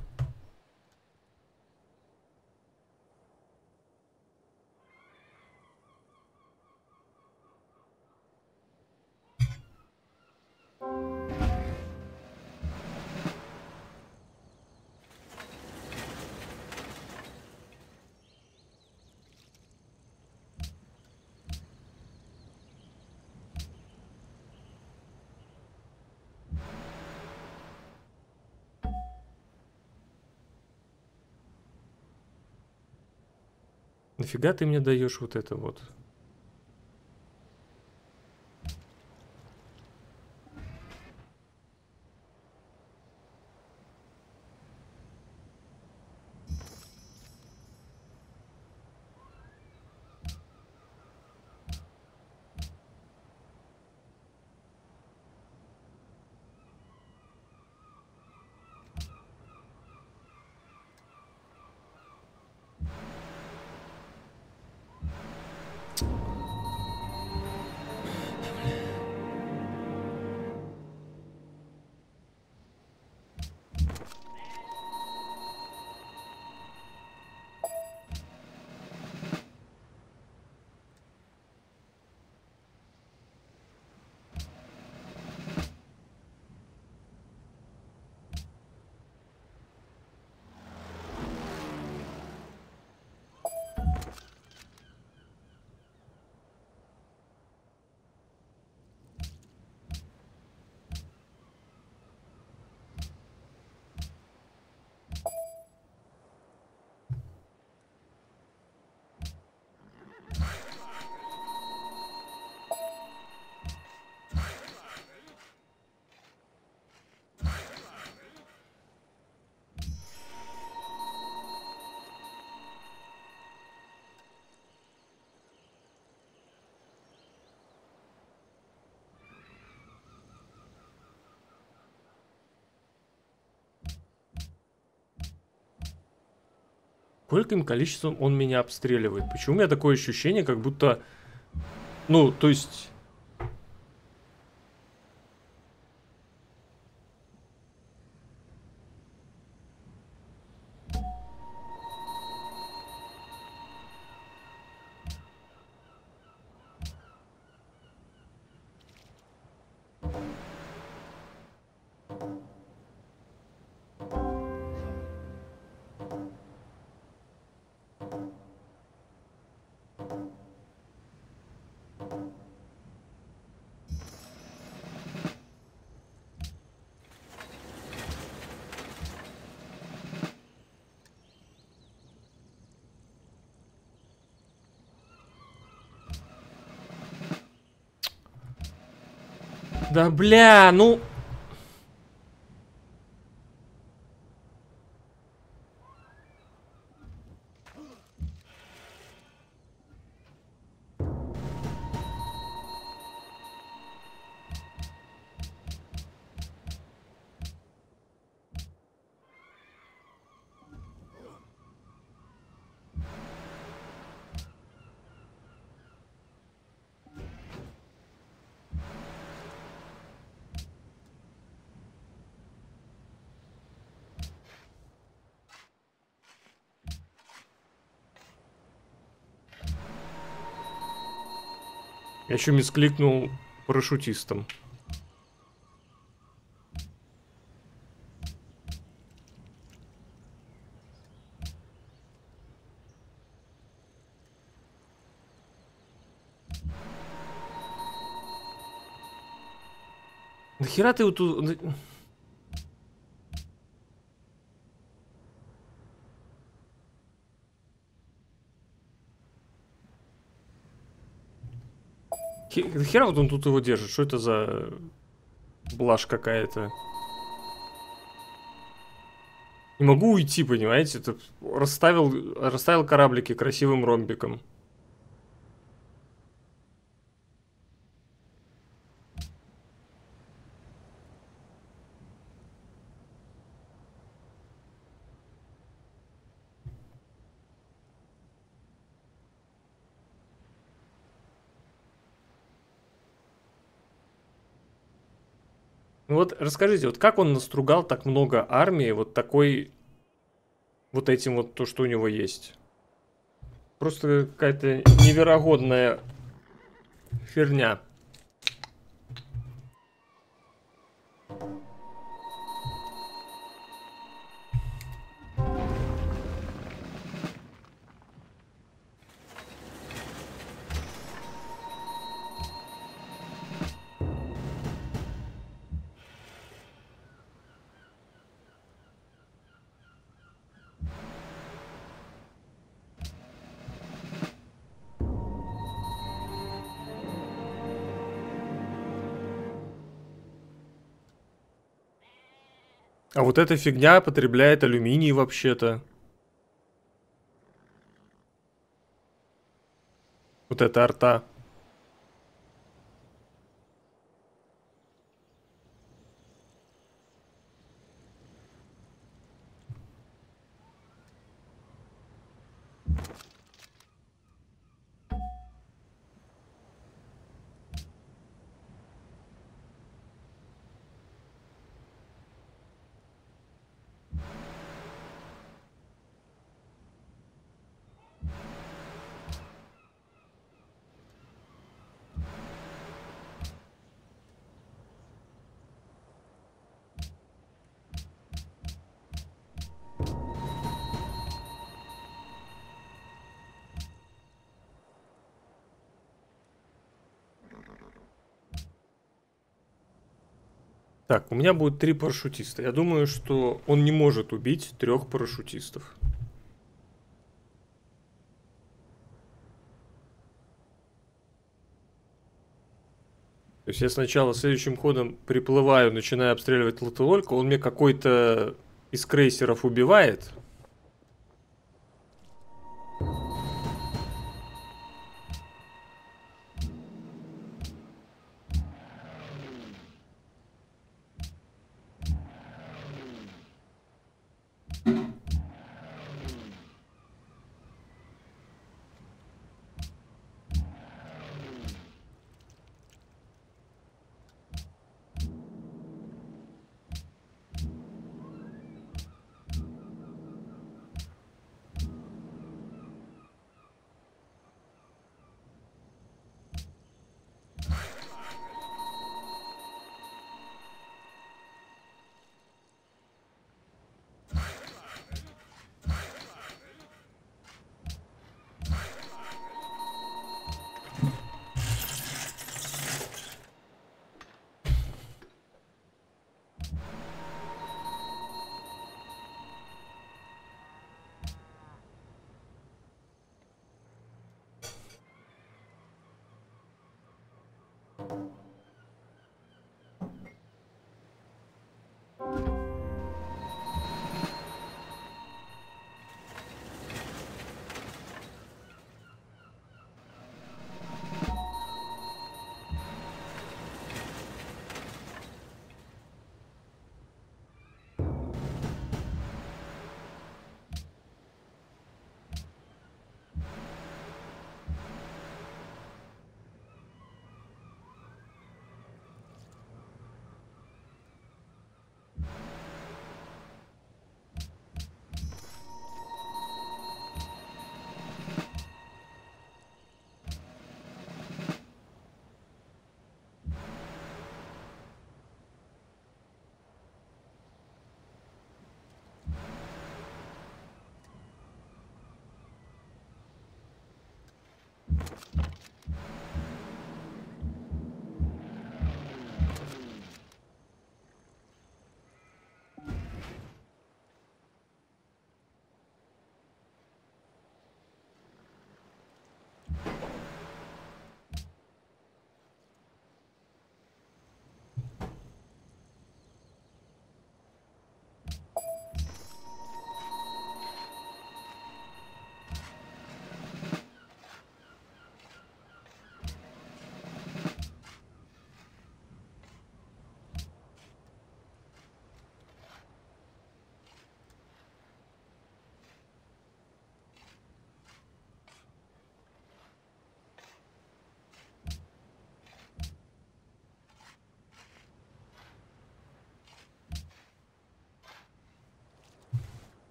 Нафига ты мне даешь вот это вот? Скольким количеством он меня обстреливает? Почему у меня такое ощущение, как будто... Ну, то есть... бля, ну... Причем искликнул парашютистом. Нахера ты вот тут... Хе- Нахера вот он тут его держит? Что это за блажь какая-то? Не могу уйти, понимаете? Это расставил, расставил кораблики красивым ромбиком. Вот расскажите, вот как он настругал так много армии вот такой, вот этим вот то, что у него есть? Просто какая-то неверогодная херня. Вот эта фигня потребляет алюминий вообще-то. Вот эта арта. Меня будет три парашютиста. Я думаю, что он не может убить трех парашютистов. То есть я сначала следующим ходом приплываю, начинаю обстреливать Тлателолька, он мне какой-то из крейсеров убивает.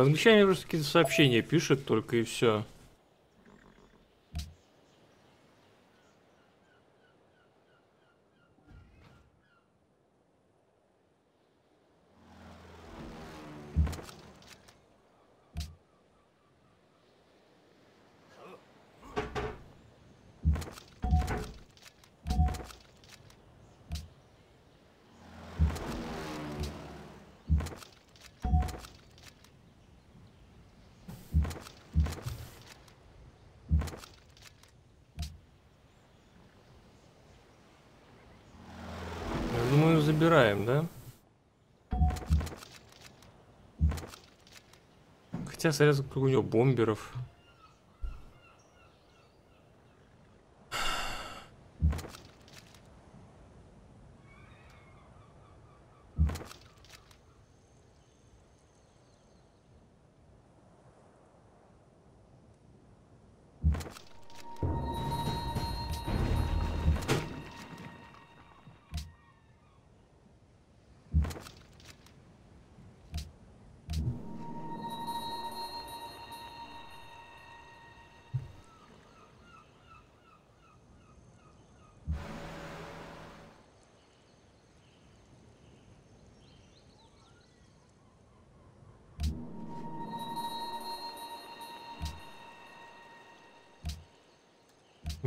Размещание просто какие-то сообщения пишет только и все. Забираем, да? Хотя сколько у него бомберов.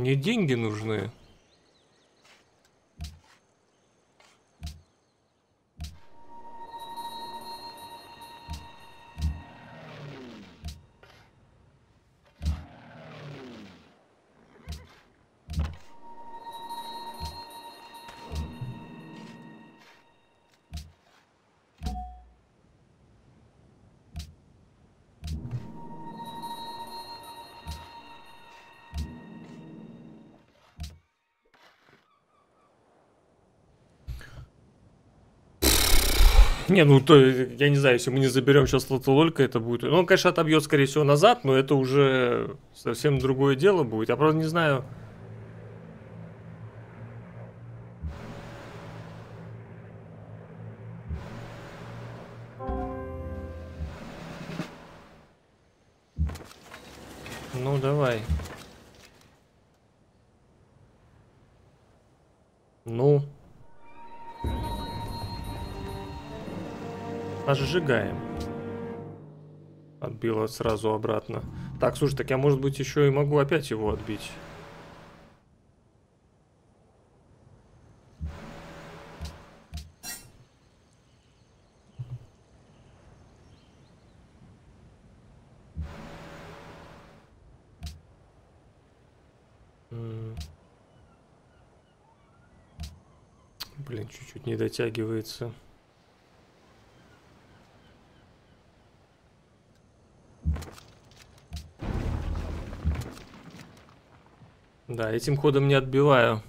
Мне деньги нужны. Не, ну то, я не знаю, если мы не заберем сейчас Лотололька, это будет... Ну, он, конечно, отобьет, скорее всего, назад, но это уже совсем другое дело будет. Я правда не знаю... Сжигаем. Отбила сразу обратно. Так, слушай, так я, может быть, еще и могу опять его отбить. Блин, чуть-чуть не дотягивается. Да, этим ходом не отбиваю.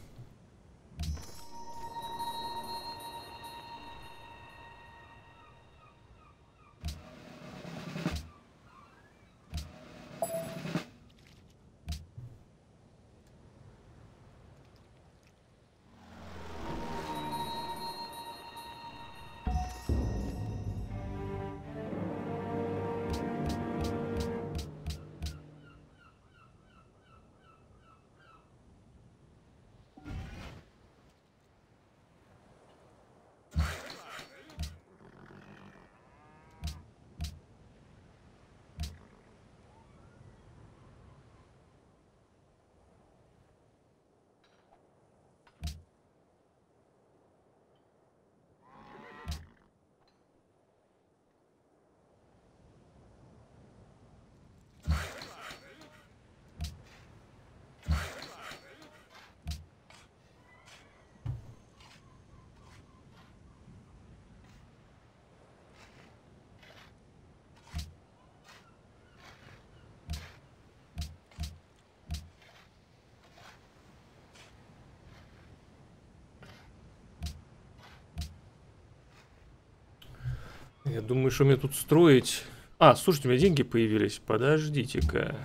Что мне тут строить... А, слушайте, у меня деньги появились. Подождите-ка.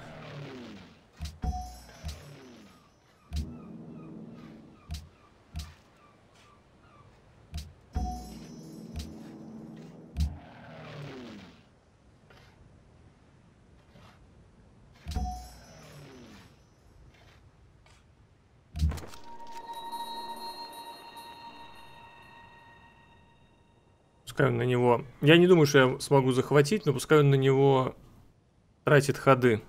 Я не думаю, что я смогу захватить, но пускай он на него тратит ходы.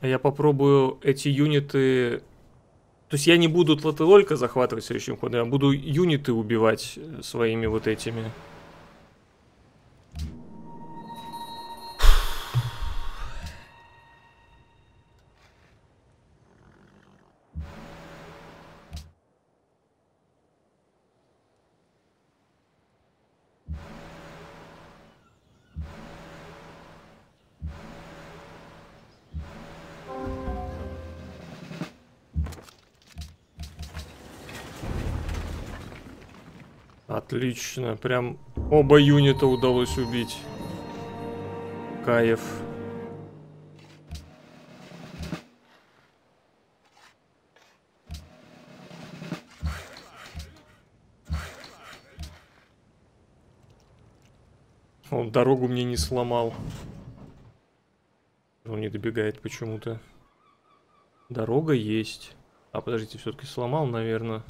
А я попробую эти юниты... То есть я не буду Тлателолька захватывать следующим ходом, я буду юниты убивать своими вот этими. Отлично, прям оба юнита удалось убить. Каев. Он дорогу мне не сломал. Он не добегает почему-то. Дорога есть. А, подождите, все-таки сломал, наверное.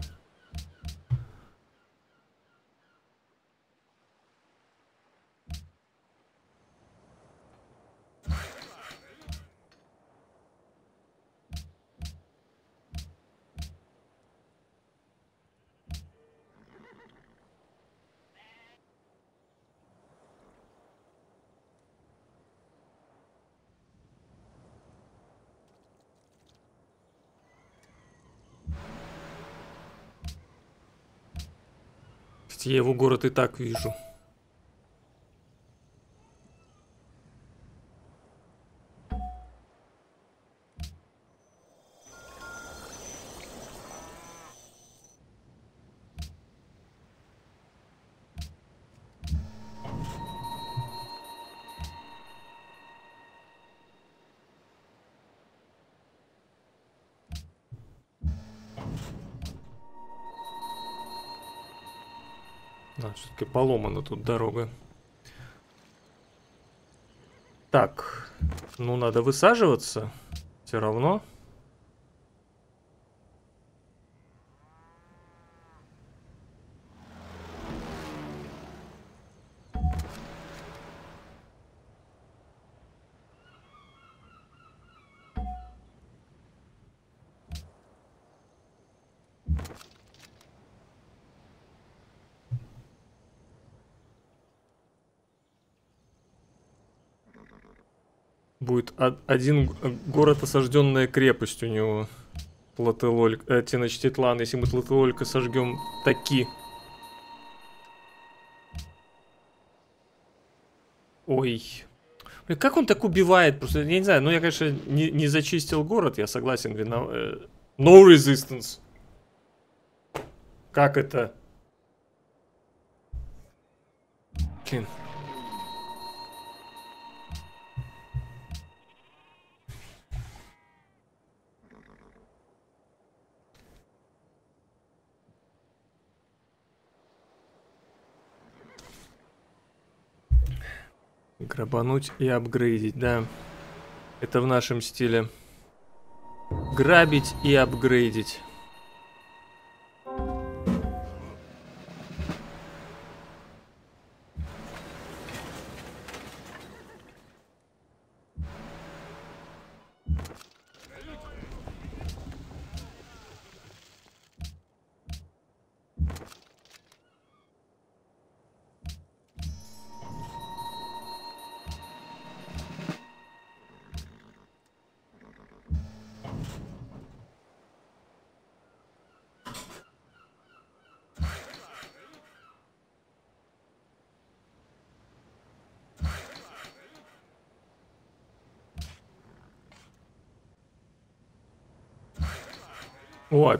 Я его город и так вижу. Поломана тут дорога. Так, ну надо высаживаться. Все равно. Будет од- один город, осажденная крепость у него. Тлателоль, э, Теночтитлан. Если мы Тлателолька сожгем таки. Ой. Блин, как он так убивает? Просто, я не знаю, ну я, конечно, не, не зачистил город, я согласен, вина... э, No resistance. Как это? Блин. Грабануть и апгрейдить, да. Это в нашем стиле. Грабить и апгрейдить.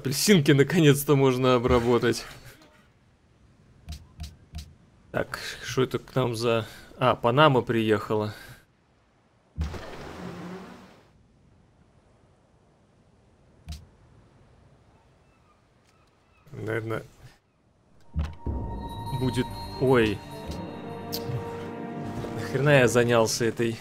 Апельсинки наконец-то можно обработать. Так, что это к нам за... А, Панама приехала. Наверное, будет... Ой. Нахрена я занялся этой...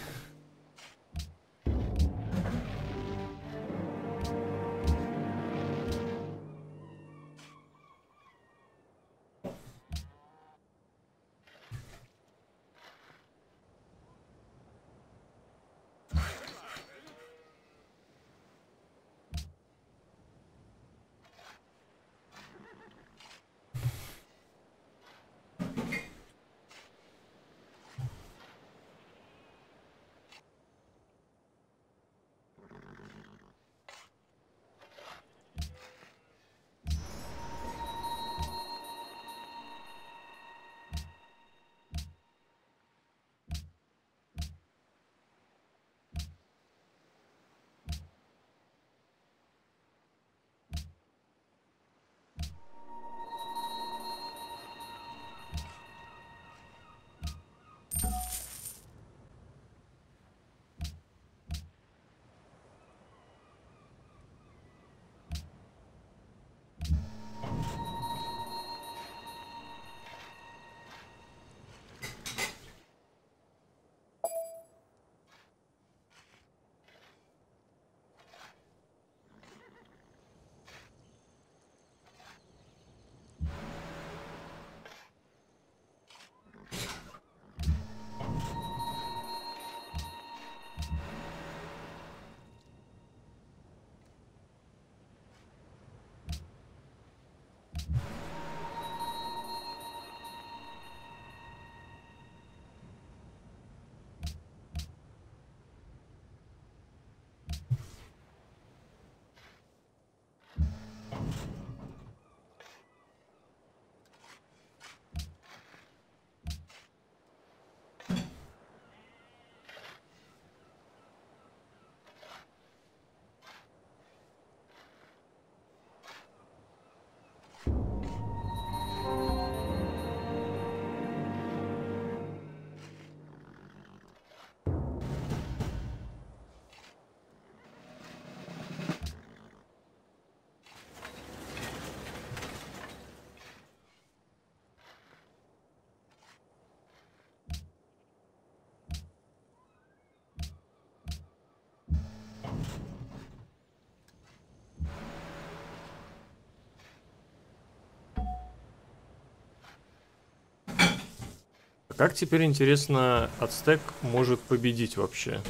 Как теперь, интересно, Ацтек может победить вообще?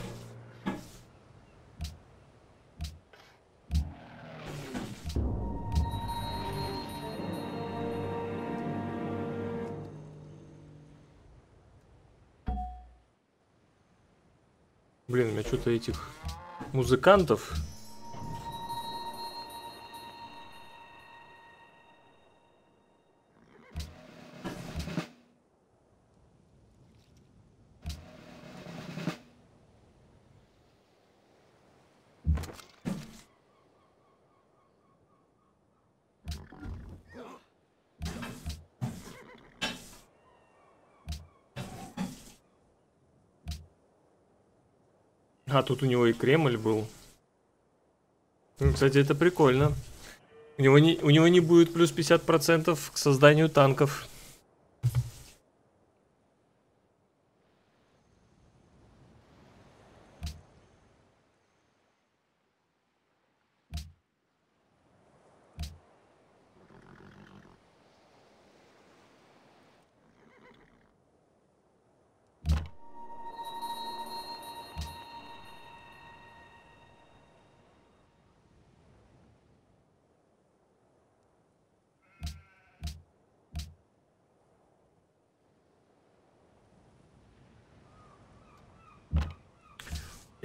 Блин, у меня что-то этих музыкантов тут у него и Кремль был. Ну, Кстати, это прикольно. У него не, у него не будет плюс 50% к созданию танков.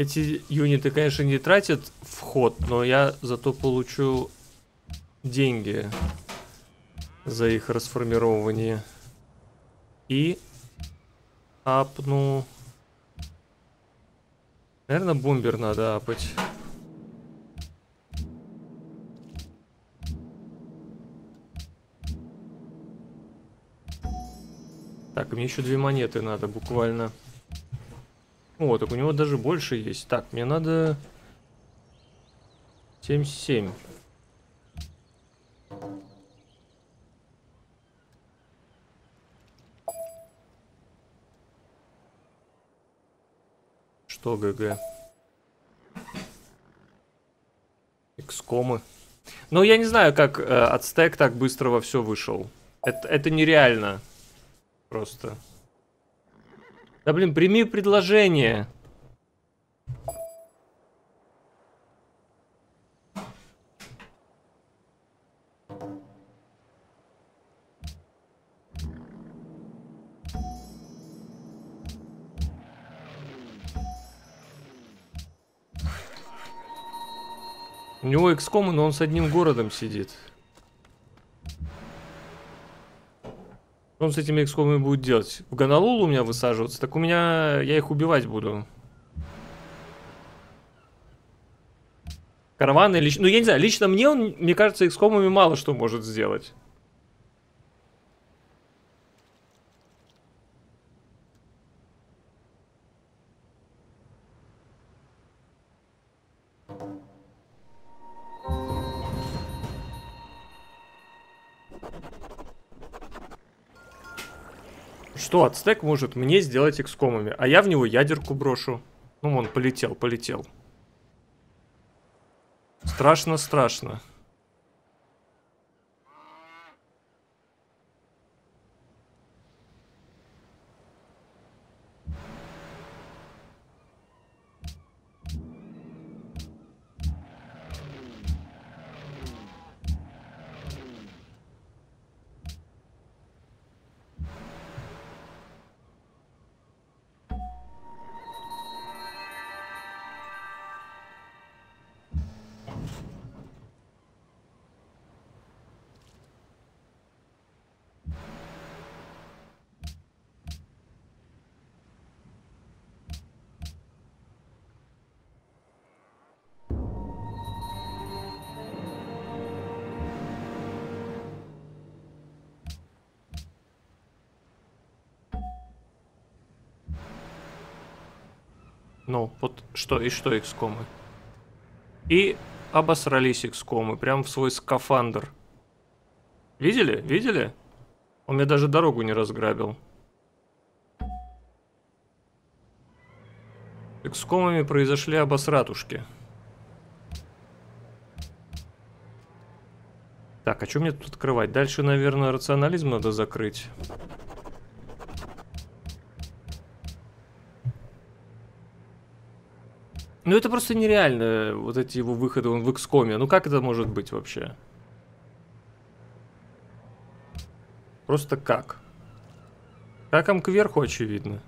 Эти юниты, конечно, не тратят вход, но я зато получу деньги за их расформирование. И апну... Наверное, бомбер надо апать. Так, мне еще две монеты надо буквально. О, так у него даже больше есть. Так, мне надо... 77. Что ГГ? Экскомы. Ну, я не знаю, как э, от стек так быстро во все вышел. Это, это нереально. Просто. Да блин, прими предложение. У него экскомы, но он с одним городом сидит. Что он с этими экскомами будет делать? В Гонолулу у меня высаживаться? Так у меня... Я их убивать буду. Караваны лично... Ну, я не знаю, лично мне он, мне кажется, экскомами мало что может сделать. Что ацтек может мне сделать экскомами? А я в него ядерку брошу. Ну, он полетел, полетел. Страшно, что, и что XCOM? И обосрались XCOM, прям в свой скафандр. Видели? Видели? Он мне даже дорогу не разграбил. XCOMами произошли обосратушки. Так, а что мне тут открывать? Дальше, наверное, рационализм надо закрыть. Ну это просто нереально, вот эти его выходы, он в XCOM. Ну как это может быть вообще? Просто как? Каком кверху очевидно.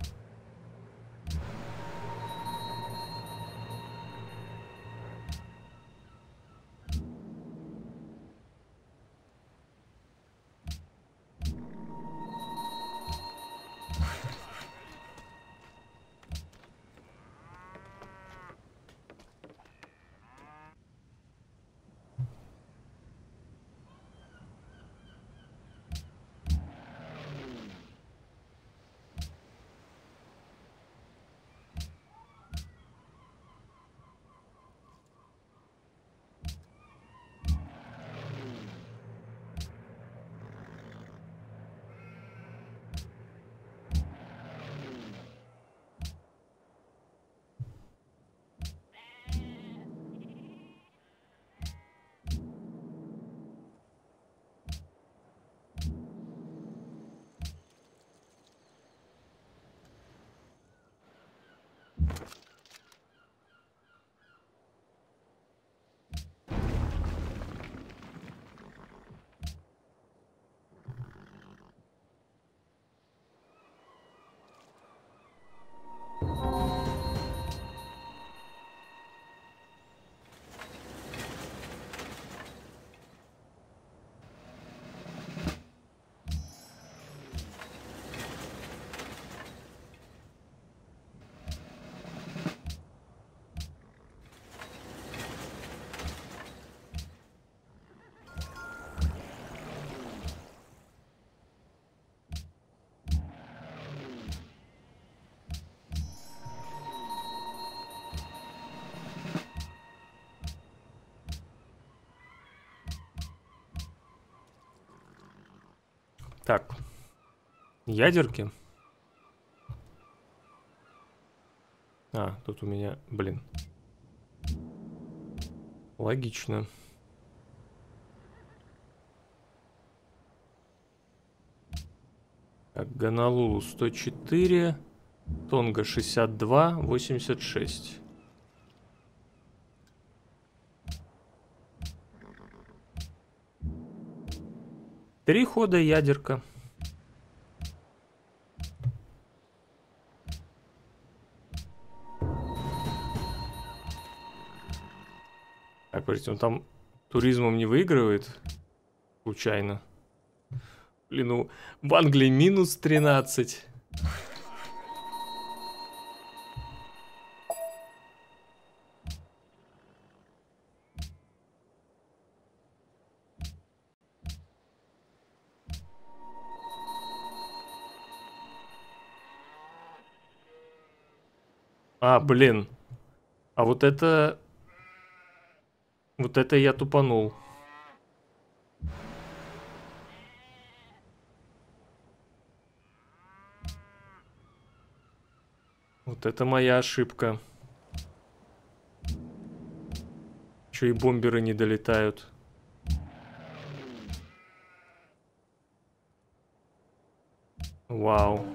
Ядерки. А, тут у меня, блин. Логично. Так, Ганалулу 104, Тонга 62, 86. Три хода ядерка. Подождите, он там туризмом не выигрывает? Случайно. Блин, ну в Англии минус 13. А, блин. А вот это... Вот это я тупанул. Вот это моя ошибка. Че и бомберы не долетают. Вау.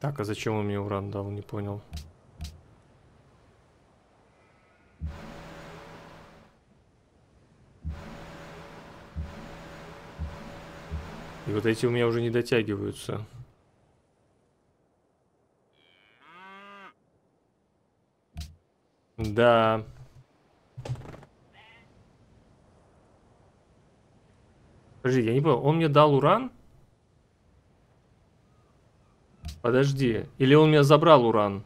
Так, а зачем он мне уран дал, не понял. И вот эти у меня уже не дотягиваются. Да. Подожди, я не понял, он мне дал уран? Подожди, или он меня забрал уран?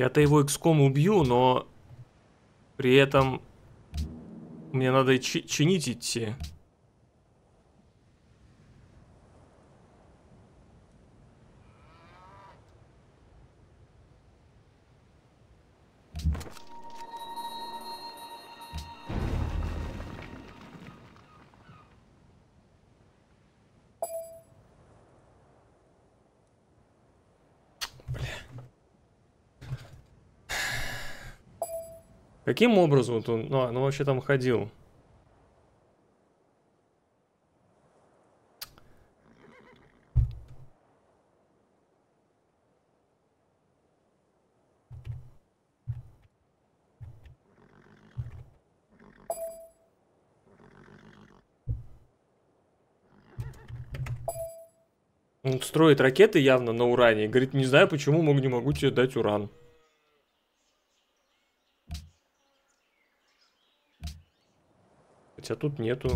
Я-то его XCOM убью, но при этом мне надо чи- чинить идти. Каким образом вот он, ну, ну вообще там ходил? Он строит ракеты явно на уране говорит, не знаю, почему мог, не могу тебе дать уран. Хотя тут нету.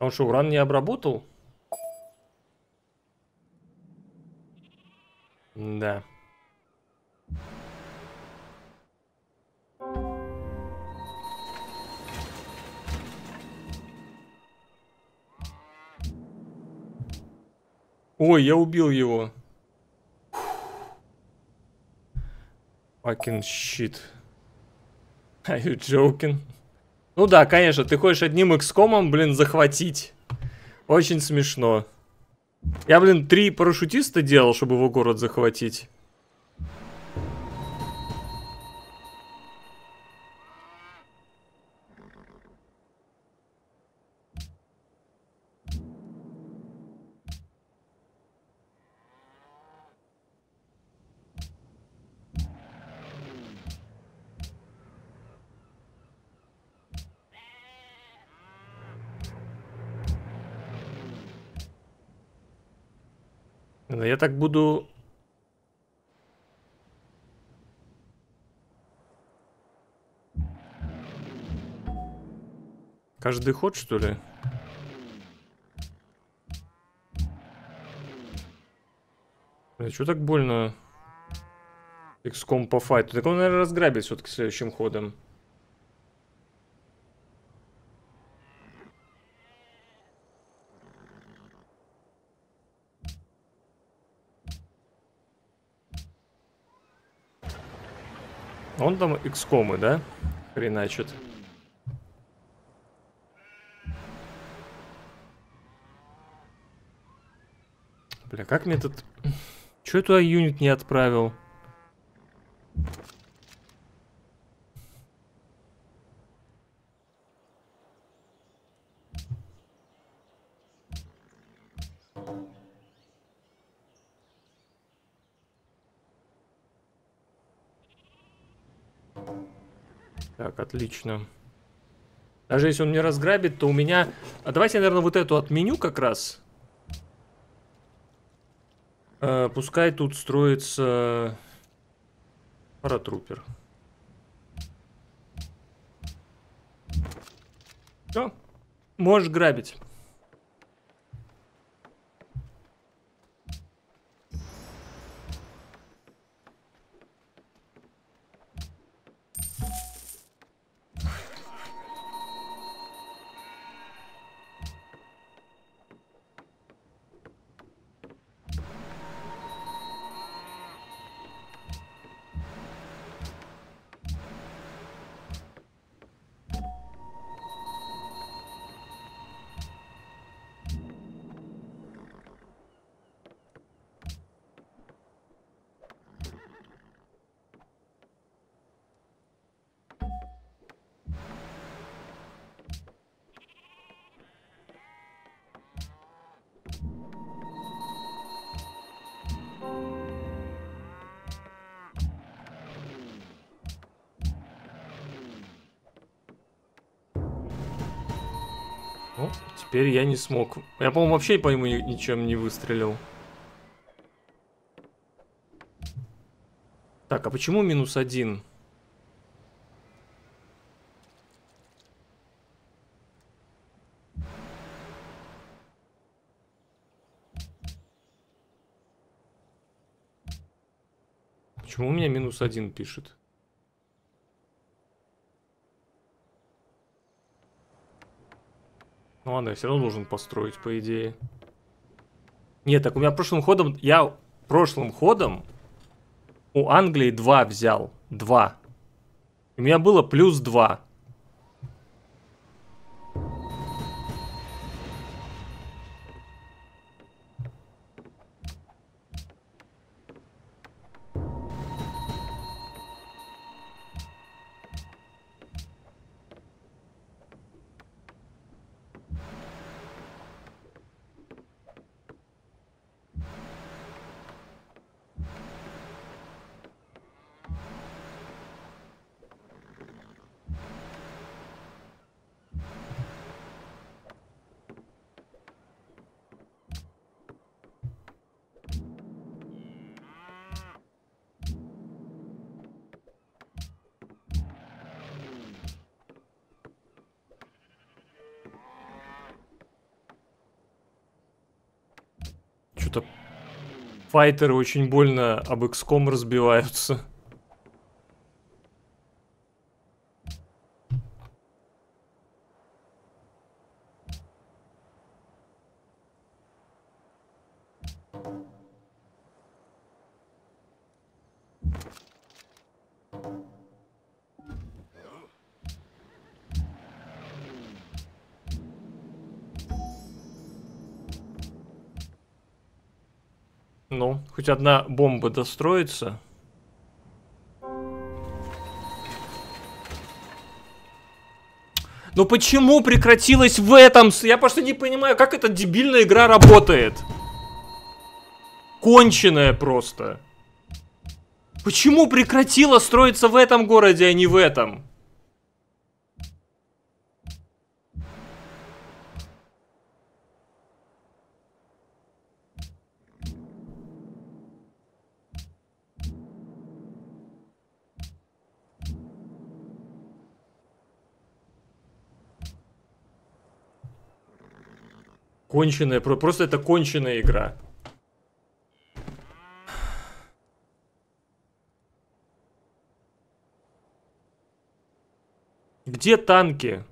А он что, уран не обработал? Да. Ой, я убил его. Fucking shit. Are you joking? Ну да, конечно, ты хочешь одним экскомом, блин, захватить. Очень смешно. Я, блин, три парашютиста делал, чтобы его город захватить. Так буду... Каждый ход, что ли? что так больно? XCOM по файту. Так он, наверное, разграбит все-таки следующим ходом. Там XCOM, да? Хреначит. Бля, как мне этот... Чё я туда юнит не отправил? Отлично. Даже если он мне разграбит, то у меня... А давайте, наверное, вот эту отменю как раз. Э, пускай тут строится паратрупер. Все. Можешь грабить. Теперь я не смог. Я, по-моему, вообще по нему ни- ничем не выстрелил. Так, а почему минус один? Почему у меня минус один пишет? Ну ладно, я все равно должен построить, по идее. Нет, так у меня прошлым ходом... Я прошлым ходом у Англии 2 взял. 2. У меня было плюс 2. Файтеры очень больно об XCOM разбиваются. Одна бомба достроится. Но почему прекратилась в этом? Я просто не понимаю, как эта дебильная игра работает. Конченая просто. Почему прекратила строиться в этом городе, а не в этом? Конченая, про- просто это конченая игра. Где танки?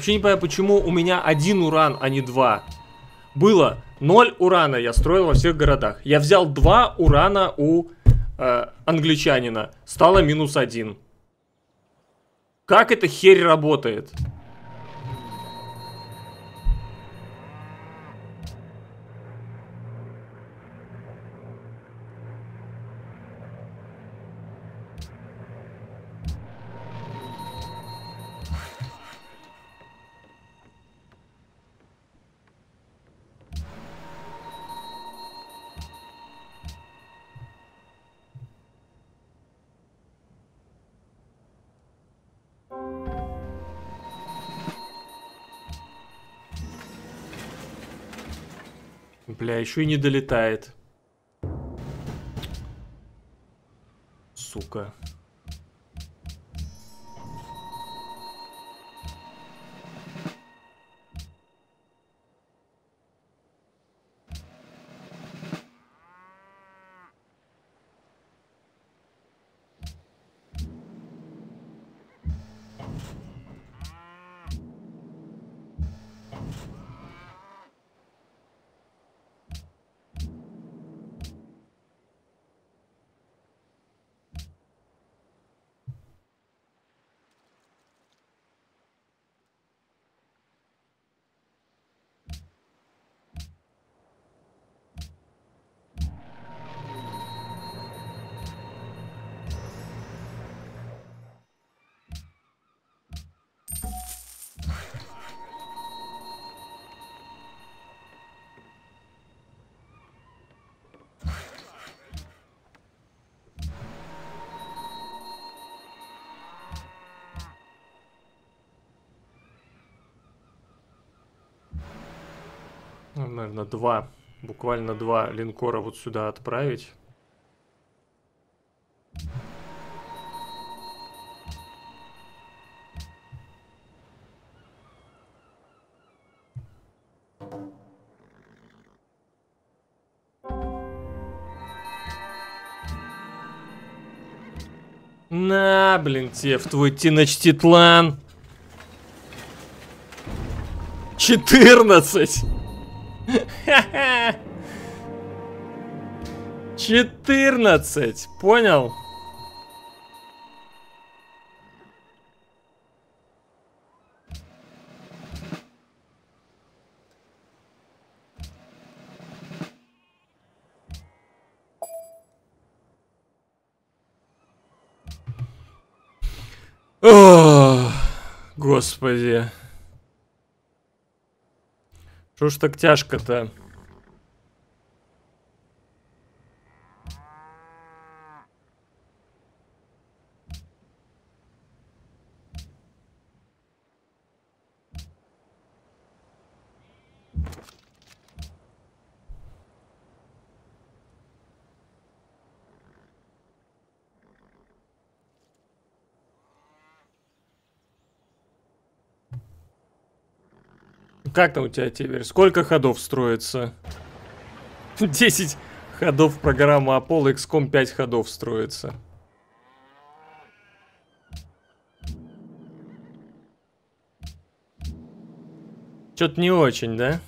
Вообще не понимаю, почему у меня один уран, а не два. Было 0 урана, я строил во всех городах. Я взял 2 урана у э, англичанина. Стало минус один. Как эта херь работает? Еще и не долетает. Сука. Ну, два. Буквально два линкора вот сюда отправить. На, блин, тебе в твой Тиночтитлан. 14. Ха-ха. 14, понял? Ох, господи. Что ж так тяжко-то? Как там у тебя теперь? Сколько ходов строится? 10 ходов программа Apollo XCOM 5 ходов строится. Что-то не очень, да?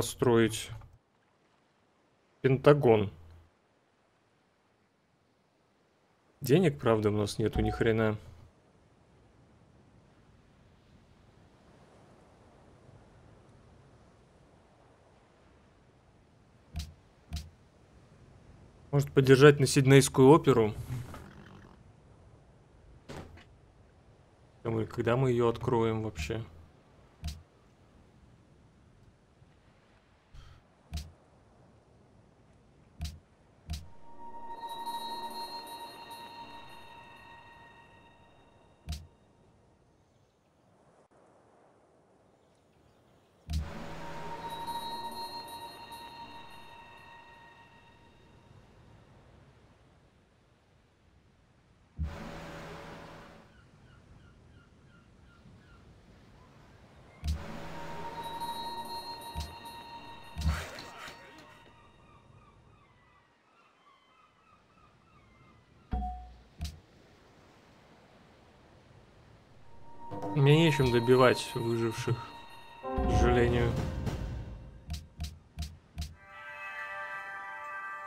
Построить? Пентагон. Денег, правда, у нас нету ни хрена. Может поддержать на Сиднейскую оперу? Когда мы ее откроем вообще? Нечем добивать выживших, к сожалению.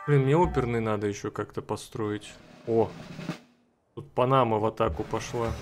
Блин, мне оперный надо еще как-то построить. О, тут Панама в атаку пошла.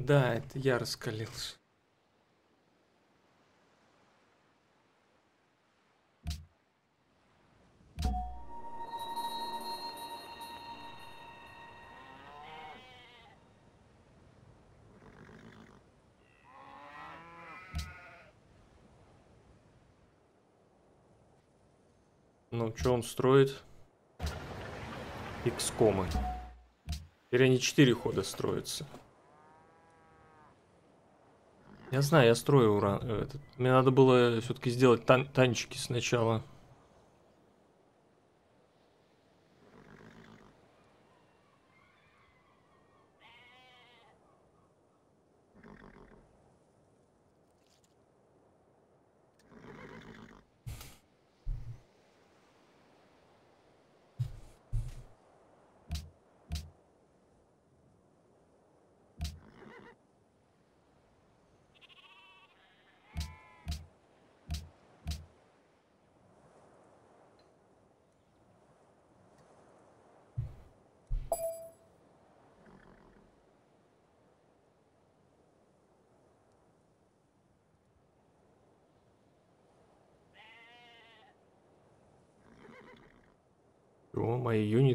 Да, это я раскалился. Ну, что он строит? Икскомы. Теперь они 4 хода строятся. Я знаю, я строю уран. э, Этот. Мне надо было все-таки сделать тан- танчики сначала.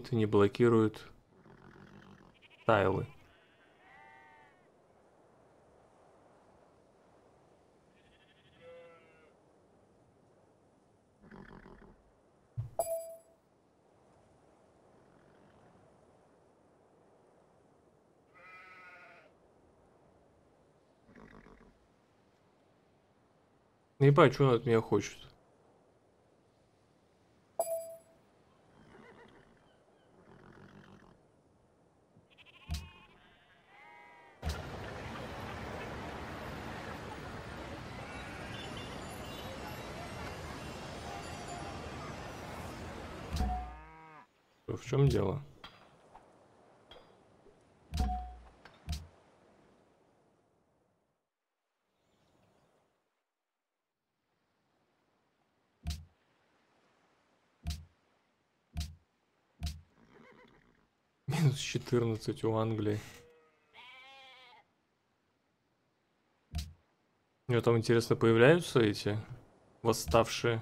Мои юниты не блокируют тайлы. Не понимаю, что он от меня хочет. 14 у Англии. У него там, интересно, появляются эти восставшие?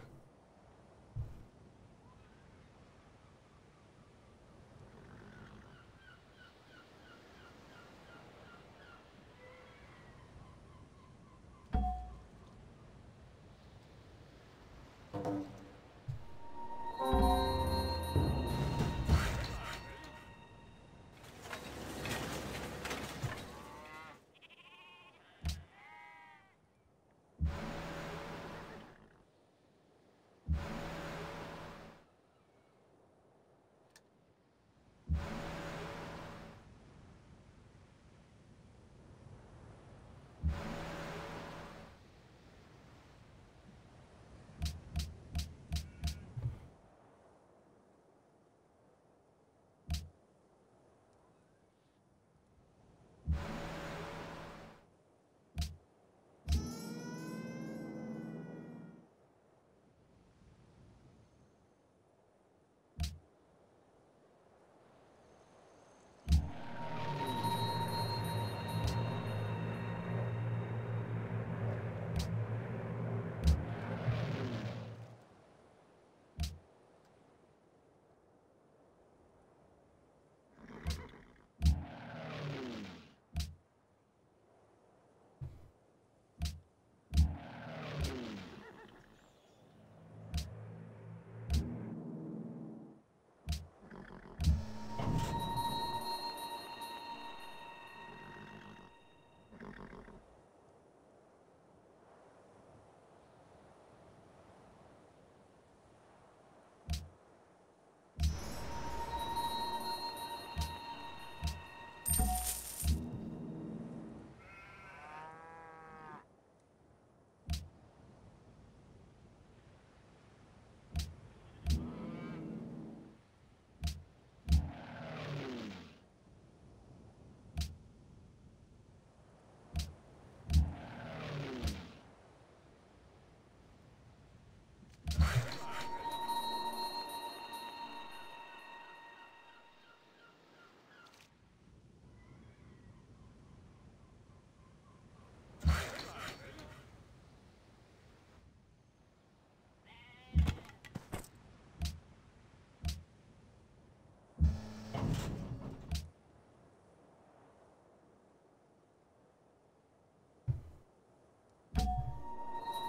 何?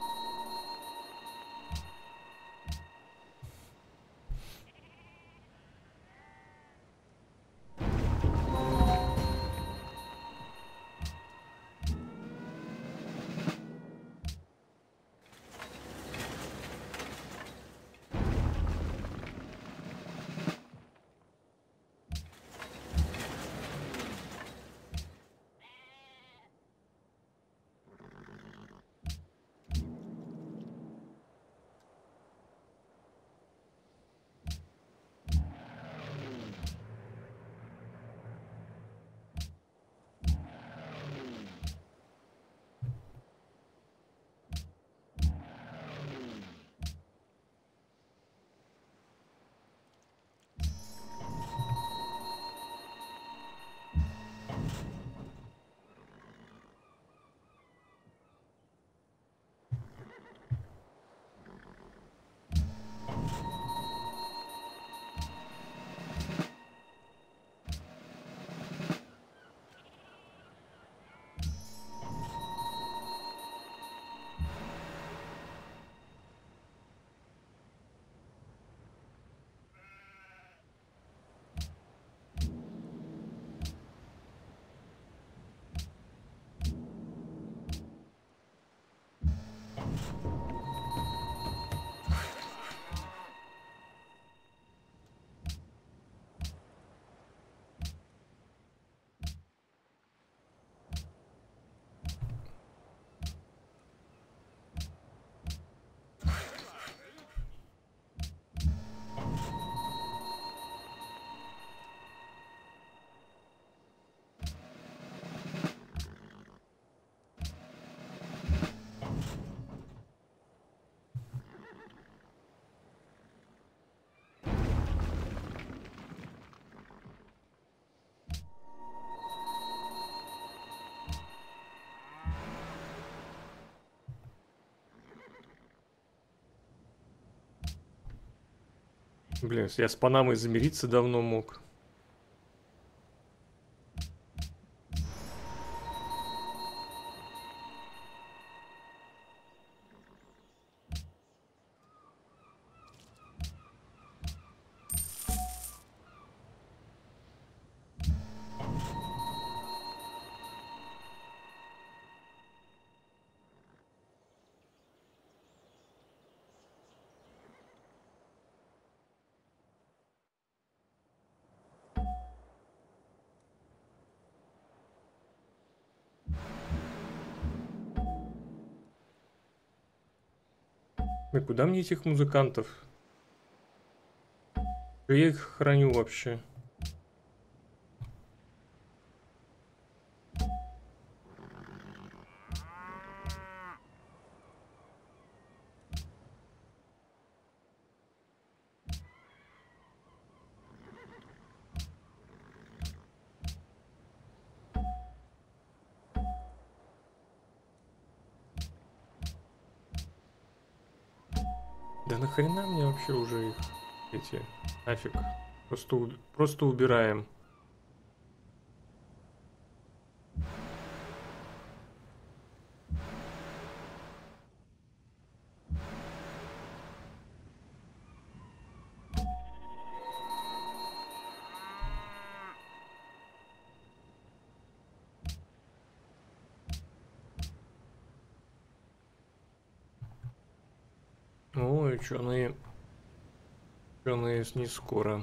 Блин, я с Панамой замириться давно мог. И куда мне этих музыкантов? Я их храню вообще. Эти нафиг. Просто, просто убираем. Не скоро.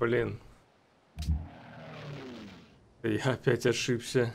Блин. Я опять ошибся.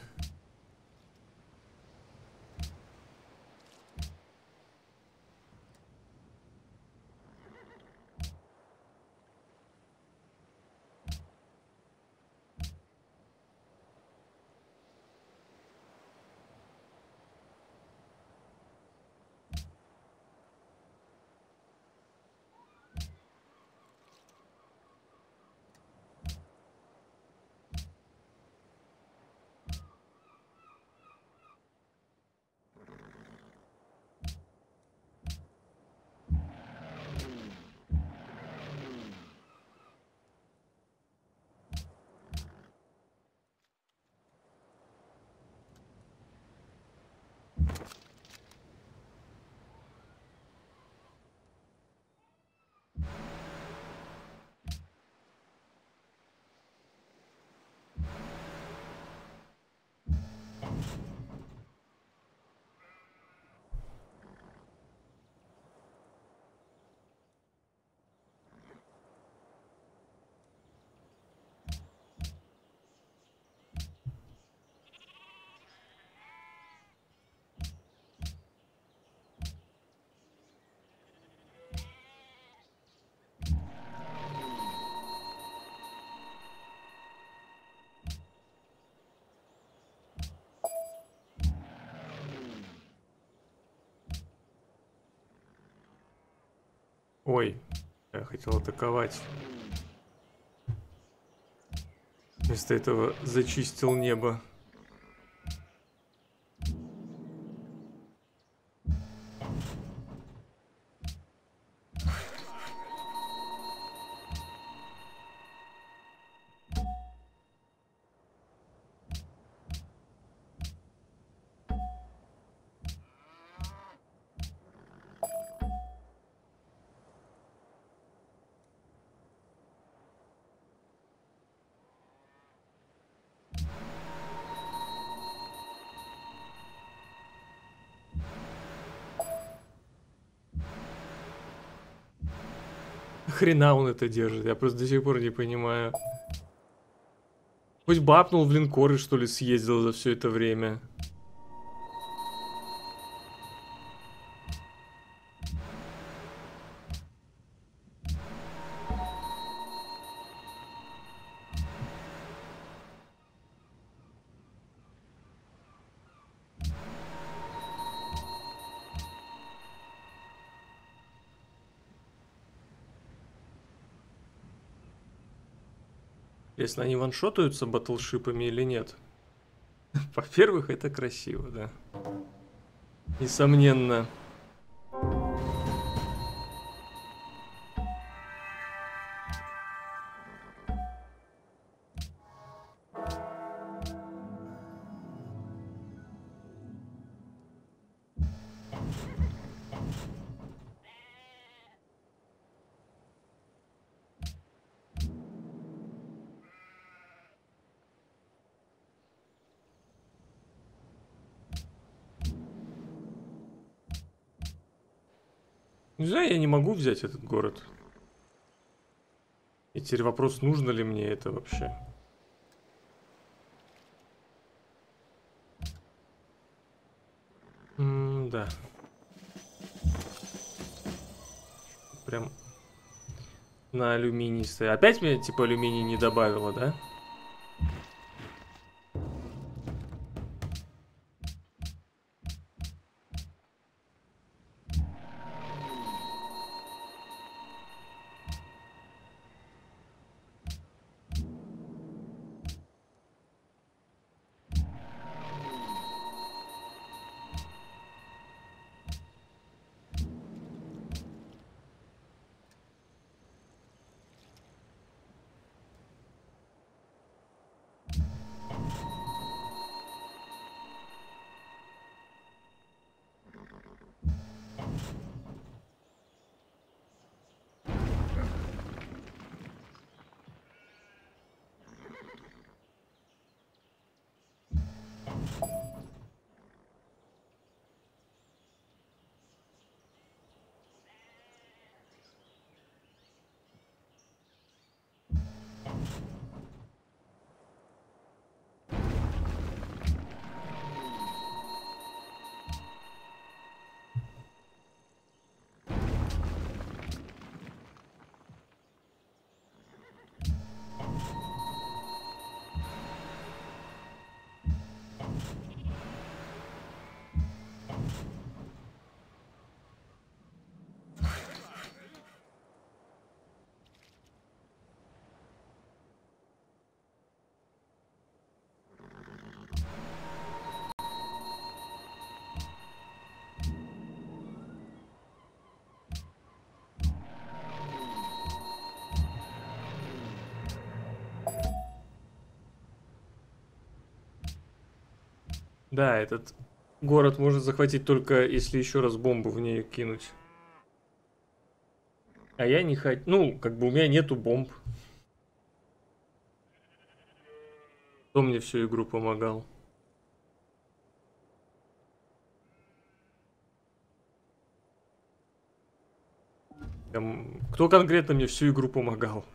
Ой, я хотел атаковать. Вместо этого зачистил небо. Нахрена он это держит? Я просто до сих пор не понимаю. Хоть бапнул в линкоры, что ли, съездил за все это время. Если они ваншотаются батлшипами или нет. Во-первых, это красиво, да. Несомненно. Взять этот город. И теперь вопрос, нужно ли мне это вообще. М да. Прям на алюминий стоит. Опять мне типа алюминий не добавило, да? Да, этот город можно захватить только если еще раз бомбу в нее кинуть. А я не хочу... Ну, как бы у меня нету бомб. Кто мне всю игру помогал? Кто конкретно мне всю игру помогал?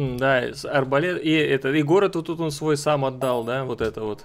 Да, арбалет. И это, и город вот тут он свой сам отдал, да, вот это вот.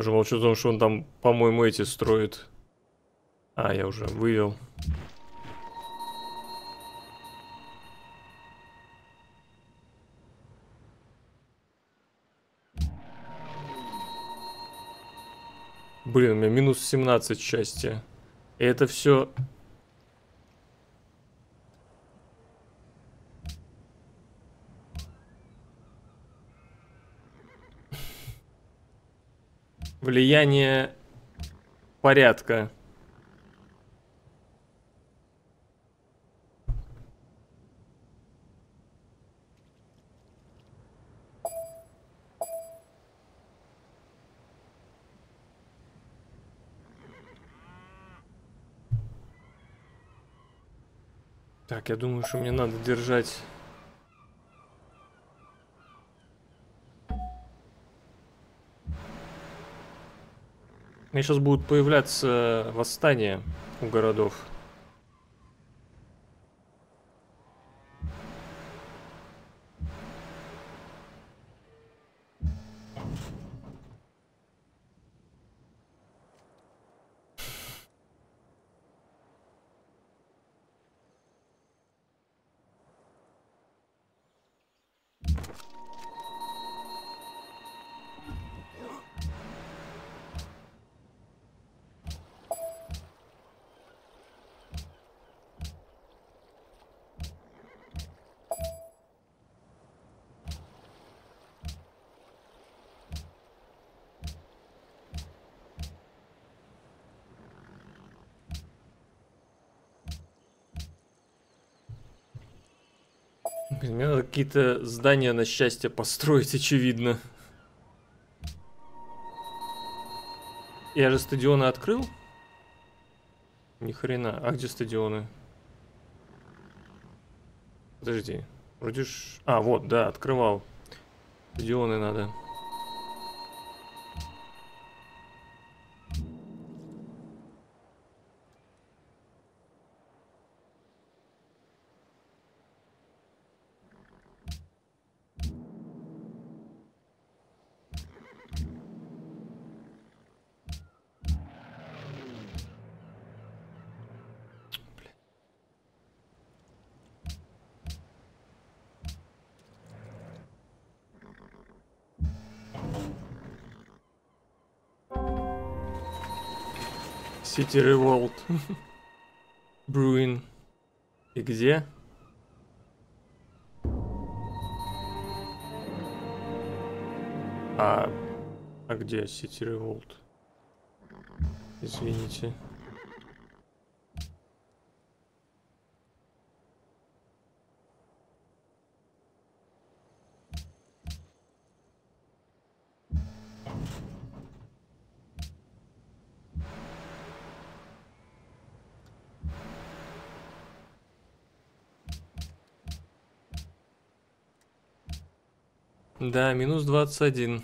Я уже молчу, потому что он там, по-моему, эти строит. А, я уже вывел. Блин, у меня минус 17 счастья. И это все... Влияние порядка. Так, я думаю, что мне надо держать... меня сейчас будут появляться восстания у городов. Какие-то здания на счастье построить, очевидно. Я же стадионы открыл? Ни хрена. А где стадионы? Подожди. Вроде ж... А, вот, да, открывал. Стадионы надо. City Revolt. Bruin. И где? А, а где City Revolt? Извините. Да, минус 21.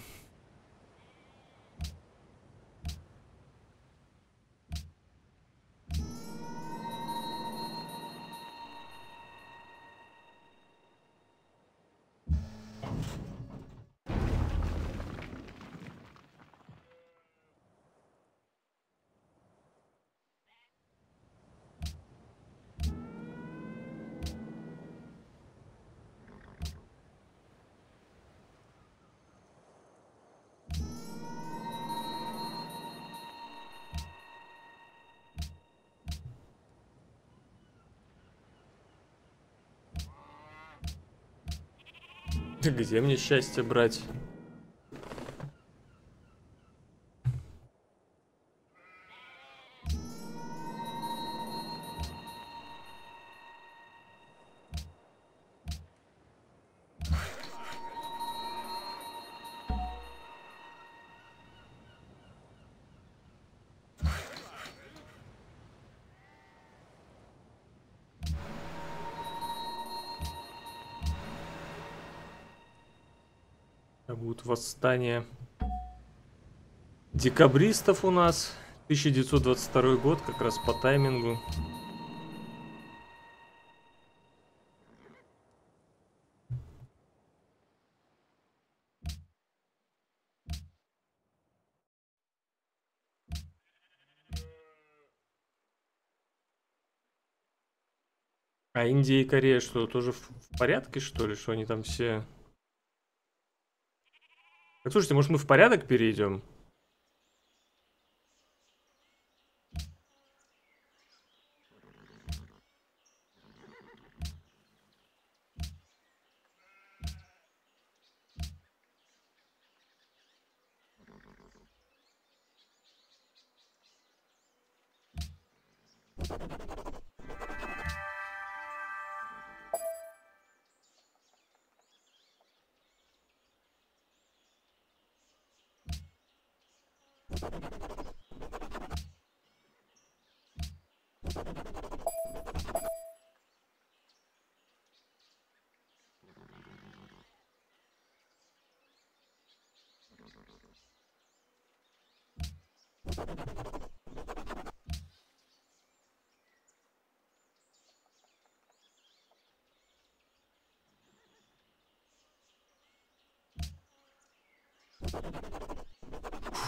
Где мне счастье брать? Восстание декабристов у нас. 1922 год, как раз по таймингу. А Индия и Корея что, тоже в порядке, что ли? Что они там все... Так, слушайте, может мы в порядок перейдем?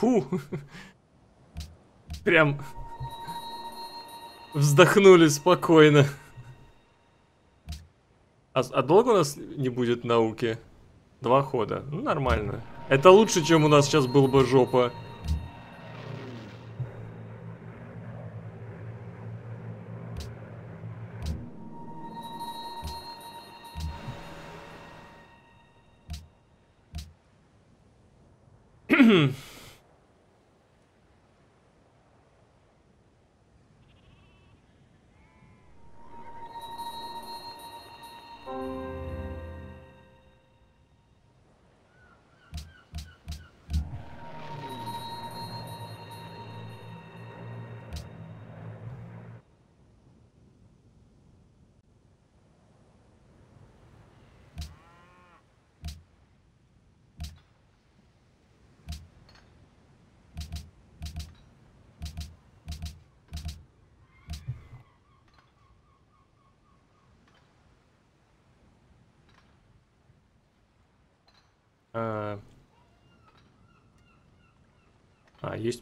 Фу. Прям вздохнули спокойно. А, а долго у нас не будет науки? Два хода. Ну, нормально. Это лучше, чем у нас сейчас был бы жопа.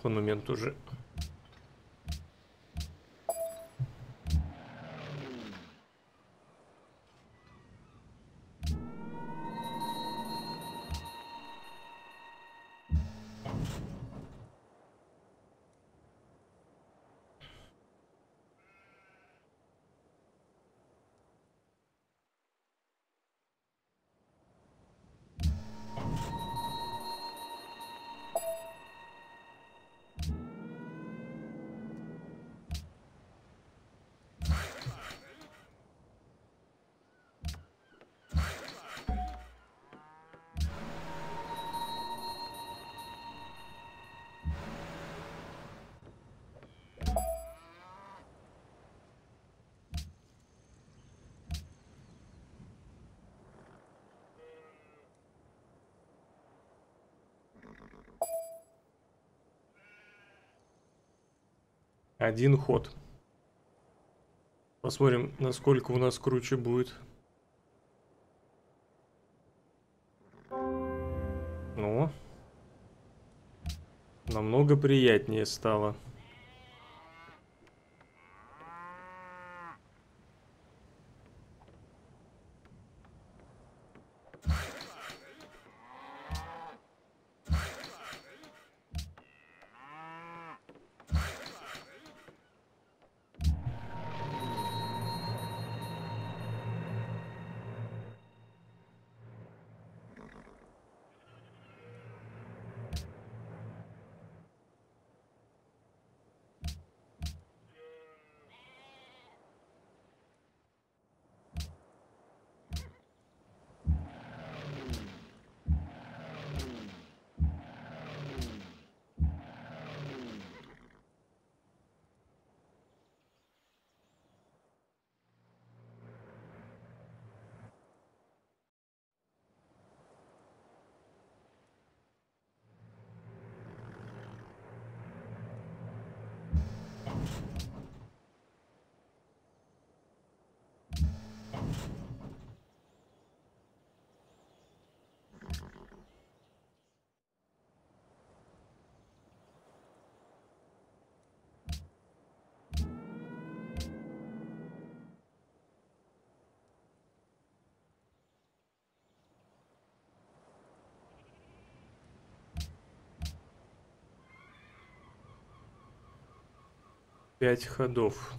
Монумент уже. Один ход. Посмотрим, насколько у нас круче будет. Ну. Намного приятнее стало. Пять ходов.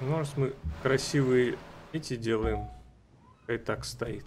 Ну, мы красивые эти делаем, и так стоит.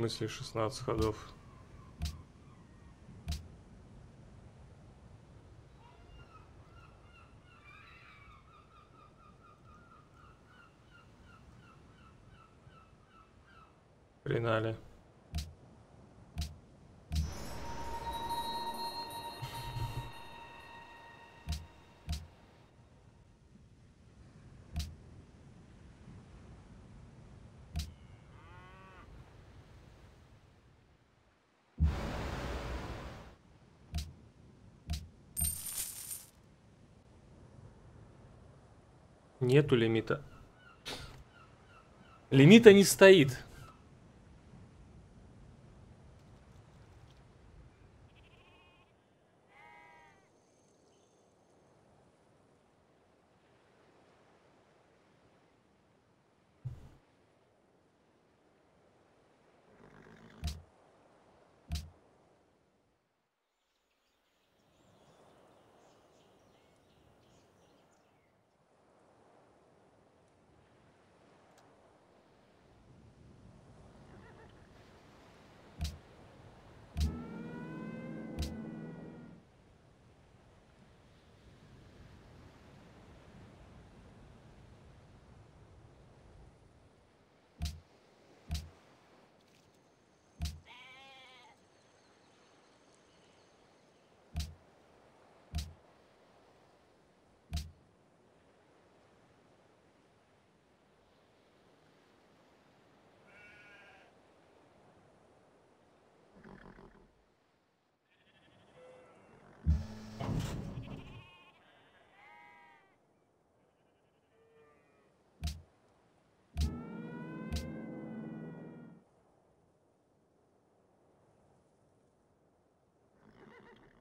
В смысле 16 ходов? Нету лимита. Лимита не стоит.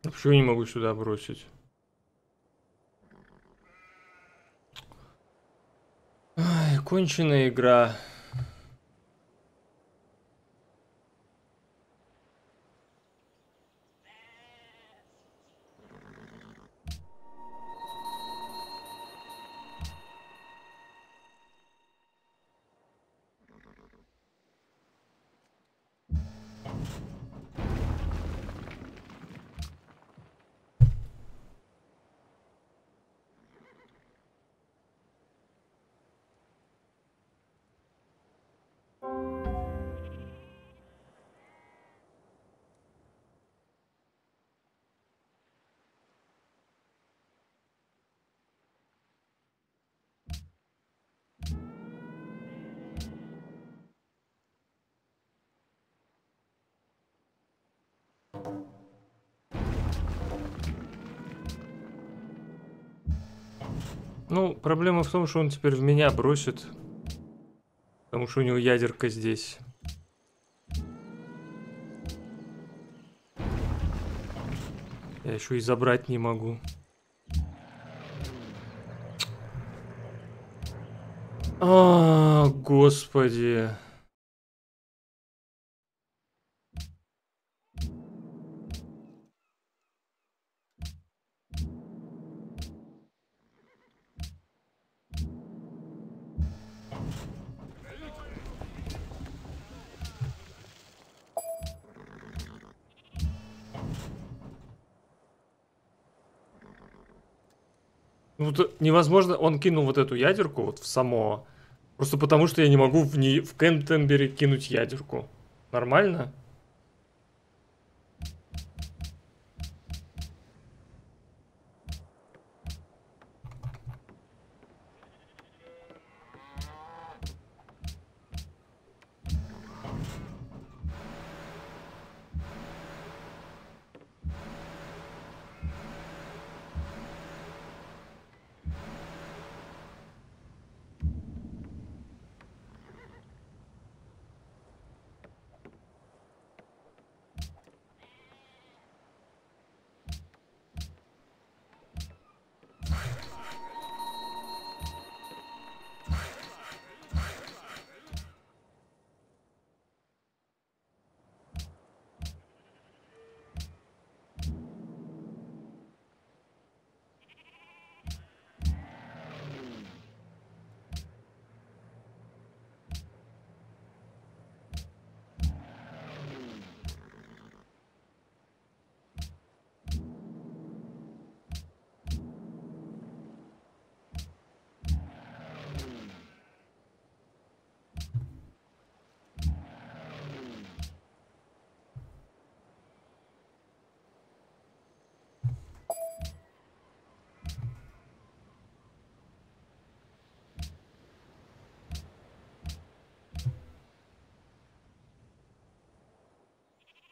А Почему не могу сюда бросить? Конченая игра. Ну, проблема в том, что он теперь в меня бросит. Потому что у него ядерка здесь. Я еще и забрать не могу. А, господи. Ну, то невозможно, он кинул вот эту ядерку вот в само, просто потому что я не могу в, не, в Кентембере кинуть ядерку. Нормально?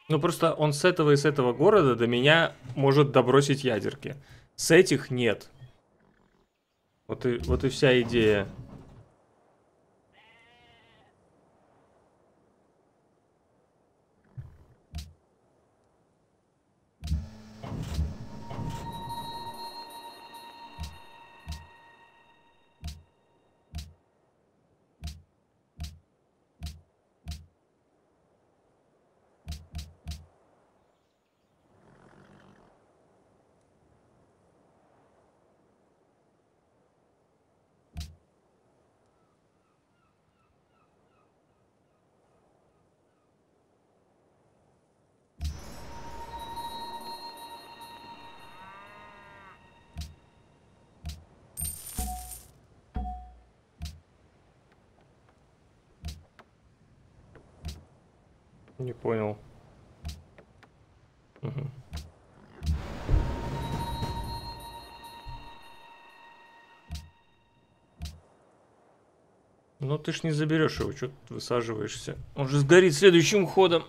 Ну просто он с этого и с этого города до меня может добросить ядерки. С этих нет. Вот и, вот и вся идея. Не заберешь его, что ты высаживаешься? Он же сгорит следующим ходом.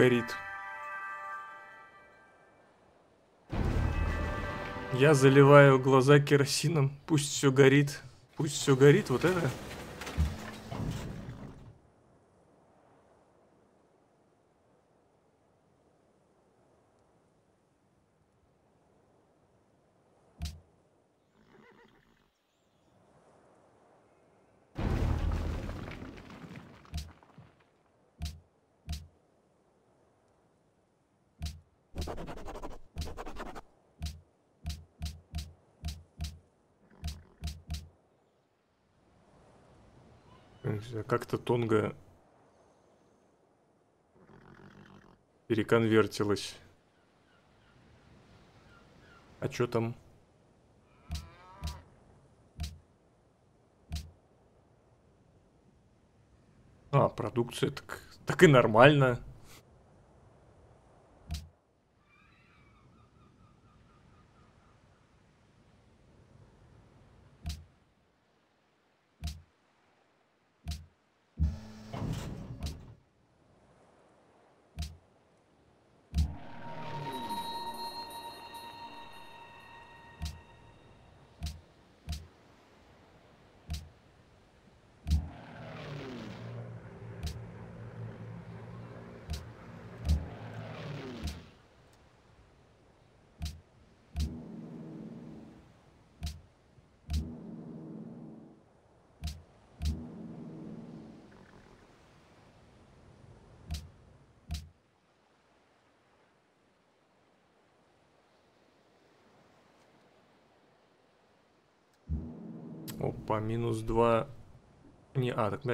Горит? Я заливаю глаза керосином, пусть все горит. Пусть все горит, вот это. Как-то Тонга переконвертилась. А что там? А, продукция, так, так и нормально.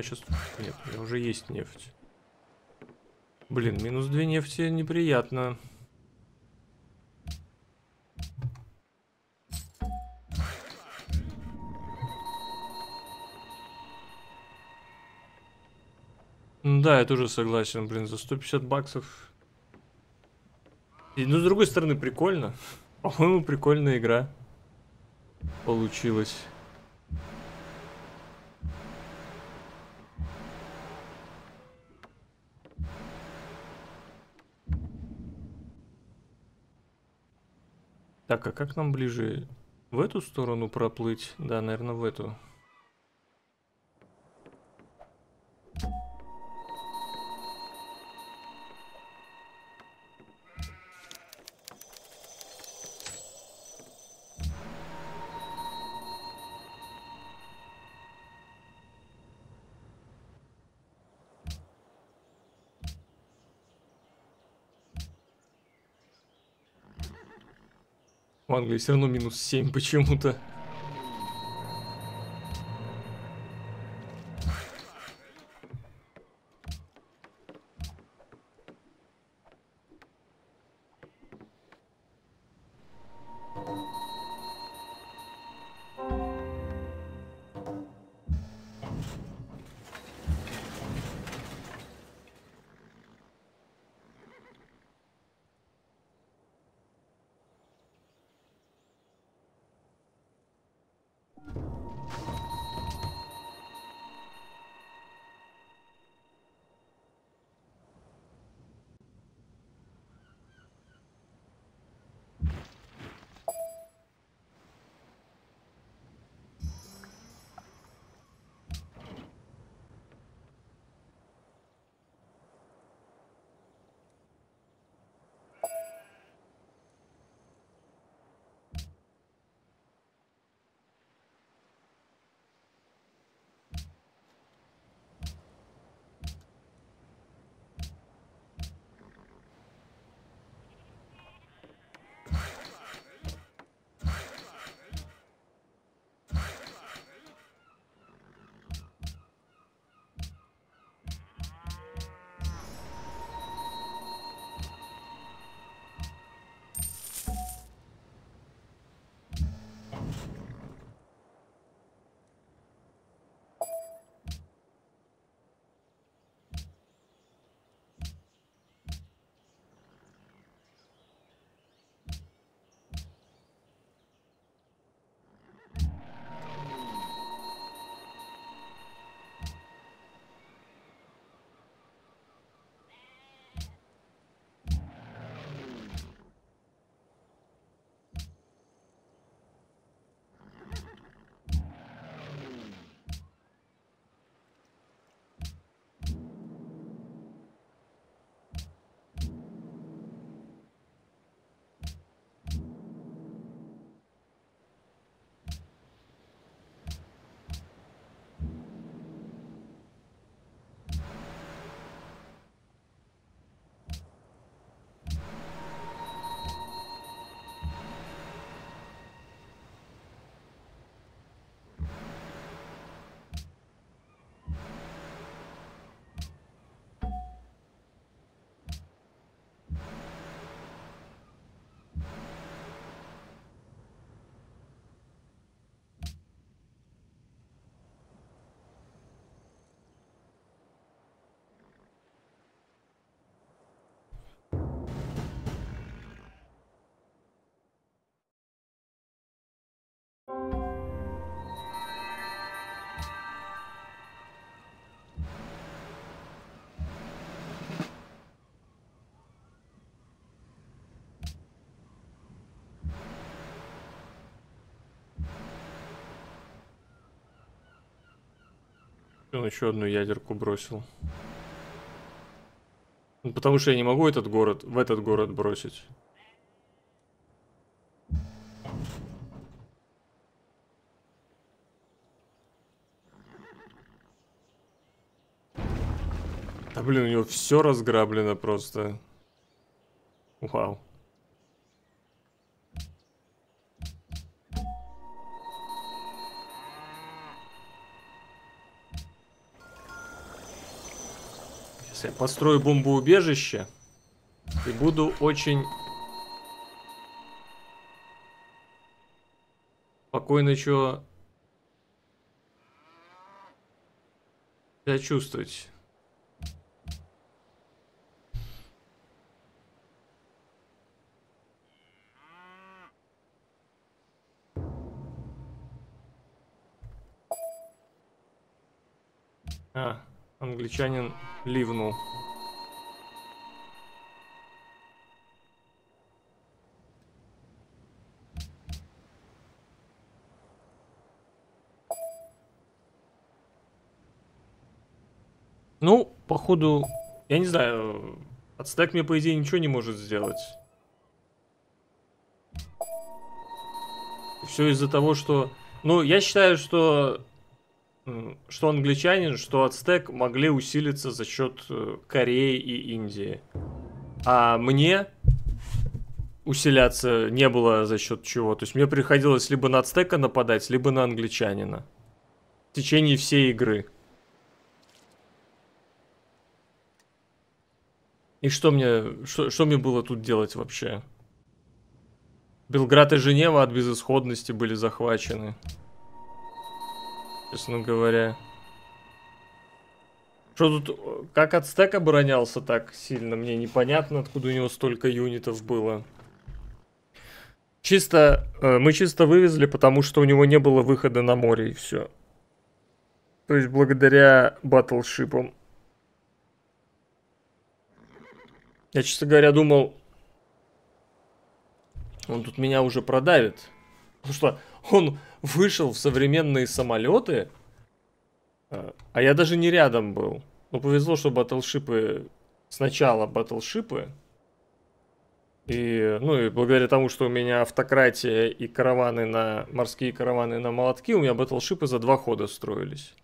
Сейчас... Нет, у меня уже есть нефть. Блин, минус 2 нефти неприятно. Ну Да, я тоже согласен, блин, за 150 баксов. И, ну, с другой стороны, прикольно. По-моему, прикольная игра получилась. Так, а как нам ближе в эту сторону проплыть? Да, наверное, в эту. Англии все равно минус 7 почему-то. Он еще одну ядерку бросил. Ну, потому что я не могу этот город, в этот город бросить. Да блин, у него все разграблено просто. Вау. Я построю бомбоубежище и буду очень спокойно что себя чувствовать. Англичанин ливнул. Ну, походу, я не знаю, отстак мне, по идее, ничего не может сделать. Все из-за того, что... Ну, я считаю, что что англичанин, что ацтек могли усилиться за счет э, Кореи и Индии. А мне усиляться не было за счет чего. То есть мне приходилось либо на ацтека нападать, либо на англичанина. В течение всей игры. И что мне, что, что мне было тут делать вообще? Белград и Женева от безысходности были захвачены. Честно говоря. Что тут, как Ацтек оборонялся так сильно, мне непонятно, откуда у него столько юнитов было. Чисто, э, мы чисто вывезли, потому что у него не было выхода на море и все. То есть благодаря батлшипам. Я, честно говоря, думал, он тут меня уже продавит. Потому что он вышел в современные самолеты, а а я даже не рядом был. Ну, повезло, что батлшипы... Сначала батлшипы. И, ну, и благодаря тому, что у меня автократия и караваны на... Морские караваны на молотки, у меня батлшипы за два хода строились.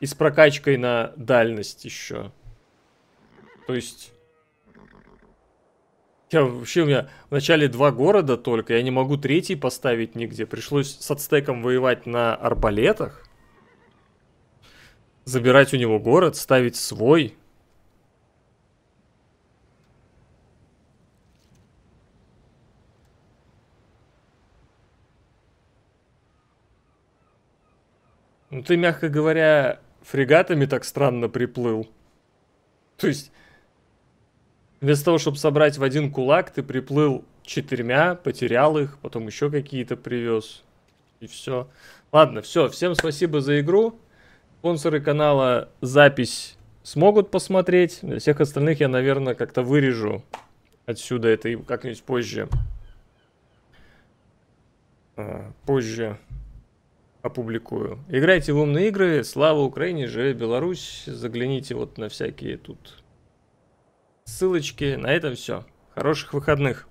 И с прокачкой на дальность еще. То есть... Я вообще у меня в начале два города только, я не могу третий поставить нигде. Пришлось с ацтеком воевать на арбалетах. Забирать у него город, ставить свой. Ну ты, мягко говоря, фрегатами так странно приплыл. То есть, вместо того, чтобы собрать в один кулак, ты приплыл четырьмя, потерял их, потом еще какие-то привез. И все. Ладно, все. Всем спасибо за игру. Спонсоры канала запись смогут посмотреть. Для всех остальных я, наверное, как-то вырежу отсюда это и как-нибудь позже. А, позже опубликую. Играйте в умные игры. Слава Украине, живе Беларусь. Загляните вот на всякие тут ссылочки. На этом все. Хороших выходных.